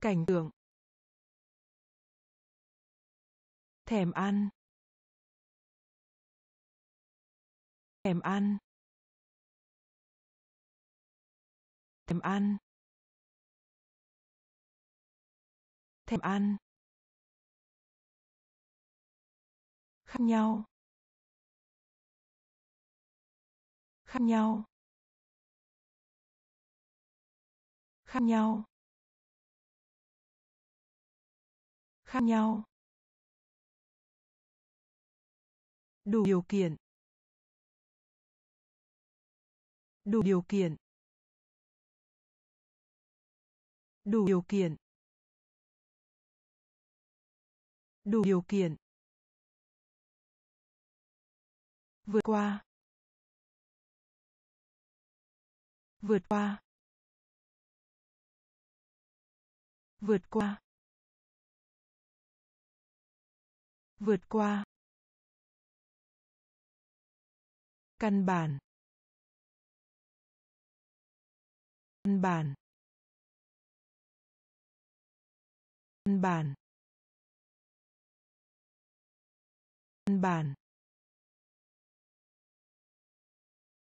Cảnh tượng. Thèm ăn. Thèm ăn. Thèm ăn. Thèm ăn. Khác nhau. Khác nhau. Khác nhau. Khác nhau. Đủ điều kiện. Đủ điều kiện. Đủ điều kiện. Đủ điều kiện. Vượt qua. Vượt qua. Vượt qua. Vượt qua. Căn bản. Căn bản. Căn bản. Căn bản.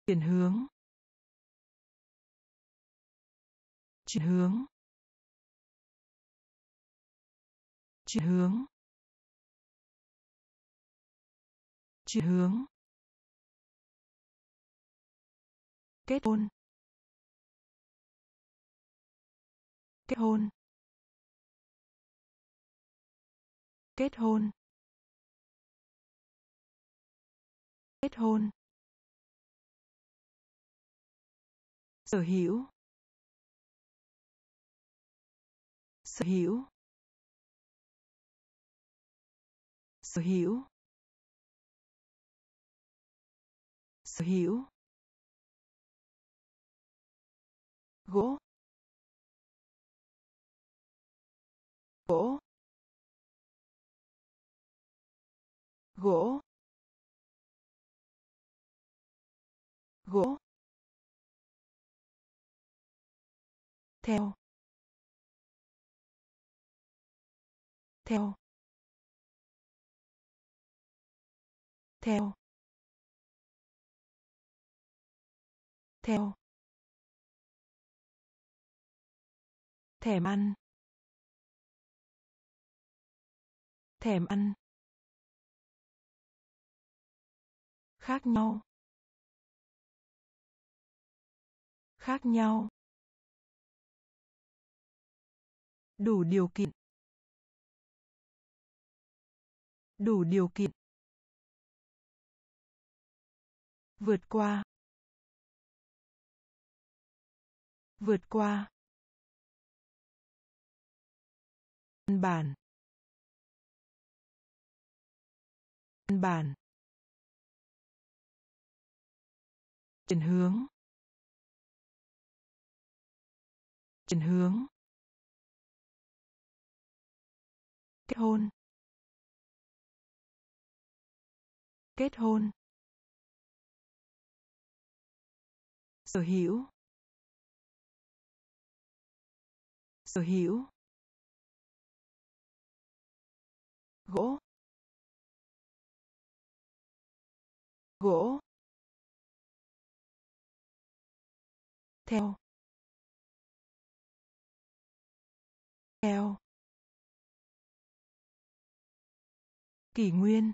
Chuyển hướng. Chuyển hướng. Chuyển hướng. Chuyển hướng. Kết hôn. Kết hôn. Kết hôn. Kết hôn. Sở hữu. Sở hữu. Sở hữu. Sở hữu. Gỗ. Gỗ. Gỗ. Gỗ. Theo. Theo. Theo. Theo. Thèm ăn. Thèm ăn. Khác nhau. Khác nhau. Đủ điều kiện. Đủ điều kiện. Vượt qua. Vượt qua. Căn bản. Căn bản. Chuyển hướng. Chuyển hướng. Kết hôn. Kết hôn. Sở hữu. Sở hữu. Gỗ. Gỗ. Theo. Theo. Kỷ nguyên.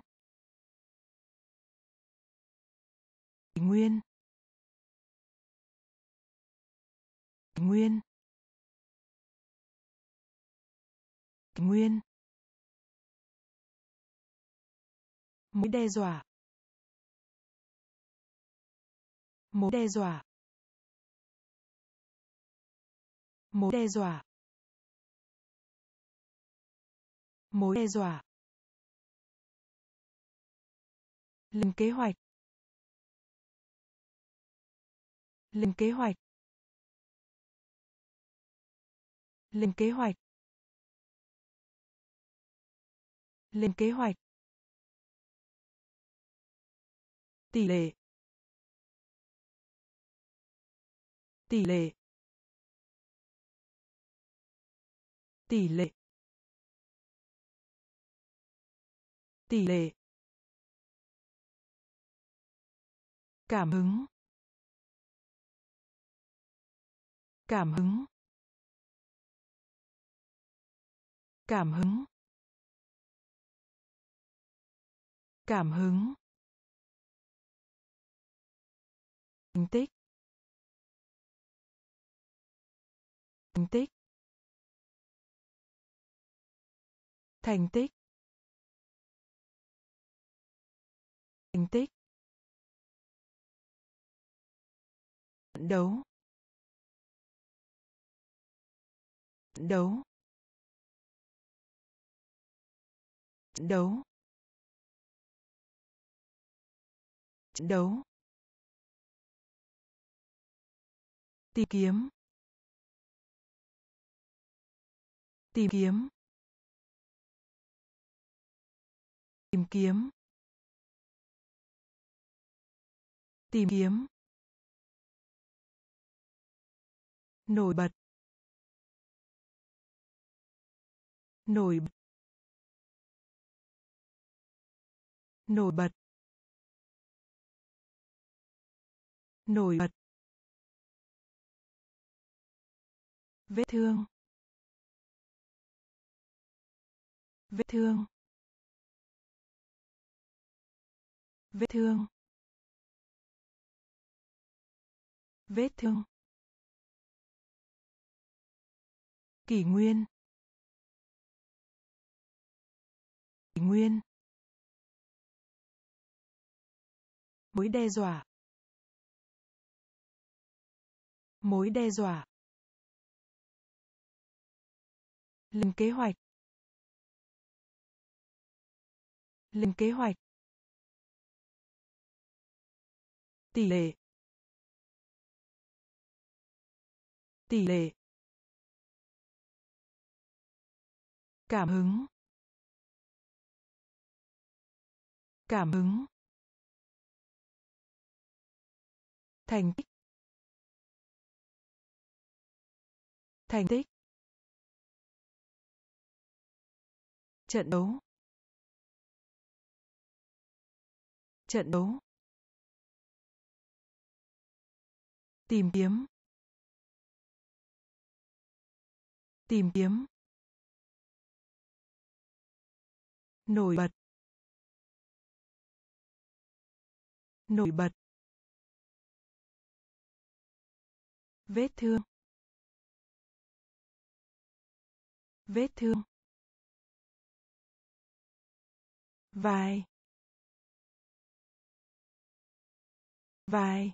Kỷ nguyên. Nguyên. Nguyên. Mối đe dọa. Mối đe dọa. Mối đe dọa. Mối đe dọa. Lên kế hoạch. Lên kế hoạch. Lên kế hoạch. Lên kế hoạch. Tỷ lệ. Tỷ lệ. Tỷ lệ. Tỷ lệ. Cảm hứng. Cảm hứng. Cảm hứng. Cảm hứng. Thành tích. Thành tích. Thành tích. Thành tích. Đấu. Đấu. Đấu. Đấu. Tìm kiếm. Tìm kiếm. Tìm kiếm. Tìm kiếm. Nổi bật. Nổi bật. Nổi bật. Nổi bật. Vết thương. Vết thương. Vết thương. Vết thương. Kỷ nguyên. Kỷ nguyên. Mối đe dọa. Mối đe dọa. Lên kế hoạch. Lên kế hoạch. Tỷ lệ. Tỷ lệ. Cảm hứng. Cảm hứng. Thành tích. Thành tích. Trận đấu. Trận đấu. Tìm kiếm. Tìm kiếm. Nổi bật. Nổi bật. Vết thương. Vết thương. Vài, vài,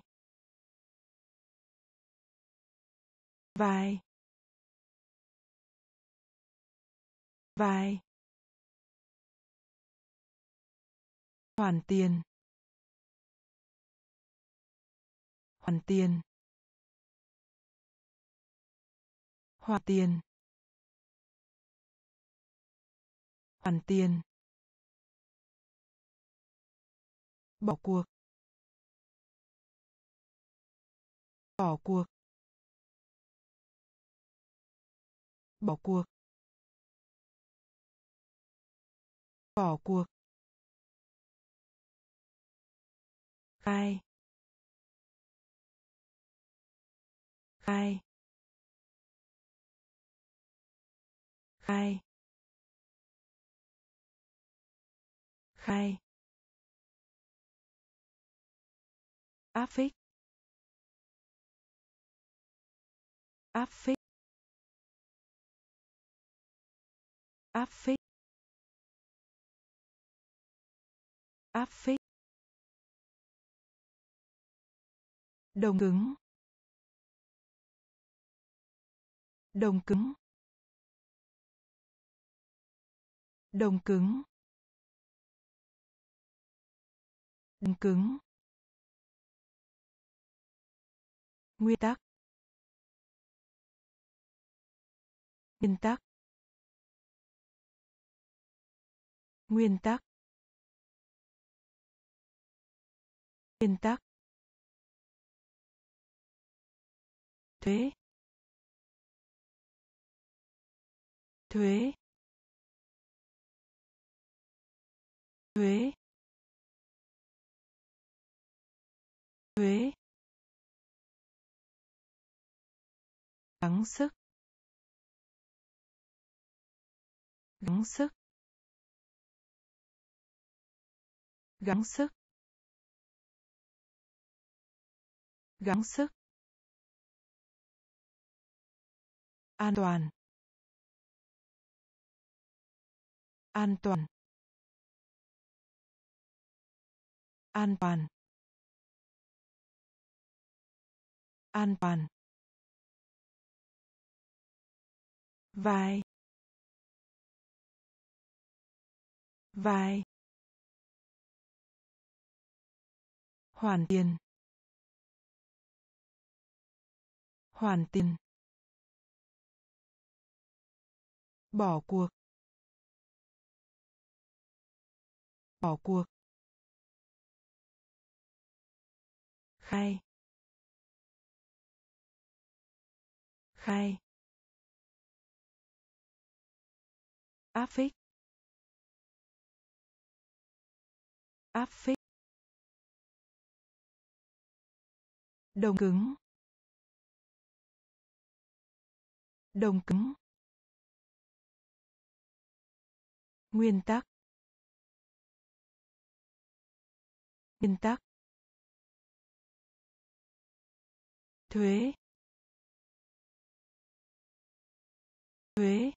vài, vài, hoàn tiền. Hoàn tiền. Hoàn tiền. Hoàn tiền. Bỏ cuộc. Bỏ cuộc. Bỏ cuộc. Bỏ cuộc. Khai. Khai. Khai. Khai. Áp phích áp phích áp phích áp phích đồng cứng. Đồng cứng. Đồng cứng. Đồng cứng. Nguyên tắc. Nguyên tắc. Nguyên tắc. Nguyên tắc. Thuế. Thuế. Thuế thuế gắng sức. Gắng sức. Gắng sức. Gắng sức. An toàn. An toàn. An toàn. An toàn. Vai. Vai. Hoàn tiền. Hoàn tiền. Bỏ cuộc. Bỏ cuộc. Khai. Khai. Áp phích áp phích đồng cứng. Đồng cứng. Nguyên tắc. Nguyên tắc. Thuế. Thuế.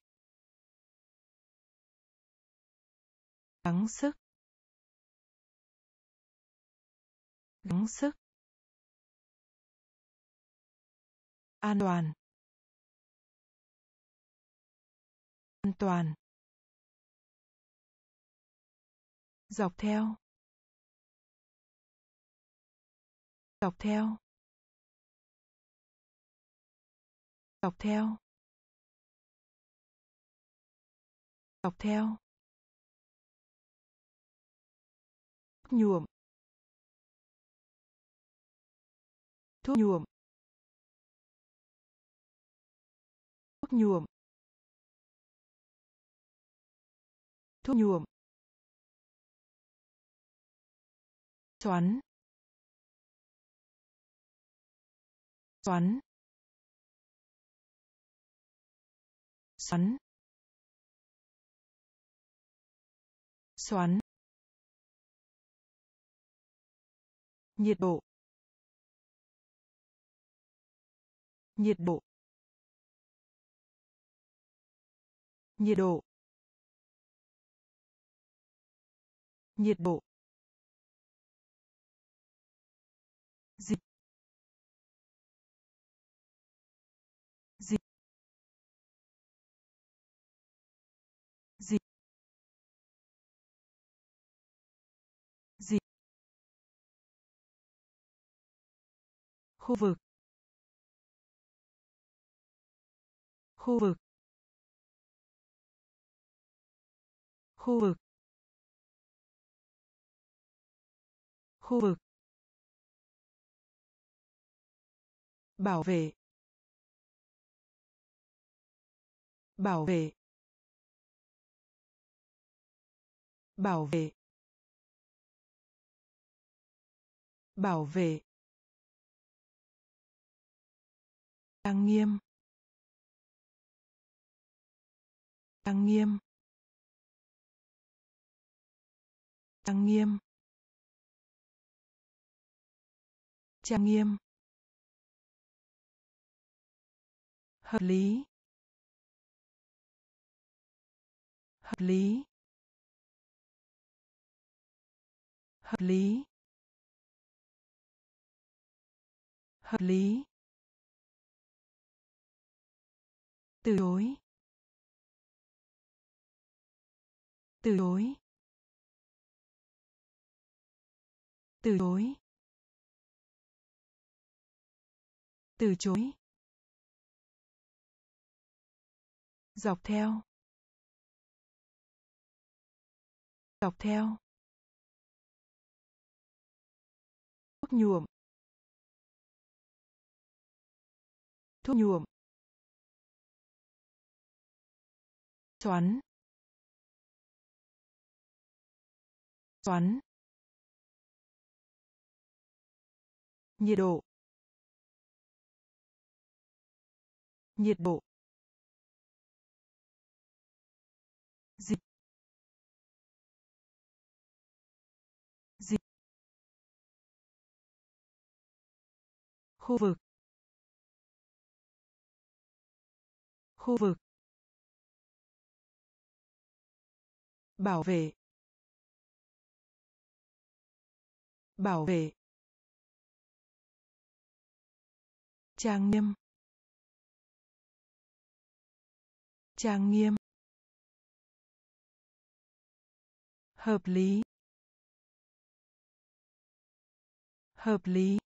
Gắng sức. Gắng sức. An toàn. An toàn. Dọc theo. Dọc theo. Học theo. Học theo. Nhuộm. Thuốc nhuộm. Thuốc nhuộm. Thuốc nhuộm. Xoắn. Xoắn. Xoắn. Xoắn. Nhiệt độ. Nhiệt độ. Nhiệt độ. Nhiệt độ. Khu vực. Khu vực. Khu vực. Khu vực. Bảo vệ. Bảo vệ. Bảo vệ. Bảo vệ. Trang nghiêm. Trang nghiêm. Trang nghiêm. Trang nghiêm. Hợp lý. Hợp lý. Hợp lý. Hợp lý. Từ chối từ chối từ chối từ chối. Dọc theo. Dọc theo. Thuốc nhuộm. Thuốc nhuộm. Xoắn. Xoắn. Nhiệt độ. Nhiệt độ. Dịch dịch khu vực. Khu vực. Bảo vệ bảo vệ, trang nghiêm trang nghiêm, hợp lý hợp lý,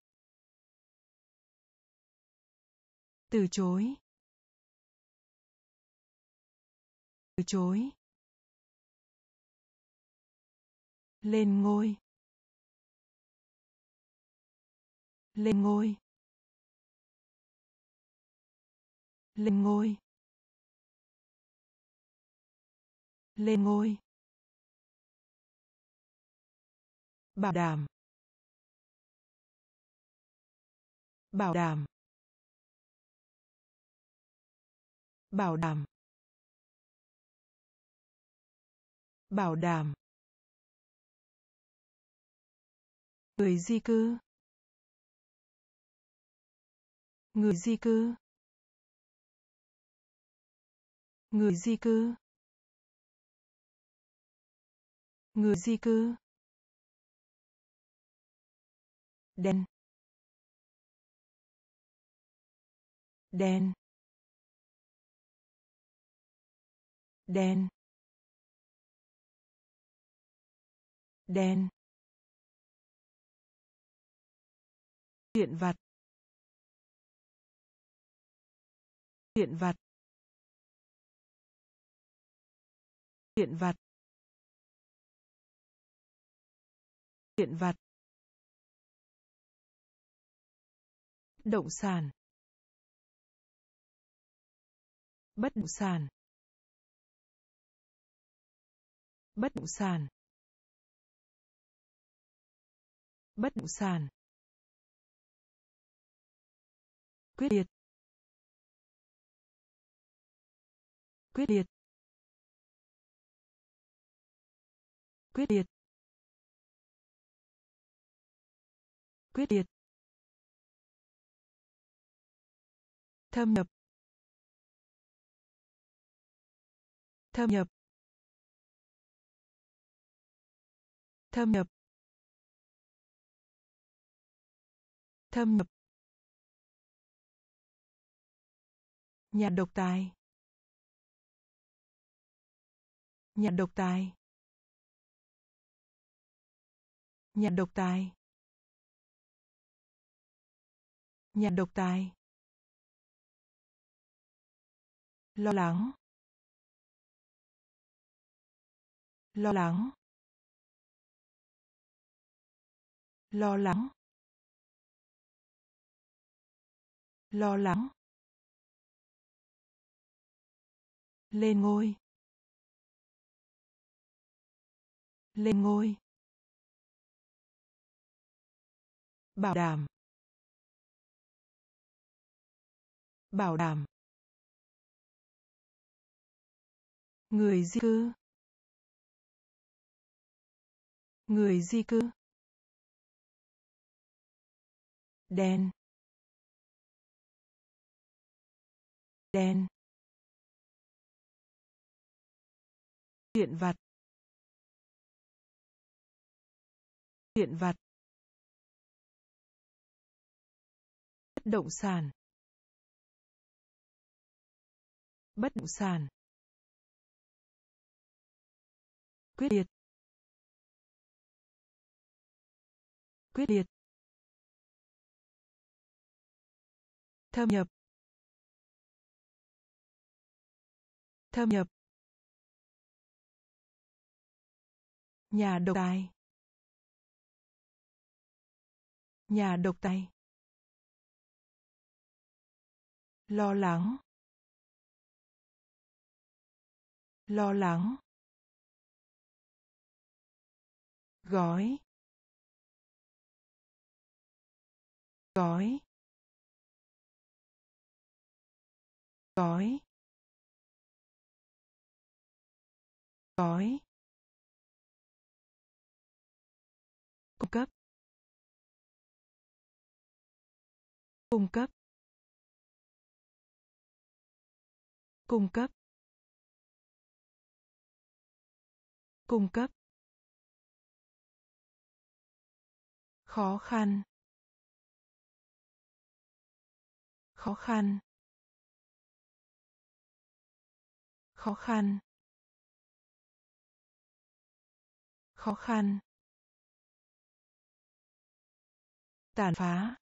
từ chối từ chối. Lên ngôi. Lên ngôi. Lên ngôi. Lên ngôi. Bảo đảm. Bảo đảm. Bảo đảm. Bảo đảm. Người di cư. Người di cư. Người di cư. Người di cư. Đen. Đen. Đen. Đen. Hiện vật hiện vật hiện vật hiện vật động sản. Bất động sản. Bất động sản. Bất động sản. Quyết liệt. Quyết liệt. Quyết liệt. Quyết liệt. Thâm nhập. Thâm nhập. Thâm nhập. Thâm nhập. Nhà độc tài. Nhà độc tài. Nhà độc tài. Nhà độc tài. Lo lắng. Lo lắng. Lo lắng. Lo lắng. Lên ngôi. Lên ngôi. Bảo đảm. Bảo đảm. Người di cư. Người di cư. Đen. Đen. Tiện vật tiện vật bất động sản. Bất động sản. Quyết liệt. Quyết liệt. Thâm nhập. Thâm nhập. Nhà độc tài. Nhà độc tài. Lo lắng. Lo lắng. Gói. Gói. Gói. Gói. Cung cấp. Cung cấp. Cung cấp. Khó khăn. Khó khăn. Khó khăn. Khó khăn. Tàn phá.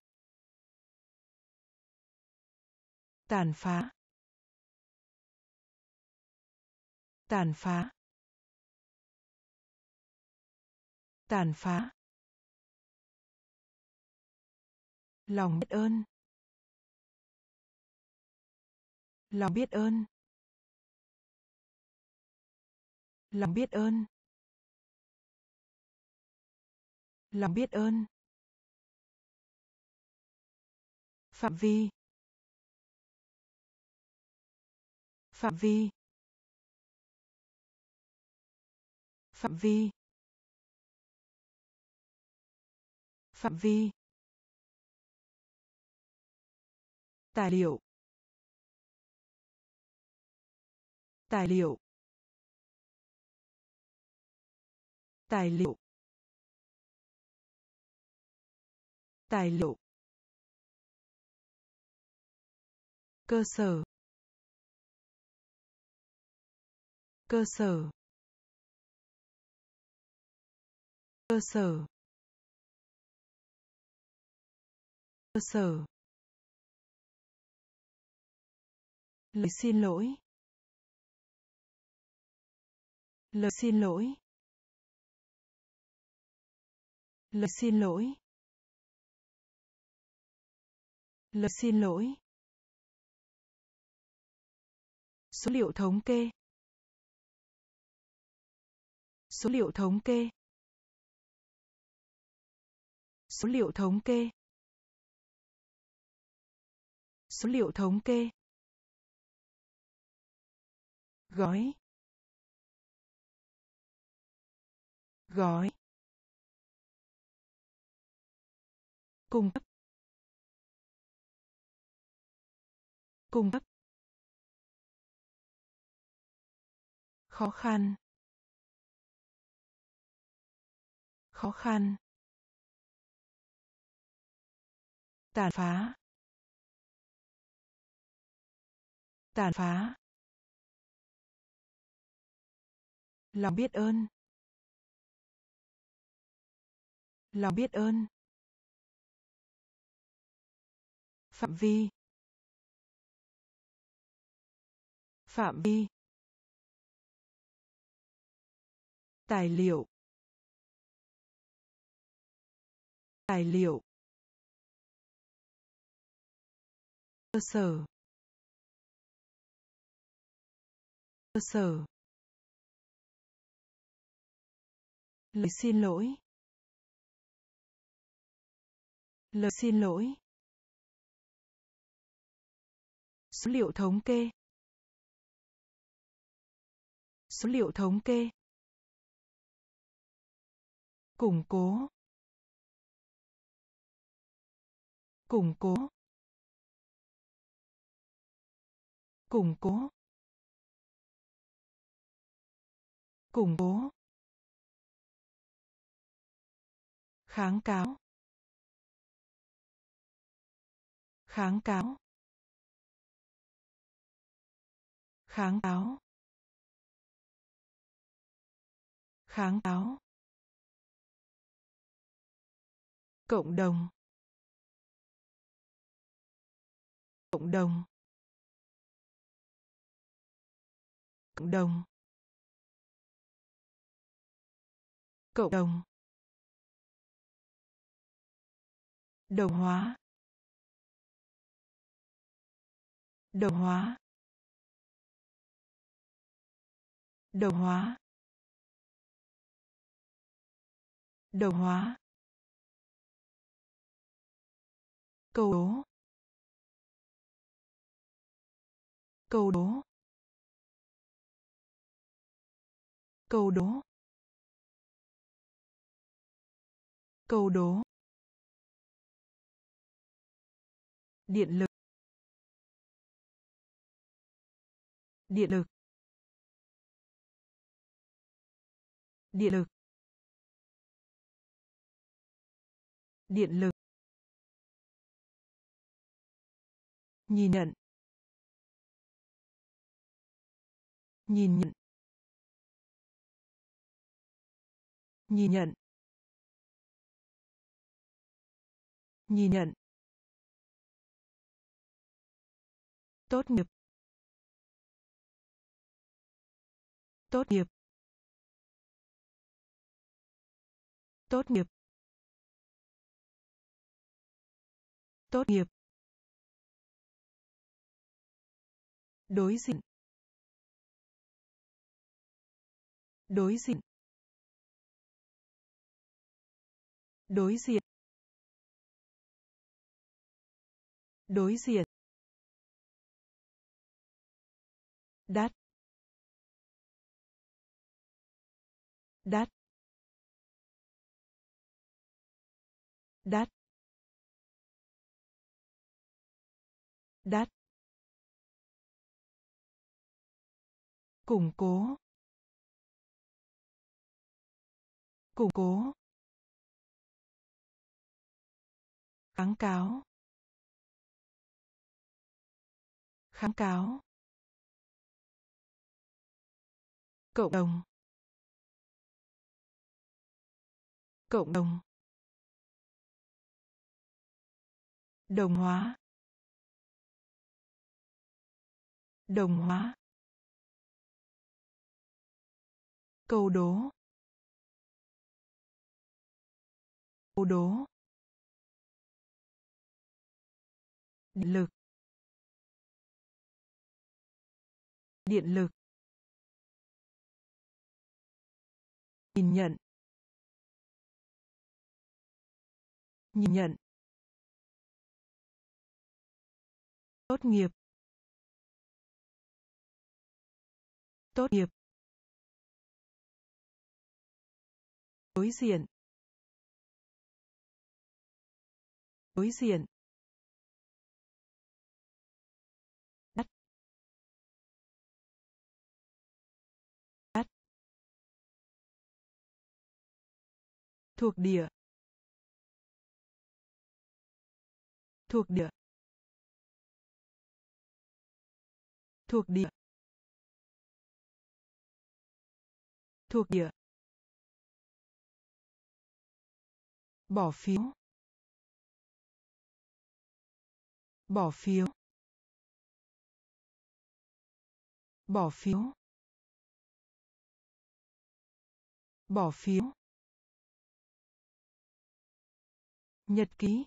Tàn phá. Tàn phá. Tàn phá. Lòng biết ơn. Lòng biết ơn. Lòng biết ơn. Lòng biết ơn. Phạm vi. Phạm vi. Phạm vi. Phạm vi. Tài liệu. Tài liệu. Tài liệu. Tài liệu. Cơ sở. Cơ sở. Cơ sở. Cơ sở. Lời xin lỗi. Lời xin lỗi. Lời xin lỗi. Lời xin lỗi. Số liệu thống kê số liệu thống kê. Số liệu thống kê. Số liệu thống kê. Gói. Gói. Cung cấp. Cung cấp. Khó khăn. Khó khăn. Tàn phá. Tàn phá. Lòng biết ơn. Lòng biết ơn. Phạm vi. Phạm vi. Tài liệu. Tài liệu. Cơ sở. Cơ sở. Lời xin lỗi. Lời xin lỗi. Số liệu thống kê. Số liệu thống kê. Củng cố. Củng cố. Củng cố. Củng cố. Kháng cáo. Kháng cáo. Kháng cáo. Kháng cáo. Cộng đồng. Cộng đồng. Cộng đồng. Cộng đồng. Đồng hóa. Đồng hóa. Đồng hóa. Đồng hóa. Câu đố. Câu đố. Câu đố. Câu đố. Điện lực. Điện lực. Điện lực. Điện lực. Nhìn nhận. Nhìn nhận. Nhìn nhận. Nhìn nhận. Tốt nghiệp. Tốt nghiệp. Tốt nghiệp. Tốt nghiệp. Đối diện. Đối diện. Đối diện. Đối diện. Đắt đắt đắt đắt củng cố. Củng cố. Kháng cáo. Kháng cáo. Cộng đồng. Cộng đồng. Đồng hóa. Đồng hóa. Câu đố. Câu đố. Điện lực. Điện lực. Nhìn nhận. Nhìn nhận. Tốt nghiệp. Tốt nghiệp. Đối diện. Đối diện. Đắt đắt thuộc địa. Thuộc địa. Thuộc địa. Thuộc địa. Bỏ phiếu. Bỏ phiếu bỏ phiếu bỏ phiếu, nhật ký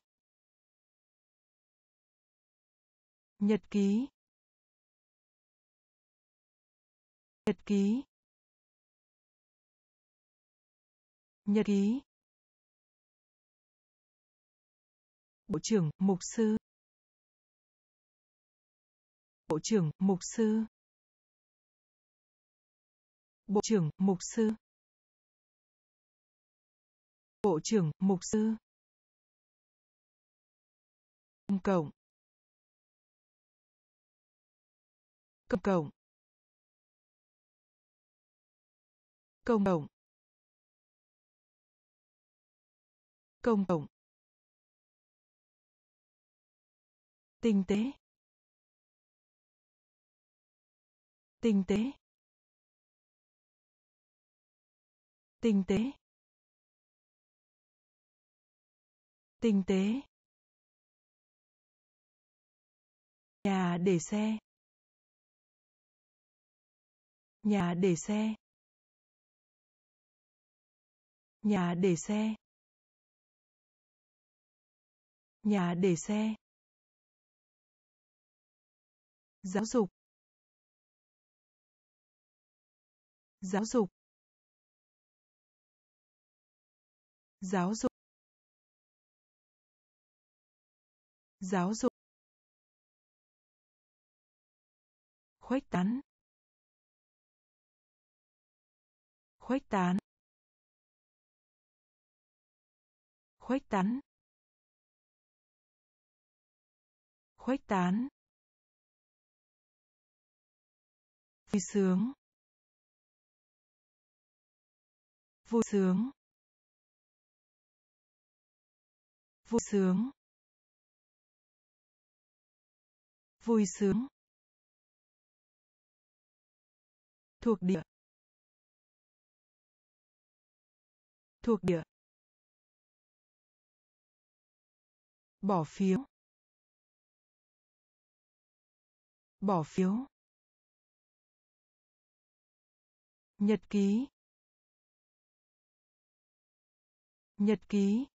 nhật ký nhật ký nhật ký. Bộ trưởng, mục sư bộ trưởng, mục sư. Bộ trưởng, mục sư. Bộ trưởng, mục sư. Công cộng. Công cộng. Công cộng. Công cộng. Tinh tế. Tinh tế. Tinh tế. Tinh tế. Nhà để xe. Nhà để xe. Nhà để xe. Nhà để xe. Giáo dục. Giáo dục. Giáo dục. Giáo dục. Khuếch tán. Khuếch tán. Khuếch tán. Khuếch tán. Vui sướng. Vui sướng. Vui sướng. Vui sướng. Thuộc địa. Thuộc địa. Bỏ phiếu. Bỏ phiếu. Nhật ký. Nhật ký.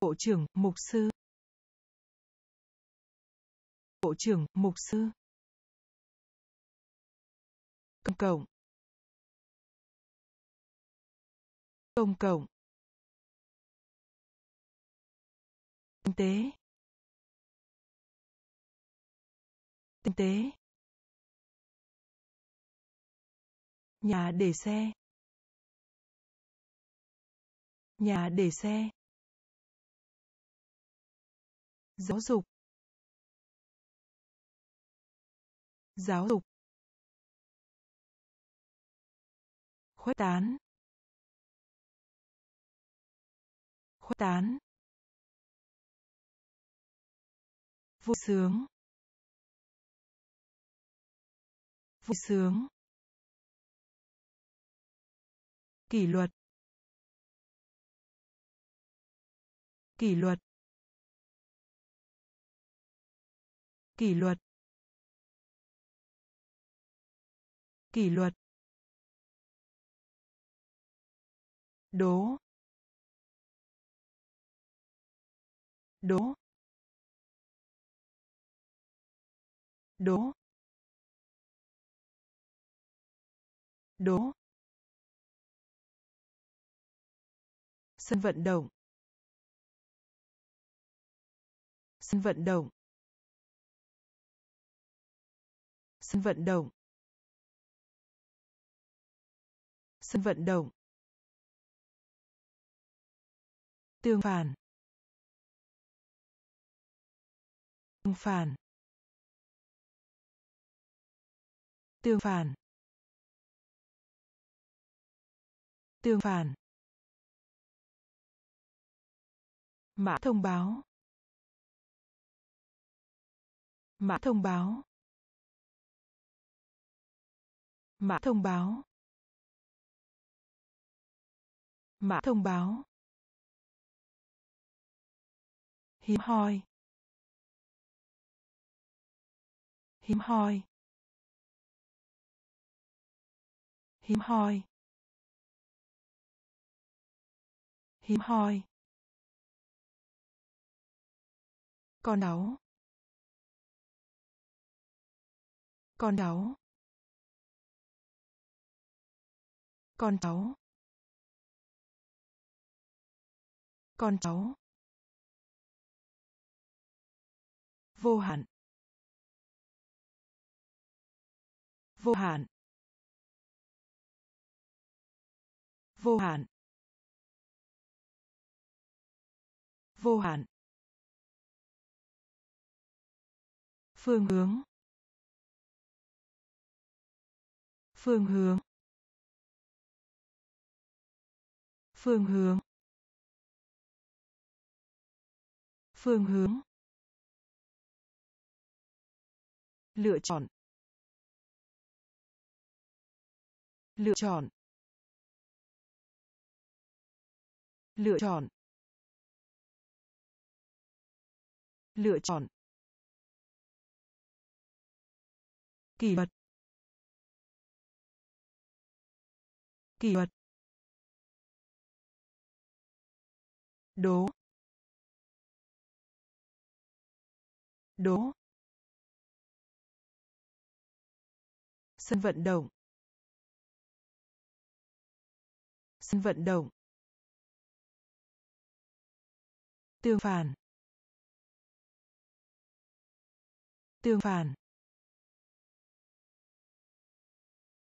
Bộ trưởng, mục sư. Bộ trưởng, mục sư. Công cộng. Công cộng. Kinh tế. Kinh tế. Nhà để xe nhà để xe. Giáo dục. Giáo dục. Khuếch tán. Khuếch tán. Vui sướng. Vui sướng. Kỷ luật. Kỷ luật. Kỷ luật. Kỷ luật. Đố. Đố. Đố. Đố. Sân vận động. Sân vận động. Sân vận động. Sân vận động. Tương phản. Tương phản. Tương phản. Tương phản. Mã thông báo. Mã thông báo. Mã thông báo. Mã thông báo. Hiếm hoi. Hiếm hoi. Hiếm hoi. Hiếm hoi. Con áo Con cháu. Con cháu. Con cháu. Vô hạn. Vô hạn. Vô hạn. Vô hạn. Phương hướng. Phương hướng. Phương hướng. Phương hướng. Lựa chọn. Lựa chọn. Lựa chọn. Lựa chọn. kỷ luật kỷ luật. Đố. Đố. Sân vận động. Sân vận động. Tương phản. Tương phản.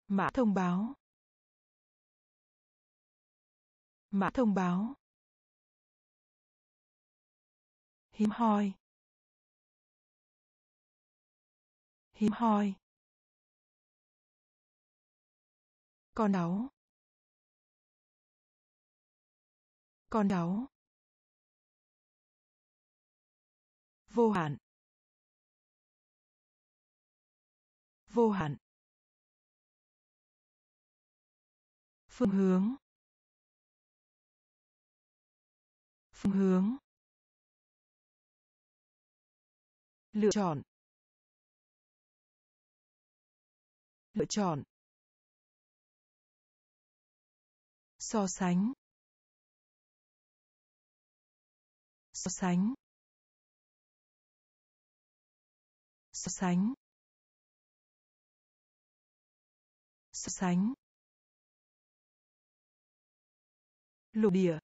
Mã thông báo mã thông báo. Hiếm hoi. Hiếm hoi. Con náu. Con náu. Vô hạn. Vô hạn. Phương hướng. Phương hướng. Lựa chọn. Lựa chọn. So sánh. So sánh. So sánh. So sánh. Lục địa.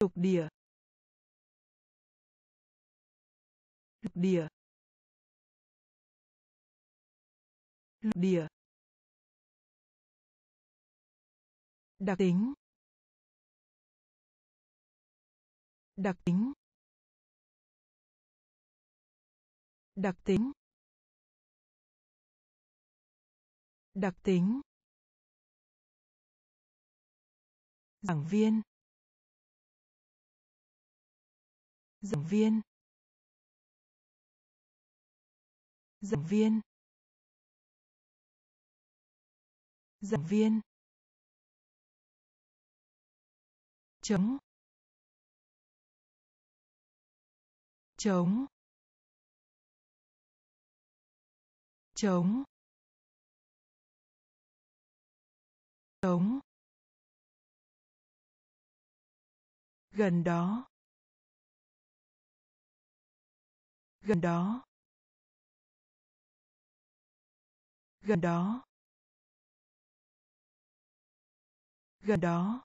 Lục địa. Lục địa. Lục địa. Đặc tính. Đặc tính. Đặc tính. Đặc tính. Giảng viên. Giảng viên. Giảng viên. Giảng viên. Chống. Chống. Chống. Chống. Gần đó. Gần đó. Gần đó. Gần đó.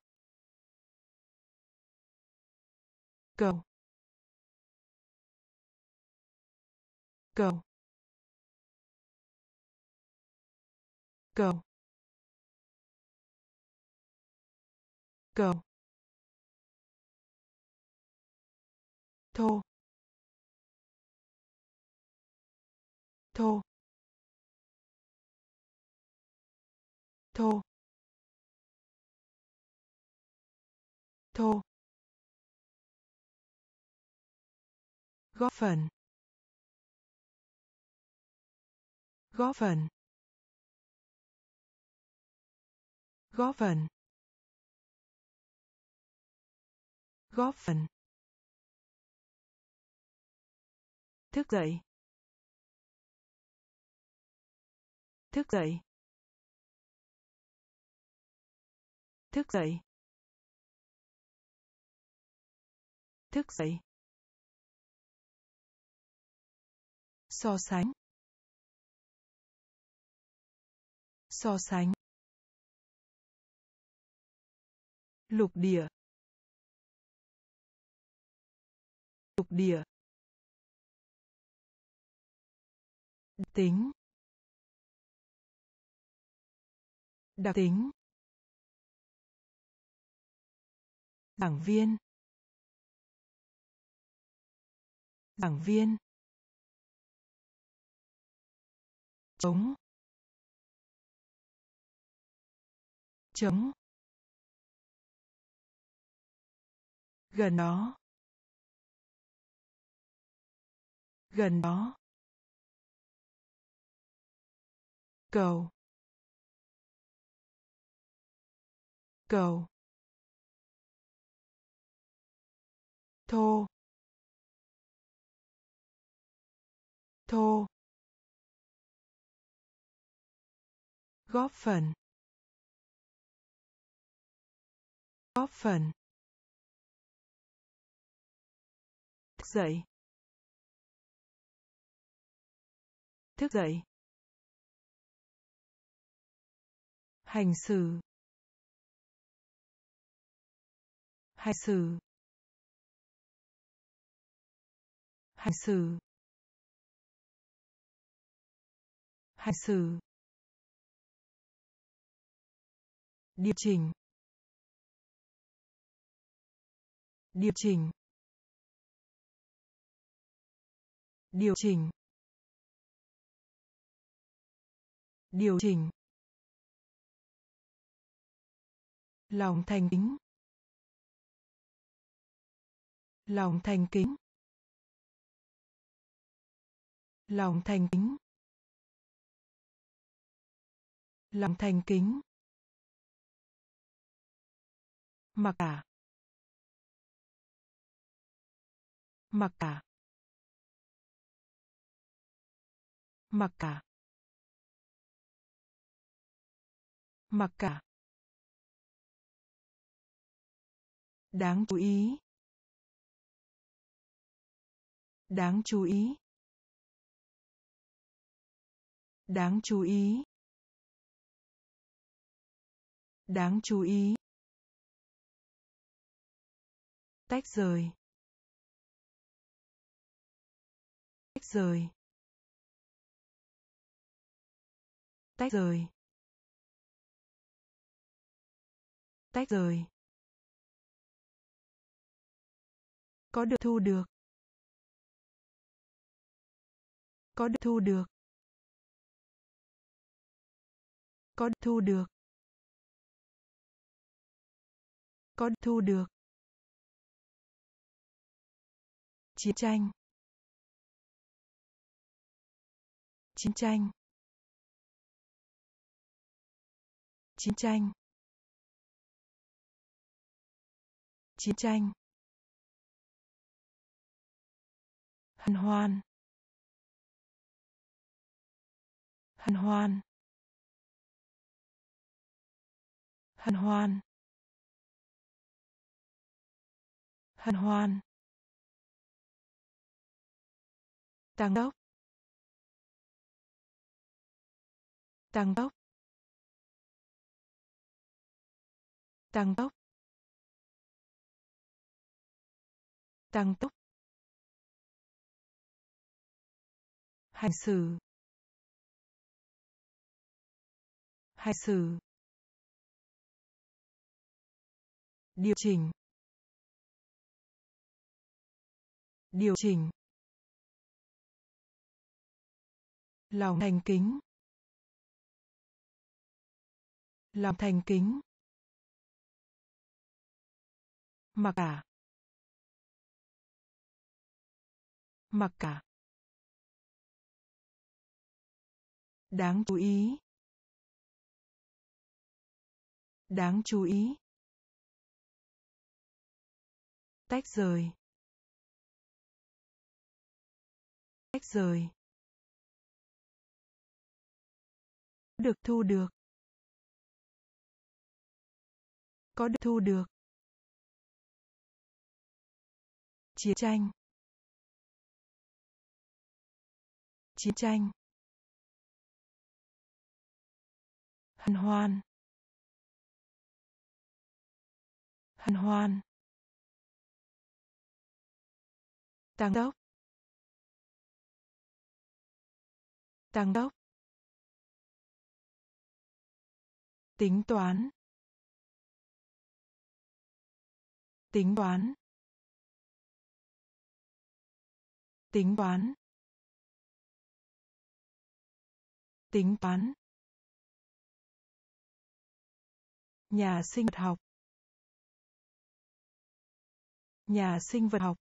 Cầu. Cầu. Cầu. Cầu. Thô. Thô. Thô. Thô. Góp phần. Góp phần. Góp phần. Góp phần. Thức dậy. Thức dậy. Thức dậy. Thức dậy. So sánh. So sánh. Lục địa. Lục địa. Tính. Đặc tính. Giảng viên. Giảng viên. Chống. Chống. Gần đó. Gần đó. Cầu. Cầu. Thô. Thô. Góp phần. Góp phần. Thức dậy. Thức dậy. Hành xử. Hành xử hành xử hành xử điều chỉnh. Điều chỉnh. Điều chỉnh. Điều chỉnh. Lòng thành kính lòng thành kính. Lòng thành kính. Lòng thành kính. Mặc cả mặc cả mặc cả mặc cả đáng chú ý đáng chú ý. Đáng chú ý. Đáng chú ý. Tách rời. Tách rời. Tách rời. Tách rời. Có được, thu được. Có được thu được. Có được thu được. Có được thu được. Chiến tranh. Chiến tranh. Chiến tranh. Chiến tranh. Hân hoan. Hân hoan. Hân hoan. Hân hoan. Tăng tốc. Tăng tốc. Tăng tốc. Tăng tốc. Hành xử. Hành xử điều chỉnh. Điều chỉnh. Lòng thành kính. Lòng thành kính. Mặc cả. Mặc cả. Đáng chú ý đáng chú ý. Tách rời. Tách rời. Được, thu được. Có được, thu được. Chiến tranh. Chiến tranh. Hân hoan. Hân hoan. Tăng tốc. Tăng tốc. Tính toán. Tính toán. Tính toán. Tính toán. Nhà sinh vật học nhà sinh vật học.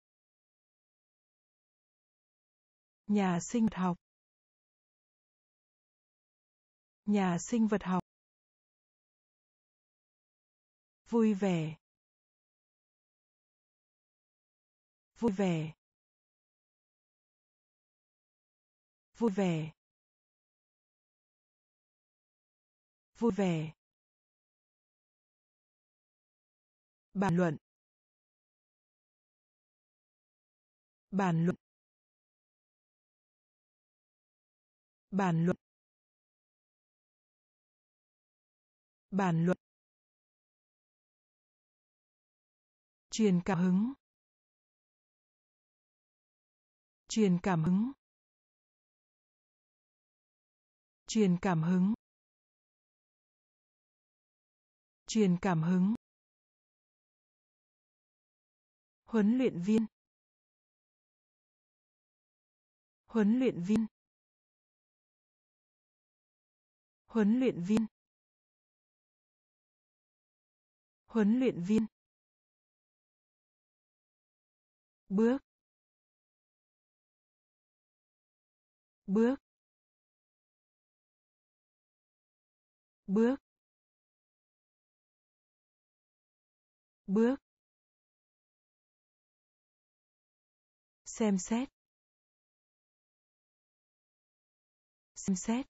Nhà sinh vật học. Nhà sinh vật học. Vui vẻ. Vui vẻ. Vui vẻ. Vui vẻ. Bàn luận. Bàn luận. Bàn luận. Bàn luận. Truyền cảm hứng. Truyền cảm hứng. Truyền cảm hứng. Truyền cảm hứng. Huấn luyện viên. Huấn luyện viên. Huấn luyện viên. Huấn luyện viên. Bước. Bước. Bước. Bước. Xem xét. Xem xét.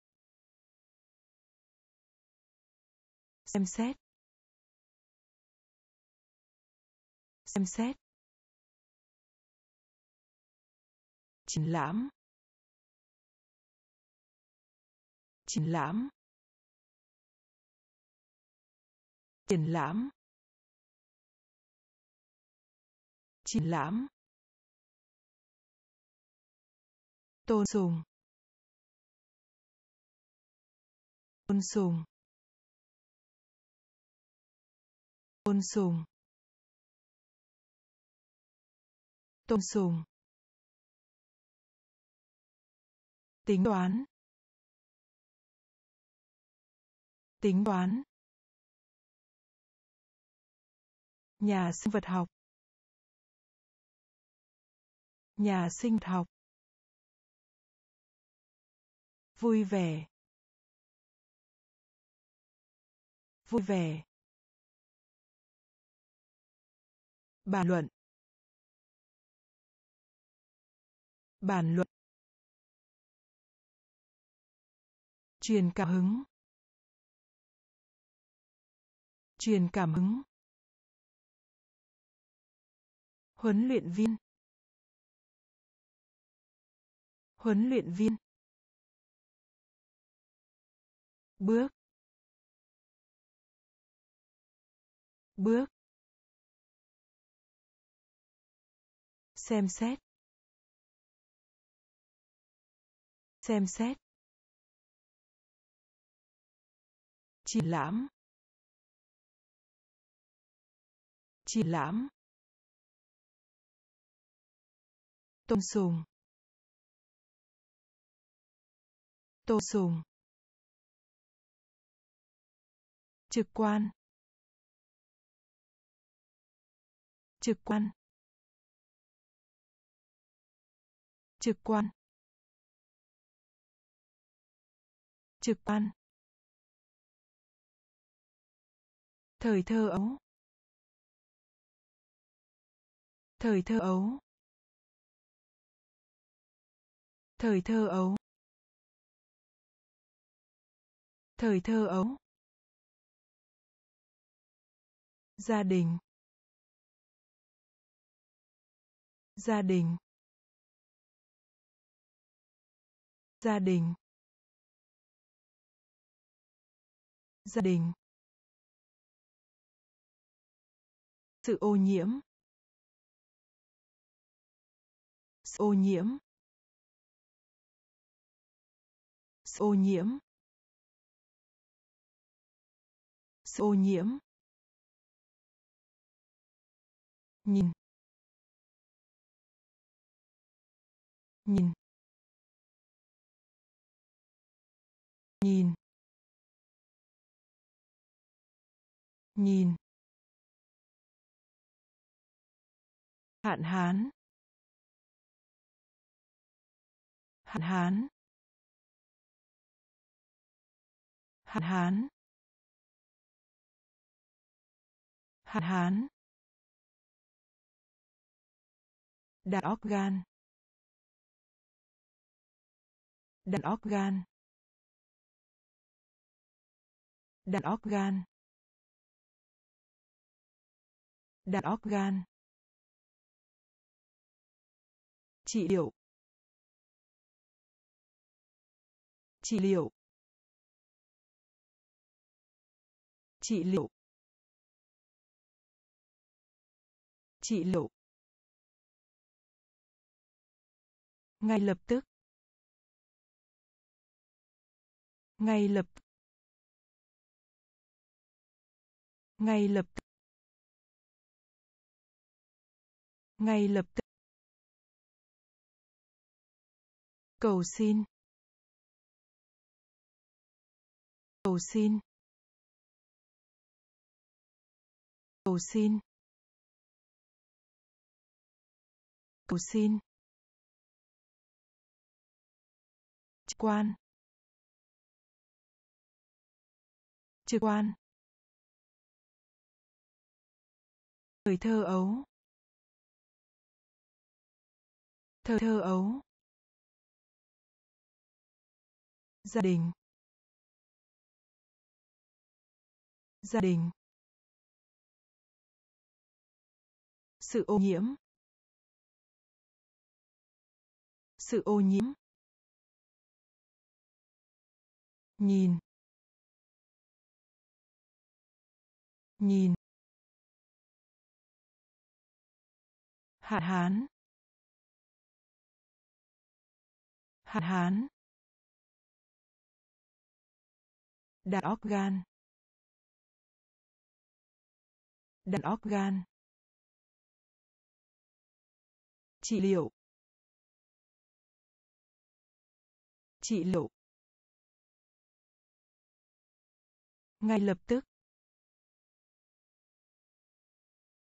Xem xét. Xem xét. Triển lãm. Triển lãm. Triển lãm. Triển lãm. Tôn sùng. Ôn sùng. Tôn sùng. Tôn sùng. Tính toán. Tính toán. Nhà sinh vật học. Nhà sinh vật học. Vui vẻ. Vui vẻ. Bàn luận. Bàn luận. Truyền cảm hứng. Truyền cảm hứng. Huấn luyện viên. Huấn luyện viên. Bước. Bước. Xem xét. Xem xét. Triển lãm. Triển lãm. Tôn sùng. Tôn sùng. Trực quan. Trực quan. Trực quan. Trực quan. Thời thơ ấu. Thời thơ ấu. Thời thơ ấu. Thời thơ ấu. Gia đình. Gia đình. Gia đình. Gia đình. Sự ô nhiễm. Sự ô nhiễm. Sự ô nhiễm. Sự ô nhiễm. Nhìn. Nhìn. Nhìn. Nhìn. Hạn hán. Hạn hán. Hạn hán. Hạn hán. Đàn óc gan. Đàn óc gan. Đàn óc gan. Đàn óc gan. Trị liệu. Trị liệu. Trị liệu. Trị liệu. Ngay lập tức. Ngay lập ngay lập tức. Ngay lập tức. Cầu xin. Cầu xin. Cầu xin. Cầu xin. Quan. Trực quan. Thời thơ ấu. Thời thơ ấu. Gia đình. Gia đình. Sự ô nhiễm. Sự ô nhiễm. Nhìn. Nhìn. Hạn hán. Hạn hán. Đàn óc gan. Đàn óc gan. Trị liệu. Trị liệu. Ngay lập tức.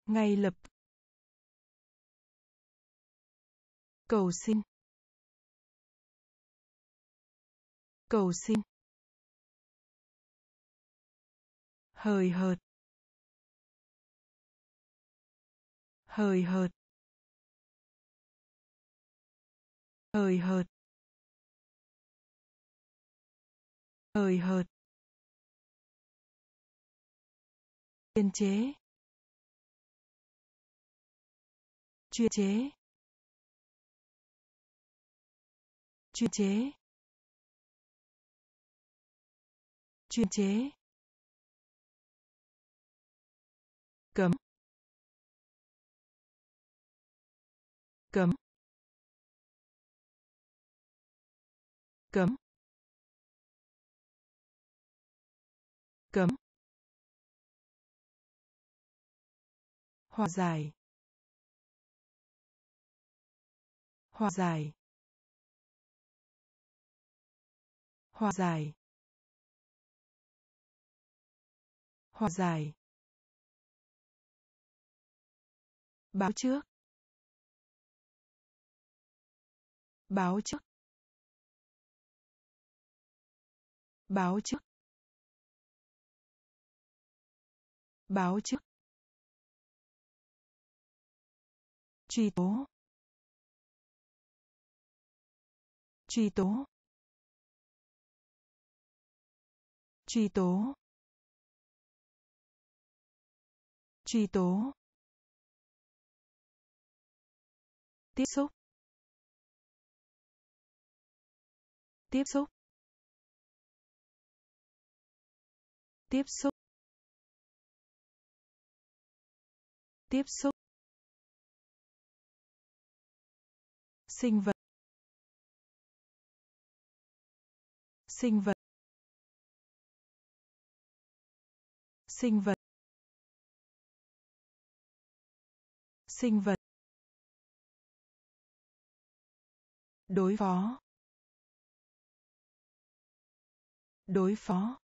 Ngay lập. Cầu xin. Cầu xin. Hời hợt. Hời hợt. Hời hợt. Hời hợt. Chuyên chế. Chuyên chế. Chuyên chế. Chuyên chế. Cấm. Cấm. Cấm. Cấm. Hòa giải. Hòa giải. Hòa giải. Hòa giải. Báo trước. Báo trước. Báo trước. Báo trước. Truy tố. Truy tố. Truy tố. Truy tố. Tiếp xúc. Tiếp xúc. Tiếp xúc. Tiếp xúc. Sinh vật. Sinh vật. Sinh vật. Sinh vật. Đối phó. Đối phó.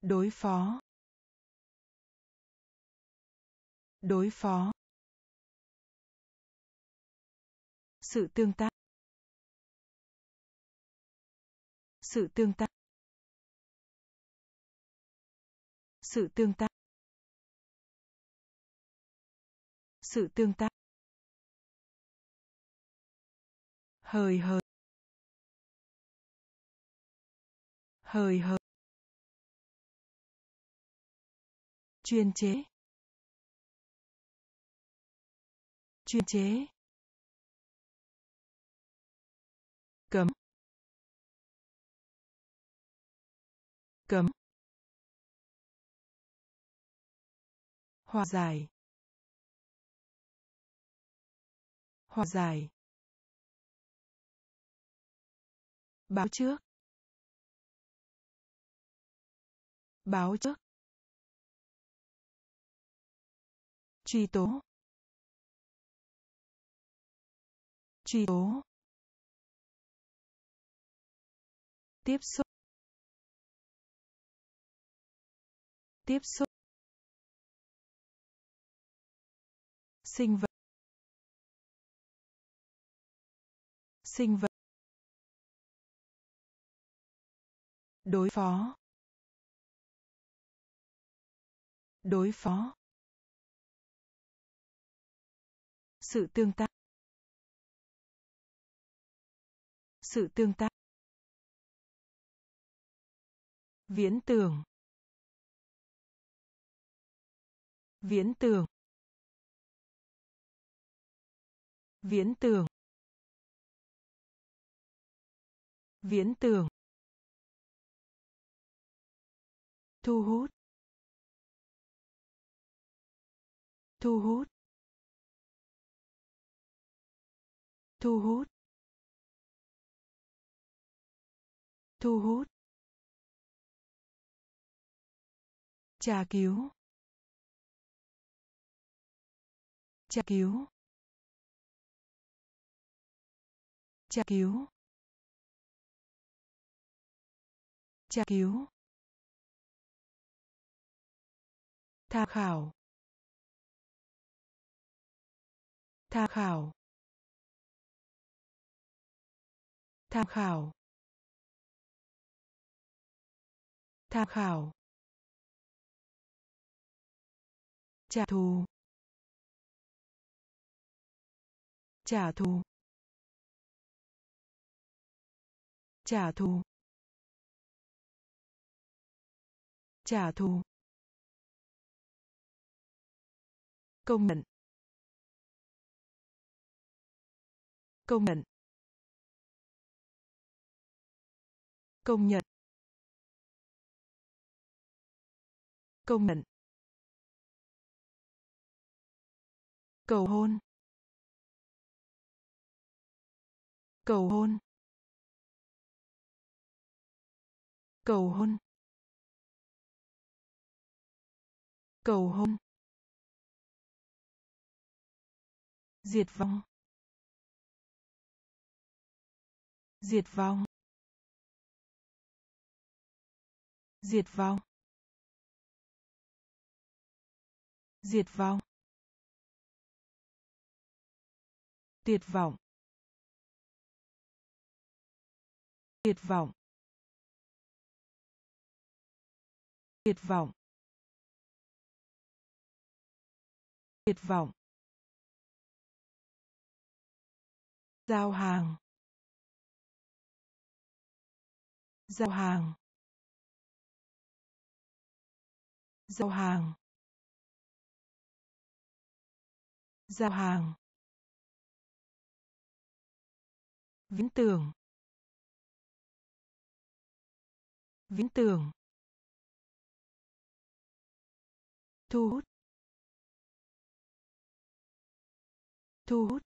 Đối phó. Đối phó. Sự tương tác. Sự tương tác. Sự tương tác. Sự tương tác. Hời hợt hời hợt chuyên chế. Chuyên chế. Cấm. Cấm hòa giải. Hòa giải. Báo trước. Báo trước. Truy tố. Truy tố. Tiếp xúc. Tiếp xúc. Sinh vật. Sinh vật. Đối phó. Đối phó. Sự tương tác. Sự tương tác. Viễn tưởng. Viễn tưởng. Viễn tưởng. Viễn tưởng. Thu hút. Thu hút. Thu hút. Thu hút. Tra cứu. Tra cứu. Tra cứu. Tra cứu. Tham khảo. Tham khảo. Tham khảo. Tham khảo. Trả thù. Trả thù. Trả thù. Trả thù. Công nhận. Công nhận. Công nhận. Công nhận. Cầu hôn. Cầu hôn. Cầu hôn. Cầu hôn. Diệt vong. Diệt vong. Diệt vong. Diệt vong. Tuyệt vọng. Tuyệt vọng. Tuyệt vọng. Tuyệt vọng. Giao hàng. Giao hàng. Giao hàng. Giao hàng. Viễn tưởng. Viễn tưởng. Thu hút. Thu hút.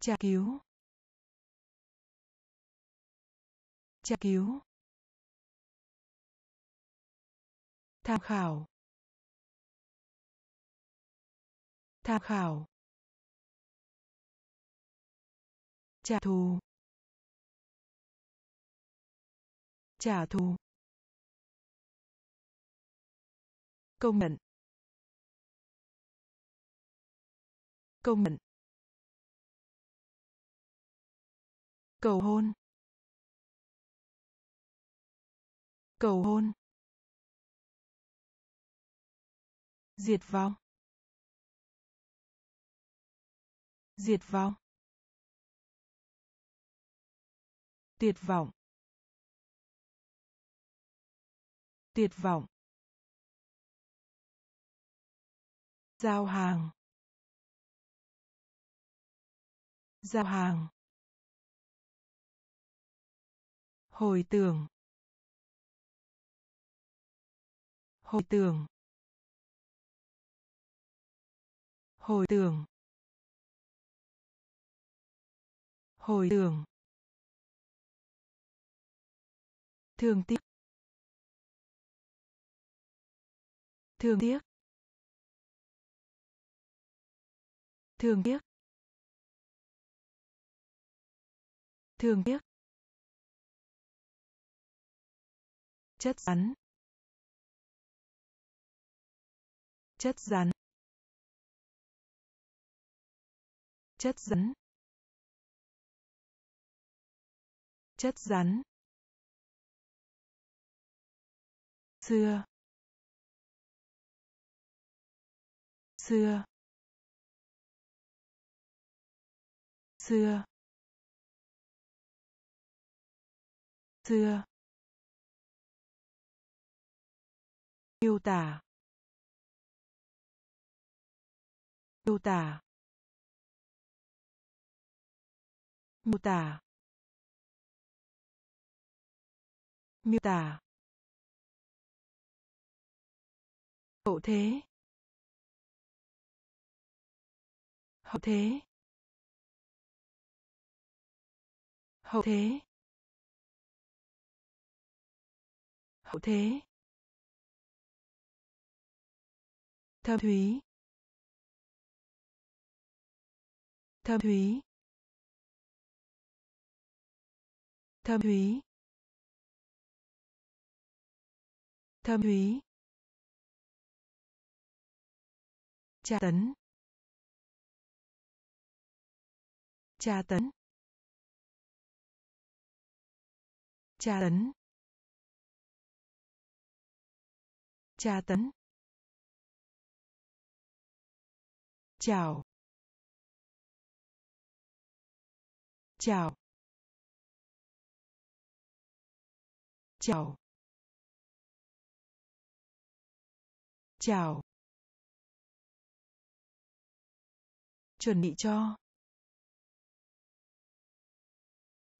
Tra cứu. Tra cứu. Tham khảo. Tham khảo. Trả thù. Trả thù. Công nhận. Công nhận. Cầu hôn. Cầu hôn. Diệt vong. Diệt vong. Tuyệt vọng. Tuyệt vọng. Giao hàng. Giao hàng. Hồi tưởng. Hồi tưởng. Hồi tưởng. Hồi tưởng. Thường tiếc thương tiếc. Thương tiếc. Thương tiếc. Chất rắn. Chất rắn. Chất rắn. Chất rắn. Xưa. Xưa. Xưa. Xưa. Miêu tả. Miêu tả. Miêu tả. Miêu tả. Hậu thế. Hậu thế. Hậu thế. Hậu thế. Thâm thúy. Thâm thúy. Thâm thúy. Thâm thúy. Tra tấn. Tra tấn. Tra tấn. Tra tấn. Chào. Chào. Chào. Chào. Chuẩn bị cho.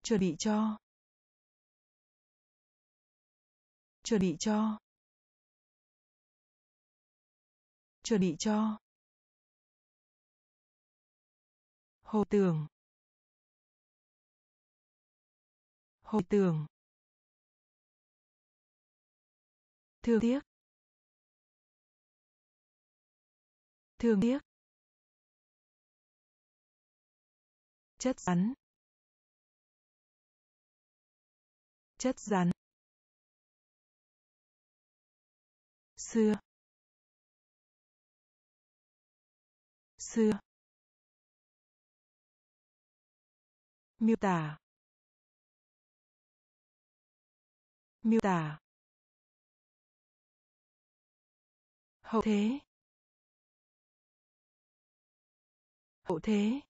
Chuẩn bị cho. Chuẩn bị cho. Chuẩn bị cho. Hồ tưởng. Hồ tưởng. Thương tiếc. Thương tiếc. Chất rắn. Chất rắn. Xưa. Xưa. Miêu tả. Miêu tả. Hậu thế. Hậu thế.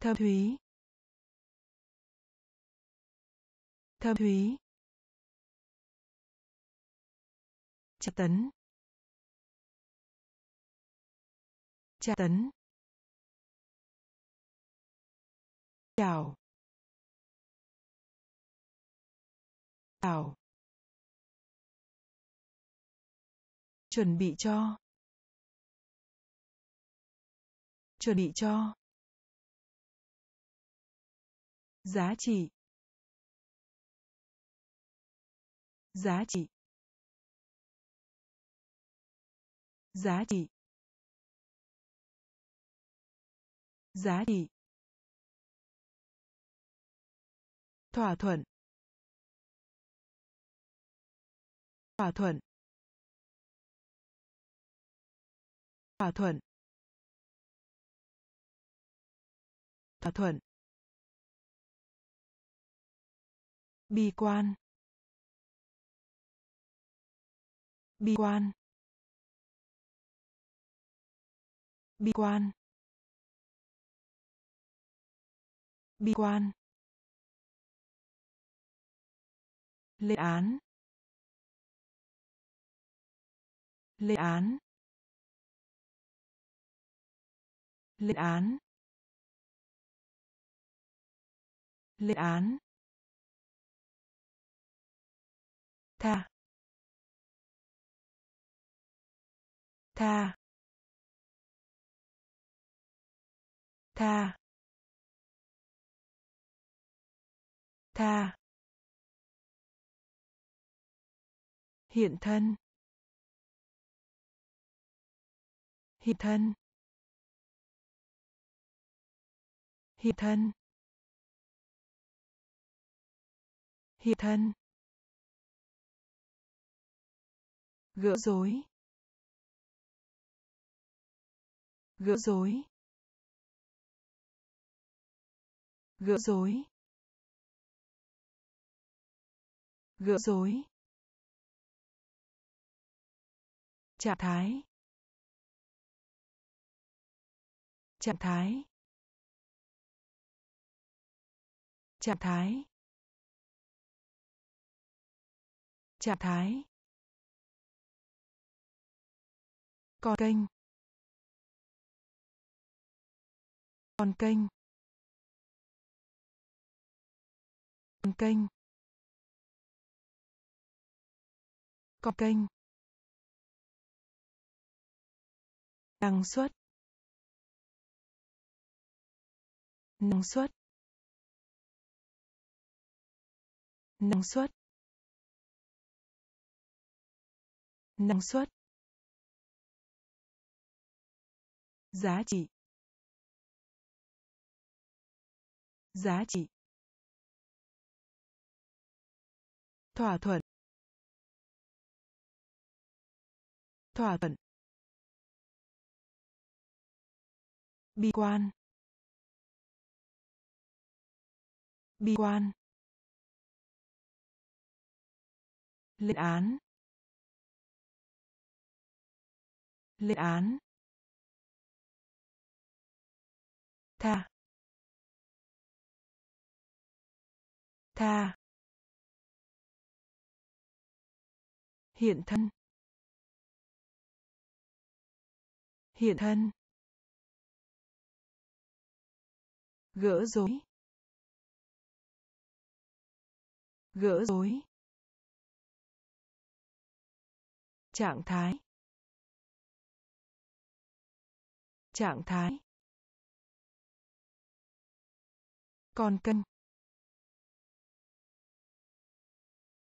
Thâm thúy. Thâm thúy. Tra tấn. Tra tấn. Chào chào chuẩn bị cho. Chuẩn bị cho. Giá trị. Giá trị. Giá trị. Giá trị. Thỏa thuận. Thỏa thuận. Thỏa thuận. Thỏa thuận. Bi quan. Bi quan. Bi quan. Bi quan. Lên án. Lên án. Lên án. Lên án. Tha. Tha. Tha. Tha. Hiện thân. Hiện thân. Hiện thân. Hiện thân. Gỡ rối. Gỡ rối. Gỡ rối. Gỡ rối. Trạng thái. Trạng thái. Trạng thái. Trạng thái. Con kênh. Con kênh. Con kênh. Con kênh. Năng suất. Năng suất. Năng suất. Năng suất. Giá trị. Giá trị. Thỏa thuận. Thỏa thuận. Bi quan. Bi quan. Lên án. Lên án. Tha. Tha. Hiện thân. Hiện thân. Gỡ rối. Gỡ rối. Trạng thái. Trạng thái. Con cân.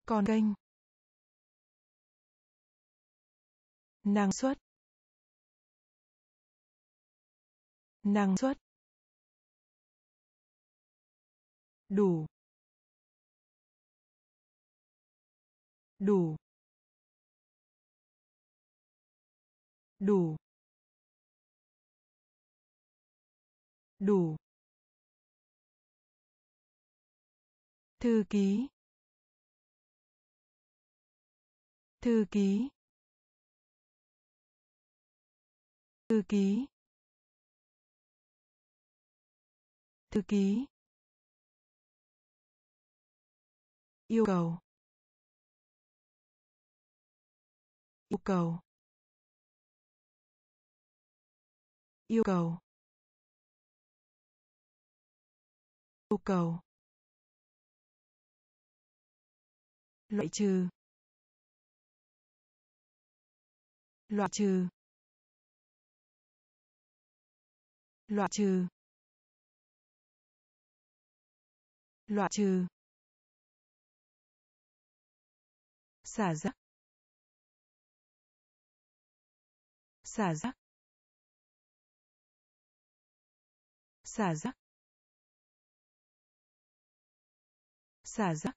Con kênh. Năng suất. Năng suất. Đủ. Đủ. Đủ. Đủ. Thư ký. Thư ký. Thư ký. Thư ký. Yêu cầu. Yêu cầu. Yêu cầu. Yêu cầu. Loại trừ. Loại trừ. Loại trừ. Loại trừ. Xả rác xả rác xả rác xả rác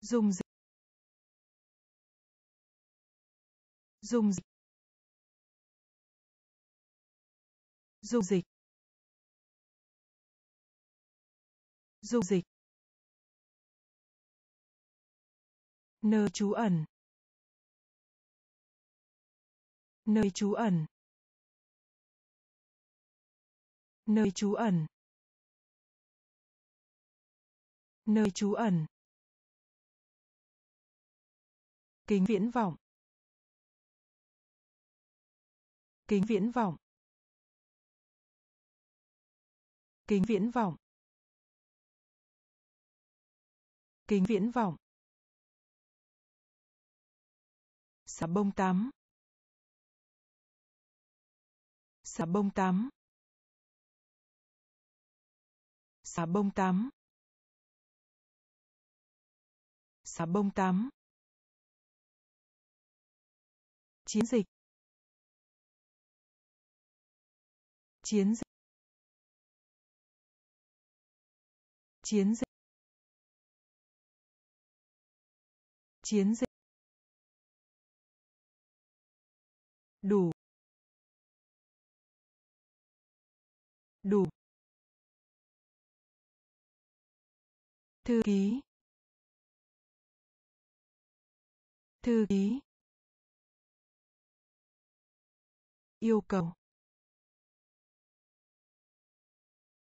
dùng dịch dùng dịch. Dùng dịch. Dùng dịch. Nơi trú ẩn. Nơi trú ẩn. Nơi trú ẩn. Nơi trú ẩn. Kính viễn vọng. Kính viễn vọng. Kính viễn vọng. Kính viễn vọng. Xà bông tắm. Xà bông tắm. Xà bông tắm. Xà bông tắm. Chiến dịch. Chiến dịch. Chiến dịch. Chiến dịch. Đủ. Đủ. Thư ký. Thư ký. Yêu cầu.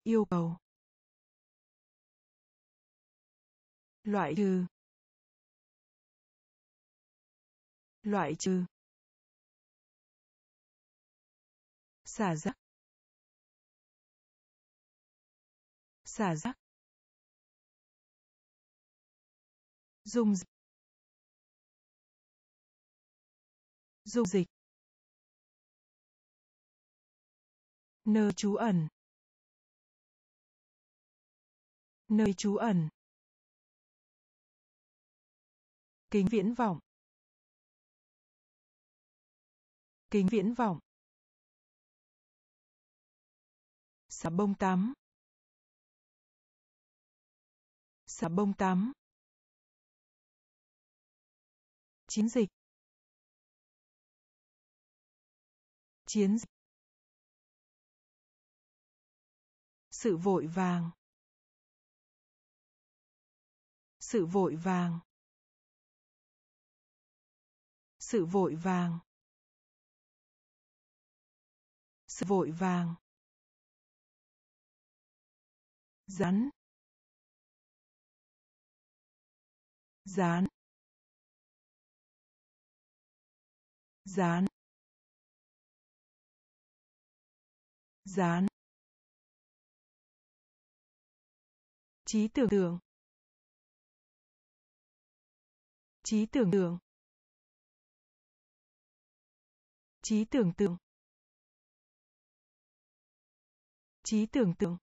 Yêu cầu. Loại trừ. Loại trừ. Xả rác. Xả rác. Dùng dịch. Dùng dịch. Nơi trú ẩn. Nơi trú ẩn. Kính viễn vọng. Kính viễn vọng. Xà bông tắm. Xà bông tắm. Chiến dịch. Chiến dịch. Sự vội vàng. Sự vội vàng. Sự vội vàng. Sự vội vàng. Rắn rán rán rán trí tưởng tượng. Trí tưởng tượng. Trí tưởng tượng. Trí tưởng tượng.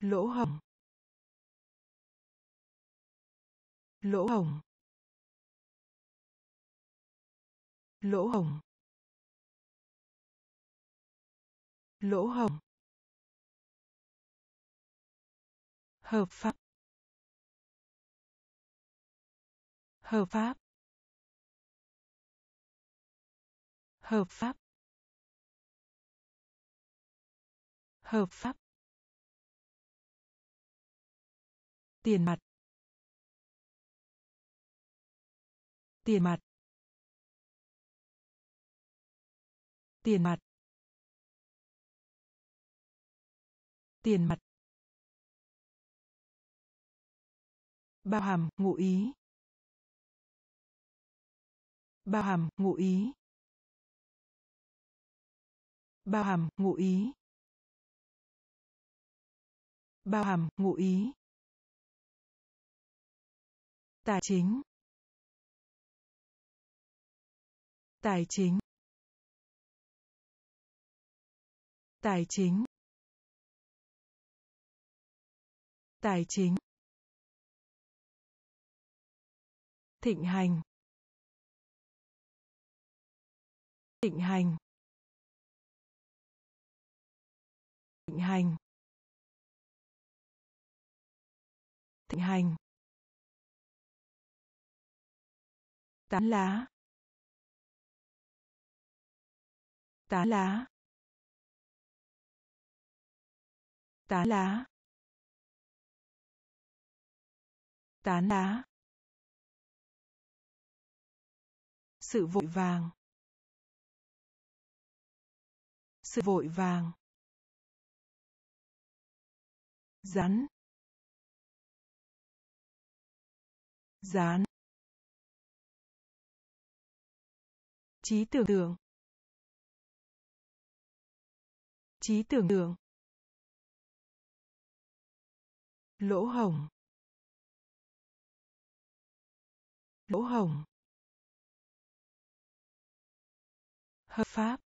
Lỗ hổng. Lỗ hổng. Lỗ hổng. Lỗ hổng. Hợp pháp. Hợp pháp. Hợp pháp. Hợp pháp. Tiền mặt. Tiền mặt. Tiền mặt. Tiền mặt. Bao hàm, ngụ ý bao hàm, ngụ ý. Bao hàm, ngụ ý. Bao hàm, ngụ ý. Tài chính. Tài chính. Tài chính. Tài chính. Thịnh hành. Thịnh hành. Thịnh hành. Thịnh hành. Tán lá. Tán lá. Tán lá. Tán lá. Sự vội vàng. Sự vội vàng. Rắn. Rán. Trí tưởng tượng. Trí tưởng tượng. Lỗ hổng. Lỗ hổng. Hợp pháp.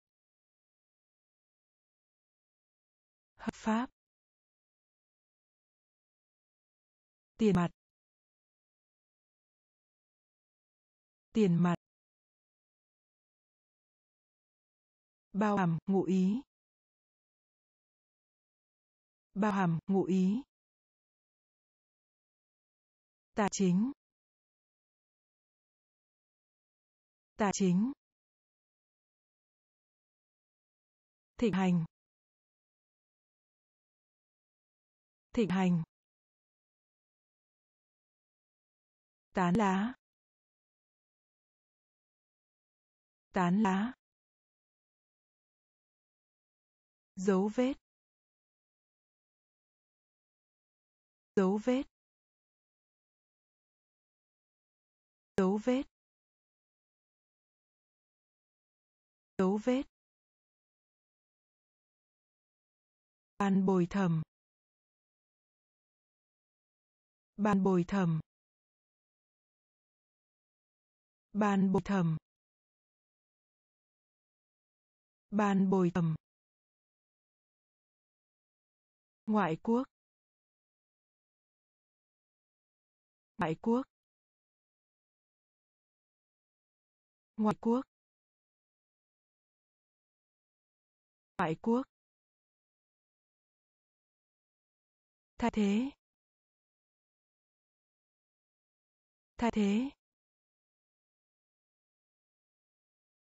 Hợp pháp, tiền mặt tiền mặt, bao hàm ngụ ý, bao hàm ngụ ý, tài chính tài chính, thịnh hành thịnh hành. Tán lá. Tán lá. Dấu vết. Dấu vết. Dấu vết. Dấu vết. Ban bồi thẩm. Ban bồi thẩm. Ban bồi thẩm. Ban bồi thẩm. Ngoại quốc. Ngoại quốc. Ngoại quốc. Ngoại quốc. Thay thế. Thay thế.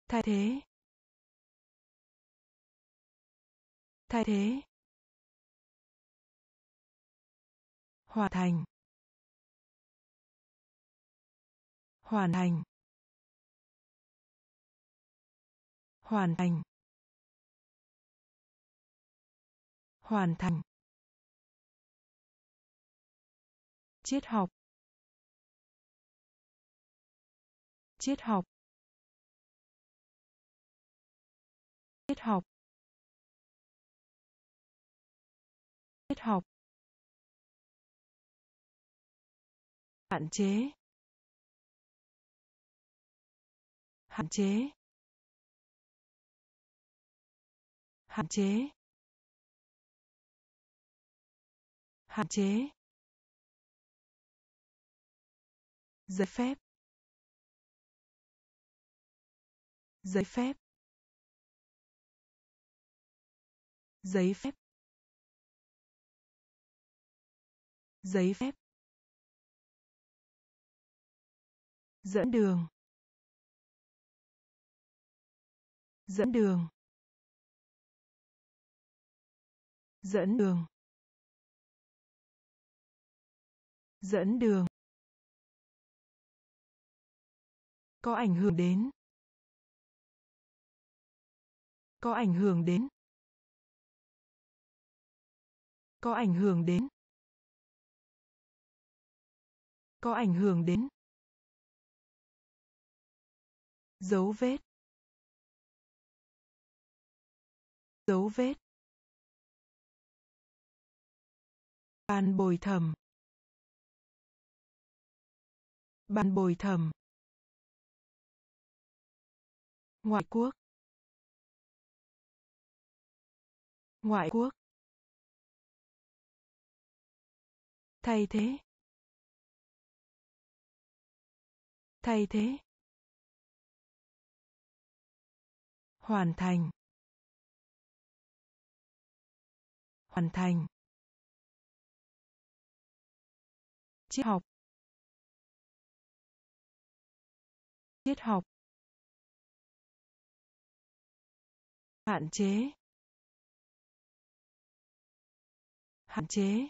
Thay thế. Thay thế. Hoàn thành. Hoàn thành. Hoàn thành. Hoàn thành. Triết học. Triết học. Triết học. Triết học. Hạn chế. Hạn chế. Hạn chế. Hạn chế. Giấy phép. Giấy phép. Giấy phép. Giấy phép. Dẫn đường. Dẫn đường. Dẫn đường. Dẫn đường. Có ảnh hưởng đến có ảnh hưởng đến? Có ảnh hưởng đến? Có ảnh hưởng đến? Dấu vết. Dấu vết. Ban bồi thẩm. Ban bồi thẩm. Ngoại quốc. Ngoại quốc. Thay thế. Thay thế. Hoàn thành. Hoàn thành. Triết học. Triết học. Hạn chế. Hạn chế.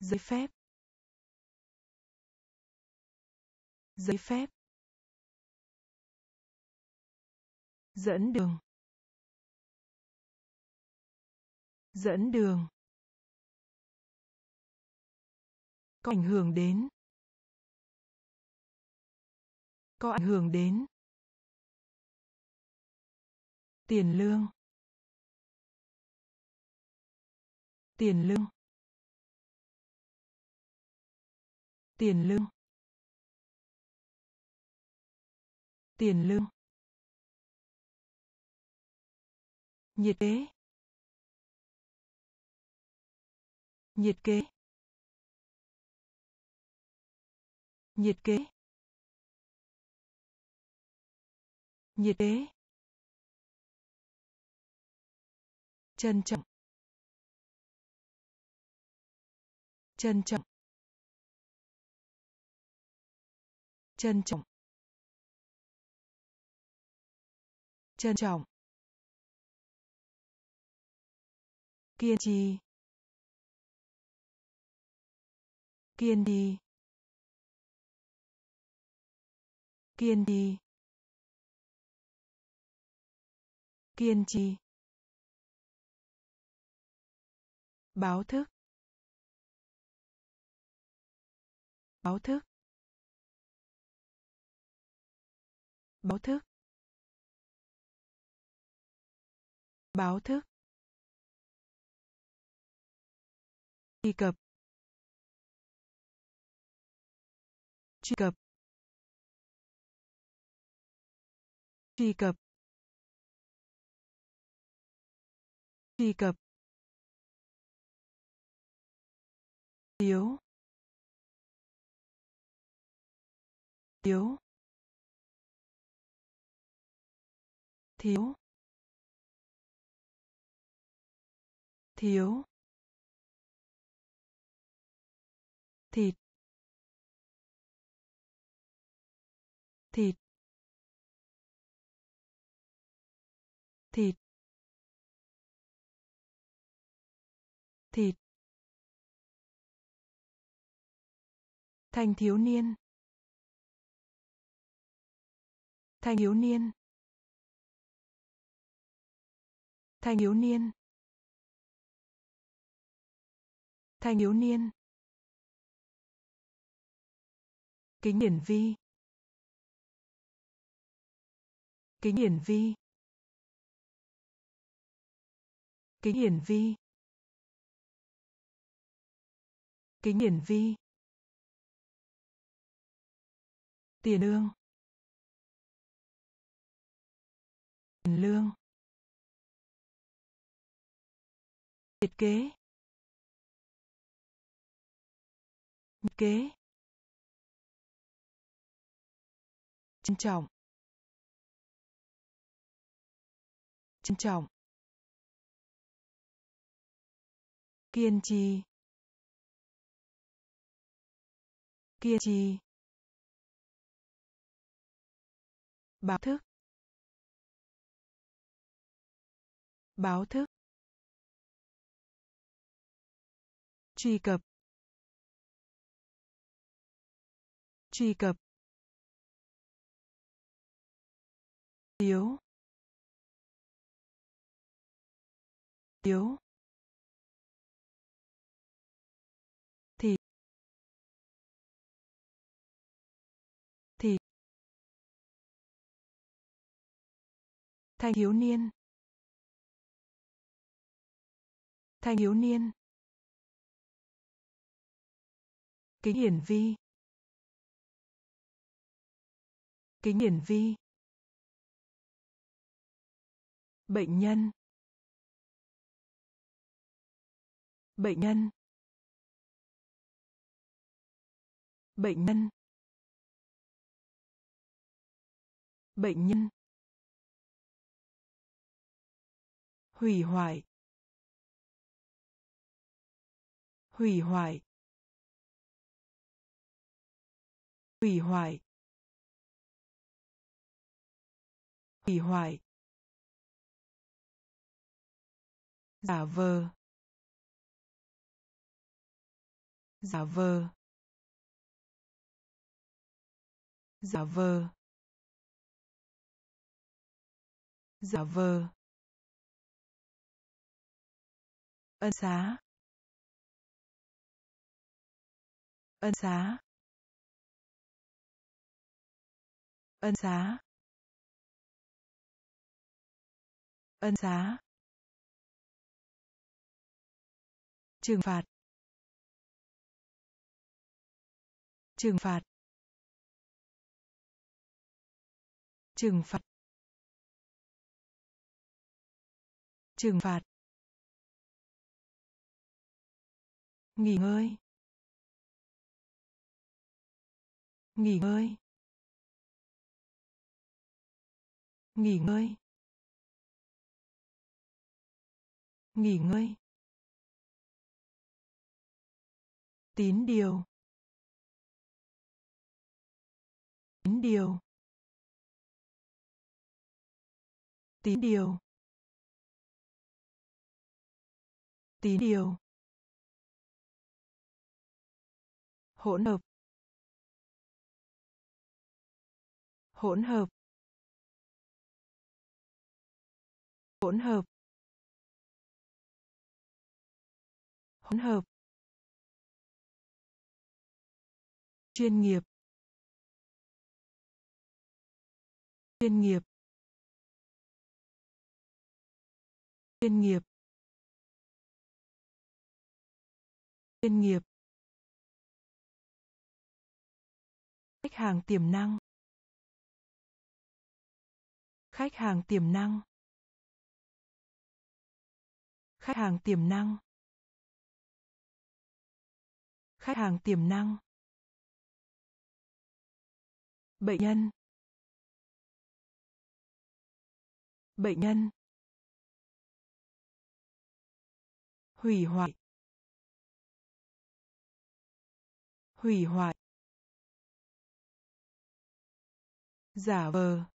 Giấy phép. Giấy phép. Dẫn đường. Dẫn đường. Có ảnh hưởng đến. Có ảnh hưởng đến. Tiền lương. Tiền lương tiền lương tiền lương, nhiệt kế nhiệt kế nhiệt kế nhiệt kế trân trọng trân trọng. Trân trọng. Trân trọng. Kiên trì. Kiên trì. Kiên trì. Kiên trì. Báo thức. Báo thức. Báo thức. Báo thức. Truy cập. Truy cập. Truy cập. Truy cập. Thiếu thiếu thiếu thiếu thịt thịt thịt thịt. Thanh thiếu niên. Thanh thiếu niên. Thanh thiếu niên. Thanh thiếu niên. Kính hiển vi. Kính hiển vi. Kính hiển vi. Kính hiển vi. Tiền lương tiền lương. Thiết kế. Thiết kế. Trân trọng. Trân trọng. Kiên trì. Kiên trì. Báo thức. Báo thức. Truy cập. Truy cập. Thiếu thiếu thì. Thì. Thanh thiếu niên. Thanh thiếu niên. Kính hiển vi. Kính hiển vi. Bệnh nhân. Bệnh nhân. Bệnh nhân. Bệnh nhân. Hủy hoại. Hủy hoại. Hủy hoại. Hủy hoại. Giả vờ. Giả vờ. Giả vờ. Giả vờ. Ân xá. Ân xá. Ân xá. Ân xá. Trừng phạt. Trừng phạt. Trừng phạt. Trừng phạt. Nghỉ ngơi. Nghỉ ngơi. Nghỉ ngơi. Nghỉ ngơi. Tín điều. Tín điều. Tín điều. Tín điều. Hỗn hợp. Hỗn hợp. Hỗn hợp. Hỗn hợp. Chuyên nghiệp. Chuyên nghiệp. Chuyên nghiệp. Chuyên nghiệp. Khách hàng tiềm năng khách hàng tiềm năng. Khách hàng tiềm năng. Khách hàng tiềm năng. Bệnh nhân. Bệnh nhân. Hủy hoại. Hủy hoại. Giả vờ.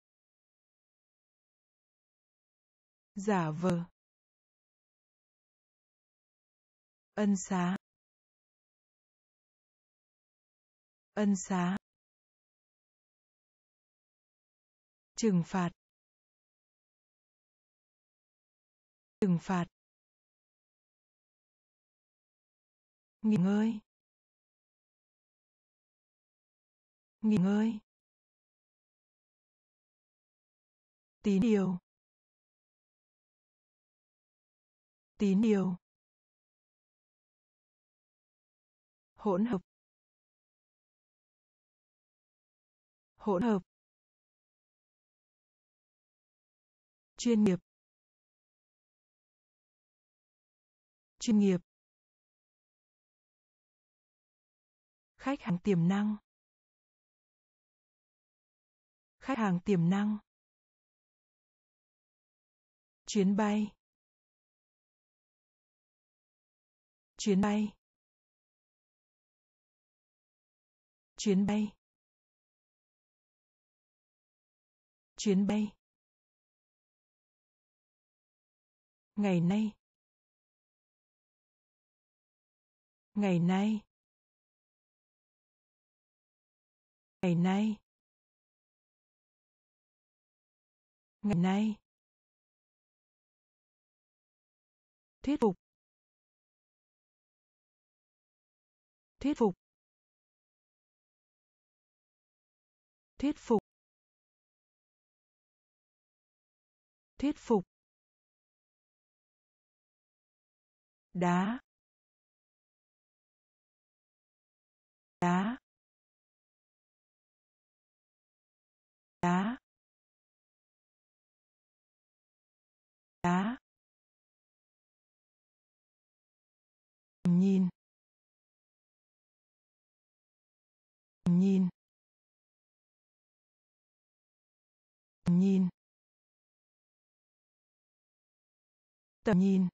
Giả vờ. Ân xá. Ân xá. Trừng phạt. Trừng phạt. Nghỉ ngơi. Nghỉ ngơi. Tín điều. Tín điều hỗn hợp. Hỗn hợp. Chuyên nghiệp. Chuyên nghiệp. Khách hàng tiềm năng. Khách hàng tiềm năng. Chuyến bay. Chuyến bay. Chuyến bay. Chuyến bay. Ngày nay. Ngày nay. Ngày nay. Ngày nay. Thuyết phục. Thuyết phục. Thuyết phục. Thuyết phục. Đá. Đá. Đá. Đá. Nhìn. Nhìn. Nhìn. Tầm nhìn.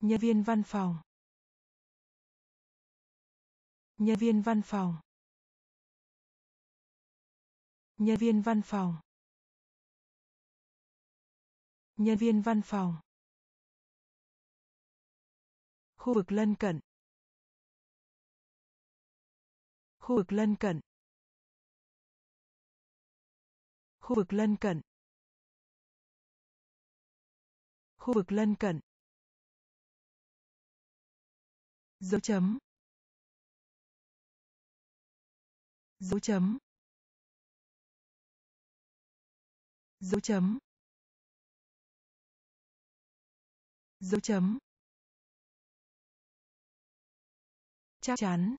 Nhân viên văn phòng. Nhân viên văn phòng. Nhân viên văn phòng. Nhân viên văn phòng. Khu vực lân cận. Khu vực lân cận. Khu vực lân cận. Khu vực lân cận. Dấu chấm. Dấu chấm. Dấu chấm. Dấu chấm. Chắc chắn.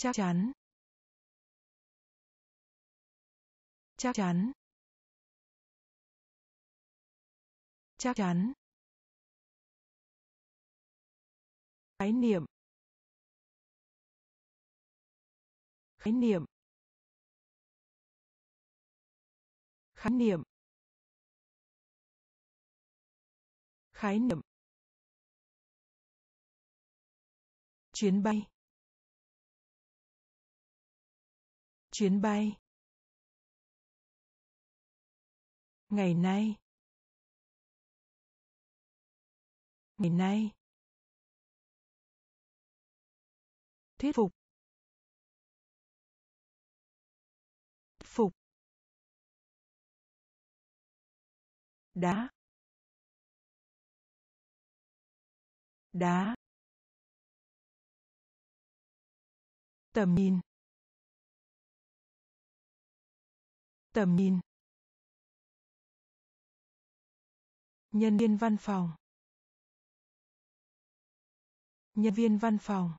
Chắc chắn. Chắc chắn. Chắc chắn. Khái niệm. Khái niệm. Khái niệm. Khái niệm. Chuyến bay. Chuyến bay. Ngày nay. Ngày nay. Thuyết phục. Phục. Đá. Đá. Tầm nhìn. Tầm nhìn. Nhân viên văn phòng. Nhân viên văn phòng.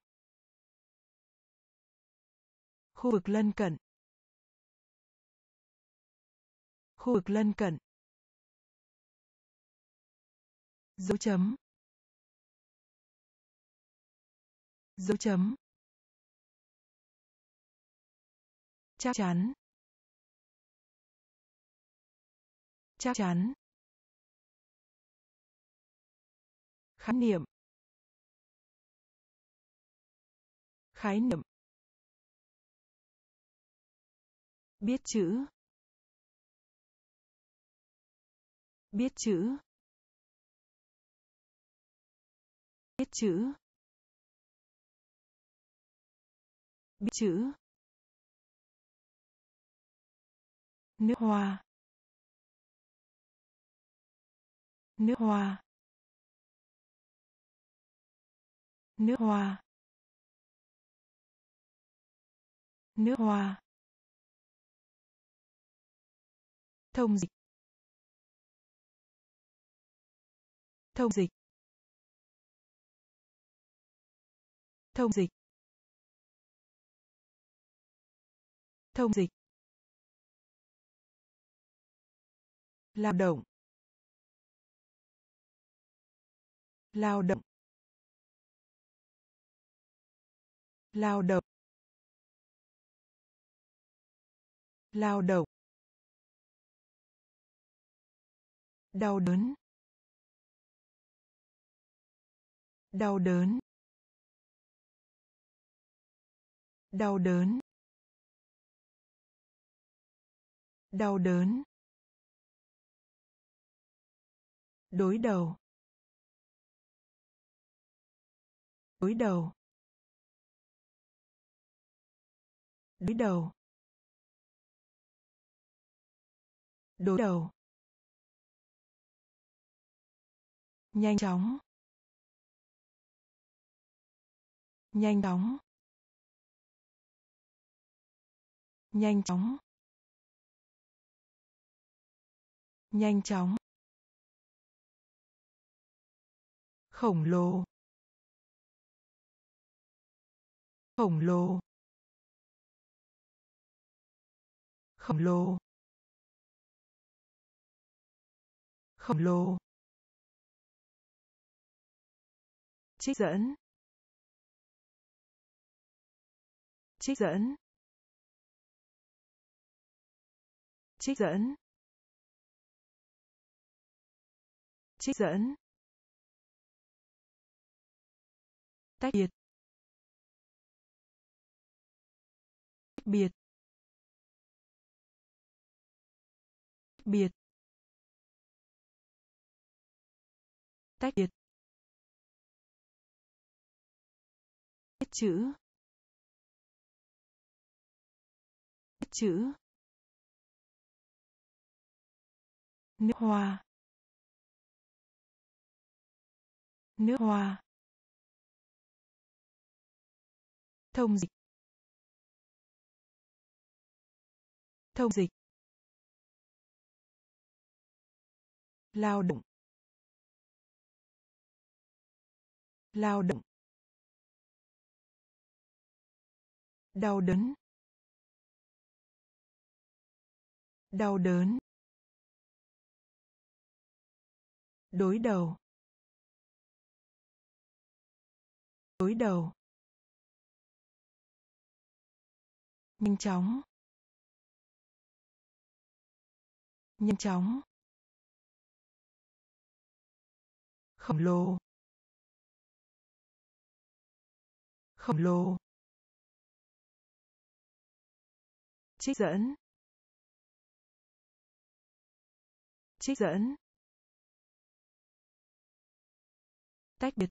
Khu vực lân cận. Khu vực lân cận. Dấu chấm. Dấu chấm. Chắc chắn. Chắc chắn. Khái niệm. Khái niệm. Biết chữ. Biết chữ. Biết chữ. Biết chữ. Nước hoa. Nước hoa. Nước hoa. Nước hoa. Thông dịch. Thông dịch. Thông dịch. Thông dịch. Lao động. Lao động. Lao động. Lao động. Đau đớn. Đau đớn. Đau đớn. Đau đớn. Đối đầu. Đối đầu. Đối đầu. Đối đầu. Nhanh chóng. Nhanh chóng. Nhanh chóng. Nhanh chóng. Khổng lồ. Khổng lồ. Khổng lồ. Khổng lồ. Trích dẫn. Trích dẫn. Trích dẫn. Trích dẫn. Tách biệt. Biệt. Biệt. Tách biệt. Viết chữ. Viết chữ. Nước hoa. Nước hoa. Thông dịch. Thông dịch. Lao động. Lao động. Đau đớn. Đau đớn. Đối đầu. Đối đầu. Nhanh chóng. Nhanh chóng. Khổng lồ. Khổng lồ. Trích dẫn. Trích dẫn. Tách biệt.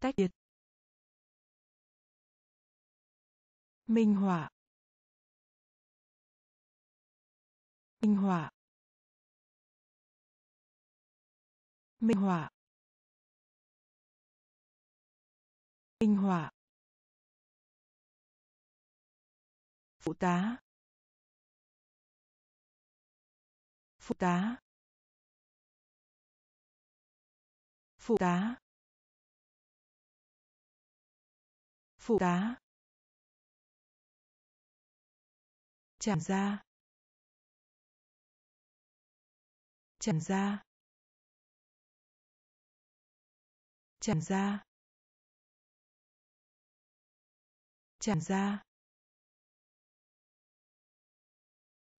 Tách biệt. Minh họa. Minh họa. Minh họa. Minh họa. Phụ tá. Phụ tá. Phụ tá. Phụ tá. Tràn ra. Tràn ra tràn ra tràn ra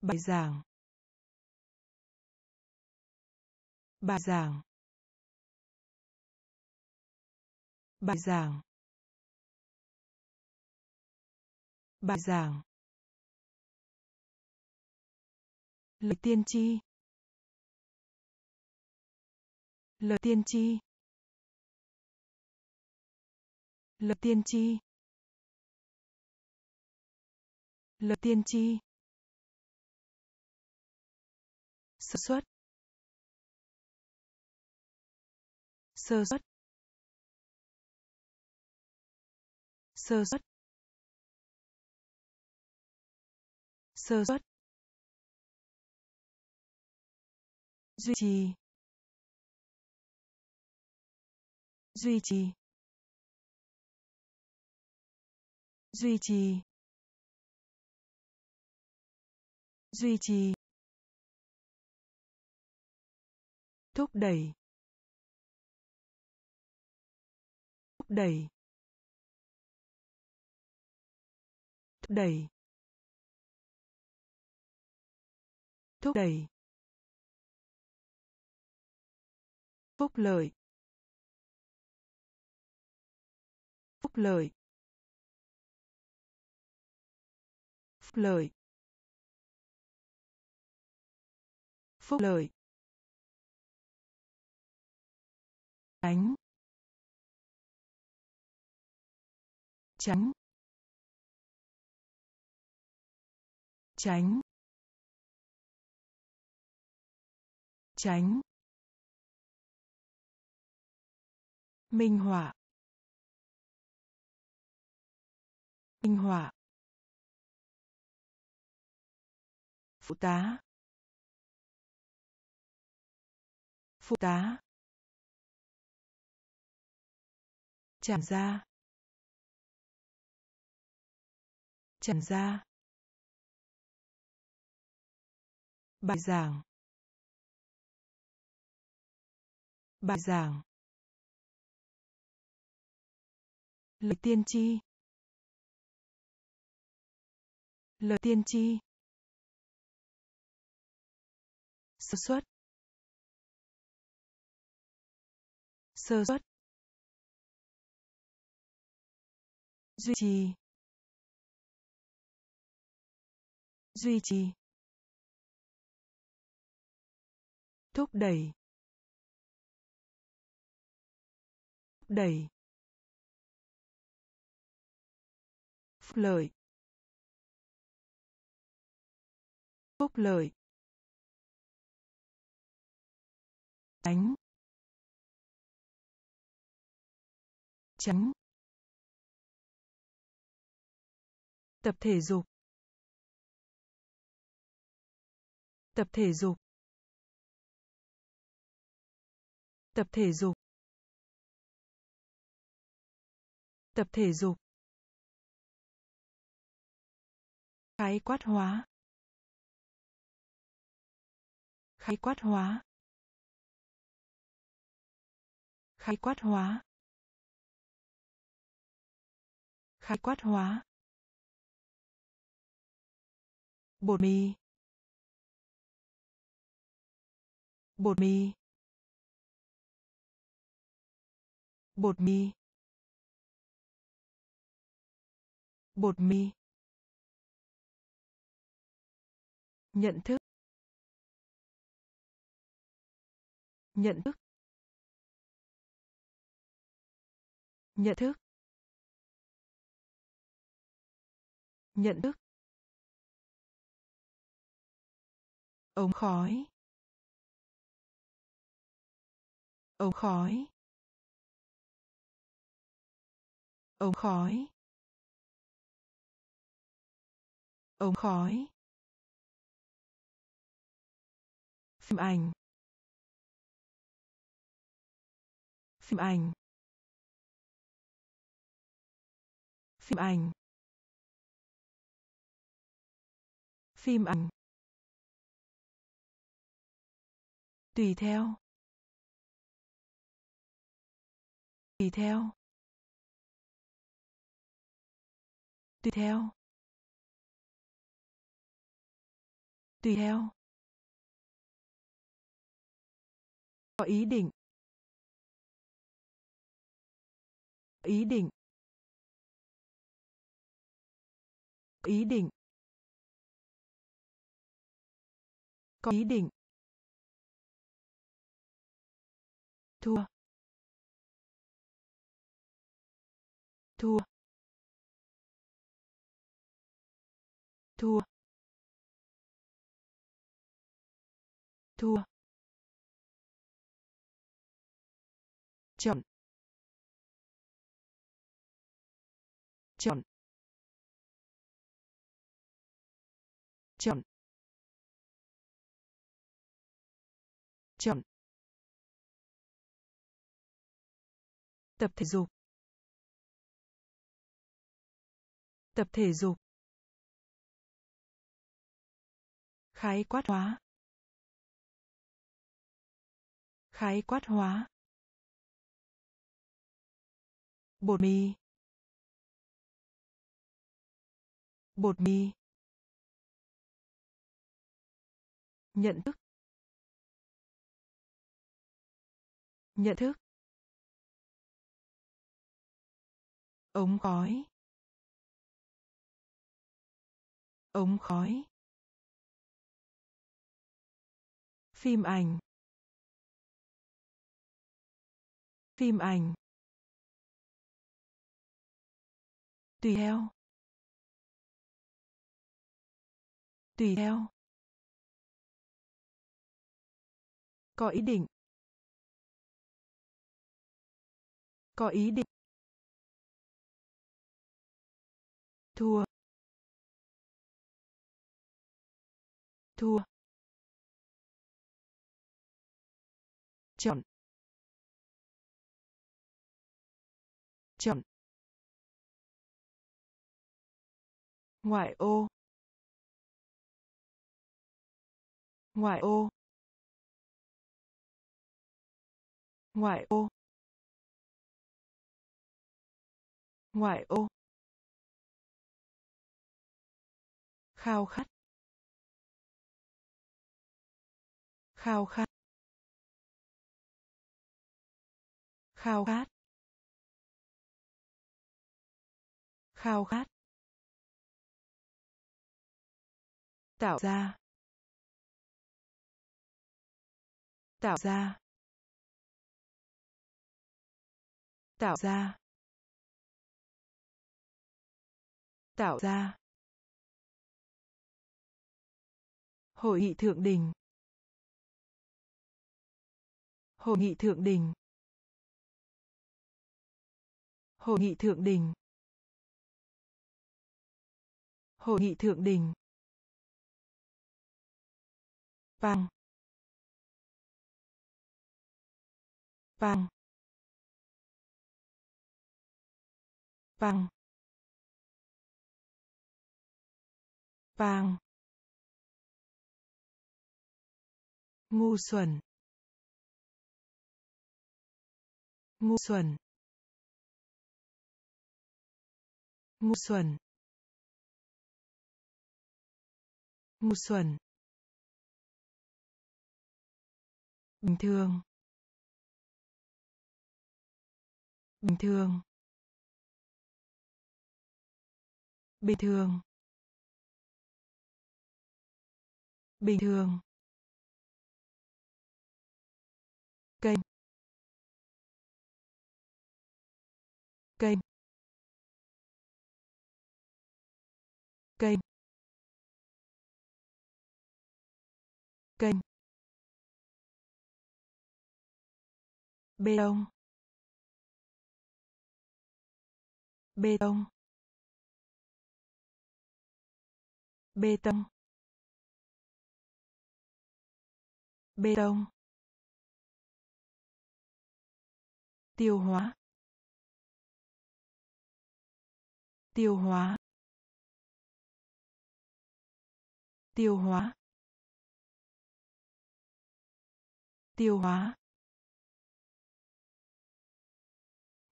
bài giảng. Bài giảng. Bài giảng. Bài giảng. Lời tiên tri. Lời tiên tri. Lời tiên tri. Lời tiên tri. Sơ suất. Sơ suất. Sơ suất. Sơ suất. Duy trì. Duy trì. Duy trì. Duy trì. Thúc đẩy. Thúc đẩy. Thúc đẩy. Thúc đẩy. Phúc lợi. Phúc lợi. Phúc lợi. Phúc lợi. Tránh. Tránh. Tránh. Tránh. Minh họa. Minh họa. Phụ tá. Phụ tá. Tràn ra tràn ra bài giảng. Bài giảng. Lời tiên tri. Lời tiên tri. Sơ suất. Sơ suất. Duy trì. Duy trì. Thúc đẩy. Thúc đẩy. Phúc lợi. Phúc lợi. Tránh. Tránh. Tập thể dục. Tập thể dục. Tập thể dục. Tập thể dục. Khái quát hóa. Khái quát hóa. Khái quát hóa. Khái quát hóa. Bột mì. Bột mì. Bột mì. Bột mì. Nhận thức. Nhận thức. Nhận thức. Nhận thức. Ống khói. Ống khói. Ống khói. Ống khói. Phim ảnh. Phim ảnh. Phim ảnh. Phim ảnh. Tùy theo. Tùy theo. Tùy theo. Tùy theo. Có ý định. Ý định. Ý định. Có ý định. Thua. Thua. Thua. Thua. Chọn. Chọn. Chọn. Chọn. Tập thể dục. Tập thể dục. Khái quát hóa. Khái quát hóa. Bột mì. Bột mì. Nhận thức. Nhận thức. Ống khói. Ống khói. Phim ảnh. Phim ảnh. Tùy theo. Tùy theo. Có ý định. Có ý định. Thua. Thua. Chọn. Chọn. Ngoại ô. Ngoại ô. Ngoại ô. Ngoại ô. Khao khát. Khao khát. Khao khát. Khao khát. Tạo ra. Tạo ra. Tạo ra. Tạo ra. Hội nghị thượng đỉnh. Hội nghị thượng đỉnh. Hội nghị thượng đỉnh. Hội nghị thượng đỉnh. Vàng vàng. Vàng. Vàng. Ngu xuẩn. Ngu xuẩn. Ngu xuẩn. Ngu xuẩn. Bình thường. Bình thường. Bình thường. Bình thường. Kênh. Kênh. Kênh. Kênh. Bê đông bê tông. Bê tông. Bê tông. Tiêu hóa. Tiêu hóa. Tiêu hóa. Tiêu hóa.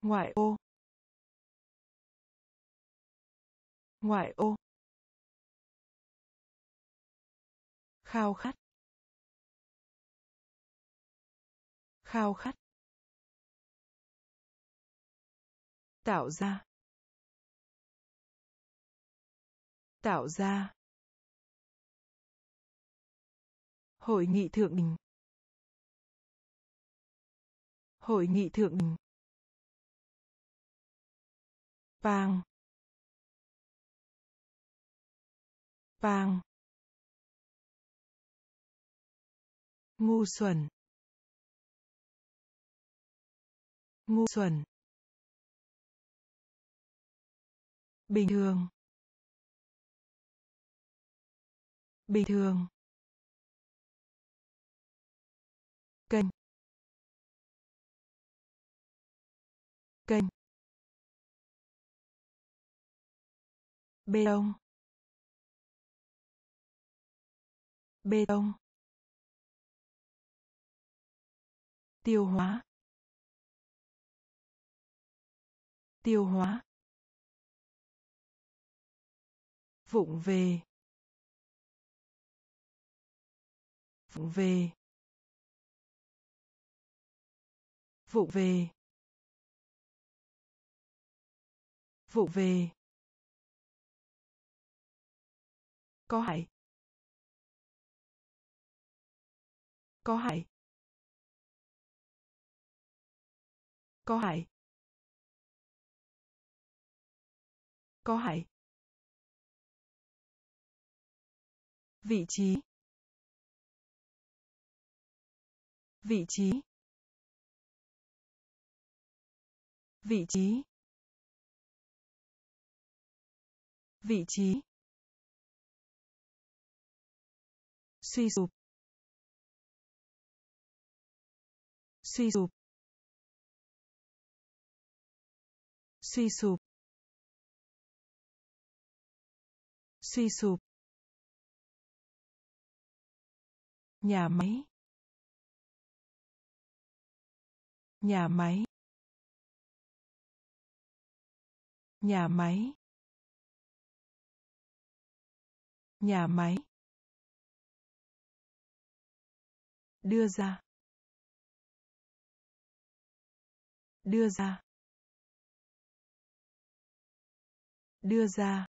Ngoại ô. Ngoại ô. Khao khát. Khao khát. Tạo ra. Tạo ra. Hội nghị thượng đỉnh. Hội nghị thượng đỉnh. Vàng. Vàng. Ngu xuẩn. Ngu xuẩn. Bình thường. Bình thường. Kênh kênh bê đông. Bê tông, tiêu hóa tiêu hóa, vụng về vụng về vụng về vụng về. Có hại. Có hại. Có hại. Có hại. Vị trí. Vị trí. Vị trí. Vị trí. Suy sụp. Suy sụp. Suy sụp. Suy sụp. Nhà máy. Nhà máy. Nhà máy. Nhà máy. Đưa ra. Đưa ra. Đưa ra.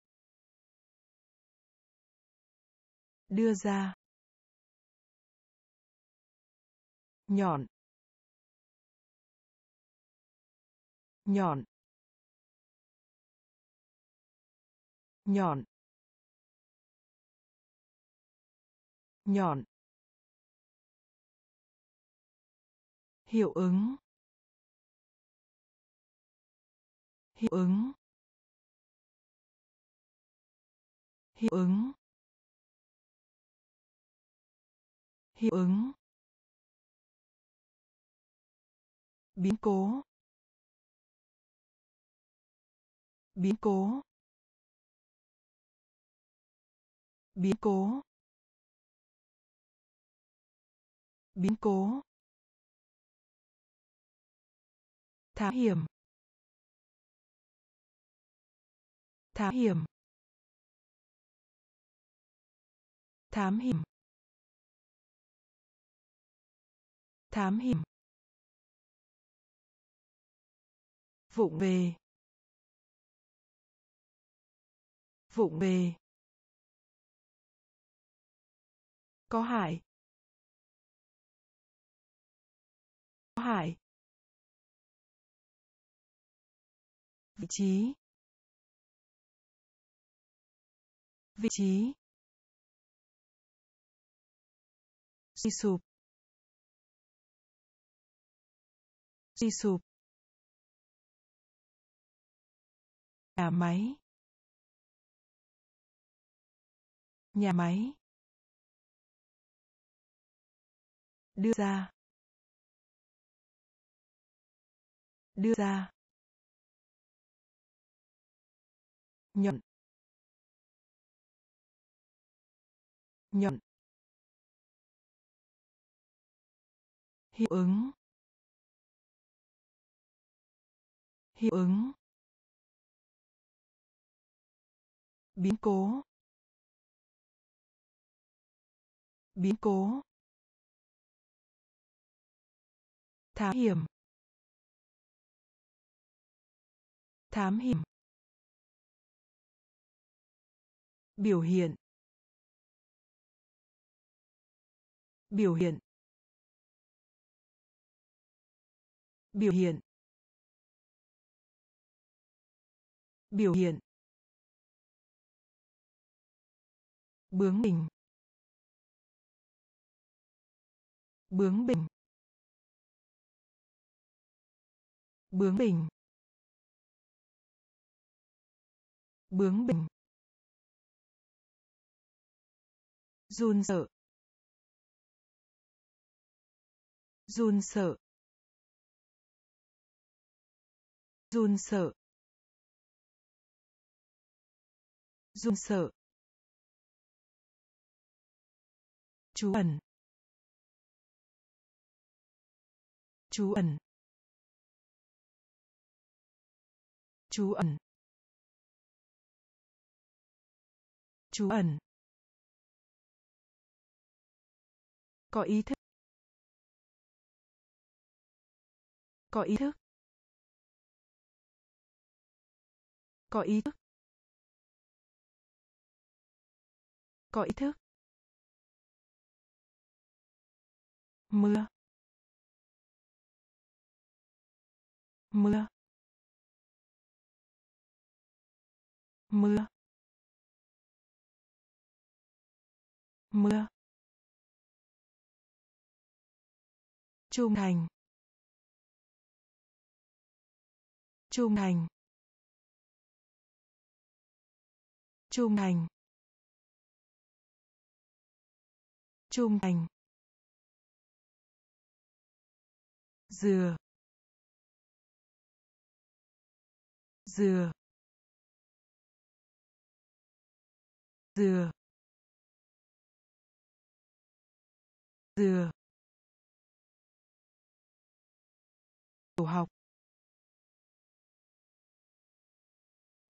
Đưa ra. Nhọn. Nhọn. Nhọn. Nhọn. Hiệu ứng. Hiệu ứng. Hiệu ứng. Hiệu ứng. Biến cố. Biến cố. Biến cố. Biến cố. Thám hiểm. Thám hiểm. Thám hiểm. Thám hiểm. Vụng về. Vụng về. Có hại. Có hại. Vị trí. Vị trí. Suy sụp. Suy sụp. Nhà máy. Nhà máy. Đưa ra. Đưa ra. Nhọn nhọn hiệu ứng. Hiệu ứng. Biến cố. Biến cố. Thám hiểm. Thám hiểm. Biểu hiện. Biểu hiện biểu hiện biểu hiện, bướng bỉnh bướng bỉnh bướng bỉnh bướng bỉnh, run sợ run sợ. Run sợ. Run sợ. Chú ẩn. Chú ẩn. Chú ẩn. Chú ẩn. Có ý thức. Có ý thức. Có ý thức. Có ý thức. Mưa. Mưa. Mưa. Mưa. Trung thành. Trung thành trung thành trung thành dừa. Dừa. Dừa. Dừa. Tổ học.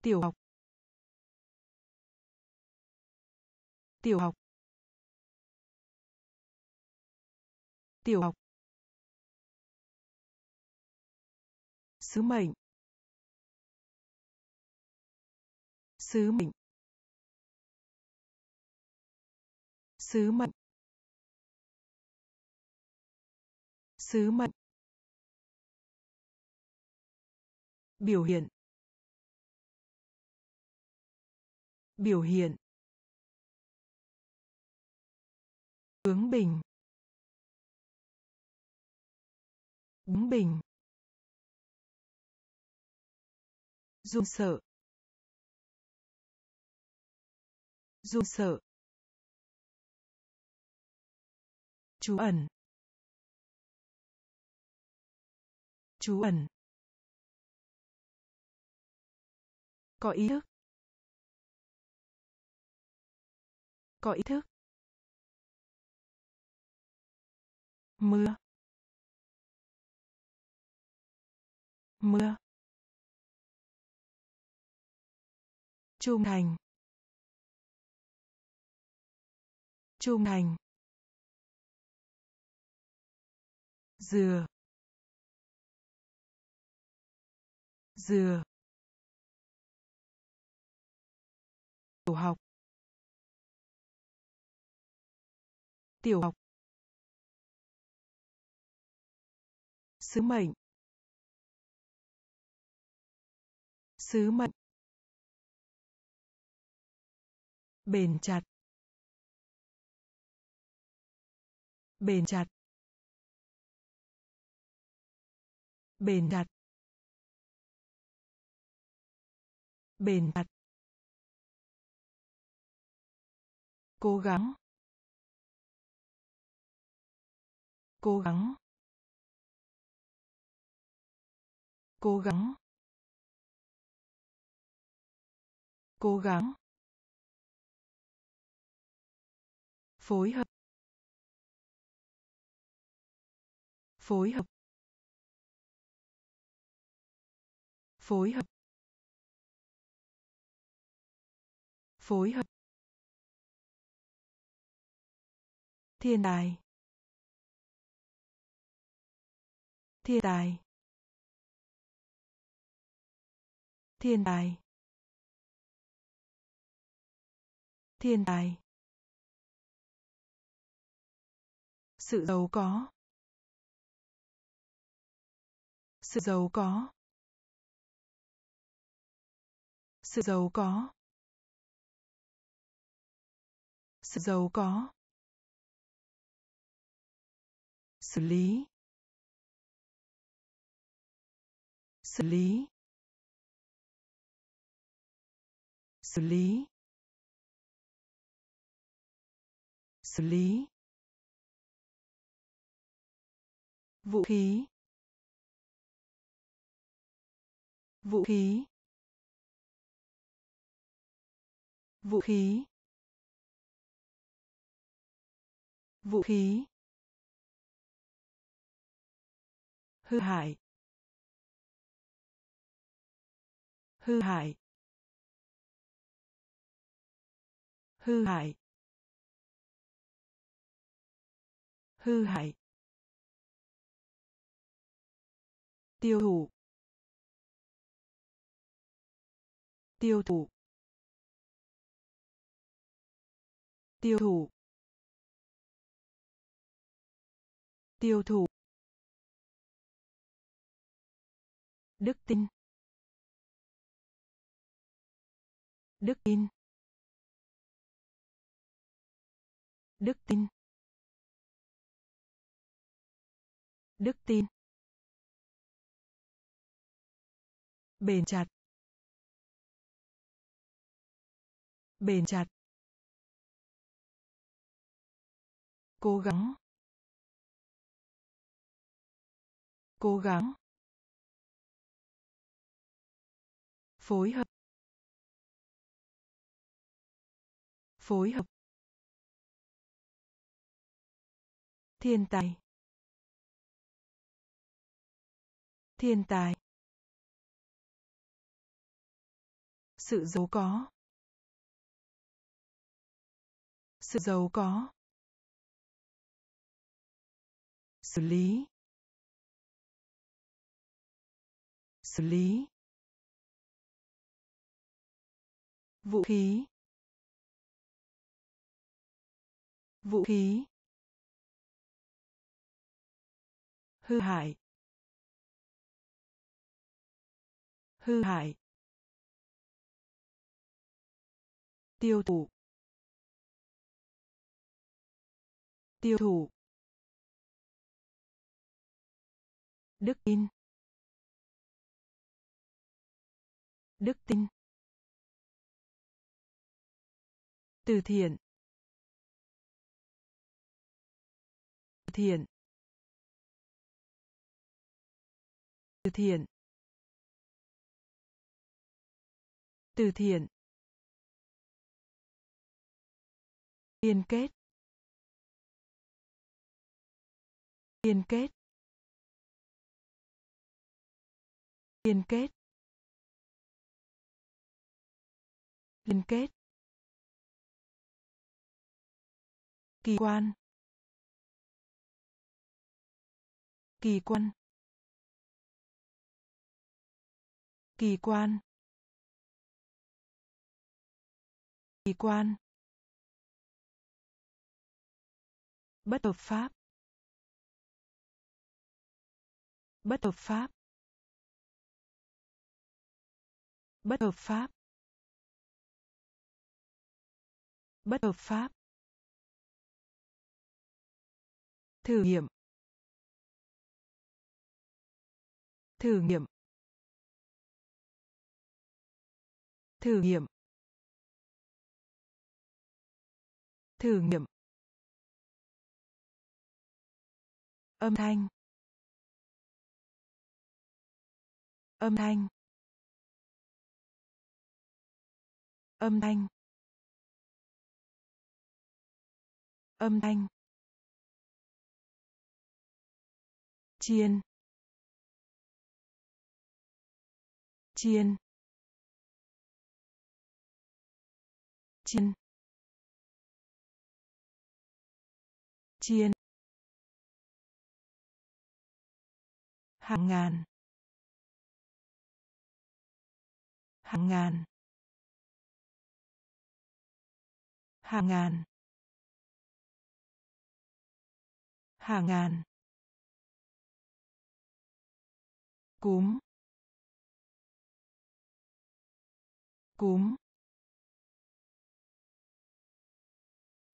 Tiểu học. Tiểu học. Tiểu học. Sứ mệnh. Sứ mệnh. Sứ mệnh. Sứ mệnh. Biểu hiện. Biểu hiện bướng bình bướng bình, run sợ run sợ, trú ẩn trú ẩn. Có ý thức. Có ý thức. Mưa. Mưa. Trung thành. Trung thành. Dừa. Dừa. Tiểu học. Tiểu học. Sứ mệnh. Sứ mệnh. Bền chặt. Bền chặt. Bền chặt. Bền chặt. Cố gắng. Cố gắng. Cố gắng. Cố gắng. Phối hợp. Phối hợp. Phối hợp. Phối hợp. Thiên tài. Thiên tài. Thiên tài. Thiên tài. Sự giàu có. Sự giàu có. Sự giàu có. Sự giàu có. Xử lý. Xử lý. Xử lý. Xử lý. Vũ khí. Vũ khí. Vũ khí. Vũ khí. Hư hại. Hư hại. Hư hại. Hư hại. Tiêu thụ. Tiêu thụ. Tiêu thụ. Tiêu thụ. Đức tin. Đức tin. Đức tin. Đức tin. Bền chặt. Bền chặt. Cố gắng. Cố gắng. Phối hợp. Phối hợp. Thiên tài. Thiên tài. Sự giàu có. Sự giàu có. Xử lý. Xử lý. Vũ khí. Vũ khí. Hư hại. Hư hại. Tiêu thụ. Tiêu thụ. Đức tin. Đức tin. Từ thiện. Thiện. Từ thiện. Từ thiện. Liên kết. Liên kết. Liên kết. Liên kết. Kỳ quan. Kỳ quan. Kỳ quan. Kỳ quan. Bất hợp pháp. Bất hợp pháp. Bất hợp pháp. Bất hợp pháp. Thử nghiệm. Thử nghiệm. Thử nghiệm. Thử nghiệm. Âm thanh. Âm thanh. Âm thanh. Âm thanh. Chiên. Chiên. Chiên. Chiên. Hàng ngàn. Hàng ngàn. Hàng ngàn. Hàng ngàn. Cúm. Cúm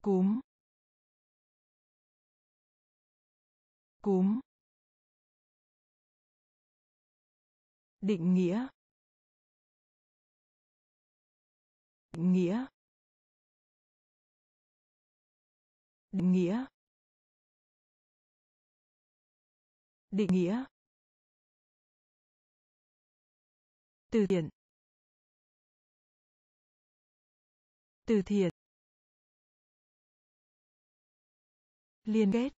cúm cúm. Định nghĩa định nghĩa. Định nghĩa. Định nghĩa. Từ điển. Từ thiện. Liên kết.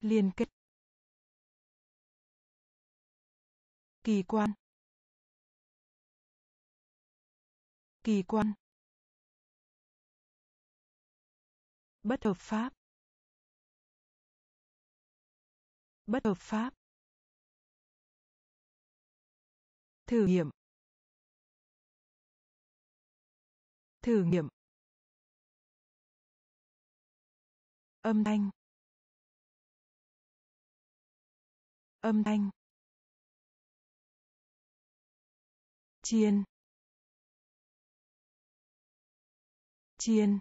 Liên kết. Kỳ quan. Kỳ quan. Bất hợp pháp. Bất hợp pháp. Thử nghiệm. Thử nghiệm. Âm thanh. Âm thanh. Chiên. Chiên.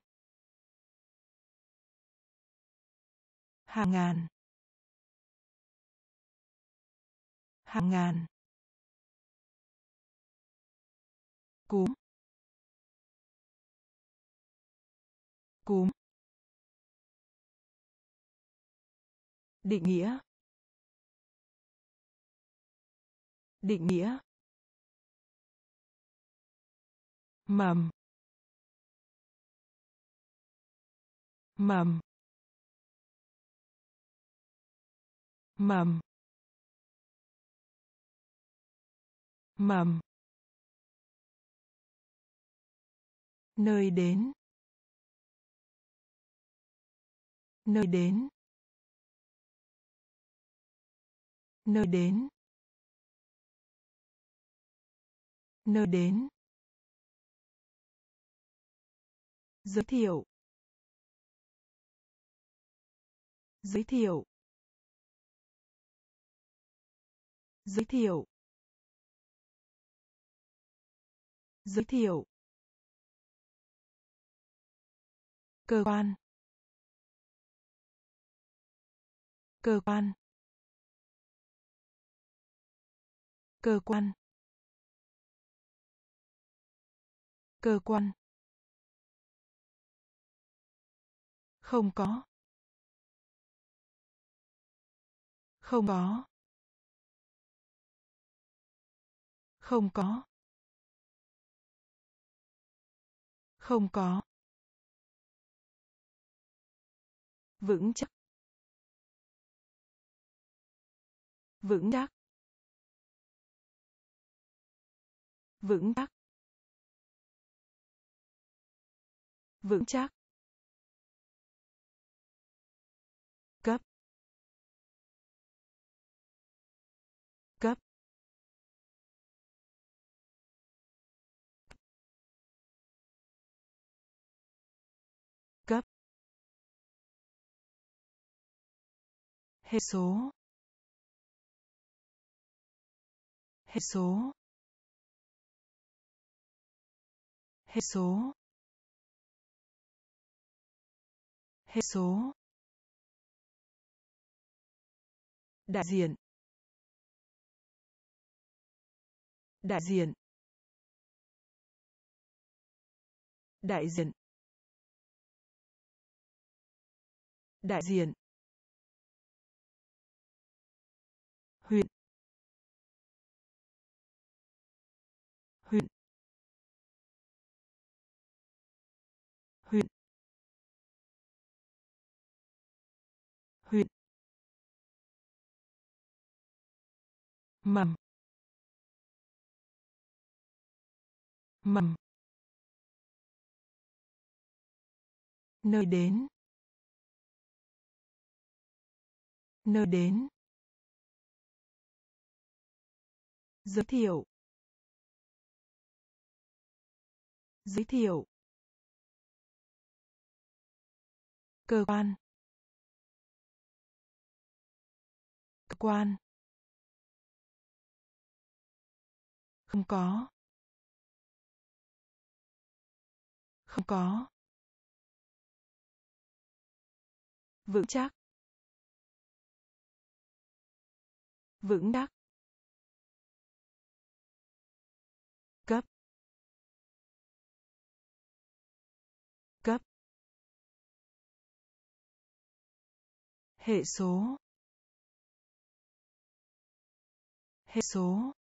Hàng ngàn. Hàng ngàn. Cúm. Cúm. Định nghĩa. Định nghĩa. Mầm. Mầm. Mầm. Mầm. Nơi đến. Nơi đến. Nơi đến. Nơi đến. Giới thiệu. Giới thiệu. Giới thiệu. Giới thiệu. Cơ quan. Cơ quan. Cơ quan. Cơ quan. Không có. Không có. Không có. Không có. Vững chắc. Vững chắc. Vững chắc. Vững chắc. Cấp. Cấp. Cấp. Hệ số. Hệ số. Hệ số. Hệ số. Đại diện. Đại diện. Đại diện. Đại diện. Mầm. Mầm. Nơi đến. Nơi đến. Giới thiệu. Giới thiệu. Cơ quan. Cơ quan. Không có. Không có. Vững chắc. Vững đắc, cấp. Cấp. Hệ số. Hệ số.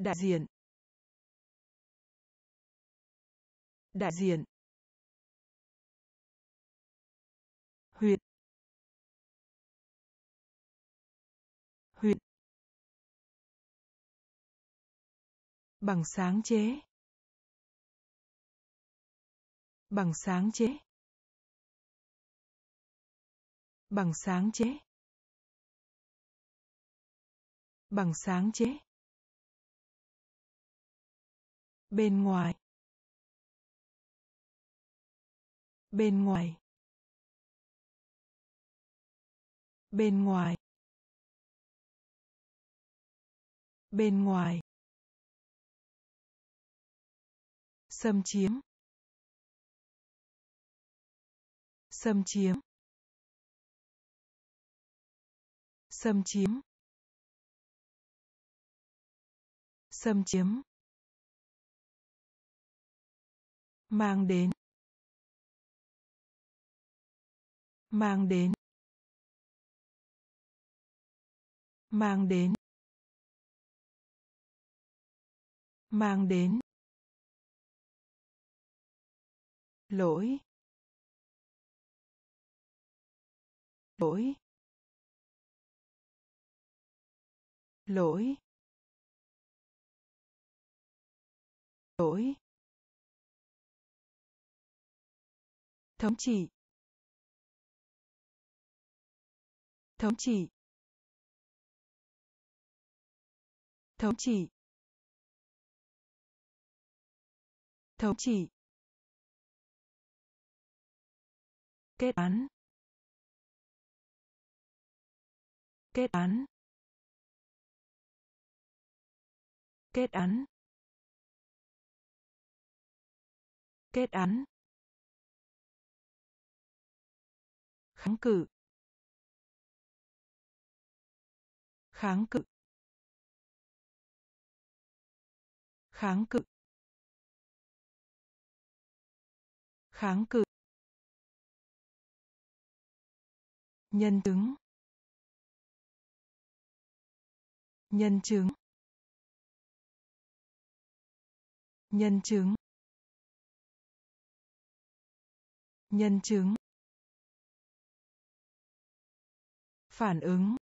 Đại diện đại diện huyện huyện Bằng sáng chế. Bằng sáng chế. Bằng sáng chế. Bằng sáng chế. Bên ngoài. Bên ngoài. Bên ngoài. Bên ngoài. Xâm chiếm. Xâm chiếm. Xâm chiếm. Xâm chiếm. Mang đến. Mang đến. Mang đến. Mang đến. lỗi lỗi lỗi lỗi thống trị. Thống trị. Thống trị. Thống trị. Kết án. Kết án. Kết án. Kết án. Kháng cự. Kháng cự. Kháng cự. Kháng cự. Nhân chứng. Nhân chứng. Nhân chứng. Nhân chứng. Phản ứng.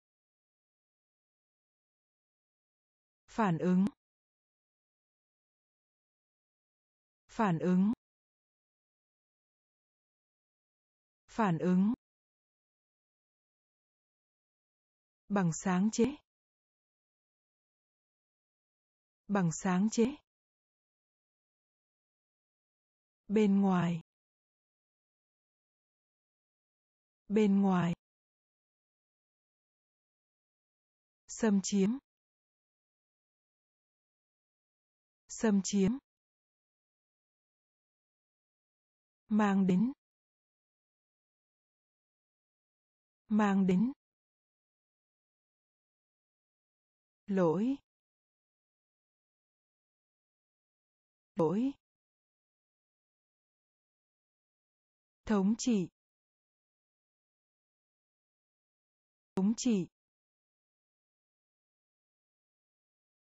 Phản ứng. Phản ứng. Phản ứng. Bằng sáng chế. Bằng sáng chế. Bên ngoài. Bên ngoài. Xâm chiếm. Xâm chiếm. Mang đến. Mang đến. Lỗi. Lỗi. Thống trị. Thống trị.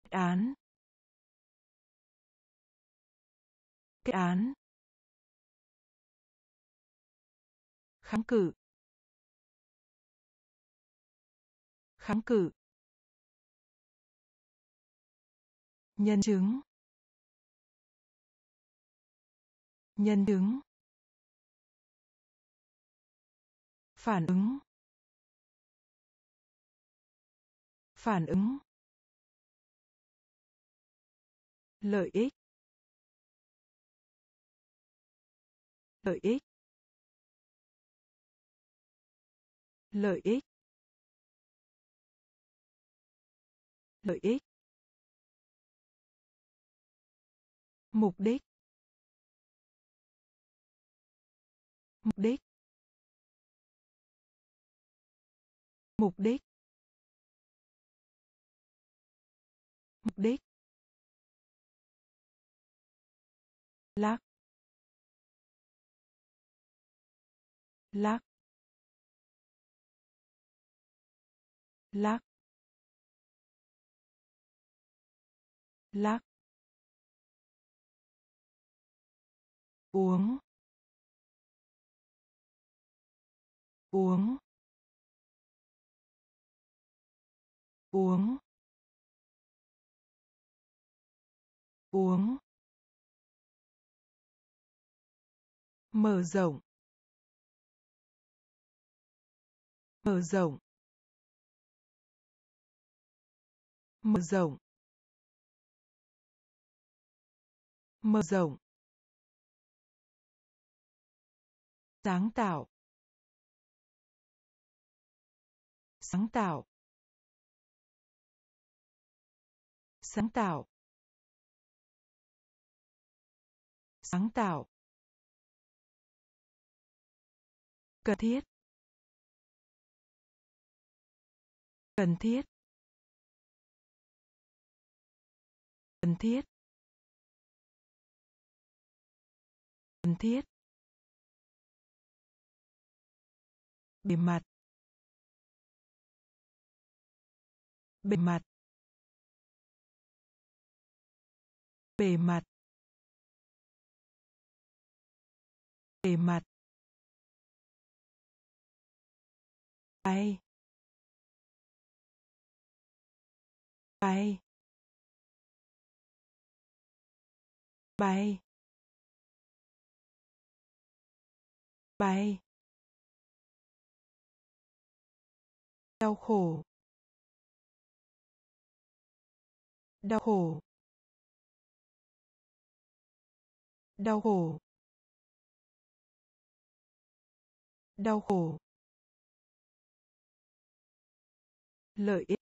Án. Kết án. Kháng cự. Kháng cự. Nhân chứng. Nhân chứng. Phản ứng. Phản ứng. Lợi ích. Lợi ích. Lợi ích. Lợi ích. Mục đích. Mục đích. Mục đích. Mục đích. Lắc. Lắc. Lắc. Lắc. Uống. Uống. Uống. Uống. Mở rộng. Mở rộng. Mở rộng. Mở rộng. Sáng tạo. Sáng tạo. Sáng tạo. Sáng tạo. Cần thiết. Cần thiết. Cần thiết. Cần thiết. Bề mặt. Bề mặt. Bề mặt. Bề mặt. Bay bay bay bay đau khổ. Đau khổ. Đau khổ. Đau khổ. Lợi ích.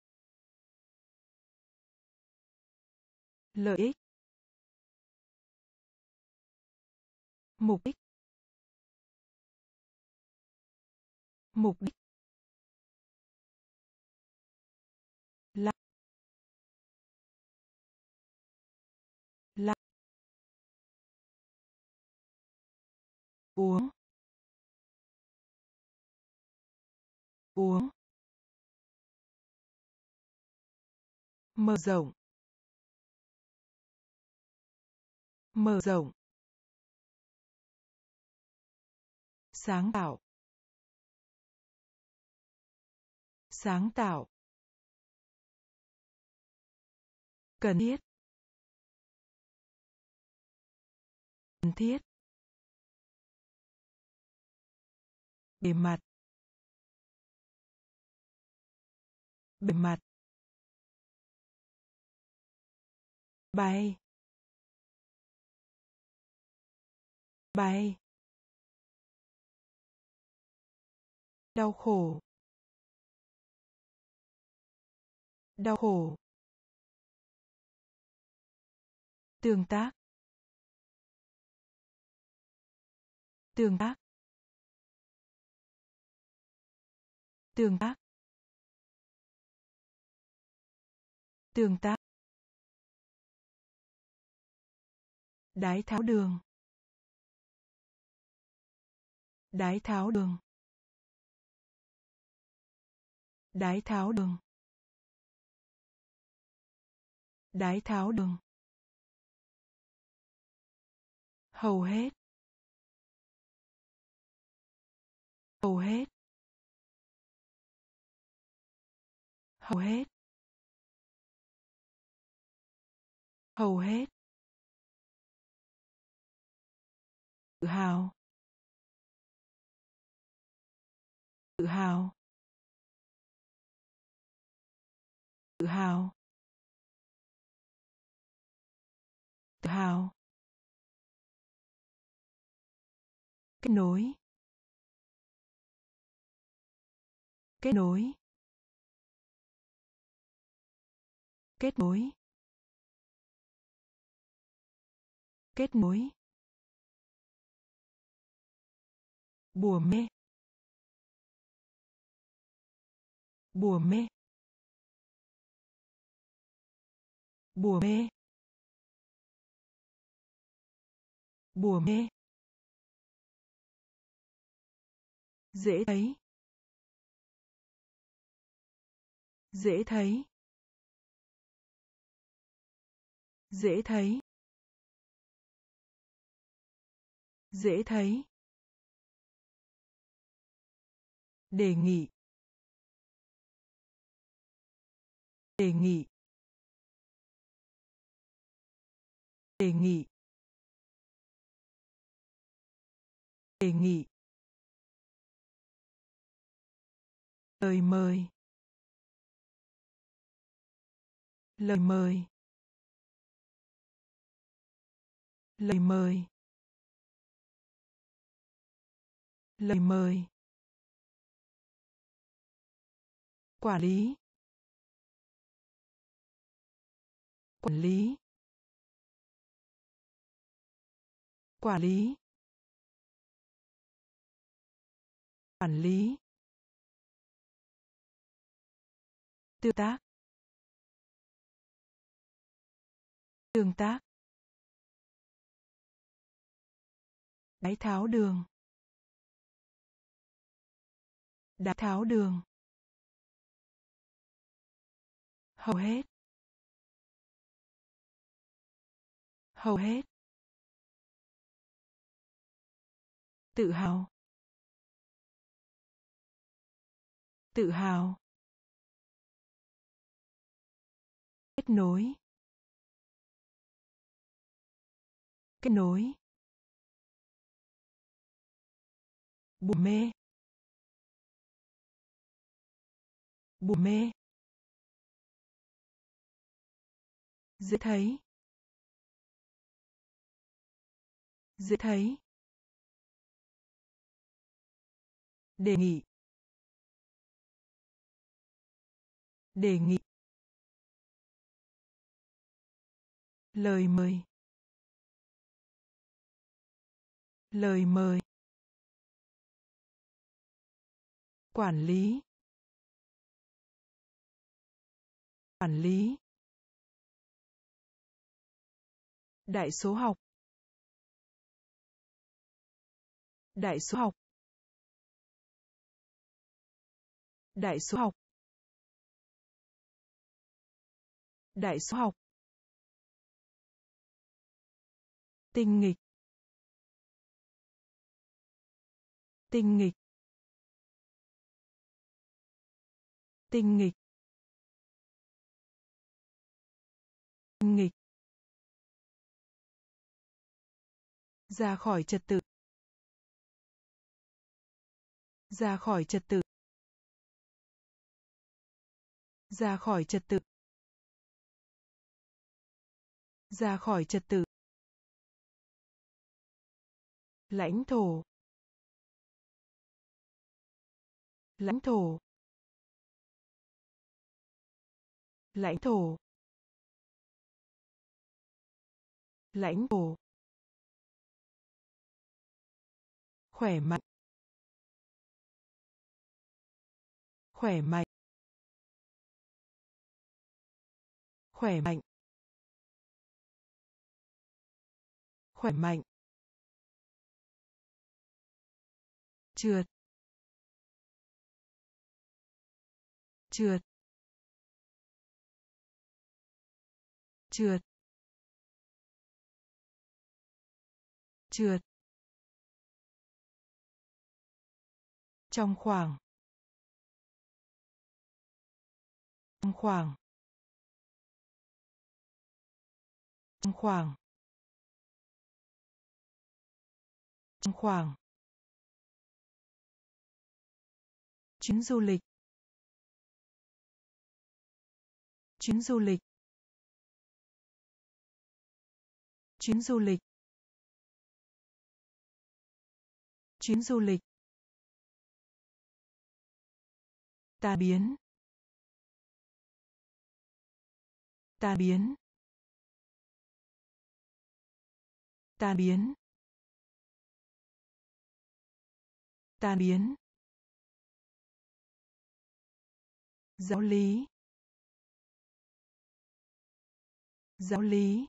Lợi ích. Mục đích. Mục đích. Là. Là. Uống. Uống. Mở rộng. Mở rộng. Sáng tạo. Sáng tạo. Cần thiết. Cần thiết. Bề mặt. Bề mặt. Bay. Bay. Đau khổ. Đau khổ. Tương tác. Tương tác. Tương tác. Tương tác. Đái tháo đường. Đái tháo đường. Đái tháo đường. Đái tháo đường. Hầu hết. Hầu hết. Hầu hết. Hầu hết. Tự hào. Tự hào. Tự hào. Tự hào. Kết nối. Kết nối. Kết nối. Kết nối. Bùa mê. Bùa mê. Bùa mê. Bùa mê. Dễ thấy. Dễ thấy. Dễ thấy. Dễ thấy. Đề nghị. Đề nghị. Đề nghị. Đề nghị. Lời mời. Lời mời. Lời mời. Lời mời. Quản lý. Quản lý. Quản lý. Quản lý. Tương tác. Tương tác. Đáy tháo đường. Đáy tháo đường. Hầu hết. Hầu hết. Tự hào. Tự hào. Kết nối. Kết nối. Bùa mê. Bùa mê. Dễ thấy. Dễ thấy. Đề nghị. Đề nghị. Lời mời. Lời mời. Quản lý. Quản lý. Đại số học. Đại số học. Đại số học. Đại số học. Tinh nghịch. Tinh nghịch. Tinh nghịch. Tinh nghịch. Ra khỏi trật tự. Ra khỏi trật tự. Ra khỏi trật tự. Ra khỏi trật tự. Lãnh thổ. Lãnh thổ. Lãnh thổ. Lãnh thổ. Khỏe mạnh. Khỏe mạnh. Khỏe mạnh. Khỏe mạnh. Trượt. Trượt. Trượt. Trượt. Trong khoảng. Trong khoảng. Trong khoảng. Trong khoảng. Chuyến du lịch. Chuyến du lịch. Chuyến du lịch. Chuyến du lịch. Ta biến. Ta biến. Ta biến. Ta biến. Giáo lý. Giáo lý.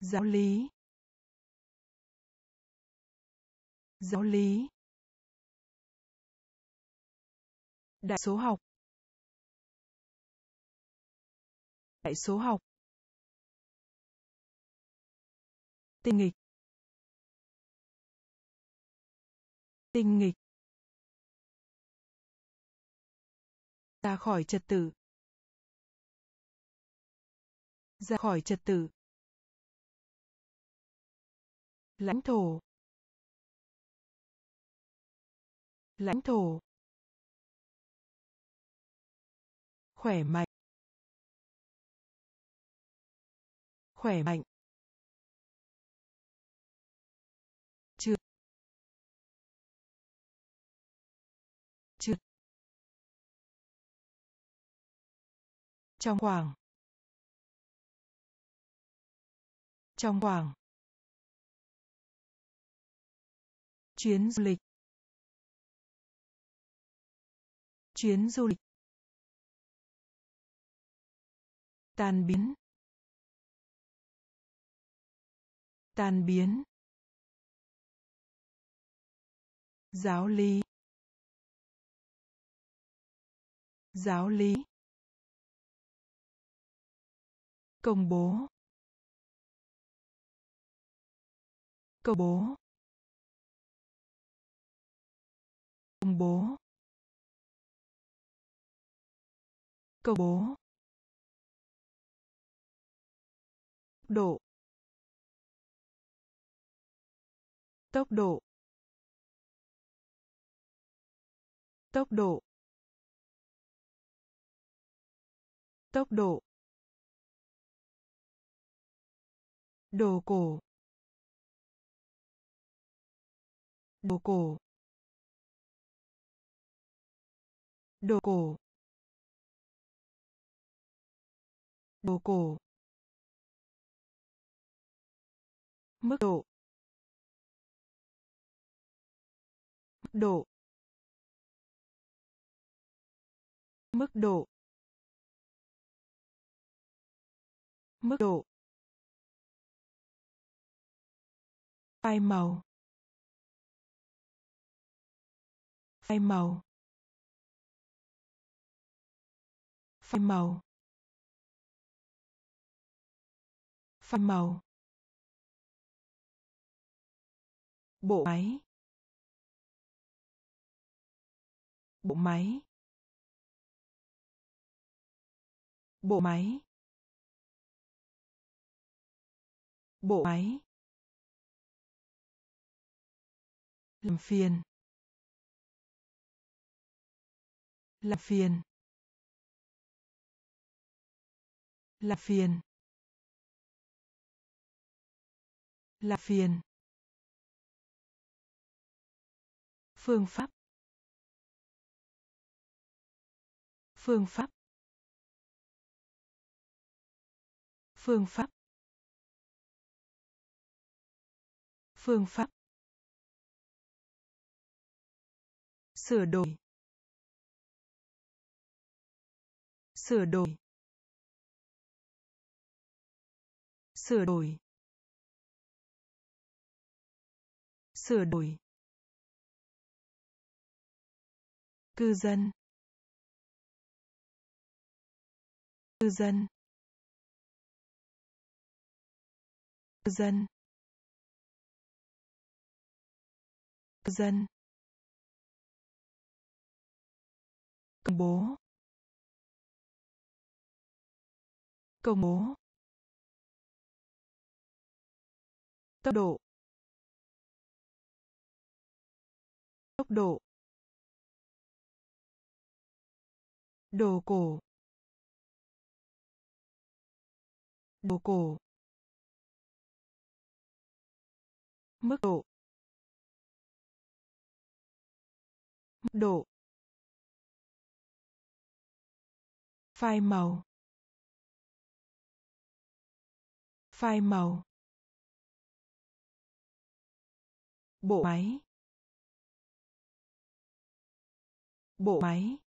Giáo lý. Giáo lý. Đại số học. Đại số học. Tinh nghịch. Tinh nghịch. Ra khỏi trật tự. Ra khỏi trật tự. Lãnh thổ. Lãnh thổ. Khỏe mạnh. Khỏe mạnh. Trượt. Trượt. Trong khoảng. Trong khoảng. Chuyến du lịch. Chuyến du lịch. Tan biến. Tan biến. Giáo lý. Giáo lý. Công bố. Công bố. Công bố. Công bố. Độ. Tốc độ. Tốc độ. Tốc độ. Đồ cổ. Đồ cổ. Đồ cổ. Đồ cổ. Mức độ. Mức độ. Mức độ. Mức độ. Phai màu. Phai màu. Phai màu. Phai màu. Bộ máy. Bộ máy. Bộ máy. Bộ máy. Làm phiền. Làm phiền. Làm phiền. Làm phiền. Phương pháp. Phương pháp. Phương pháp. Phương pháp. Sửa đổi. Sửa đổi. Sửa đổi. Sửa đổi. Cư dân. Cư dân. Cư dân. Cư dân. Công bố. Công bố. Tốc độ. Tốc độ. Đồ cổ. Đồ cổ. Mức độ. Mức độ. Phai màu. Phai màu. Bộ máy. Bộ máy.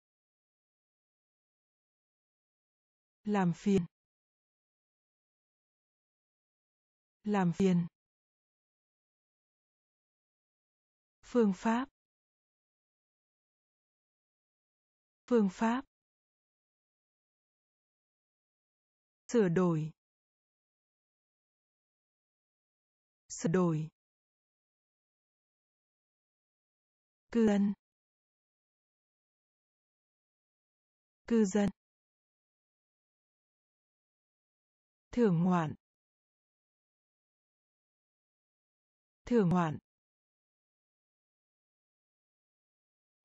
Làm phiền. Làm phiền. Phương pháp. Phương pháp. Sửa đổi. Sửa đổi. Cư dân cư dân. Thưởng ngoạn. Thưởng ngoạn.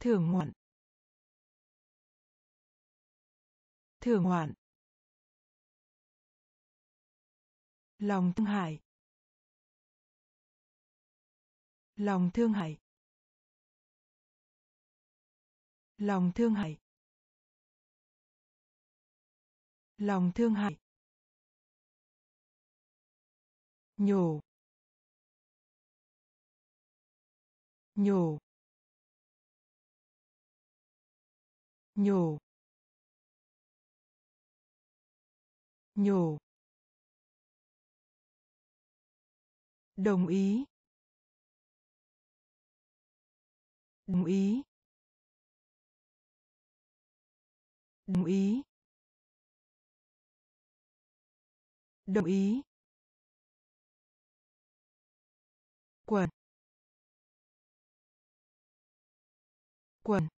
Thưởng ngoạn. Thưởng ngoạn. Lòng thương hại. Lòng thương hại. Lòng thương hại. Lòng thương hại. Nhổ nhổ nhổ nhổ đồng ý. Đồng ý. Đồng ý. Đồng ý. Quần. Quần.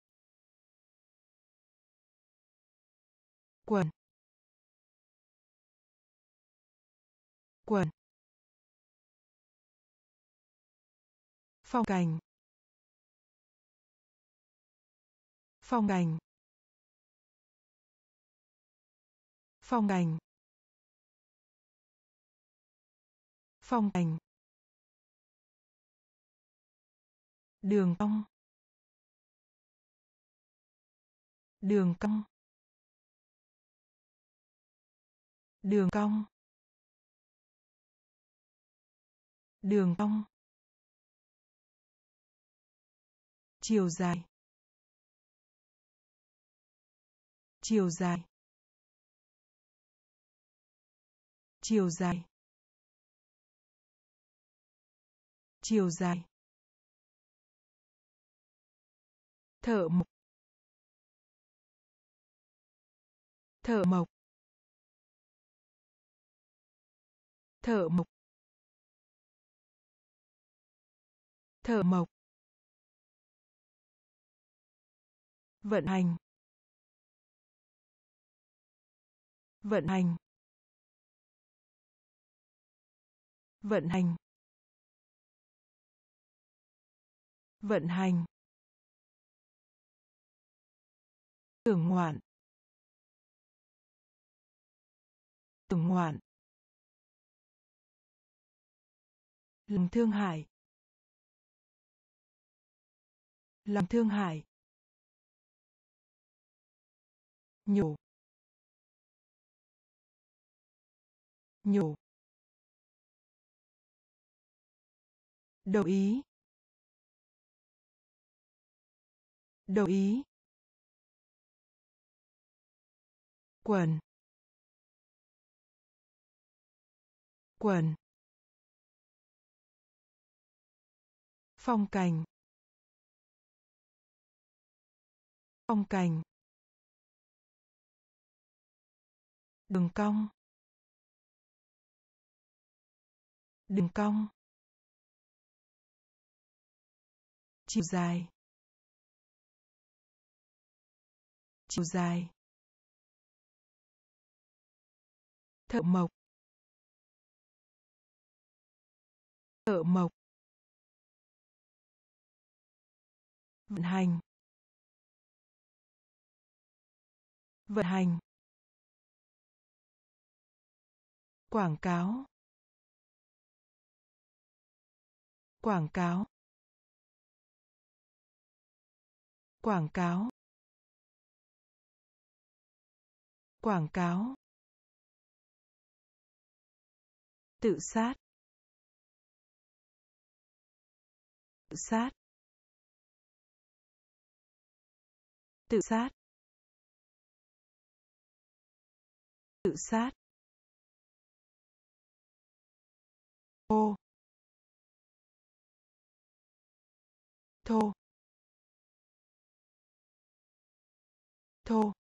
Quần. Quần. Phong cảnh. Phong cảnh. Phong cảnh. Phong cảnh. Đường cong. Đường cong. Đường cong. Đường cong. Chiều dài. Chiều dài. Chiều dài. Chiều dài. Thợ mộc. Thợ mộc. Thợ mộc. Thợ mộc. Vận hành. Vận hành. Vận hành. Vận hành. Tưởng ngoạn. Tưởng ngoạn. Lòng thương hại. Lòng thương hại. Nhổ nhổ đồng ý. Đồng ý. Quần. Quần. Phong cảnh. Phong cảnh. Đường cong. Đường cong. Chiều dài. Chiều dài. Thợ mộc. Thợ mộc. Vận hành. Vận hành. Quảng cáo. Quảng cáo. Quảng cáo. Quảng cáo. Tự sát. Tự sát. Tự sát. Tự sát. Ô thô. Thô.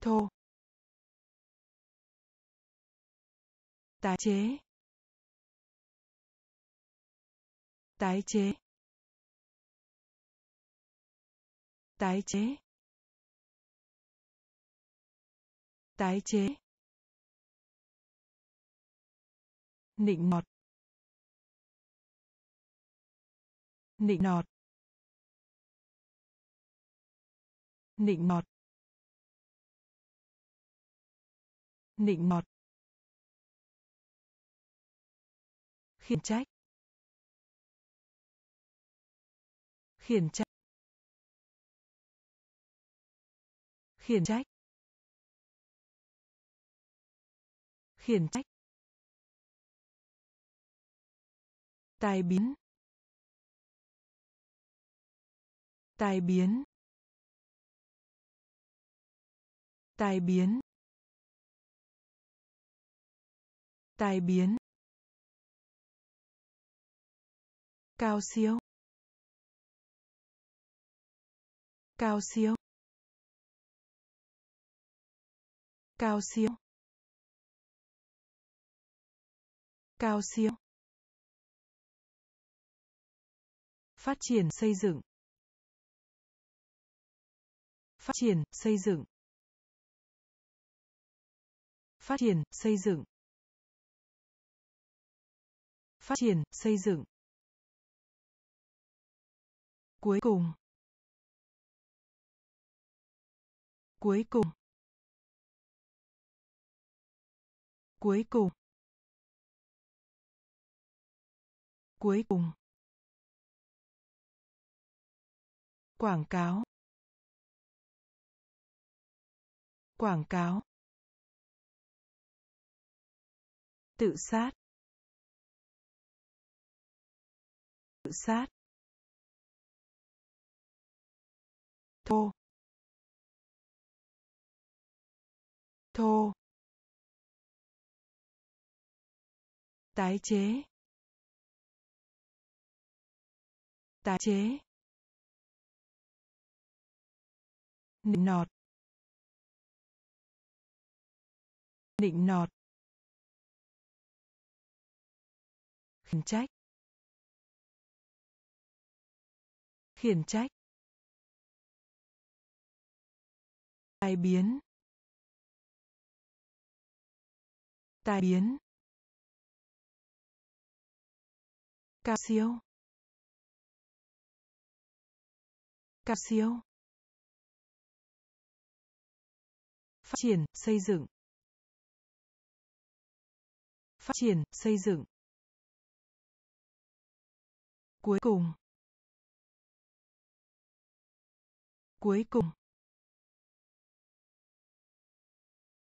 Thô. Tái chế tái chế tái chế tái chế, nịnh nọt nịnh nọt nịnh nọt nịnh nọt. Khiển trách. Khiển trách. Khiển trách. Khiển trách. Tai biến. Tai biến. Tai biến. Tai biến. Cao siêu. Cao siêu. Cao siêu. Cao siêu. Phát triển xây dựng. Phát triển xây dựng. Phát triển xây dựng. Phát triển xây dựng cuối cùng. Cuối cùng. Cuối cùng. Cuối cùng. Quảng cáo. Quảng cáo. Tự sát. Tự sát. Thô. Thô. Tái chế. Tái chế. Nịnh nọt. Nịnh nọt. Khiển trách. Khiển trách. Tai biến. Tai biến. Cao siêu. Cao siêu. Phát triển, xây dựng. Phát triển, xây dựng. Cuối cùng. Cuối cùng.